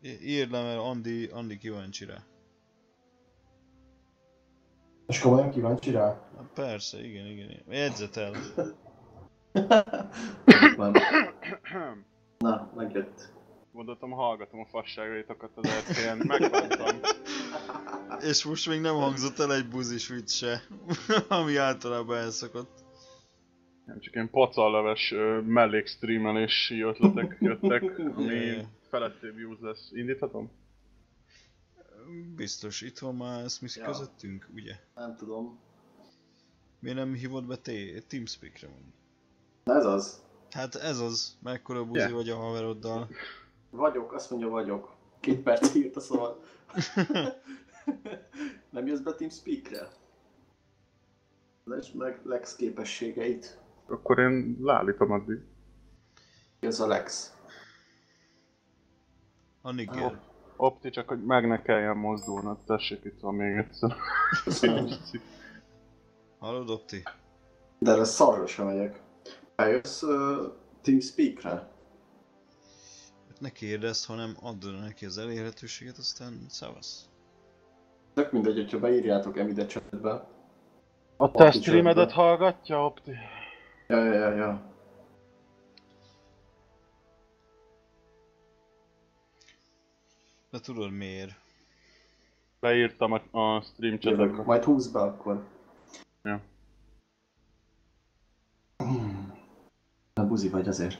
I- Írd le, mert Andi, Andi kíváncsi rá. És komolyan kíváncsi rá? Hát persze, igen, igen. igen. Jegyzetel. Nem. Na, megjött. Mondottam, hallgatom a fasságaitokat az RTN, megbántam. És most még nem hangzott el egy buzis vicc se, ami általában elszokott. Nem csak ilyen pacalleves mellékstreamelési ötletek jöttek, ami felettébb views lesz. Indíthatom? Biztos, itt van már Smith Ja. közöttünk, ugye? Nem tudom. Miért nem hívod be te Teamspeak-re mondjuk? Ez az. Hát ez az, mekkora buzi Yeah. vagy a haveroddal. Vagyok, azt mondja vagyok. Két perc írt a szóval. Nem jössz be TeamSpeak-re? Lesz meg Lex képességeit. Akkor én leállítom addig. Ez a Lex. A nigger. Opti, csak hogy meg ne kelljen mozdulnod, tessék itt van még egyszer. Hallod, Opti? De erre szarra sem megyek. Eljössz uh, TeamSpeak-re? Ne kérdezz, hanem add neki az elérhetőséget, aztán szavasz. Tök mindegy, hogyha beírjátok Emide chatbe. A te streamedet hallgatja, Opti? Ja, ja, ja, ja. De tudod miért? Beírtam a, a stream chatedbe. Majd húzz be akkor. Ja. Na buzi vagy azért.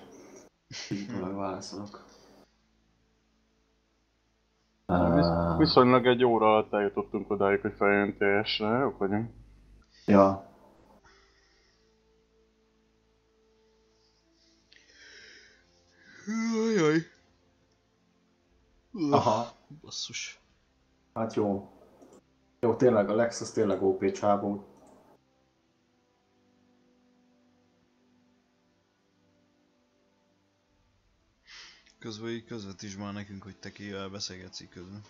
Így valahogy válaszolok. Uh, Viszonylag egy óra alatt eljutottunk odáig, hogy feljön TS-re, jók vagyunk. ja. Jaj. Aha. Basszus. Hát jó. Jó, tényleg a Lex az tényleg OP csábó. Közben így közvetíts már nekünk, hogy te kivel beszélgetsz így közben.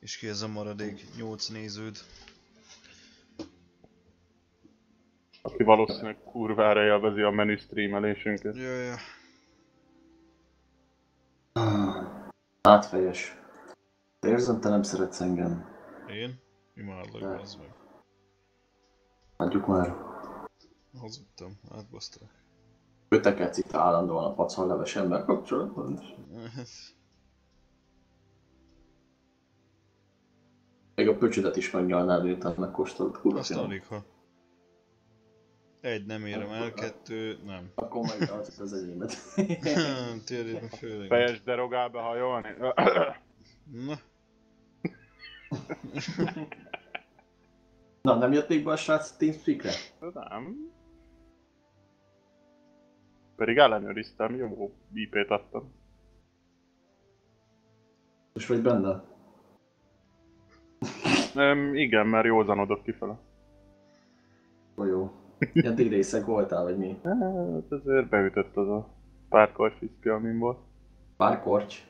És ki ez a maradék 8 néződ. Aki valószínűleg kurvára élvezi a menü streamelésünket. Jaj, jaj. Átfejes. Érzem, te nem szeretsz engem. Én? Imádlak, az meg. Adjuk már. Hazudtam, átbasztalak. Kötekedsz itt állandóan a pacal levesemmel kapcsolatban. Még a pöcsödet is megnyalnád, miután megkóstolod. Kurva Azt alig, ha. Egy nem érem el, kettő nem. Akkor megnyaltad az enyémet. Térjél főleg. Fejes derogál behajolni. Na, Na, nem jött még be a srác TeamSpeak-re? Nem. Pedig ellenőriztem, jó IP-t adtam. Most vagy benne? Nem, igen, mert józanodok kifele. Ó, jó. Ilyen dírészek voltál, vagy mi? Hát azért beütött az a pár korfiszki, amin volt. Pár korcs.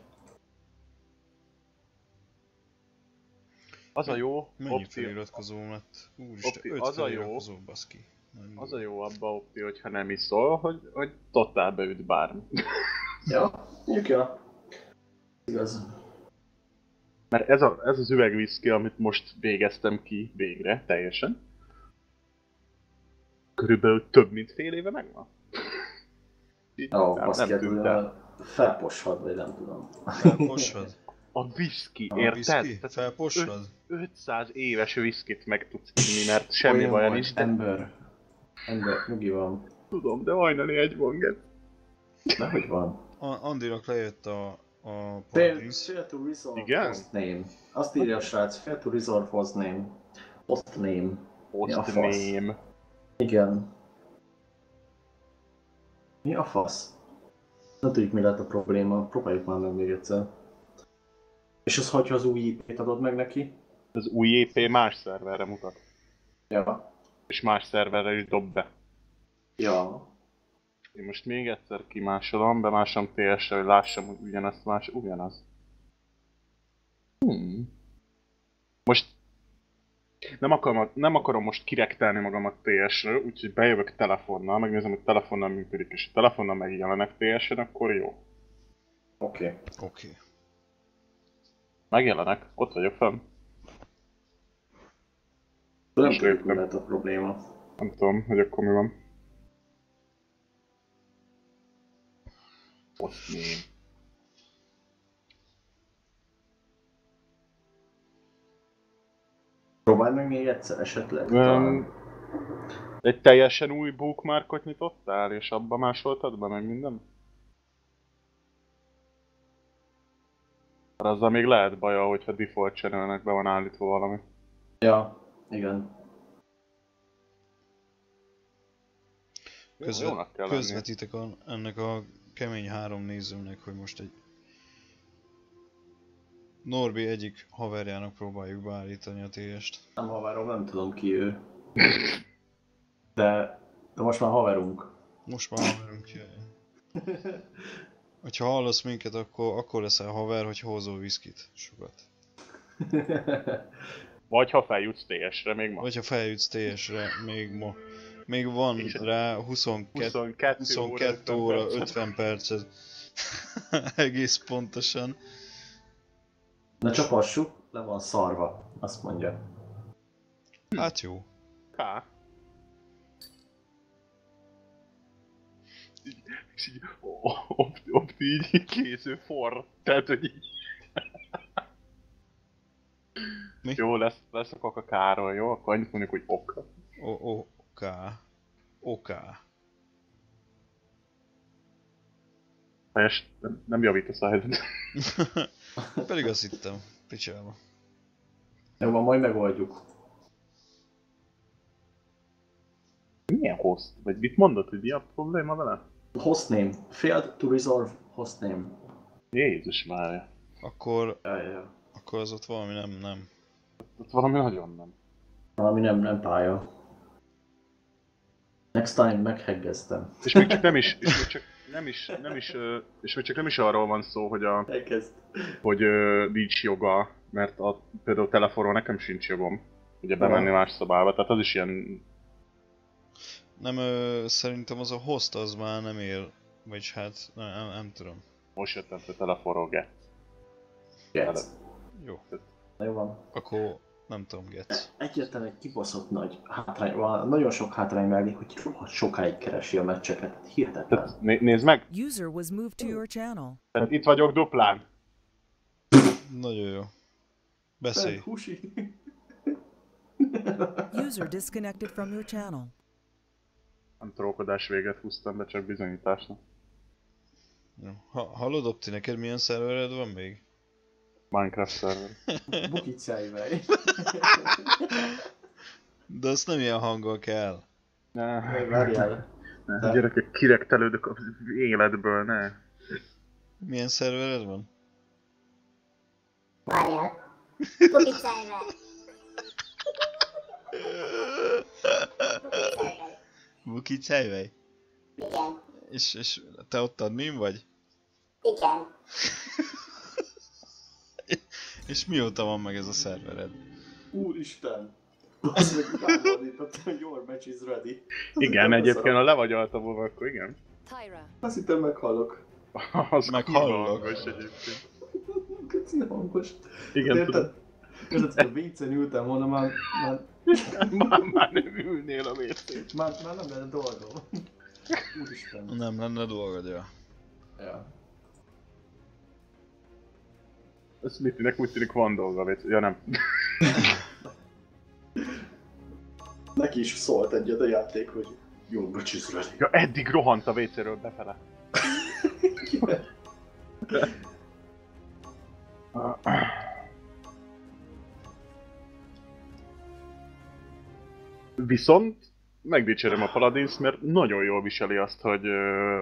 Az a jó, Mennyi opció, feliratkozóm lett? Úristen, Opti- 5 az a jó. baszki. Az a jó abba opti, hogyha nem iszol, hogy, hogy totál beüt bármi. Ja, mondjuk ja. Igaz. Mert ez, a, ez az üveg whisky, amit most végeztem ki végre, teljesen. Körülbelül több mint fél éve megvan. Így Ó, nem, baszki, nem tűnt el. olyan felposhad, vagy nem tudom. Felpossad? A whisky, A érted? Whisky? Tehát Felpossad? 500 éves whiskit meg tudsz inni, mert semmi Olyan baj nincs. Ember. Ember, nyugi van. tudom, de hajnali egy van, get. Nehogy van. A- Andinak lejött a, a Fail, Paladins. fail to resolve Igen? host name. Azt írja a srác, fail to resolve host name. Host name. Mi a Host fasz? name. Igen. Mi a fasz? Nem tudjuk mi lehet a probléma, próbáljuk már meg még egyszer. És az hagyja az új IP-t adod meg neki? Az új EP más szerverre mutat. Ja. És más szerverre is dob be. Ja. Én most még egyszer kimásolom, bemásom TS-re, hogy lássam, hogy ugyanazt más, ugyanaz. Hmm. Most nem akarom, nem akarom most kirektelni magamat TS-ről, úgyhogy bejövök telefonnal, megnézem, hogy telefonnal működik, és ha telefonnal megjelenek TS-en, akkor jó. Oké. Okay. Oké. Okay. Megjelenek, ott vagyok fenn. Nem léptem. lehet a probléma. Nem tudom, hogy akkor mi van. Ott mi? Próbálj meg még egyszer esetleg. Um, talán. egy teljesen új bookmarkot nyitottál, és abba másoltad be meg minden? Azzal még lehet baja, hogyha default channelnek be van állítva valami. Ja, igen. Közve, közvetítek a, ennek a kemény három nézőnek, hogy most egy Norbi egyik haverjának próbáljuk beállítani a TS-t. Nem haverom, nem tudom ki ő. De, de most már haverunk. Most már haverunk jaj. Hogyha hallasz minket, akkor, akkor leszel haver, hogy hozol viszkit sokat. Vagy ha feljutsz TS-re még ma. Vagy ha feljutsz TS-re, még ma. Még van És- rá 22, 22, 22 óra 50 percet. Egész pontosan. Na csapassuk, le van szarva, azt mondja. Hát jó. Így- És így, opt, opt így készül for. Tehát, hogy így. Mi? Jó, lesz, lesz a kaka Károly, jó? Akkor annyit mondjuk, hogy ok. O, o, oká. Oká. Helyes, nem, nem javítasz a helyzetet. Pedig azt hittem. Picsába. Jó, van, majd megoldjuk. Milyen host? Vagy mit mondod, hogy mi a probléma vele? Hostname. Failed to resolve hostname. Jézus várja. Akkor, ja, ja. akkor az ott valami nem, nem. Ott valami nagyon nem. Valami nem, nem pálya. Next time megheggeztem. És még csak nem is, és még csak nem is, nem is, és még csak nem is arról van szó, hogy a, Elkezd. hogy ö, nincs joga, mert a, például telefonról nekem sincs jogom, ugye bemenni más szobába, tehát az is ilyen, Nem, ö, szerintem az a host az már nem él. Vagyis hát, nem, nem, nem tudom. most jöttem fel telefonról, get. Yes. Jó. Na jó van. Akkor nem tudom, get. Egyértelműen egy kibaszott nagy hátrány van. Nagyon sok hátrány mellé, hogy rohadt sokáig keresi a meccseket. Hihetetlen. Tehát né- nézd meg, User was moved to your channel. tehát itt vagyok duplán. Nagyon jó. Beszélj. Husi. User disconnected from your channel. Nem trókodás véget húztam be, csak bizonyításnak. Ha, hallod, Opti, neked milyen szervered van még? Minecraft server. Bukicáival. De azt nem ilyen hanggal kell. Ne, Várjál. ne, gyerekek, kirektelődök az életből, ne. Milyen szervered van? Várjál. Bukicájra. Bukicájra. Muki Cejvej? Igen. És, és te ott admin vagy? Igen. És mióta van meg ez a szervered? Úristen! Az meg ráfordítottam, hogy your match is ready. Igen, egyébként ha le vagy altabulva, akkor igen. Tyra, Azt hittem meghalok. Az Meg kurva hallok. hangos egyébként. Köci hangos. Igen, Érted? tudom. Hogy a WC-n ültem volna, már, már, Már, már nem ülnél a WC-t. már, már nem lenne dolgom. Úristen. Nem lenne dolgod, ja. Ja. Ez mit tűnik? Úgy tűnik van dolga WC. Ja nem. Neki is szólt egyet a játék, hogy is ready. Ja, eddig rohant a WC-ről befele. Viszont megdicsérem a Paladins, mert nagyon jól viseli azt, hogy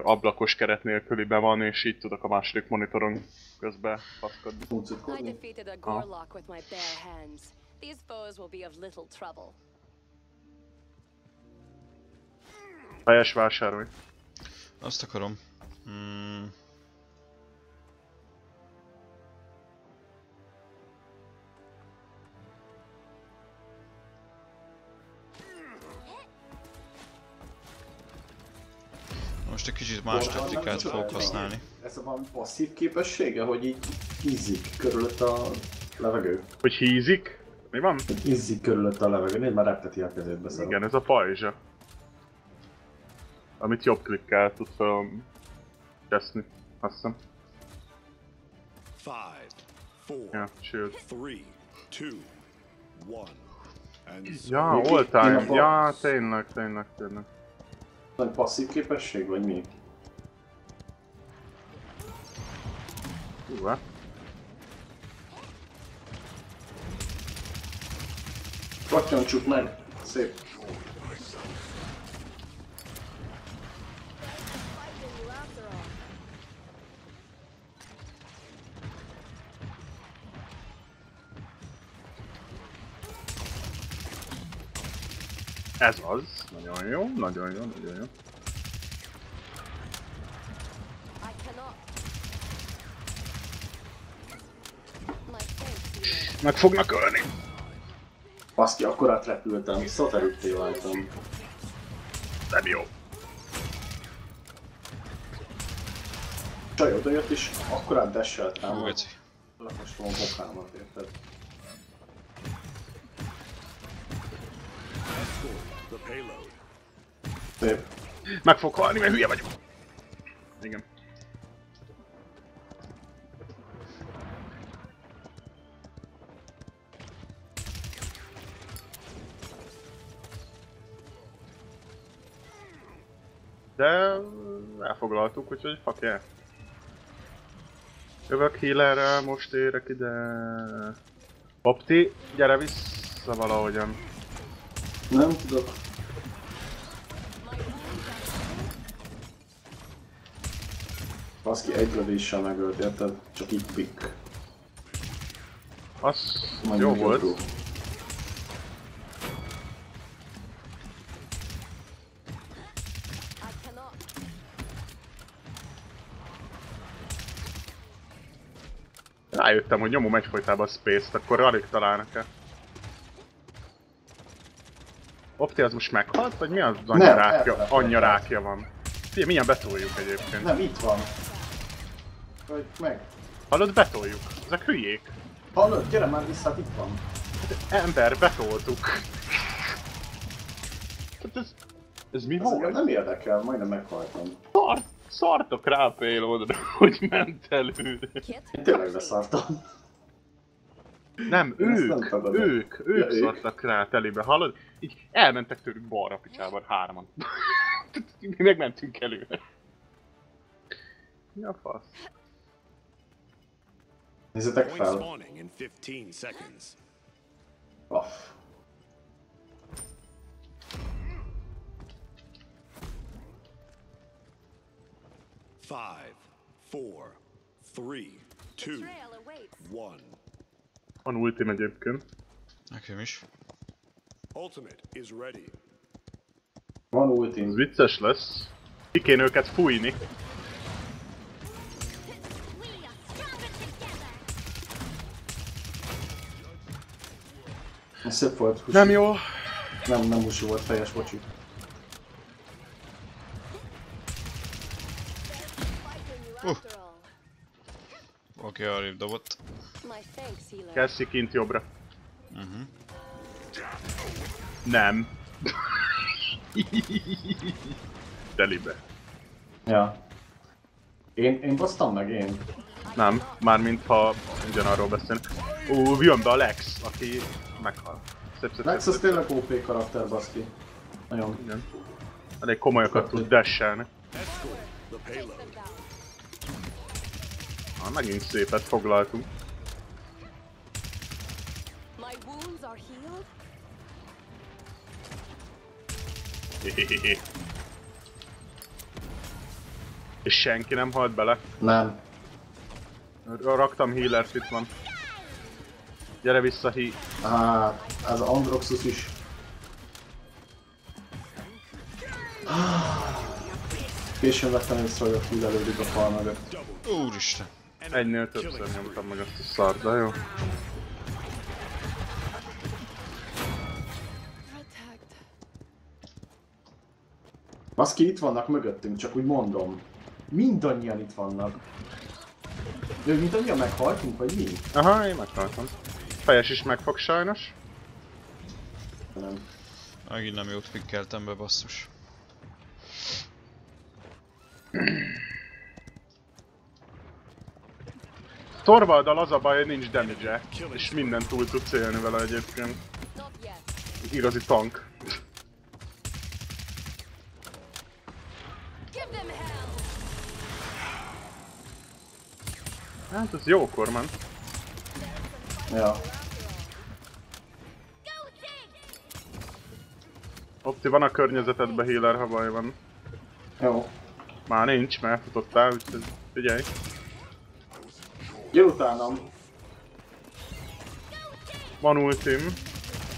ablakos keret nélkülibe van, és így tudok a második monitoron közben faszkodni. I Muncutkodni. defeated a Gorlock with my bare hands. These foes will be of little trouble. Helyes vásárolj. Azt akarom. Mm, Most egy kicsit más taktikát fogok használni. Ez a valami passzív képessége, hogy így ízik körülött a levegő. Hogy hízik? Mi van? Hogy ízik körülött a levegő. Nézd már repteti a kezét beszélni. Igen, ez a pajzsa. Amit jobb klikkel tud fel teszni. Azt hiszem. Five, four, Ja, shield. three, two, one. And Ja, Mi- all time. Ja, box? tényleg, tényleg, tényleg. Nagy passzív képesség, vagy mi? Hú, hát. Pattyontsuk meg! Szép. Ez az. Nagyon jó, nagyon jó, nagyon jó. Meg fognak ölni. Baszki, akkor átrepültem, szaterütté váltam. Nem jó. Csaj odajött és akkor átdesseltem. Geci. Lekostom a bokámat, érted? the payload. Szép. Meg fog halni, mert hülye vagyok. Igen. De elfoglaltuk, úgyhogy fuck yeah. Jövök healerrel, most érek ide. Opti, gyere vissza valahogyan. Nem tudok. Baszki, egy lövéssel megölt, érted? Csak így pick. Az Majd jó volt. jobbról. Rájöttem, hogy nyomom egyfolytában a space-t, akkor alig találnak-e. Opti az most meghalt, vagy mi az Nem, rákja, eltelt. rákja van? Milyen betoljuk egyébként. Nem, itt van. Vagy meg. Hallod, betoljuk. Ezek hülyék. Hallod, gyere már vissza, hát itt van. Ember, betoltuk. Hát ez, ez mi volt? nem érdekel, majdnem meghaltam. Szart, szartok rá a payloadra, hogy ment elő. Kit? Én tényleg leszartam. Nem, Én ők, nem ők, ők Ja, ők. szartak rá a telébe, hallod? Így elmentek tőlük balra picsában, hárman. Mi megmentünk előre. Mi a fasz? Nézzetek Point fel. spawning in 15 seconds. Aff. Five, four, three, two, Trail awaits. one. Van ultim egyébként. Nekem is. Ultimate is ready. Van Ez ultim. vicces lesz. Ki kéne őket fújni. Ez szép volt. Husi. Nem jó. Nem, nem husi volt, fejes, bocsi. After all. Oké, okay, arrébb dobott. My thanks, healer. Kessi kint jobbra. Uh-huh. Nem. Telibe. Ja. Én, én basztam meg, én. Nem, mármint ha ugyanarról beszélünk. Ú, jön be a Lex, aki meghal. Szép, szép, szép. tényleg OP karakter, baszki. Nagyon. Igen. Elég komolyakat tud dashelni. Ah, megint szépet foglaltunk. És senki nem halt bele. Nem. Raktam healert, itt van. Gyere vissza, hi. Hát, ez Androxus is. Későn vettem észre, hogy a túlelődik a fal mögött. Úristen. Egynél többször nyomtam meg azt a szart, de jó. Baszki, itt vannak mögöttünk, csak úgy mondom. Mindannyian itt vannak. De mindannyian meghaltunk, vagy mi? Aha, én meghaltam. Fejes is megfog sajnos. Nem. Megint nem jót pikkeltem be, basszus. Torvalddal az a baj, hogy nincs damage és minden túl tudsz élni vele egyébként. Igazi tank. Hát ez jókor ment. Ja. Opti van a környezetedben healer, ha baj van. Jó. Már nincs, mert futottál, úgyhogy figyelj. Jön utánam. Van ultim.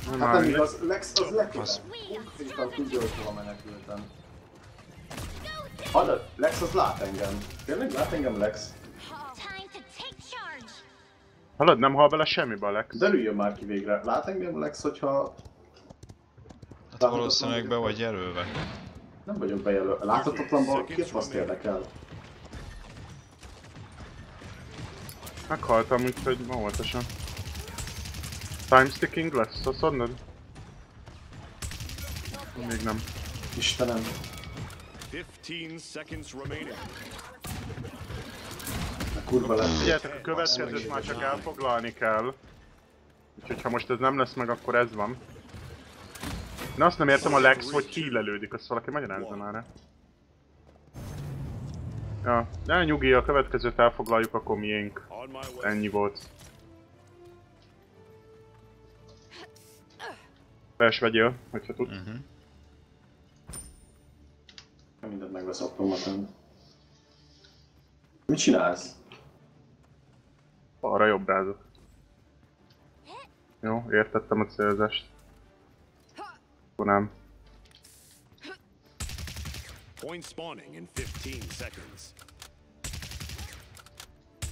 Hát Már nem igaz, Lex az leküldtem. Konkrétan tudja, hogy hova menekültem. Hallod, Lex az lát engem. Tényleg lát engem Lex? Hallod, nem hal bele semmibe a Lex. Derüljön már ki végre. Lát engem Lex, hogyha Hát valószínűleg be vagy jelölve. nem vagyok bejelölve. Láthatatlanban kit azt érdekel? Meghaltam, úgyhogy óvatosan. Time sticking lesz, azt mondod? Még nem. Istenem. 15 seconds remaining. A kurva lesz. Figyeljetek, a következőt már csak elfoglalni kell. Úgyhogy ha most ez nem lesz meg, akkor ez van. Na azt nem értem a Lex, hogy hílelődik, azt valaki magyarázza már. Ja, de nyugi, a következőt elfoglaljuk, akkor miénk. Ennyi volt. Fels vegyél, hogyha tud. Uh-huh. Mindent megveszottam magam. Mit csinálsz? Arra jobb rázok. Jó, értettem a célzást. Akkor nem. Point spawning in 15 seconds.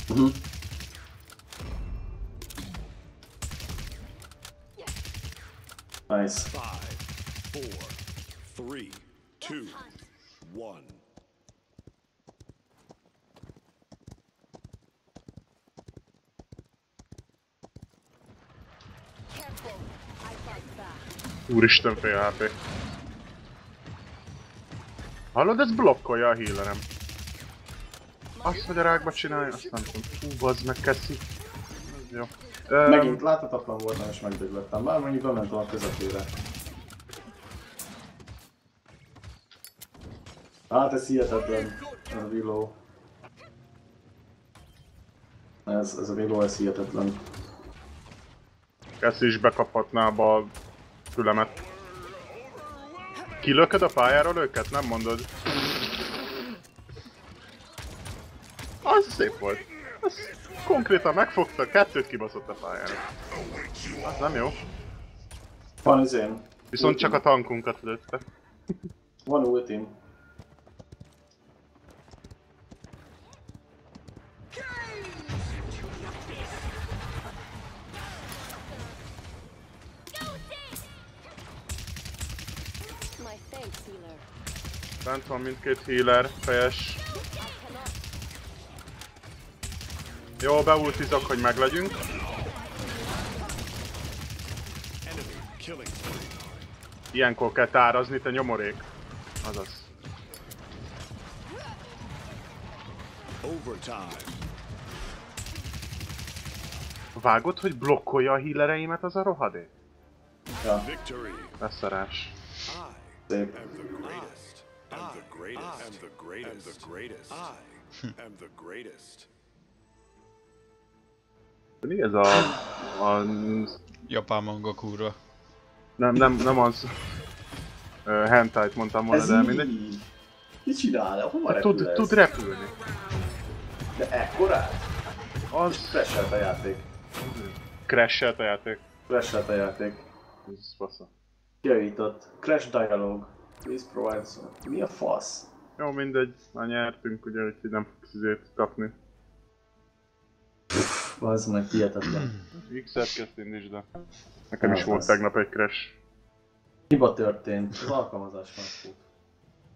Mhm. Nice. Five, four, three, two, one. Careful. I fight back. Úristen fél HP. Hallod, ez blokkolja a healerem. Azt, hogy a rákba csinálja, azt nem tudom. Hú, bazd meg, keszi. Jó. Öm, Megint láthatatlan voltam és megdöglöttem. Már mondjuk bementem a közepére. Hát ez hihetetlen. Ez a Willow. Ez, ez a Willow, ez hihetetlen. Keszi is bekaphatná a bal fülemet. Kilököd a pályáról őket? Nem mondod? Az szép volt. Az konkrétan megfogta, kettőt kibaszott a pályára. Az nem jó. Van izén. Viszont csak a tankunkat lőtte. Van ultim. Bent van mindkét healer, fejes. Jó, beultizok, hogy meglegyünk. Ilyenkor kell tárazni, te nyomorék. Azaz. Vágod, hogy blokkolja a healereimet az a rohadék? Ja, Victory. Leszarás. I am the greatest. Am the greatest. Am the greatest. Am the greatest. I am the greatest. Mi ez a... a Japán manga kurva. nem, nem, nem az... Uh, hentai mondtam volna, Ez de mi? mindegy. Mit csinál? Hova repül Tud, ez? tud repülni. De ekkorát? Az... Crashelt a játék. Crash-elt a játék. Crashelt a játék. Ez fasza. Javított. Crash dialog. Please provide some. Mi a fasz? Jó, mindegy. Már nyertünk, ugye, úgyhogy nem fogsz izét kapni. Az meg hihetetlen. X-et kezd indítsd el. Nekem is Hát volt tegnap egy crash. Hiba történt. Az alkalmazás már fut.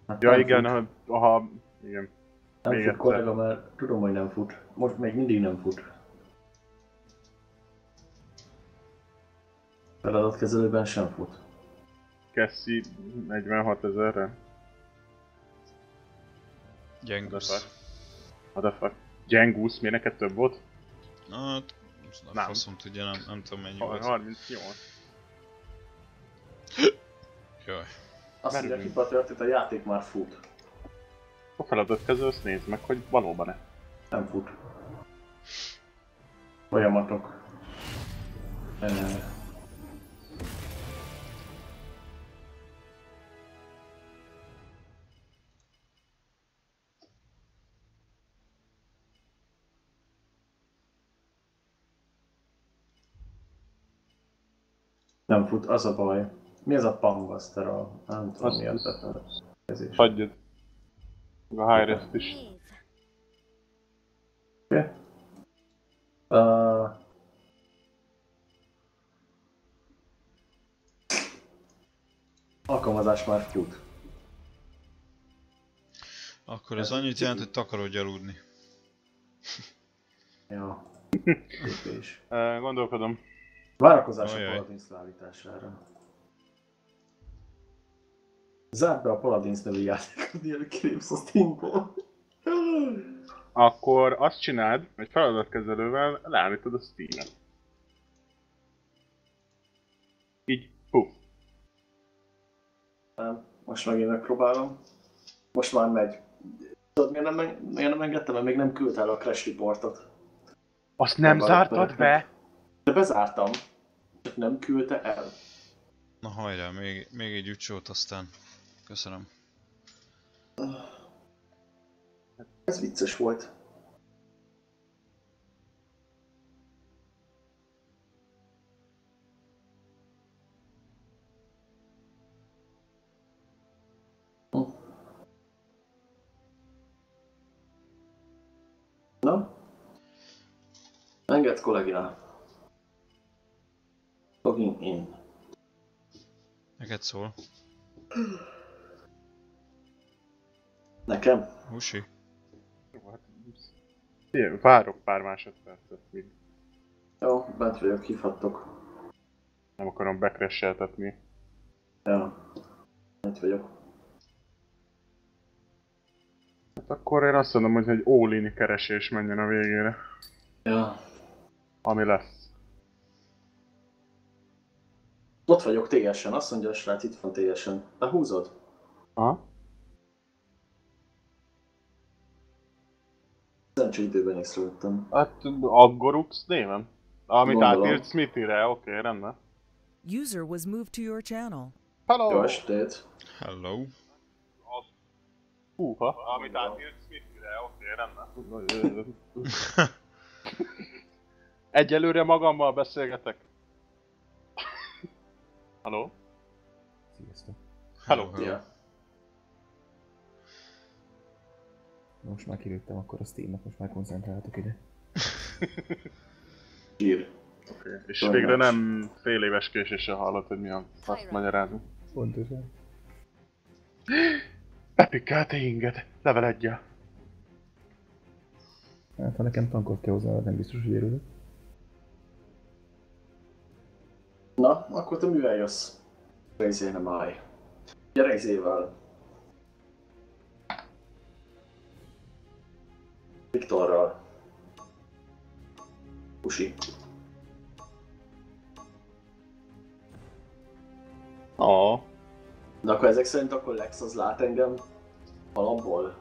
Hát Ja igen, ha, ha, igen. Nem még fut kollega, mert tudom, hogy nem fut. Most még mindig nem fut. Feladatkezelőben sem fut. Cassie 46 ezerre. Gyengusz. What the fuck? Gengus, miért neked több volt? Na, hát, Nem. nem. faszom tudja, nem, nem tudom mennyi volt. 38. Jaj. Azt mondja, hiba történt, a játék már fut. A feladatkező, azt nézd meg, hogy valóban-e. Nem fut. Folyamatok. Eh, Nem fut, az a baj. Mi ez a pangaszter a... Nem tudom Azt- mi az a kezés. Hagyjad. Meg a high rest is. Oké. Uh, alkalmazás már fut. Akkor ez annyit jelent, hogy takarodj aludni. Ja. Gondolkodom. Várakozás a Ajaj. Paladins leállítására. Zárd be a Paladins nevű játékot, mielőtt kilépsz a Steamból. Akkor azt csináld, hogy feladatkezelővel leállítod a Steam-et. Így, puff. Nem, most megint megpróbálom. Most már megy. Tudod, miért nem, miért nem engedtem, mert még nem küldte el a crash reportot. Azt nem Nem zártad be? Bezártam. Csak nem küldte el. Na hajrá, még, még egy ücsót aztán. Köszönöm. Ez vicces volt. Na? Engedsz kollégina. Logging in. Neked szól. Nekem? Husi. Jó, hát, Ilyen, várok pár másodpercet, még Jó, bent vagyok, hívhattok. nem akarom bekresseltetni. Ja. Bent vagyok. Hát akkor én azt mondom, hogy egy all-in keresés menjen a végére. Ja. Ami lesz. Ott vagyok TS-en, azt mondja a srác, itt van TS-en. Lehúzod? Aha. Szerencsé időben észrevettem. Hát Aggorux névem? Amit Gondolom. átírt Smithy-re, oké, okay, rendben. User was moved to your channel. Hello! Jó estét! Hello. Húha! Amit átírt Smithy-re, oké, okay, rendben. Egyelőre magammal beszélgetek. Halló? Sziasztok. Halló. Ja. Most már kilőttem akkor a steam most már koncentráltok ide. Hír. Okay. És Sajnás. végre nem fél éves késéssel hallott, hogy mi a fasz magyarázunk. Pontosan. Epikát inget, level 1 -e. Hát ha nekem tankot kell hozzá, nem biztos, hogy örülök. Na, akkor te mivel jössz? Crazy nem állj. Gyere izével. Viktorral. Usi. Ó. De akkor ezek szerint akkor Lex az lát engem alapból?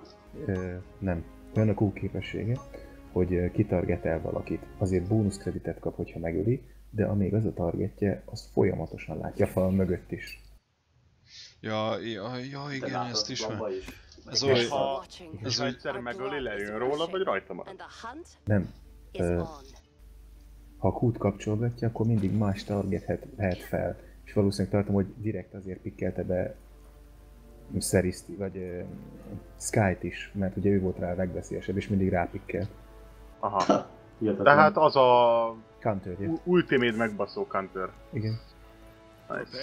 Ö, nem. Olyan a Q képessége, hogy kitargetel valakit. Azért bónuszkreditet kap, hogyha megöli, de amíg az a targetje, azt folyamatosan látja a fal mögött is. Ja, ja, ja igen, látod, ezt is abba van. is. Ez És olyan... ha, Ez és ha úgy... egyszer megöli, lejön róla, vagy rajta marad? Nem. Ö, ha a Q-t kapcsolgatja, akkor mindig más targethet lehet fel. És valószínűleg tartom, hogy direkt azért pikkelte be Szeriszt, vagy uh, Sky-t is, mert ugye ő volt rá a legveszélyesebb, és mindig rápikkelt. Aha. Hihetetlen. Tehát az a counter u- ultimate megbaszó counter. Igen. Nice.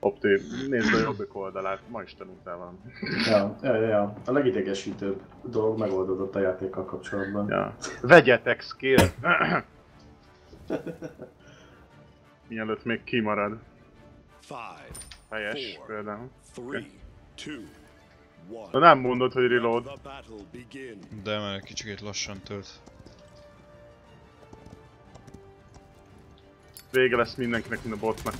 Opti, nézd a jobbik oldalát, ma is tanultál valami. Ja, ja, ja. A legidegesítőbb dolog megoldódott a játékkal kapcsolatban. Ja. Vegyetek skill! Mielőtt még kimarad. Five, Helyes Four. például. three, De nem mondod, hogy reload. De mert kicsit lassan tölt. Vége lesz mindenkinek, mint a botnak.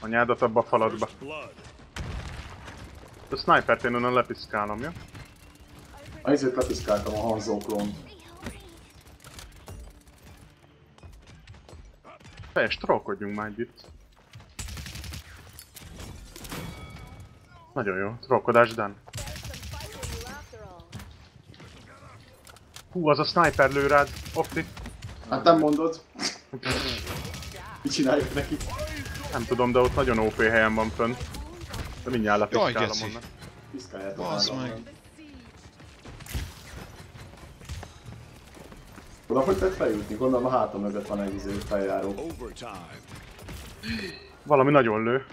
Anyádat abba a faladba. A snipert én onnan lepiszkálom, ja? Azért lepiszkáltam a Hanzo klón. Fejes, trollkodjunk már együtt. Nagyon jó, trollkodás done. Hú, az a sniper lő rád, Opti. Hát nem mondod. Mit csináljuk neki? Nem tudom, de ott nagyon OP helyen van fönn. De mindjárt lepiszkálom onnan. Piszkáljátok meg. Oda hogy lehet feljutni? Gondolom a hátam mögött van egy izé feljáró. Valami nagyon lő.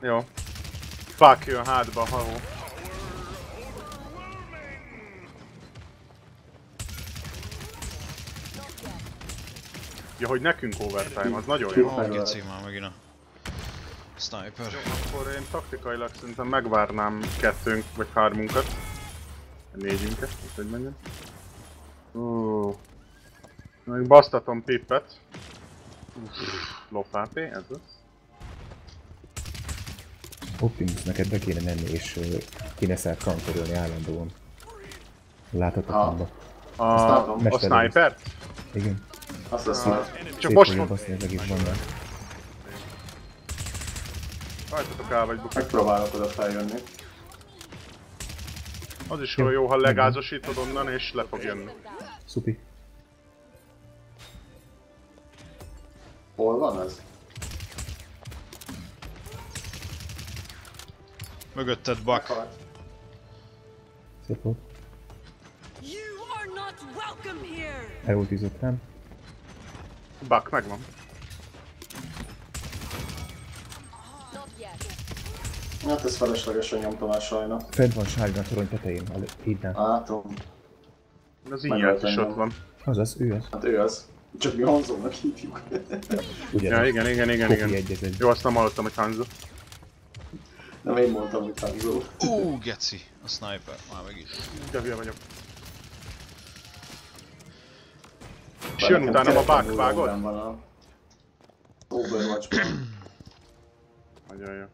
Jó. Fuck jön hátba, haló. Ja, hogy nekünk overtime, az nagyon jó. Ó, geci már megint a sniper. Akkor én taktikailag szerintem megvárnám kettőnk vagy hármunkat. Négyünket, hogy mondjam. Ó. Meg basztatom Pippet. HP, ez az. Optimus, neked be kéne menni, és uh, kéne szállt counterölni állandóan. Láthatatlanba. A, a Mesterlövész. sniper? Igen. Azt a Ah, szart. Csak Szét most fogja mond... baszni az egész Rajtatok el vagy bukik. Megpróbálok oda feljönni. Az is jó, jó, ha legázosítod onnan és le fog jönni. Szupi. Hol van ez? Mögötted bak. Szép volt. Elultizott rám. Buck megvan. Hát ez feleslegesen nyomtam el sajna. Fent van sárga a torony tetején, a hídnál. Látom. Az Meg lehet is ott van. Azaz, ő az. Hát ő az. Csak mi Hanzónak hívjuk. Ugye Ja, igen, igen, igen, igen. egy egy. Jó, azt nem hallottam, hogy Hanzo. Nem én mondtam, hogy Hanzó. Ú, geci. A sniper. Már megint. De hülye vagyok. És jön utána a Buck, vágod? Van a Overwatch-ban. Nagyon jó.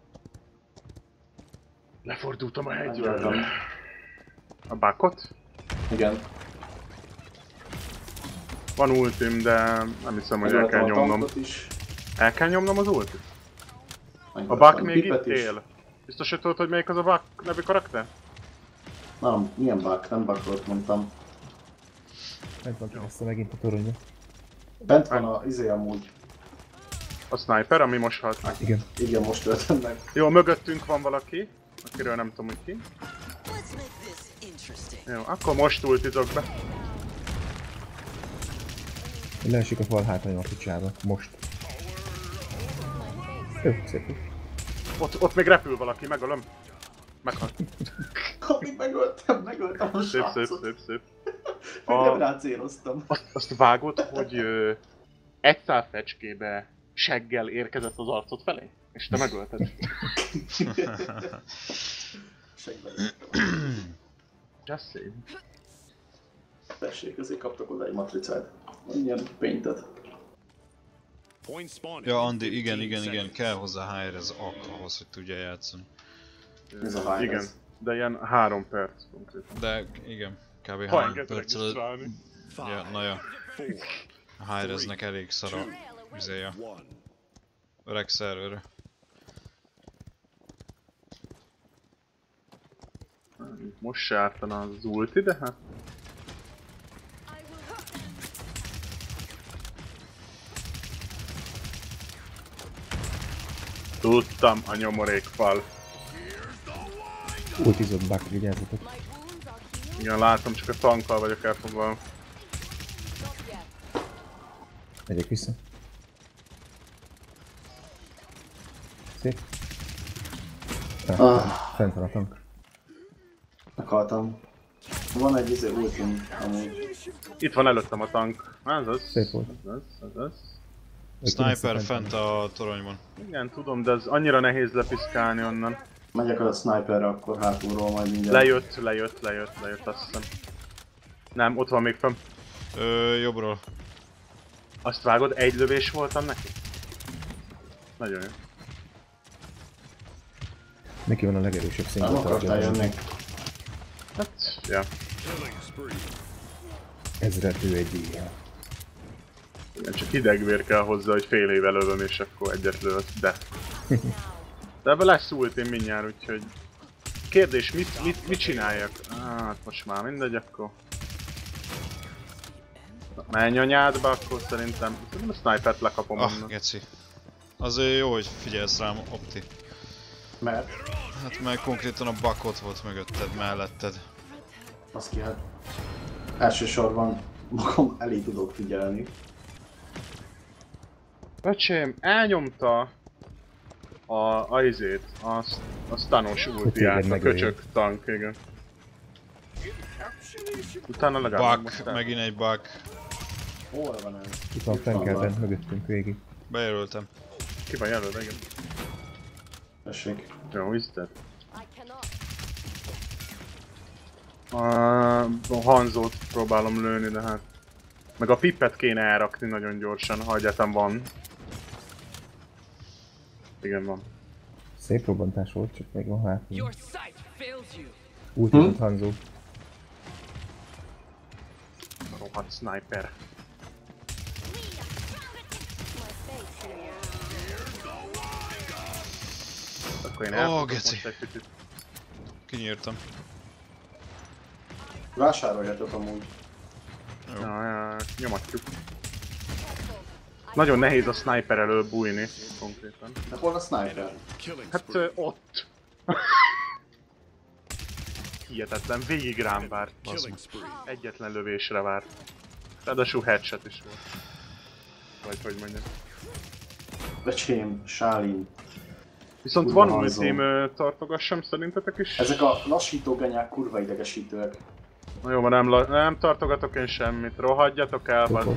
Lefordultam a hegyről. A Buckot? Igen. Van ultim, de nem hiszem, hogy el kell a nyomnom. is. El kell nyomnom az ultit? A Buck még itt is. él. Biztos, hogy tudod, hogy melyik az a Buck nevű karakter? Nem, milyen bug? Nem bugról mondtam. Meg van vissza megint a toronyba. Bent van a izé amúgy. A sniper, ami most halt meg. Igen. Igen, most töltöm meg. Jó, mögöttünk van valaki, akiről nem tudom, hogy ki. Jó, akkor most ultizok be. Leesik a fal hátrányom a picsába. Most. Jó, szép. Ott, ott még repül valaki, megölöm. Meghalt. Amit megöltem, megöltem a Szép, szép, szép, szép. Még A- nem rá céloztam. Azt, azt vágod, hogy ö, egy szál fecskébe seggel érkezett az arcod felé? És te megölted. Just saying. Tessék, azért kaptak oda egy matricát. Point spawning. Ja, Andi, igen, 15 igen, igen, kell hozzá high ez ak ahhoz, hogy tudja játszani. Ez a high Igen, de ilyen három perc konkrétan. De igen, kb. Ha 3 enged perccel... regisztrálni. Ja, na ja. A high resnek elég szar a izéja. one. Öreg szerver. Most se ártana az ulti, de hát... Tudtam, a nyomorékfal. Ultizott bug, vigyázzatok. Igen, látom, csak a tankkal vagyok elfoglalva. Megyek vissza. Szép. Ah. Fent van a tank. Meghaltam. Van egy izé ultim, amúgy. Itt van előttem a tank. Ez az. Szép volt. Ez az, ez az. Sniper fent a toronyban. Igen, tudom, de ez annyira nehéz lepiszkálni onnan. Megyek a sniperre akkor hátulról majd mindjárt. Lejött, lejött, lejött, lejött, azt hiszem. Nem, ott van még fönn. Ö, jobbról. Azt vágod, egy lövés voltam neki? Nagyon jó. Neki van a legerősebb Nem szintű akartál jönni. Hát, ja. Ezredő egy ilyen. Igen, csak hidegvér kell hozzá, hogy fél éve lövöm, és akkor egyet lősz, de... De ebben lesz ultim mindjárt, úgyhogy... Kérdés, mit, mit, mit csináljak? Hát most már mindegy, akkor... Na, Menj anyádba, akkor szerintem... Szerintem a snipert lekapom Ah, onnan. geci. Azért jó, hogy figyelsz rám, Opti. Mert, Hát meg konkrétan a bak ott volt mögötted, melletted. az ki hát. Elsősorban magam elé tudok figyelni. Öcsém, elnyomta a, a izét, a, a stanos ultiát, a köcsök tank, igen. Utána legalább Bak, megint egy bak. Hol van ez? Itt van fenkelten, mögöttünk végig. Bejelöltem. Ki van jelölve, igen. Tessék. Jó, is dead. I cannot. A Hanzót próbálom lőni, de hát... Meg a pippet kéne elrakni nagyon gyorsan, ha egyetem van. Igen, van. Szép robbantás volt, csak még van hátul. Fails you. Ultizott Hanzo. Rohadt sniper. Akkor én elfutok geci. most egy picit. Kinyírtam. Vásároljatok amúgy. Ja, ja, nyomatjuk. Nagyon nehéz a sniper elől bújni, konkrétan. De hol a sniper? Hát ö, ott. Hihetetlen, végig rám várt. Egyetlen lövésre várt. Ráadásul headshot is volt. Vagy hogy mondjam. Öcsém, Sálin. Viszont Kurva van ultim, ö, tartogassam szerintetek is? Ezek a lassító genyák kurva idegesítőek. Na jó, van, nem, nem tartogatok én semmit, rohadjatok el, bazd.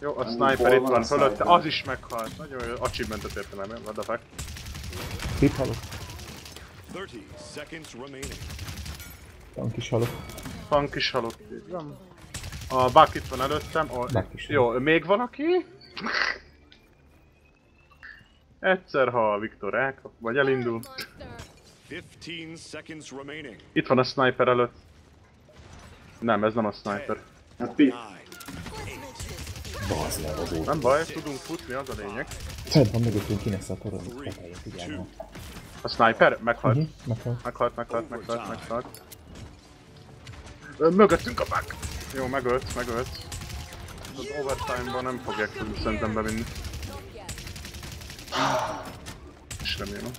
jó. A sniper itt van van fölötte, az is meghalt. Nagyon jó, achievementet értem el, what the fuck. Itt halok. 30 seconds remaining. Tank is halok. Tank is van. A Buck itt van előttem. Van. Jó, még van aki? Egyszer, ha a Viktor elkap, vagy elindul. 15 seconds remaining. Itt van a sniper előtt. Nem, ez nem a sniper. Hát pi... Nem baj, tudunk futni, az a lényeg. Van mögöttünk, kinesz a már. A sniper meghalt. Mhm, meghalt. Meghalt, meghalt, meghalt, meghalt. Ö, Mögöttünk a bug! Jó, megölt, megölt. Az overtime-ban nem fogják tudni szerintem bevinni. És remélem.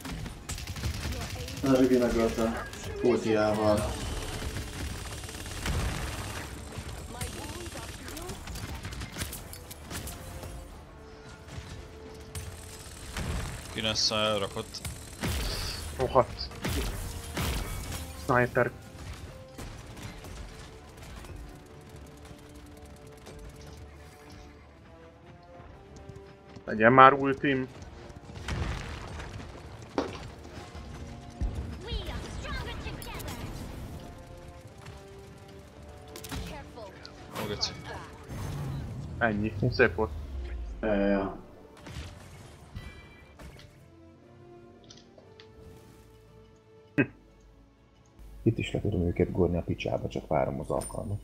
A Rivi megölte ultiával. Kinessa elrakott. Rohadt. Sniper. Legyen már ultim. Ennyi. Szép volt. Ja, ja, ja. Itt is le tudom őket gorni a picsába, csak várom az alkalmat.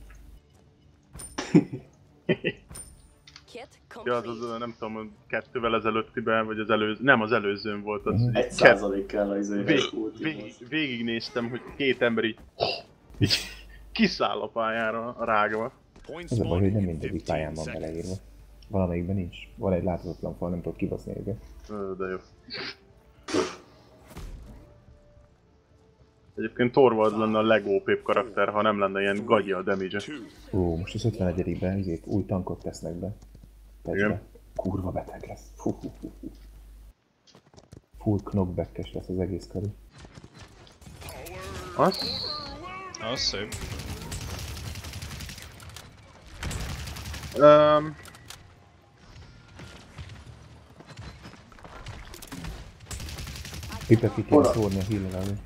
Ja, az, az, nem tudom, kettővel ezelőttiben, vagy az előző, nem az előzőn volt az. Mhm. hogy Egy százalék kell az Vég, izé vég, végignéztem, hogy két ember így, így kiszáll a pályára a rágva. Az a baj, hogy nem in mindegyik 15 pályán van beleírva. Valamelyikben nincs. Van egy láthatatlan fal, nem tudod kibaszni őket. De jó. Egyébként Torvald lenne a legópébb karakter, ha nem lenne ilyen gagyi a damage -e. Ó, most az 51-ben izét új tankot tesznek be. Tegybe. Igen. Kurva beteg lesz. Fú, fú, fú, fú. Full knockback lesz az egész kari. Az? Az szép. Um, Pipet ki kéne Oda. szórni a healer elő.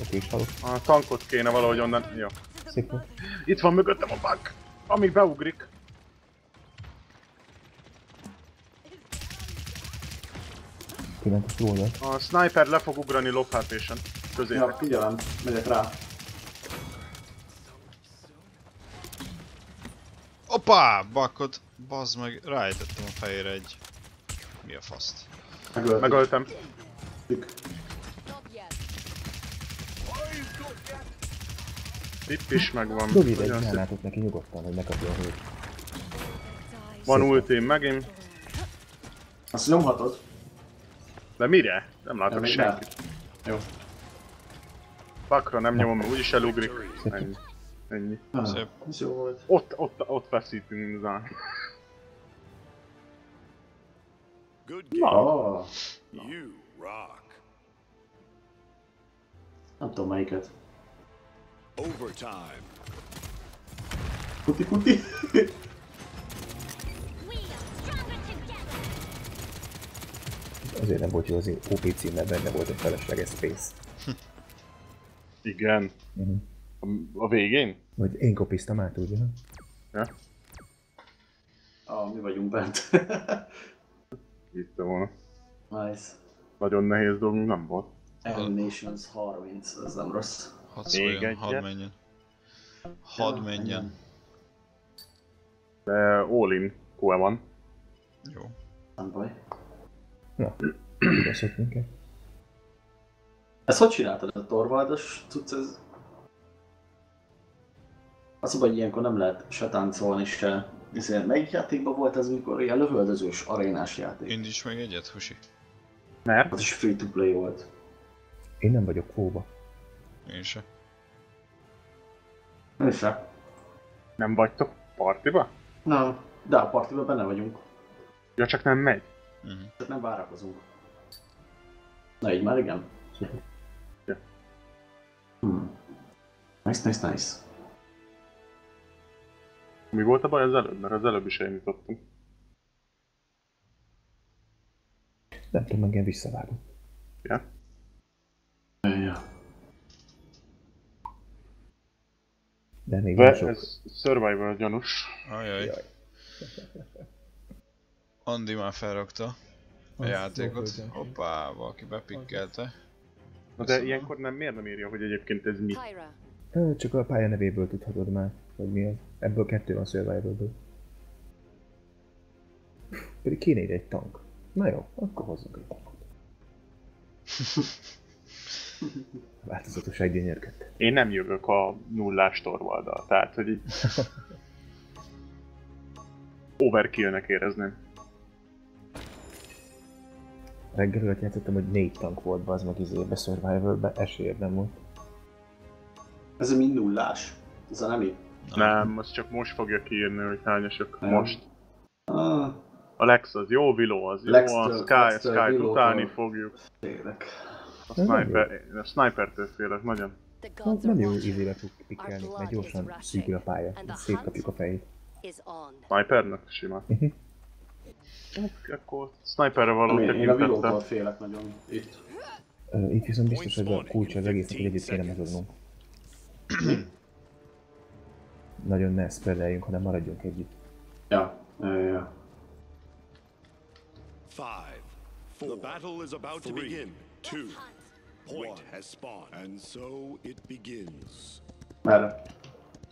Oké, és halok. a tankot kéne valahogy onnan... Jó. Szép volt. Itt van mögöttem a bug! Amíg beugrik. Kiment a. A sniper le fog ugrani low HP-sen. Közé. Ja, figyelem, megyek rá. Opa! Bakot! Bazd meg, ráejtettem a fejére egy... Mi a faszt? Megöltük. Megöltem. Itt is megvan. Dobj ide egy gránátot neki nyugodtan, hogy ne kapja a hőt. Van ultim megint. Azt nyomhatod. De mire? Nem látok nem. senkit. Jó. Pakra nem nyomom, úgyis elugrik. Ennyi. Ennyi. Ah, Szép. Ez jó volt. Ott, ott, ott feszítünk Zán. Good game. Ah, You rock. nem tudom melyiket. Overtime. Puti puti. Azért nem volt jó az OP cím, mert benne volt egy felesleges space. Igen. Uh-huh. A, a végén? Vagy én kopiztam át, ugye? Ja. Ah, mi vagyunk bent. Itt volna. nice. Nagyon nehéz dolgunk nem volt. Eliminations 30, ez nem rossz. Hadd szóljon, egyet. hadd menjen. Hadd menjen. De all-in QE van. Jó. Nem baj. Na, kibaszott minket. Ezt hogy csináltad a torvaldos tudsz ez? Az, hogy ilyenkor nem lehet se táncolni, se... Ezért melyik játékban volt ez, mikor ilyen lövöldözős, arénás játék? Indíts meg egyet, Husi. Mert? Az is free to play volt. Én nem vagyok kóba. Én se. Nem se. Nem vagytok partiba? Nem, de a partiban benne vagyunk. Ja, csak nem megy. Uh-huh. Csak nem várakozunk. Na így már igen. Ja. Hmm. Nice, nice, nice. Mi volt a baj az előbb? Mert az előbb is elnyitottunk. Nem tudom, engem visszavágott. Ja? Ja. De még nem sok. ez survival gyanús. Ajaj. Jaj. Andi már felrakta a játékot. Hoppá, valaki bepikkelte. Na de ilyenkor nem, miért nem írja, hogy egyébként ez mi? Csak a pálya nevéből tudhatod már, hogy mi az. Ebből kettő van survivalből. Pedig kéne ide egy tank. Na jó, akkor hozzunk egy tankot. Változatosság gyönyörködte. Én nem jövök a nullás torvaldal, tehát hogy így... Overkillnek érezném. Reggel előtt játszottam, hogy négy tank volt az meg izébe, Survival-be, esélyed nem volt. Ez mind nullás? Ez a nemi? Nem, az csak most fogja kiírni, hogy hányosok Nem. most. Ah, A Lex az jó, Willow az jó, Lex-től- a Sky, Lex-től, Sky utálni fogjuk. félek. A sniper, a snipertől félek nagyon. Hát are nem jó izébe fog pikkelni, mert gyorsan szűkül a pálya, szétkapjuk a fejét. Snipernek simán. Mhm. Akkor sniperre való Én, én a Willow-tól tekintettel. félek nagyon itt. Itt viszont biztos, hogy a kulcs az egésznek, hogy együtt kéne mozognunk. Nagyon ne spreadeljünk, hanem maradjunk együtt. Ja, ja, ja. Five, four, the battle is about to begin. Two, point has spawned, and so it begins. Merre?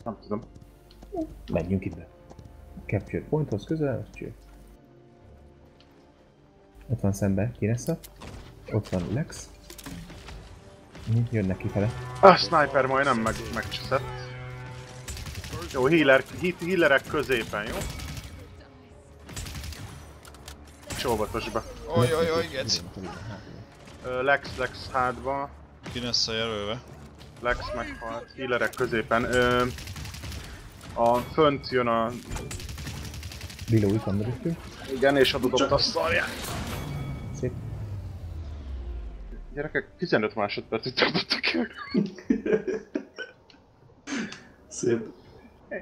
Nem tudom. Menjünk ide. Capture pointhoz közel, azt csináljuk. Ott van szembe Kinessa. Ott van Lex. Jönnek kifele. A sniper majdnem meg, megcseszett. Jó, healer, he- healerek középen, jó? És óvatosba. Oj, oj, oj, geci. Ö, Lex, Lex hátba. Ki lesz a jelölve? Lex meghalt. Healerek középen. Ö, a fönt jön a... Van mögöttünk. Igen, és adott a szarját. Szép. Gyerekek, 15 másodpercig tartottak el. Szép.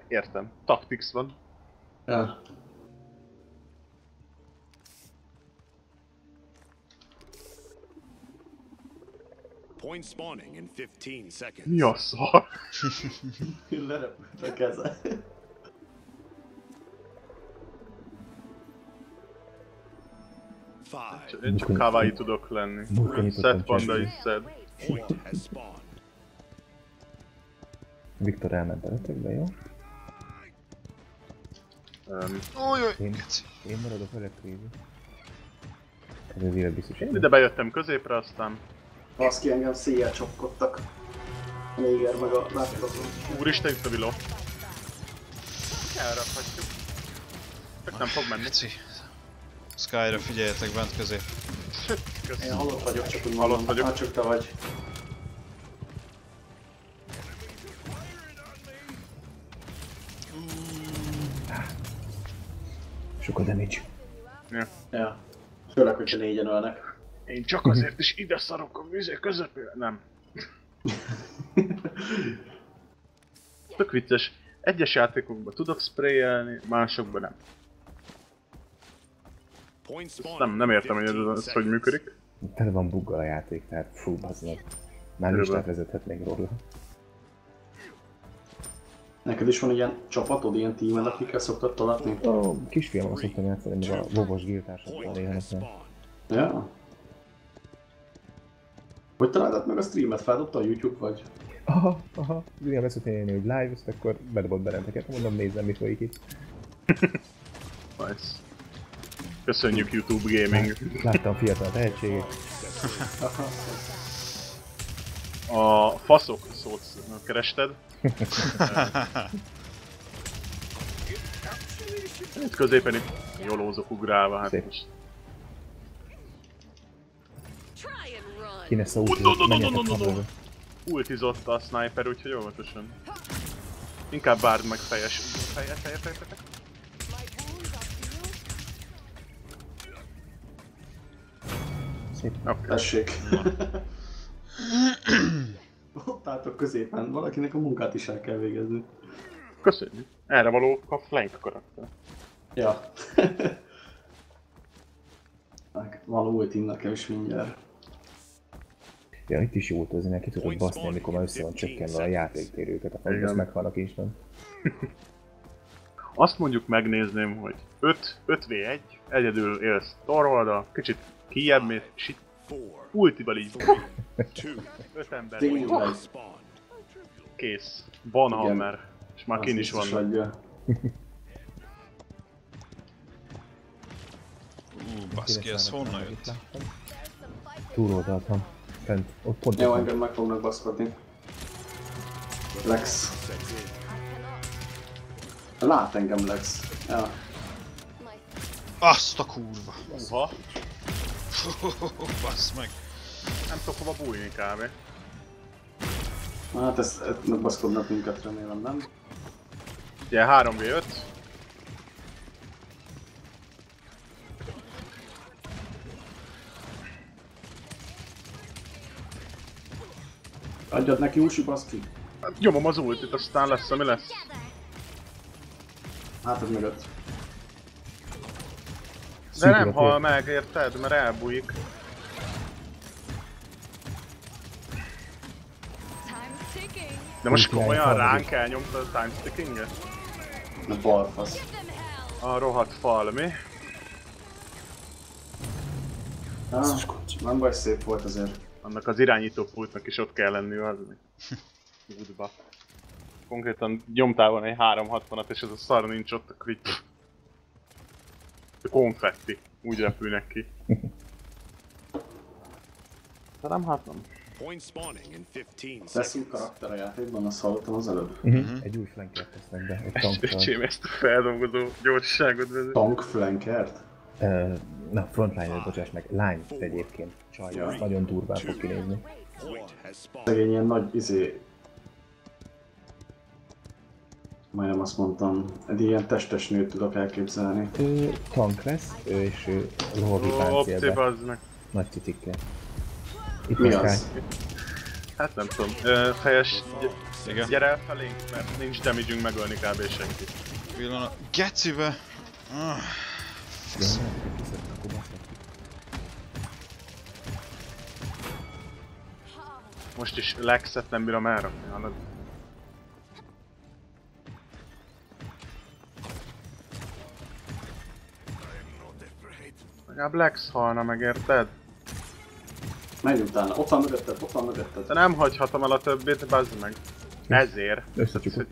Értem. Tactics van. Ja. Point spawning in 15 seconds. Mi a szar? Lerepült a keze. Five, Én csak kawaii tudok lenni. Szed panda is szed. Viktor elment előttekbe, jó? Um, Én, én maradok vele crazy. Ez az élet biztos. én ide bejöttem középre, aztán... Baszki, engem széjjel csapkodtak. A Néger meg a látogató. Úristen, itt a viló. Elrakhatjuk. Csak nem fog menni. Geci. Skyra figyeljetek bent közé. Én Köszönöm. halott vagyok, csak úgy Halott mondom. vagyok. Hát csak te vagy. Sok a damage. Ja. Ja. Főleg, hogyha négyen ölnek. Én csak azért is ide szarok a vizé közepére. Nem. Tök vicces. Egyes játékokban tudok sprayelni, másokban nem. Ezt nem, nem értem, hogy ez, 15 ez hogy működik. Tele van buggal a játék, tehát fú, az meg. Már listát vezethetnénk róla. Neked is van ilyen csapatod, ilyen tímed, akikkel szoktad tolatni? A kisfiammal szoktam játszani, meg a has nekem. spawned. Ja. Hogy találtad meg a streamet? Feldobta a YouTube vagy? Aha, aha. William ezt élni, hogy live, azt akkor bedobott benneteket. Mondom, nézzem, mi folyik itt. Nice. Köszönjük YouTube Gaming. Láttam fiatal tehetségét. A faszok szót kerested. Itt középen itt jolózok ugrálva, hát Szép. most no, no, menjetek ultizott a sniper, úgyhogy óvatosan. Inkább várd meg fejes. Feje, feje, feje, feje. Szép. Oké. Tessék. Ott álltok középen, valakinek a munkát is el kell végezni. Köszönjük. Erre való a flank karakter. Ja. Van ultim nekem is mindjárt. Ja, itt is jó ultozni, neki tudod baszni, amikor már össze van csökkenve a játéktérőket, akkor azt meghalnak instant. Azt mondjuk megnézném, hogy 5, 5v1, egyedül élsz Torvalda, kicsit kijebb mész, és itt ultival így two, 5 ember, Tényleg. kész. Van hammer. És már kin is vannak. adja. Ú, baszki, ez honnan jött? Túloldaltam. fent. Ott pont Jó, engem meg fognak baszkodni. Lex. Lát engem Lex. Ja. Azt a kurva! Uha, Bassz meg! nem tudok hova bújni kb. Hát ezt, ezt megbaszkodnak minket remélem, nem? Ugye 3v5. Adjad neki Usi baszki. Hát nyomom az ultit, aztán lesz ami lesz. Hát ez mögött. De nem a hal meg, érted? Mert elbújik. De most komolyan ránk elnyomta a time stickinget? Na balfasz. A rohadt fal, mi? Ah, nem baj, szép volt azért. Annak az irányító pultnak is ott kell lenni az mi. Útba. Konkrétan nyomtál volna egy 360-at és ez a szar nincs ott, akkor így... konfetti. Úgy repülnek ki. De nem hát 15 Lesz új karakter a játékban, azt hallottam az előbb. Uh-huh. Egy új flankert tesznek be, egy tankkal. Öcsém ezt a feldolgozó gyorsaságot vezet. Tank flankert? Uh, na, frontliner, bocsáss meg, line egyébként. Csajja, nagyon durván fog kinézni. Szegény ilyen nagy izé... Majdnem azt mondtam, egy ilyen testes nőt tudok elképzelni. Ő tank lesz, ő és ő opti páncélbe. Nagy. Itt Mi az? Sky. Hát nem tudom. Ö, gy- Igen. gyere el felénk, mert nincs damage megölni kb. senki. Pillanat. Gecibe! Ah. Most is Lexet nem bírom elrakni, hallod? Legalább Lex halna meg, érted? Menj utána, ott van mögötted, ott van mögötted. De nem hagyhatom el a többit, bazd meg. Ezért. Összecsukott.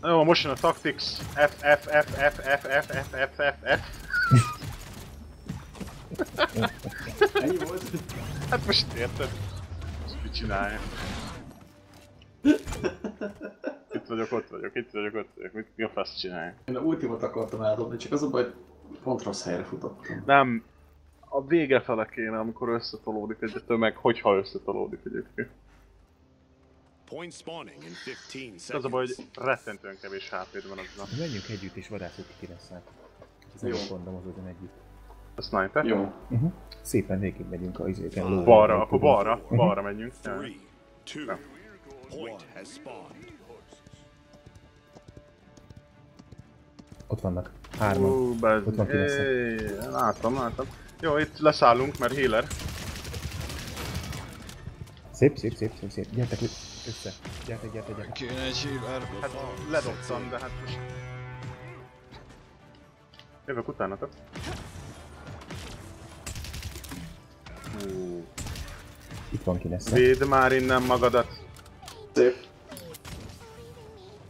Na Jó, most jön a Tactics. F, F, F, F, F, F, F, F, F, F. Ennyi volt? Hát most érted? Most mit csinálja? Itt vagyok, ott vagyok, itt vagyok, ott vagyok. Mit, mi a fasz csinálja? Én a ultimot akartam eldobni, csak az a baj, pont rossz helyre futottam. Nem. A vége fele kéne, amikor összetolódik egy tömeg, hogyha összetolódik egyébként. Point spawning in 15 seconds. Az a baj, hogy rettentően kevés HP-d van aznak. Menjünk együtt és vadászunk ki kinesszát. Ez Jó. gondom, azon együtt. A sniper? Jó. Uh-huh. Szépen végig megyünk a izéken. lóval. Balra, akkor balra, Mhm. balra megyünk. Three, two, point has spawned. Ott vannak. Hárman. Ú, bezd. Ott van kinesze. Éj, Látom, látom. Jó, itt leszállunk, mert healer. Szép, szép, szép, szép, szép. Gyertek össze. Gyertek, gyertek, gyertek. kéne egy healer. Hát ledobtam, de hát most... Jövök utánatok. Hú, Itt van kinesze. Védd már innen magadat. Szép.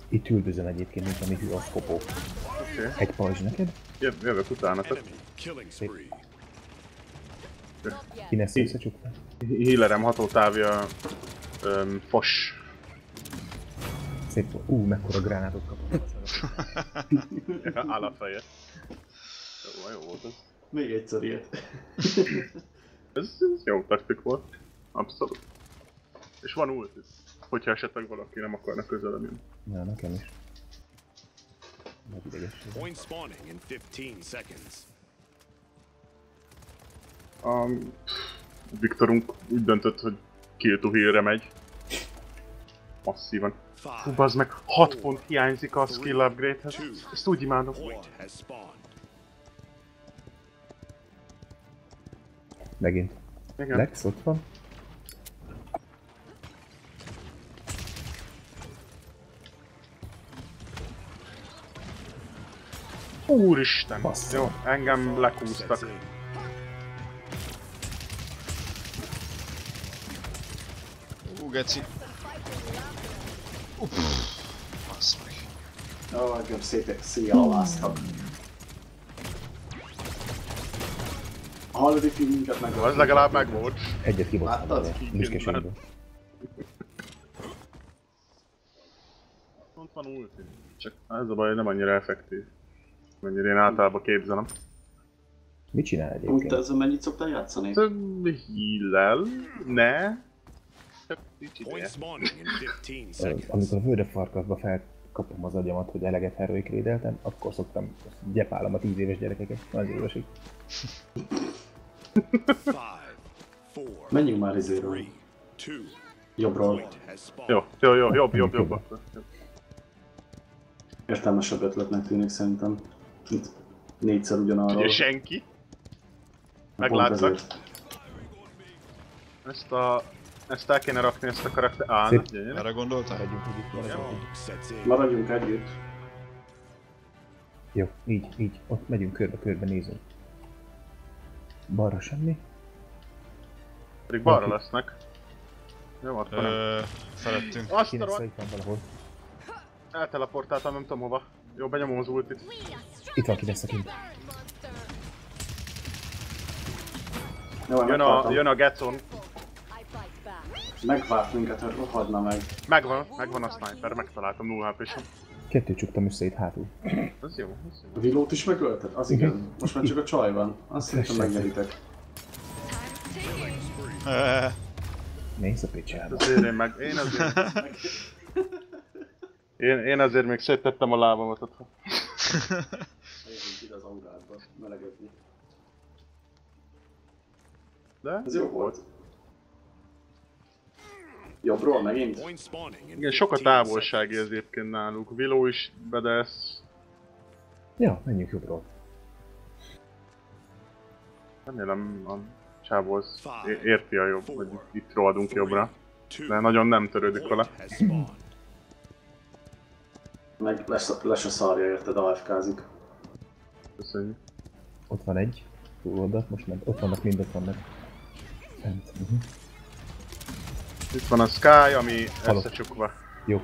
Itt üldözöm egyébként, mint ami hű a kopó. Oké. Egy pajzs neked? Jö- Jövök utánatok. Spree. Kinesze összecsukva. Healerem hatótávja... Öm, fos. Szép volt. Ú, mekkora gránátot kapott. Áll a feje. Jó, jó volt ez. Még egyszer ilyet. Ez, ez jó taktik volt. Abszolút. És van ulti. Hogyha esetleg valaki nem akarna közelebb jönni. Na, nekem is. Point spawning in 15 seconds. A Viktorunk úgy döntött, hogy kill to heal-re megy. Masszívan. Hú, bazd meg, 6 pont hiányzik a skill upgrade-hez. Ezt úgy imádom. Megint. Igen. Lex ott van. Úristen! Bassza. Jó, engem lekúztak. Ú, geci. Uff, bassz meg. Ó, engem szét széjjel aláztak. A harmadik filmünket meg... Az legalább megvolt. Egyet kibasztam Láttad? vele, büszkeségből. Ott van ulti. Csak ez a baj, nem annyira effektív. Mennyire én általában képzelem. Mit csinál Úgy egyébként? te ezzel mennyit szoktál játszani? Hílel? Ne? Csak nincs ideje. Point spawning in 15 Ö, seconds. Amikor a vörde farkasba felkapom az agyamat, hogy eleget heroic rédeltem, akkor szoktam gyepálom a 10 éves gyerekeket. Az jó esik. Five, four, Menjünk már izéről. Jobbról. Jó, jó, jó, jobb, jobb, jobb. Értelmesebb ötletnek tűnik szerintem. Itt négyszer ugyanarról. Ugye senki. Meglátszak. Ezt a... Ezt el kéne rakni, ezt a karakter... Á, Szép. gyönyörű. Erre gondoltál? Maradjunk együtt, maradjunk együtt. Maradjunk. Jó, így, így. Ott megyünk körbe-körbe, nézünk. Balra semmi. Pedig balra lesznek. Jó, akkor nem. Ö, felettünk. Azt a rohadt- valahol. elteleportáltam, nem tudom hova. Jó, benyomom az ultit. Itt van, ki lesz a kint. Jó, Jön a, jön a Getson. Megvárt minket, hogy rohadna meg. Megvan, megvan a sniper, megtaláltam 0 hp -sem. Kettőt csuktam össze itt hátul. Ez jó, ez jó. A vilót is megölted? Az igen. Most már csak a csaj van. Azt hittem megnyeritek. Ö, Nézz a picsába. Azért én meg... Én azért... Én, én azért még széttettem a lábamat otthon. Érjünk ide az aurádba, melegedni. De? Ez jó volt. Jobbról megint? Igen, sok a 15 távolsági seconds. ez egyébként náluk. Willow is bedesz. Ja, menjünk jobbról. Remélem a csávó érti a jobb, hogy itt rohadunk jobbra. De nagyon nem törődik vele. Meg lesz, lesz a szarja érted, AFK-zik. Köszönjük. Ott van egy. Túl oda, most ment. Ott vannak, mind ott vannak. Fent. Uh-huh. Itt van a Sky, ami Halott. összecsukva. Jó.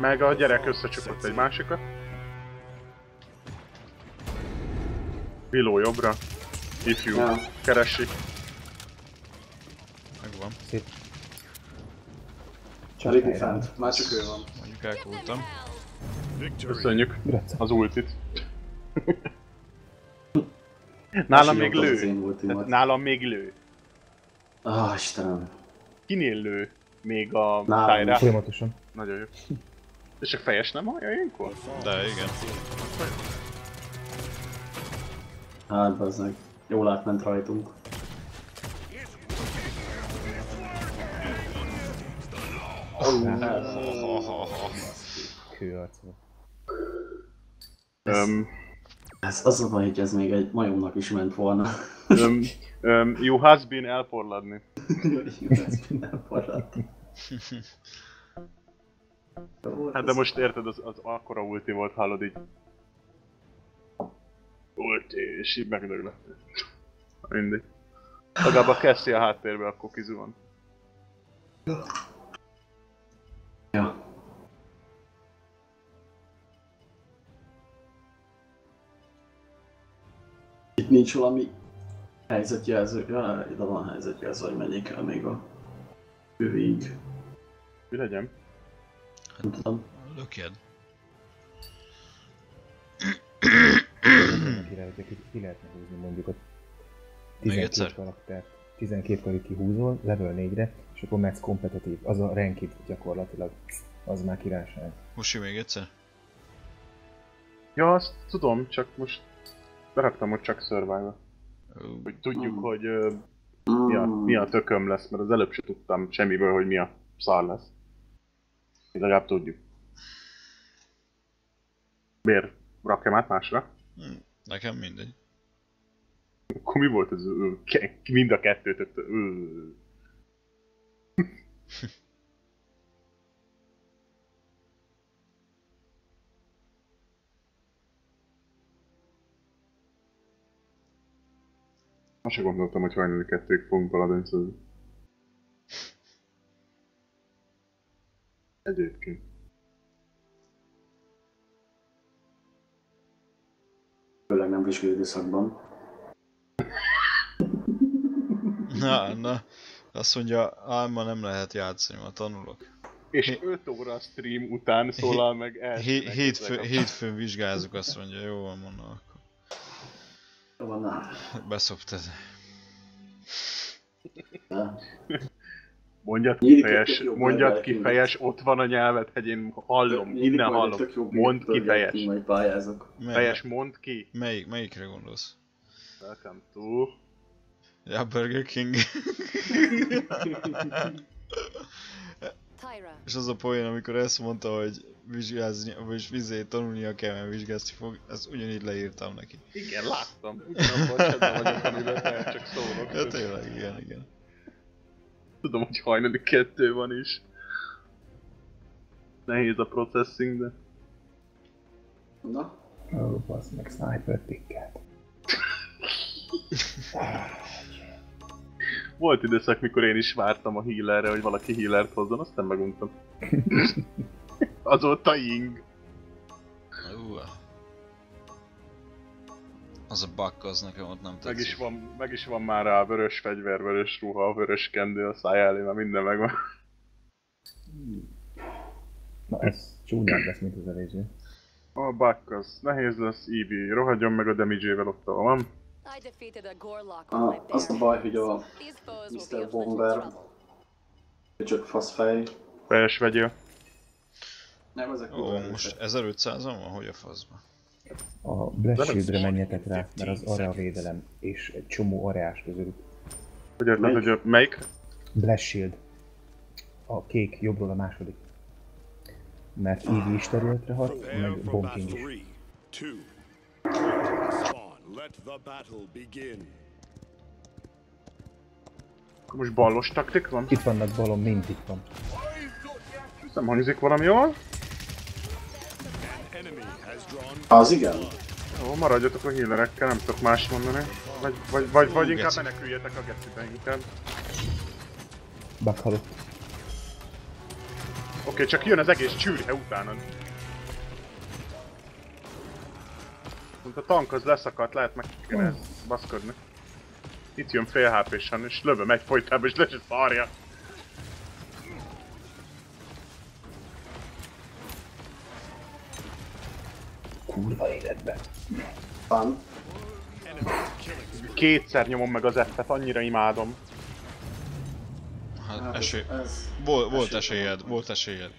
Meg a gyerek összecsukott egy másikat. Willow jobbra. Ifjú Ja. keresi. megvan. Szép. Csarik fent. Már csak ő van. Mondjuk elkultam. Köszönjük az ultit. Nálam még lő. Tehát nálam még lő. Ah, Istenem. Kinél lő? Még a tájra? Folyamatosan. Nagyon jó. És a fejes nem hallja ilyenkor? De igen. Hát, bazdmeg. Jól átment rajtunk. Kőarcba. Um, Ez az a baj, hogy ez még egy majomnak is ment volna. um, um, you has been elporladni. Nem forrad. Hát de most érted, az, az akkora ulti volt, hallod így. Ulti, és így megdöglött. Mindegy. Legalább a Cassie a háttérbe, akkor kizuhan. Itt nincs valami helyzetjelző. Ja, ide van helyzetjelző, hogy menjék el még a jövőig. Mi legyen? Nem tudom. Lökjed. Nem király, hogy ki, lehetne húzni mondjuk a Még 12 egyszer? karaktert. 12 karit kihúzol, level 4-re, és akkor mehetsz kompetitív. Az a rankid gyakorlatilag. Az már királyság. Musi még egyszer? Ja, azt tudom, csak most beraktam, hogy csak survival. Hogy tudjuk, Mm. hogy mi, a, mi a tököm lesz, mert az előbb se tudtam semmiből, hogy mi a szar lesz. Mi legalább tudjuk. Miért rakjam át másra? hm, Nekem mindegy. Akkor mi volt ez? Mind a kettőt. ö, Azt se gondoltam, hogy hajnali kettőig fogunk paladincozni. Egyébként. Főleg nem vizsgai időszakban. Na, na. Azt mondja, álma nem lehet játszani, ma tanulok. És 5 óra stream után szólal meg el. Hé- hétfő, hétfőn vizsgázzuk, azt mondja, jó van, mondom, van, na. beszoptad. Mondjad Nyílik ki egy fejes, tök jó mondjad Burger ki King. fejes, ott van a nyelvet, hogy én hallom, egy hallom. Mondd ki Burger fejes. Mondd ki. melyik, melyikre gondolsz? Welcome to... Ja, Burger King. És az a poén, amikor ezt mondta, hogy vizsgázni, vagy vizé tanulnia kell, mert vizsgázni fog, ezt ugyanígy leírtam neki. Igen, láttam. Ugyanabban vagyok, amiben csak szólok. Ja, tényleg, igen, igen. Tudom, hogy hajnali kettő van is. Nehéz a processing, de... Na, Ó, oh, basz meg sniper. Volt időszak, mikor én is vártam a healerre, hogy valaki healert hozzon, aztán meguntam. Azóta ing. Ú, az a bug az nekem ott nem tetszik. Meg is, van, meg is van már rá a vörös fegyver, vörös ruha, vörös kendő a száj elé, már minden megvan. Na ez csúnyább lesz, mint az előző. A bug az nehéz lesz, Eevee, rohadjon meg a damage-ével ott, ahol van. I defeated a Gorlock with my a, az a baj, hogy a Mr. Bomber csak faszfej. Fejes vegyél. Nem, ezek Ó, kurva most erősek. 1500-on van? Hogy a faszba? A Blast Shieldre menjetek rá, mert az area védelem, és egy csomó areás közülük. Hogy Melyik? hogy a, melyik? Blast Shield. A kék jobbról a második. Mert Eevee is területre hat, meg for Bomb battle. King is. Akkor most ballos taktik van? Itt vannak balon, mind itt van. Nem hangzik valami jól? Az igen. Jó, maradjatok a healerekkel, nem tudok más mondani. Vagy, vagy, vagy, vagy Ú, inkább geci. meneküljetek a gecibe inkább. Bug halott. Oké, csak jön az egész csűrhe utánad. Mint a tank az leszakadt, lehet meg kéne baszkodni. Itt jön fél hp és lövöm egy folytában, és le se szarja. Kurva életbe. Van. Kétszer nyomom meg az F-et, annyira imádom. Hát, Hát esély... ez, ez Volt, volt esély- esélyed, volt esélyed.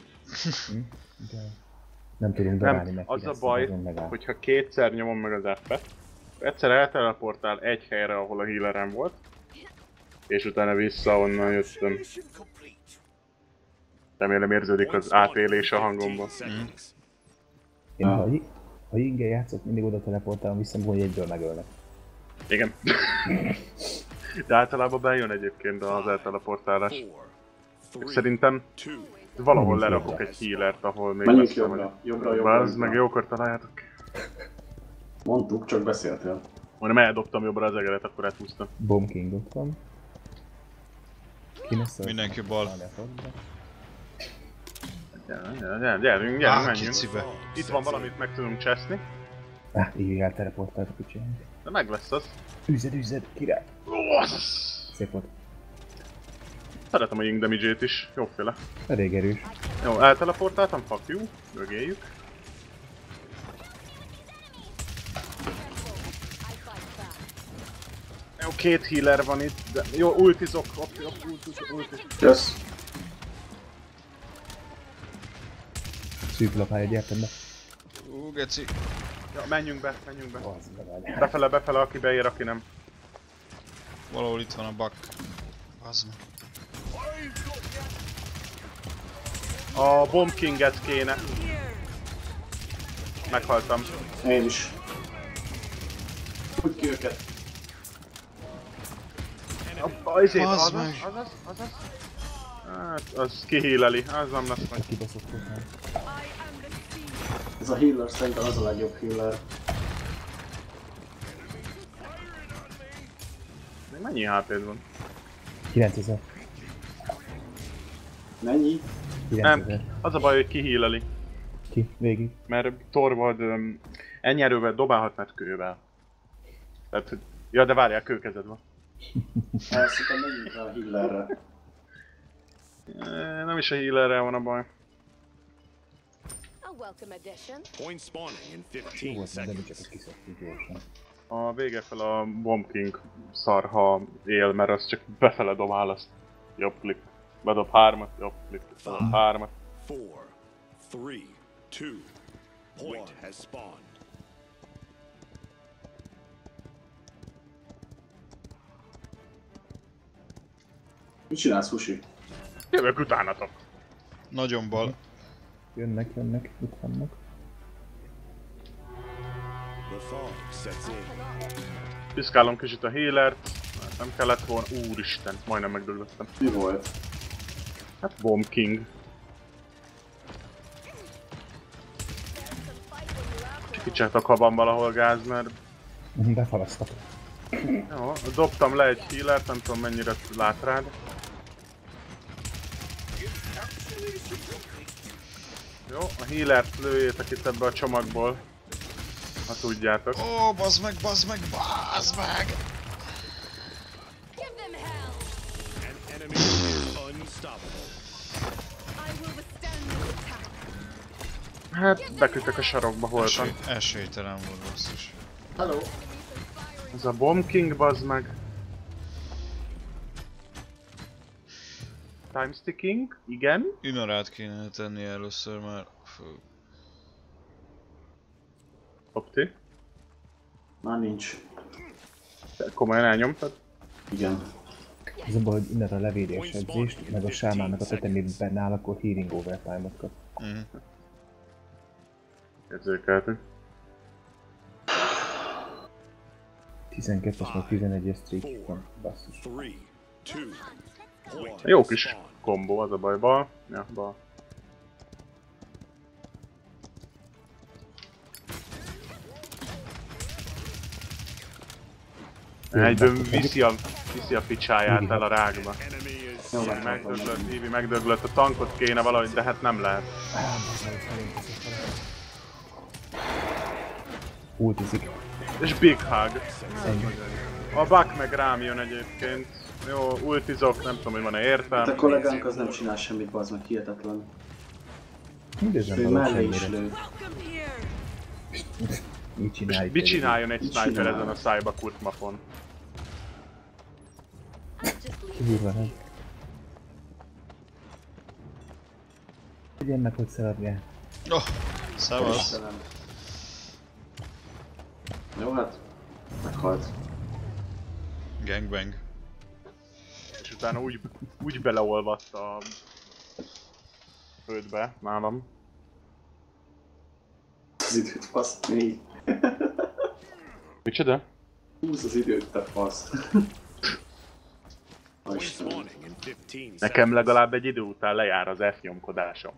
De nem tudunk darálni meg. az a baj, hogyha kétszer nyomom meg az F-et, egyszer elteleportál egy helyre, ahol a healerem volt, és utána vissza onnan jöttem. Remélem érződik az átélés a hangomban. seconds. Én ha, ha Inge játszott, mindig oda teleportálom vissza, hogy egyből megölnek. Igen. De általában bejön egyébként az elteleportálás. Szerintem valahol lerakok egy healert, ahol még Menjünk jobbra, jobbra, jobbra, jobbra. meg jókor találjátok. Mondtuk, csak beszéltél. Majdnem eldobtam jobbra az egeret, akkor átúztam. Bomb King ott van. Ki lesz az? Mindenki bal. Gyerünk, gyerünk, gyerünk, menjünk. kicibe. Itt van valamit meg tudunk cseszni, Ah, így elteleportált a kutyánk. de meg lesz az. Üzzed, üzzed, király! Rossz! Szép volt. Szeretem a Ying damage is, jóféle. Elég erős. Jó, elteleportáltam, fuck you, mögéjük. Jó, két healer van itt, de jó, ultizok, oké, oké, ultizok, ultizok. Jössz. Szűk lapája, gyertem be. Ú, geci. Ja, menjünk be, menjünk be. Befele, befele, aki beér, aki nem. Valahol itt van a bug. Az meg. A Bomb Kinget kéne. Meghaltam. Én is. Úgy ki őket. A, a, izét, Bazd azaz, azaz, azaz. Hát, az kihíleli, az nem lesz meg. Kibaszott. Ez a healer szerintem az a legjobb healer. Még mennyi HP-d van? 9000. Mennyi? 9000. Nem, az a baj, hogy kihíleli. Ki? Végig. Mert torvad um, ennyi erővel dobálhatnád kővel. Tehát, hogy... Ja, de várjál, kőkezed van. Menjünk rá a healerre. Eh, Nem is a healerrel van a baj. A welcome addition. Point spawning in Jó 15 volt, de mi seconds. A vége fel a Bomb King szar, ha él, mert az csak befele dobál azt. Jobb klik. Bedob hármat, jobb klik. Bedob hármat. Four, three, two, point has spawned. Mit csinálsz, Husi? Jövök utánatok. Nagyon bal. Jönnek, jönnek, itt vannak. Piszkálom kicsit a healert, mert nem kellett volna. Úristen, majdnem megdöglöttem. Mi volt? Hát Bomb King. Kicsátok, ha van valahol gáz, mert Befalasztak. Jó, dobtam le egy healert, nem tudom mennyire lát rád. Jó, a healert lőjétek itt ebbe a csomagból. Ha tudjátok. Ó, bazd meg, bazd meg, bazd meg! Hát, beküldtek a sarokba holtan. Esély, esélytelen volt basszus. Hello! Ez a Bomb King, bazd meg. Time sticking, igen. Ignorát kéne tenni először, mert... Fú. Opti. Már nincs. Te komolyan elnyomtad? Igen. Ez a baj, hogy innen a levédés edzést, meg a sámának a tetemében benne áll, akkor healing overtime-ot kap. Mhm. Érzékeltük. 12-es meg 11-es streak van, basszus. Three, two, one. Jó kis kombó, az a baj. Bal. Ja, bal. Egyből viszi a, viszi a picsáját el a rákba. Ivi megdöglött, Ivi megdöglött, a tankot kéne valahogy, de hát nem lehet. Ultizik. És Big Hug. A Buck meg rám jön egyébként. Jó, ultizok, nem tudom, hogy van-e Hát értelme. a kollégánk az nem csinál semmit, az meg hihetetlen. Mindez nem Ő mellé is lő. Mit csinálj? Mit csináljon egy sniper ezen a szájba kurt mapon? Kurva nem. Figyelj meg, hogy szaladgál. Oh, szevasz. Jó, hát meghalt. Gangbang utána úgy, úgy beleolvadt a földbe nálam. Az időt fasz még. Micsoda? Húz az időt, te fasz. Nekem legalább egy idő után lejár az F nyomkodásom.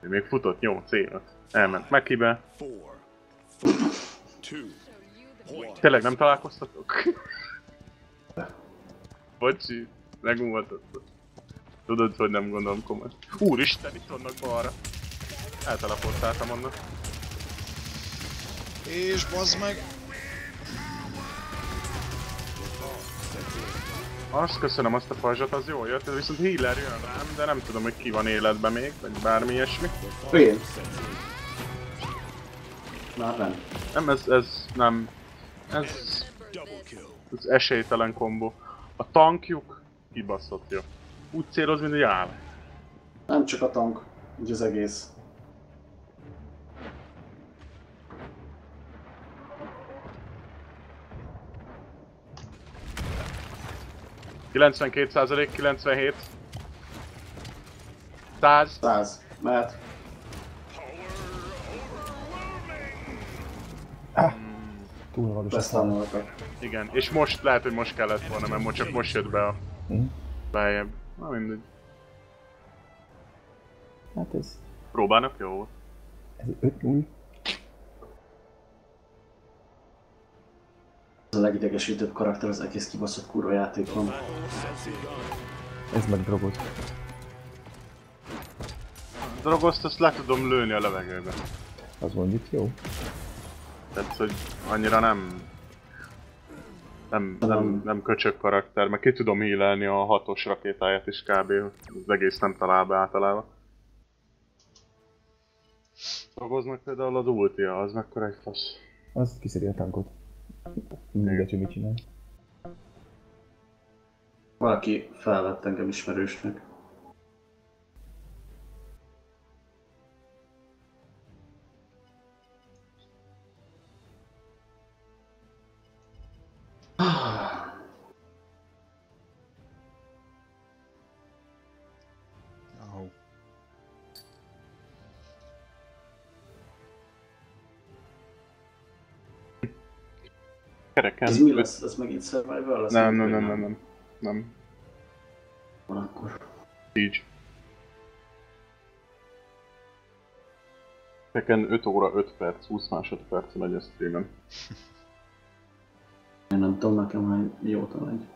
Még futott 8 évet. Elment Mekibe. 4, 4, 2, hogy? Tényleg nem találkoztatok? Bocsi, megmultatod. Tudod, hogy nem gondolom komoly. Úristen, itt vannak balra. Elteleportáltam annak. És bazd meg! Azt köszönöm azt a pajzsot, az jól jött, ez viszont healer jön rám, de nem tudom, hogy ki van életben még, vagy bármi ilyesmi. Igen. Már nem. Nem, ez, ez nem ez... Ez esélytelen kombó. A tankjuk kibaszott jó. Úgy céloz, mint egy állat. Nem csak a tank, úgy az egész. Kilencvenkét százalék, 97. 100. 100. Mehet. Túl valós a szám. Beszámoltak. Igen, és most lehet, hogy most kellett volna, mert most csak most jött be a Hm? beljebb. Na mindegy. Hát ez... Próbálnak jó volt. Ez 5-0. Ez a legidegesítőbb karakter az egész kibaszott kurva játékon. Ez meg drogot. Drogoszt azt le tudom lőni a levegőbe. Az mondjuk jó. Tehát, hogy annyira nem... Nem, nem, nem köcsög karakter, meg ki tudom hílelni a hatos rakétáját is kb. Az egész nem talál be általában. Dolgoznak például az ultia, az mekkora egy fasz. Az kiszedi a tankot. Mindegy, hogy mit csinál. Valaki felvett engem ismerősnek. Ahó. Kereken. Ez mi lesz? Ez megint survival lesz? Nem, nem, nem, nem, nem. Nem. Van akkor. Siege. Kereken 5 óra 5 perc, 20 másodperc megy a streamen. Nem tudom nekem, hogy mióta megy.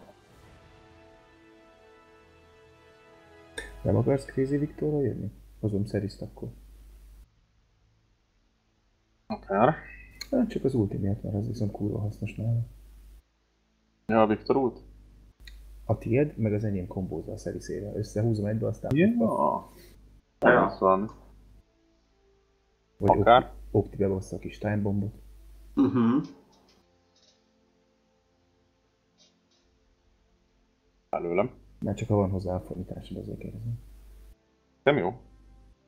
Nem akarsz Crazy Victorra jönni? Hozom szeriszt akkor. Akár. Hát csak az ulti miatt, mert az viszont kurva hasznos nála. Ja, a Viktor út? A tied, meg az enyém kombózza a szeriszére. Összehúzom egybe, aztán... Ja. Ja. Ja. Szóval, Vagy akár. Opti, opti bebassza a kis time bombot. Uh-huh. Előlem. Mert csak ha van hozzá affinitásod, azért kérdezem. Nem jó.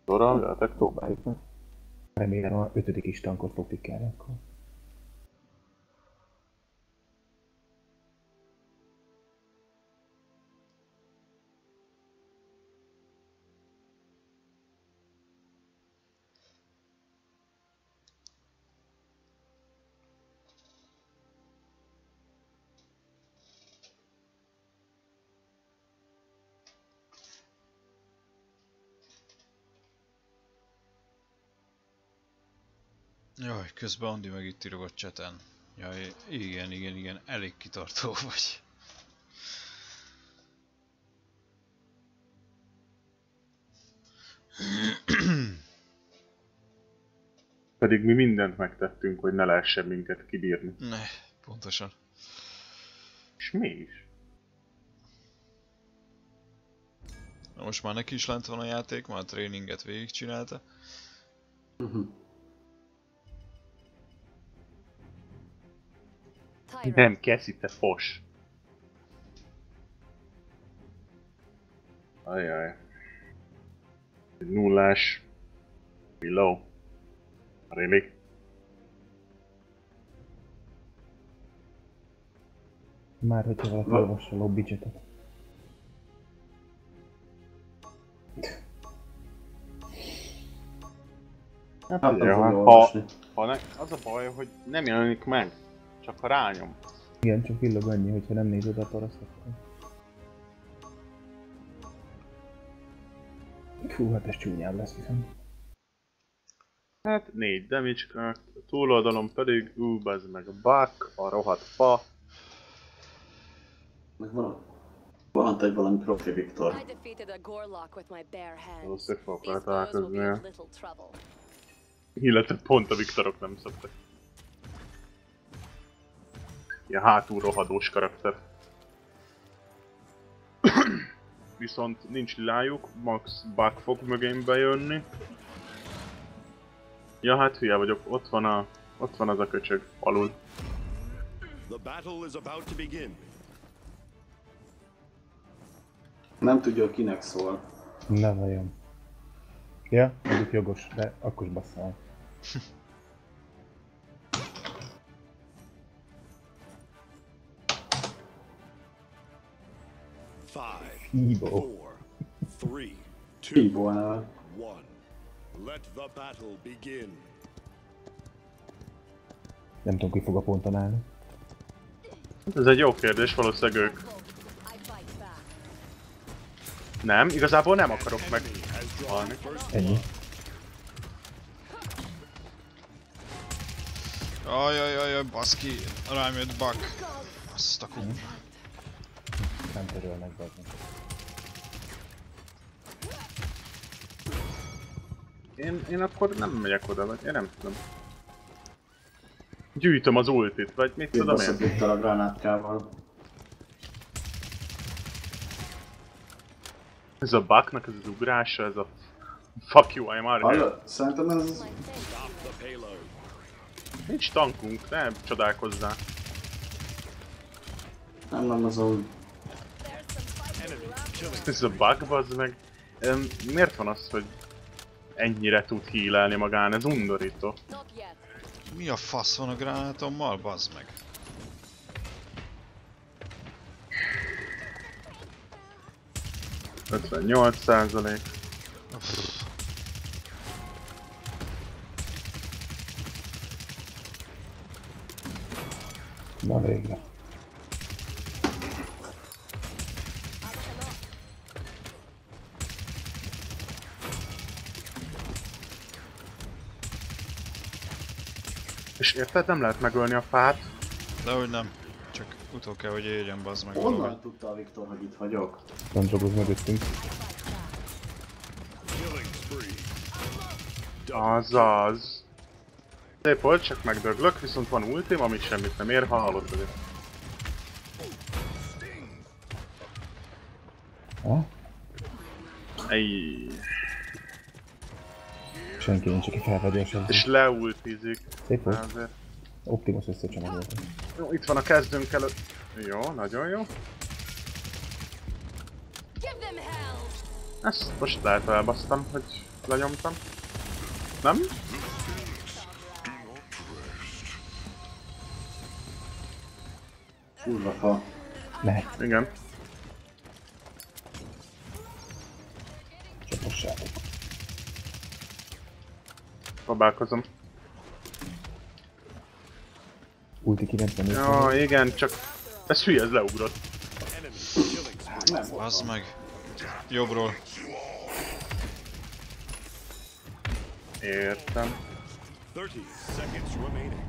Dora, jöhetek. Próbáljuk meg. Remélem a ötödik is tankot fog pikkelni akkor. Közben Andi meg itt írogott cseten. Jaj, igen, igen, igen, elég kitartó vagy. Pedig mi mindent megtettünk, hogy ne lehessen minket kibírni. Ne, pontosan. És mi is? Na most már neki is lent van a játék, már a tréninget végigcsinálta. Uh-huh. Nem, Cassie, te fos. Ajaj. Egy nullás. Below. Really? Már hogyha valaki olvassa a lobby chatet. Hát, Hát ha, ha ne, az a baj, hogy nem jelenik meg. Csak ha rányom. Igen, csak villog annyi, hogyha nem nézed a paraszt, akkor... Fú, hát ez csúnyább lesz viszont. Hát négy damage craft, a túloldalon pedig, ú, bazd meg a buck, a rohadt fa. Meg van, van egy valami profi Viktor. Valószínűleg fogok vele találkozni. Illetve pont a Viktorok nem szoktak. Ilyen hátul rohadós karakter. Viszont nincs lilájuk, max Buck fog mögém bejönni. Ja hát hülye vagyok, ott van a... Ott van az a köcsög, alul. The battle is about to begin. Nem tudja, hogy kinek szól. Ne vajon. Ja, mondjuk jogos, de akkor is basszál. Four, three, two, neve. one. Let the battle begin. Nem tudom, ki fog a ponton állni. Ez egy jó kérdés, valószínűleg ők. Nem, igazából nem akarok meg halni. Ennyi. Ajajajaj, baszki, rám jött Buck. Azt a kum. Nem törölnek be. Én, én akkor nem megyek oda, vagy én nem tudom. Gyűjtöm az ultit, vagy mit tudom Kibaszott én. itt a gránátkával. Ez a baknak ez az ugrása, ez a... Fuck you, I'm out here. Szerintem ez... Nincs tankunk, ne csodálkozzál. Nem, nem, az a... Ez a bug, bazd meg. Em, Miért van az, hogy ennyire tud hílelni magán? Ez undorító. Mi a fasz van a gránátommal, bazd meg? 58 százalék. Na végre. És érted, nem lehet megölni a fát? De hogy nem. Csak utol kell, hogy érjen, bazd meg valahogy. Honnan tudta a Viktor, hogy itt vagyok? Nem drogoz mögöttünk. Azaz. Szép volt, csak megdöglök, viszont van ultim, ami semmit nem ér, ha hallottad ezt. Ha? Ej, Senki nincs, aki felvegyes. és leultizik. Szép volt. Azért. Optimus összecsomagolta. Jó, itt van a kezdőnk előtt. Jó, nagyon jó. Ezt most lehet elbasztam, hogy lenyomtam. Nem? Kurva fa. Ne, Igen. Próbálkozom. Ulti 94 Ja, igen, csak... Ez hülye, ez leugrott. Nem Bazd meg. Jobbról. Értem. 30 seconds remaining.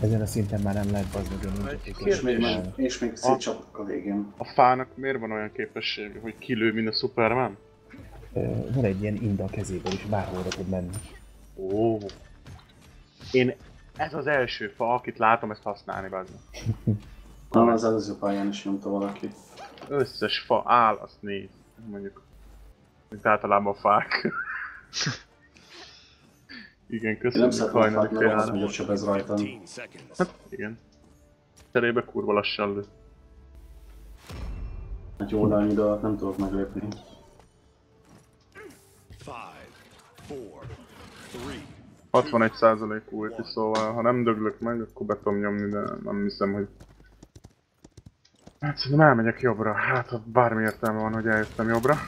Ezen a szinten már nem lehet bazd meg, hogy nincs Egy És még, meg, és még szétcsapok a végén. A fának miért van olyan képessége, hogy kilő, mint a Superman? Ö, Van egy ilyen inda a kezében, és bárhol tud menni. Ó. Én... Ez az első fa, akit látom ezt használni, bazd. Na, az előző pályán is nyomta valaki. Összes fa áll, azt néz. Mondjuk. Mint általában a fák. igen, Én nem hajnali félre. mondja csak ez rajtam. 15 seconds. Hát igen. Cserébe kurva lassan lő. Egy oldalnyi dolgot nem tudok meglépni. Five, four, three, 61% ulti, szóval ha nem döglök meg, akkor be tudom nyomni, de nem hiszem, hogy... Hát szerintem elmegyek jobbra. Hát ha bármi értelme van, hogy eljöttem jobbra.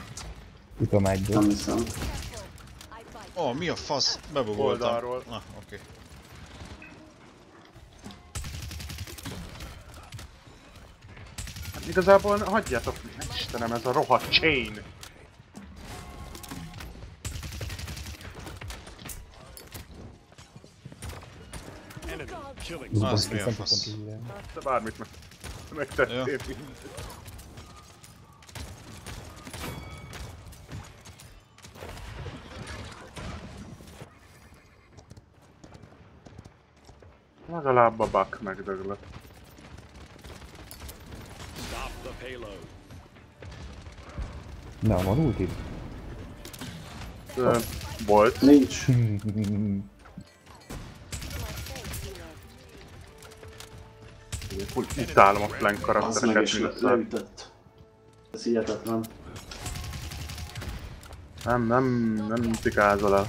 Nem egyből. hiszem. I fight. Ó, oh, mi a fasz? Bebugoltam. Oldalról. Na, oké. Hát igazából hagyjátok, Istenem, ez a rohadt chain! Az mi a nem fasz? tudtam kihívni. De bármit meg... megtettél. Ja. Legalább a bak megdöglött. Stop the payload. Na, van ulti? Ö, Volt. Nincs. Úgy utálom a flank meg karaktereket, is mint a le- szar. leütött. Ez hihetetlen. Nem, nem, nem tikázol el.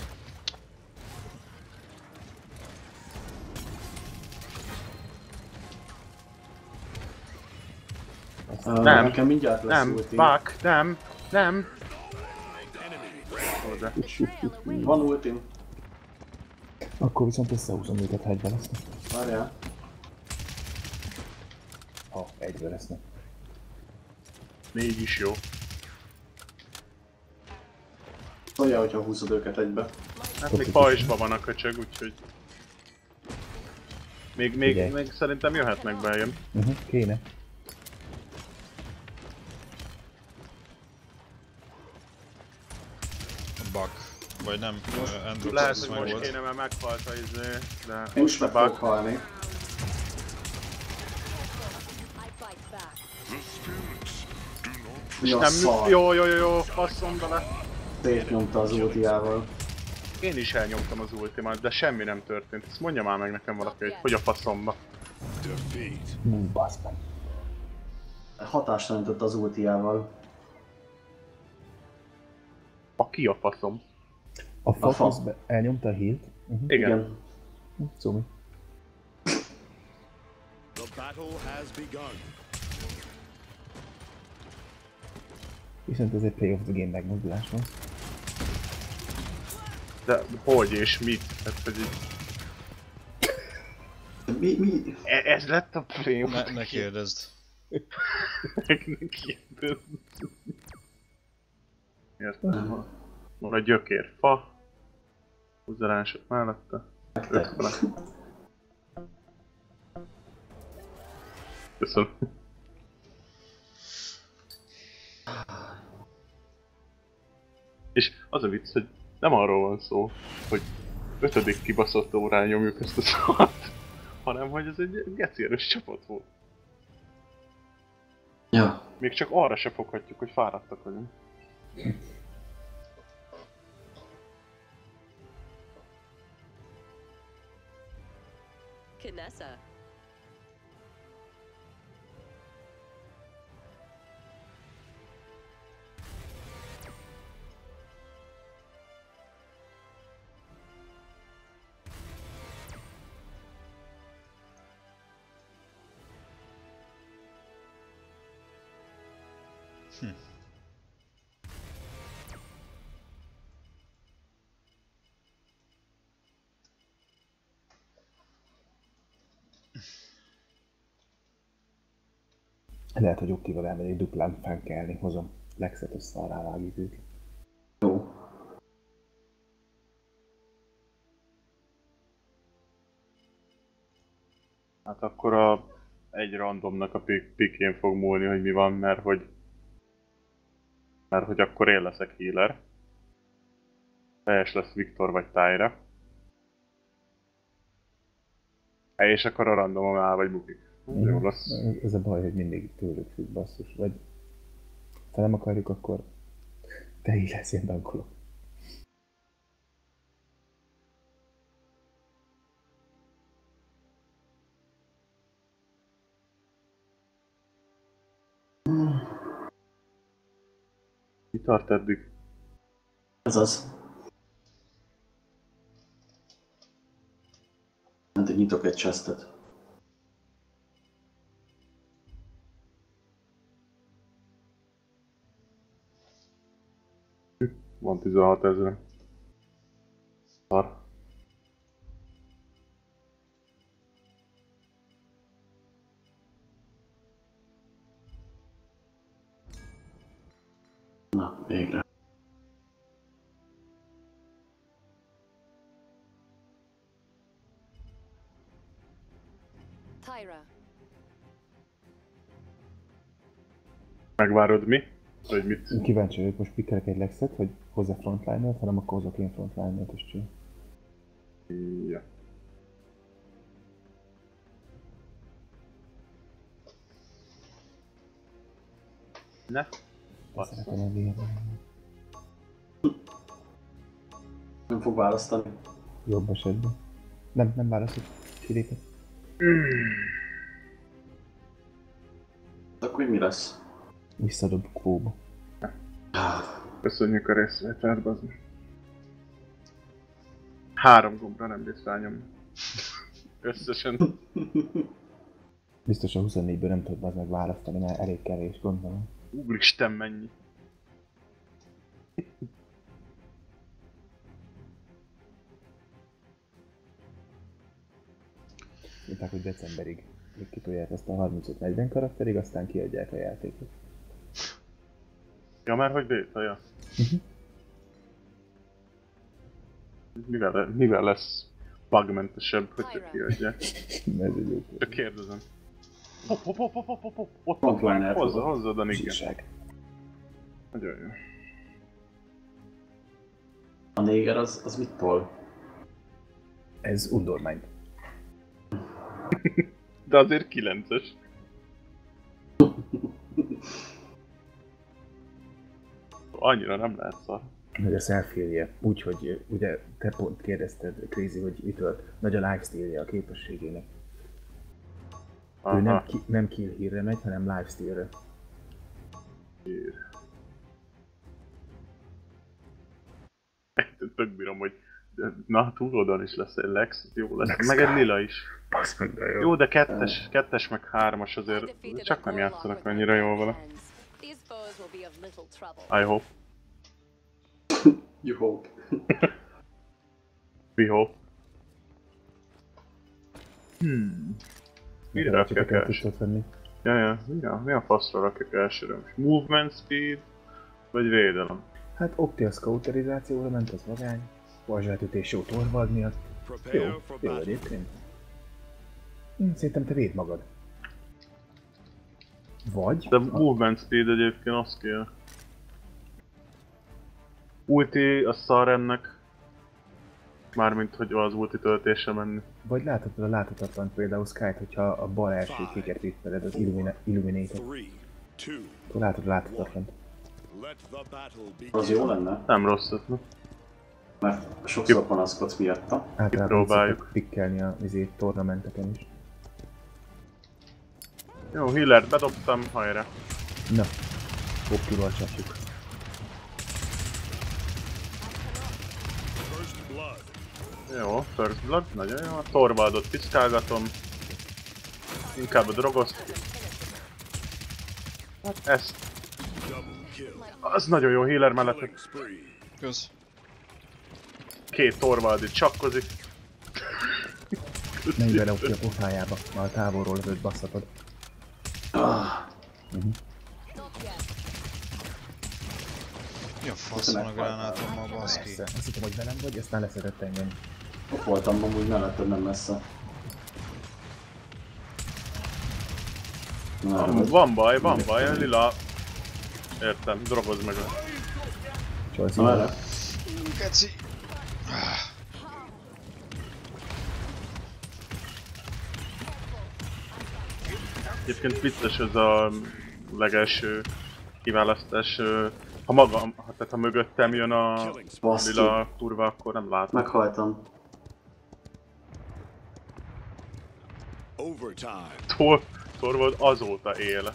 Uh, Nem. Nekem mindjárt lesz Nem, ulti. bak, nem, nem. De. Van ultim. Akkor viszont összehúzom őket, ha egyben lesznek. Várjál. Ha egyben lesznek. Mégis jó. Szóljál, hogyha húzod őket egybe. Hát még pajzsba van a köcsög, úgyhogy... Még, még, még szerintem jöhetnek beljön. Uh-huh, kéne. A bug. Vagy nem, uh, Androx Lehet, hogy most volt. kéne, mert meghalt a izé, de... Én is meg fogok halni. Mi a Nem, szar? jó, jó, jó, jó, faszom bele. Szétnyomta az ultiával. Én is elnyomtam az ultimát, de semmi nem történt. Ezt mondja már meg nekem valaki, hogy hogy a faszomba. Hú, basz meg. Hatástalanított az ultiával. A ki a faszom? A fa, A fa. elnyomta a hílt. Uh-huh. Igen. Igen. Szómi. The battle has begun. Viszont ez egy play of the game megmozdulás van. De hogy és mit? Hát, így... Mi, mi? E- ez lett a play Ne, ne kérdezd. Értem. Van a gyökér, fa. Húzarások mellette. Öt. Köszönöm. És az a vicc, hogy nem arról van szó, hogy ötödik kibaszott órán nyomjuk ezt a szart, hanem hogy ez egy geci erős csapat volt. Ja. Még csak arra se foghatjuk, hogy fáradtak vagyunk. Kinessa. Lehet, hogy Ukkival elmegyek duplán fenkelni, hozom Lexet össze a rávágít őket. Jó. Hát akkor a egy randomnak a pik pikén fog múlni, hogy mi van, mert hogy mert hogy akkor én leszek healer. Teljes lesz Viktor vagy Tyra. És akkor a randomom áll vagy bukik. Jó lesz. Ez a baj, hogy mindig tőlük függ basszus, vagy ha nem akarjuk, akkor te így lesz ilyen dankolok. Mi tart eddig? Ez az. Addig nyitok egy chestet. Van 16 ezer. Szar. Na, végre. Tyra. Megvárod mi? Hogy mit? Kíváncsi vagyok, most pikkelek egy Lexet, hogy hozzá frontliner-t, hanem akkor hozok én frontliner-t is csinál. Ja. Ne? Szeretem elérni. Nem fog választani. Jobb esetben. Nem, nem választok. Kilépek. Akkor mi lesz? Visszadob kvóba. Köszönjük a részvételt, bazd Három gombra nem bírsz rányomni. Összesen. Biztos a 24-ből nem tudod az meg választani, mert elég kevés, gondolom. Úristen, mennyi. Mondták, hogy decemberig még kitolják ezt a 35-40 karakterig, aztán kiadják a játékot. Ja, már hogy béta, ja. Mivel, le- mivel lesz bugmentesebb, hogyha kiadják? Ez egy jó Csak kérdezem. Hop, hop, hop, hop, hop, hop, hop, ott Frontliner Hozza, tudod. hozza, de igen. Nagyon jó. A néger az, az mit tol? Ez undormány. De azért 9-es. Annyira nem lehet szar. Nagy a selfie úgyhogy ugye te pont kérdezted, Crazy, hogy mitől nagy a lifestyle a képességének. Ő nem, Aha. ki, nem kill hírre megy, hanem lifestyle-re. Tök bírom, hogy na, túlodon is lesz egy Lex, jó lesz. Meg egy lila is. Basz de jó. Jó, de kettes, kettes meg hármas azért csak nem játszanak annyira jól vele. These foes will be of little trouble. I hope. You hope. We hope. Hmm. Mire rakjak el első? tudtad venni. Ja, ja, mi a, mi a faszra rakjak elsőre most? Movement speed? Vagy védelem? Hát Optia scouterizációra ment az vagány, pajzsátütés jó torvald miatt. Jó, jó egyébként. Szerintem te véd magad. Vagy... De movement speed egyébként az kell. Ulti a szar ennek. Mármint, hogy az ulti töltése menni. Vagy láthatod a láthatatlan például Skype, hogyha a bal első kéket vippeled az Illumina- Illuminator. Akkor látod begin. Az jó lenne, Nem rossz ötlet. mert sokszor panaszkodsz miatta. Általában Kipróbáljuk. pikkelni a izé, tornamenteken is. Jó, healer bedobtam, hajrá. Na, Optival csapjuk. Jó, first blood, nagyon jó. A Torvaldot piszkálgatom. Inkább a drogoszt. Hát ezt. Az nagyon jó healer mellett. Kösz. Két Torvaldi csakkozik. Menj bele Optia pofájába, már a távolról lövőt basszatod. Ah, Mi a fasz van a gránátommal, baszki? Azt hittem, hogy velem vagy, aztán leszedett engem. ott voltam amúgy melletted nem messze. Na, vagy. Van baj, van baj, lila. Értem, drogoz meg. Csalszi. Na, erre. Egyébként vicces ez a legelső kiválasztás. Ha magam, tehát ha mögöttem jön a Baszki. lila kurva, akkor nem látom. Meghaltam. Overtime. Tor, Torvald azóta él a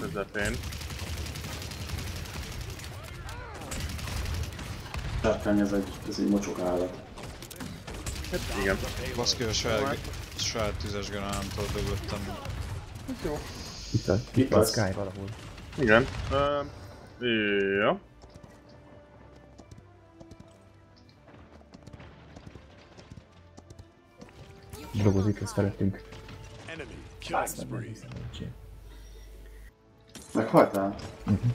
közepén. Sárkány ez egy, ez egy mocsok állat. Hát igen. Baszki, a saját, saját tüzes granátomtól jó. Itt a, itt, itt a Sky valahol. Igen. Uh, ja. Dolgozik ez felettünk. Meghaltál? Mhm. Uh -huh.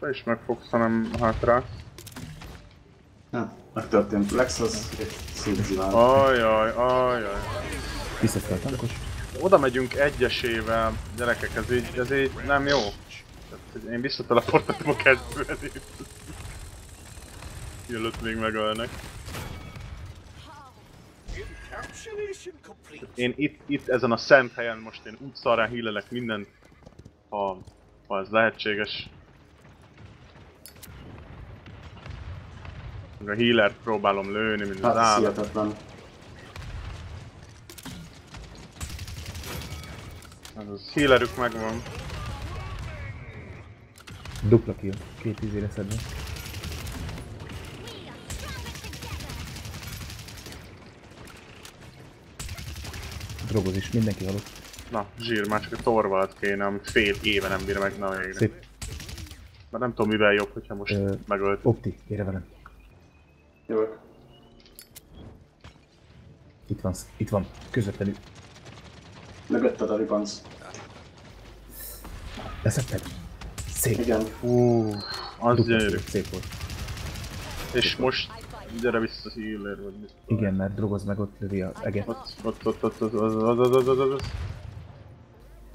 Te is megfogsz, hanem hátrá. Nem, megtörtént. Lex az szétzivál. Ajaj, ajaj. Visszatett a tankos. Oda megyünk egyesével, gyerekek, ez így, ez így nem jó. Tehát, én visszateleportáltam a kezdően itt. Mielőtt még megölnek. Én itt, itt ezen a szent helyen most én utcára hílelek mindent, ha, ha ez lehetséges. A healert próbálom lőni, mint az Hát, állat. Healerük megvan. Dupla kill. Két izére szedve. Drogoz is, mindenki halott. Na, zsír, már csak a Torvald kéne, ami fél éve nem bír meg, na végre. Szép. Mert nem tudom mivel jobb, hogyha most Ö, megölt. Opti, gyere velem. Jövök. Itt van, itt van, közvetlenül. Mögötted a ribanc. Leszetted? Szép. Igen. Hú, az gyönyörű. Szép volt. És most gyere vissza healer vagy mit. Igen, mert drogoz meg ott lövi az eget. Ott, ott, ott, ott, ott, az, az, az, az, az, az.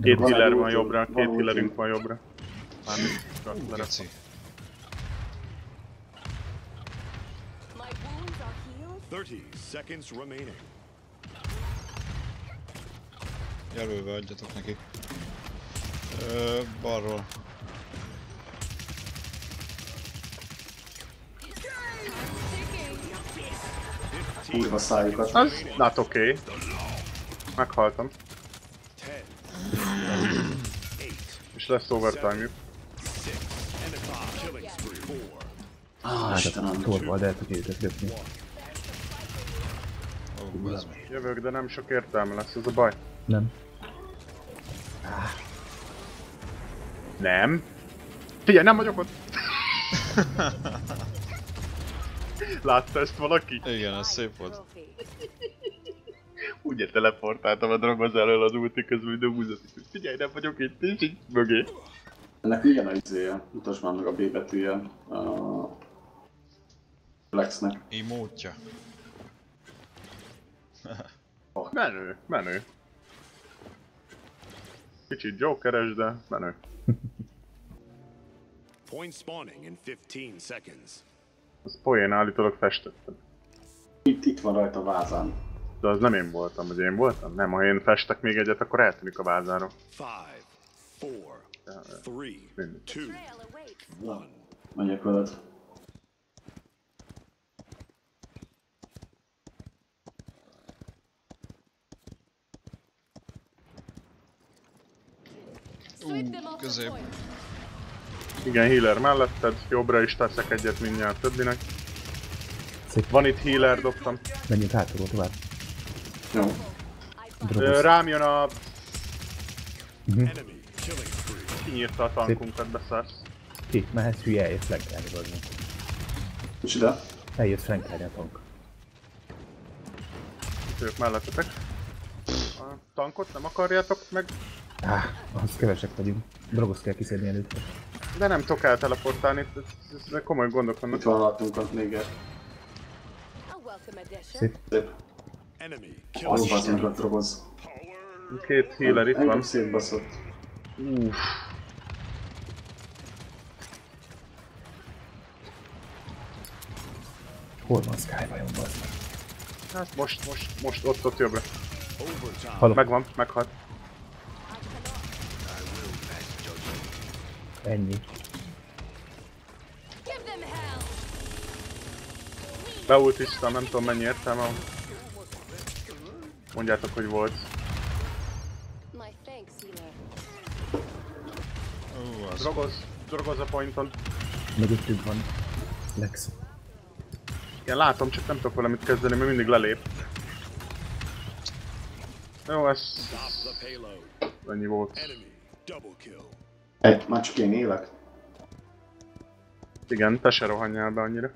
Két healer van jobbra, két healerünk van jobbra. Mármint, Thirty seconds remaining. Jelölve adjatok neki. Ö, balról. Kurva szájukat. Az not oké. Okay. Meghaltam. És lesz overtime-juk. Ah, Hát Istenem. a torval el tudja őket. Jövök, de nem sok értelme lesz, ez a baj. Nem. Nem. Figyelj, nem vagyok ott! Látta ezt valaki? Igen, ez szép volt. Ugye teleportáltam a drogoz elől az ulti közül, hogy dobúzat is. Figyelj, nem vagyok itt, és így mögé. Ennek milyen a izéje? Mutasd már meg a B betűje. A Flexnek. Imótja. Menő, menő. Kicsit jokeres, de menő. Point spawning in 15 seconds. Az poén állítólag festettem. Itt, itt van rajta a vázán. De az nem én voltam, hogy én voltam? Nem, ha én festek még egyet, akkor eltűnik a vázáról. Five, four, three, Mindegy. two, one. Megyek veled. Ú, közép. Igen, healer melletted, jobbra is teszek egyet mindjárt többinek. Szép. Van itt healer, dobtam. Menjünk hátulról tovább. Jó. Ö. Rám jön a... Spree. Kinyírta a tankunkat, beszársz. Ki? Mehetsz hülye, eljött flankelni, meg. Micsoda? Eljött flankelni a tank. Itt ők mellettetek. A tankot nem akarjátok meg? Ah, az kevesek vagyunk. Drogoz kell kiszedni előtte. De nem tudok elteleportálni, ez, komoly gondok vannak. Itt van alattunk még egy. A welcome addition. Szép. Szép. Bazd meg a drogoz. Két healer itt Engem van. szétbaszott. Uff. Hol van Sky vajon, bazd? Hát most, most, most ott, ott jobbra. Halok. Megvan, meghalt. Ennyi. Beultiztam, nem tudom mennyi értelme. Mondjátok, hogy volt. Az. Drogoz, drogoz a pointon. Mögöttünk van. Lex. Igen, látom, csak nem tudok valamit kezdeni, mert mindig lelép. Jó, ez ennyi volt. Egy, már csak én élek. Igen, te se rohanjál be annyira.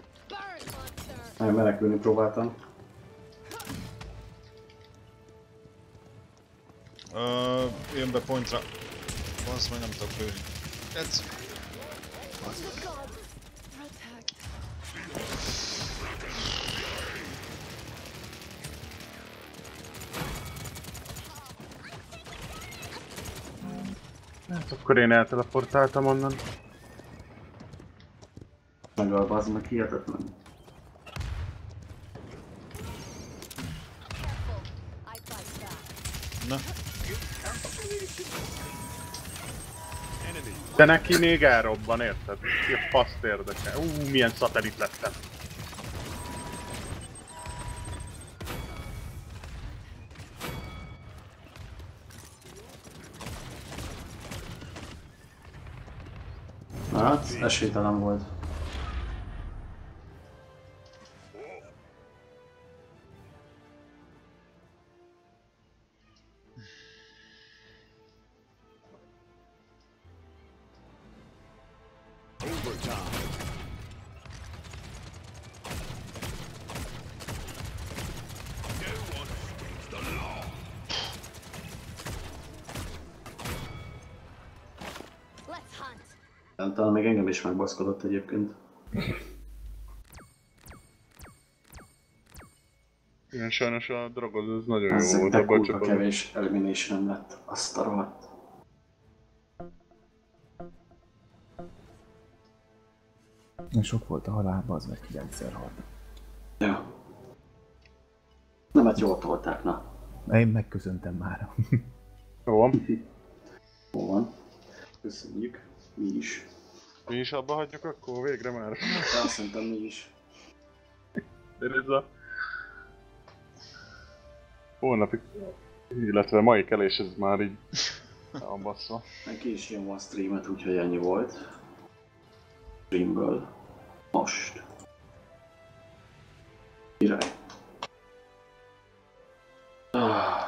Nagyon menekülni próbáltam. Ö, jön be pointra. Basz meg nem tudok lőni. Egy. Hát akkor én elteleportáltam onnan. Meg a bazd meg hihetetlen. Na, De neki még elrobban, érted? Ki a faszt érdekel? Ú, milyen szatellit lettem. Hát, esélytelen volt. Megbaszkodott egyébként. Igen, sajnos a drogoz az nagyon jó Ezek volt, abban csak az... kevés elimination lett. Azt a rohadt. Sok volt a halál, bazd meg 9 6 Ja. filmet jól tolták, na. Én megköszöntem már. Jó van. Jó van. Köszönjük. Mi is. Mi is abba hagyjuk akkor végre már? Hát azt mondtam mi is. De ez a... Holnapi, illetve mai kelés ez már így elbassza. Neki is jön a streamet, úgyhogy ennyi volt. Streamből. Most. Király. Ah.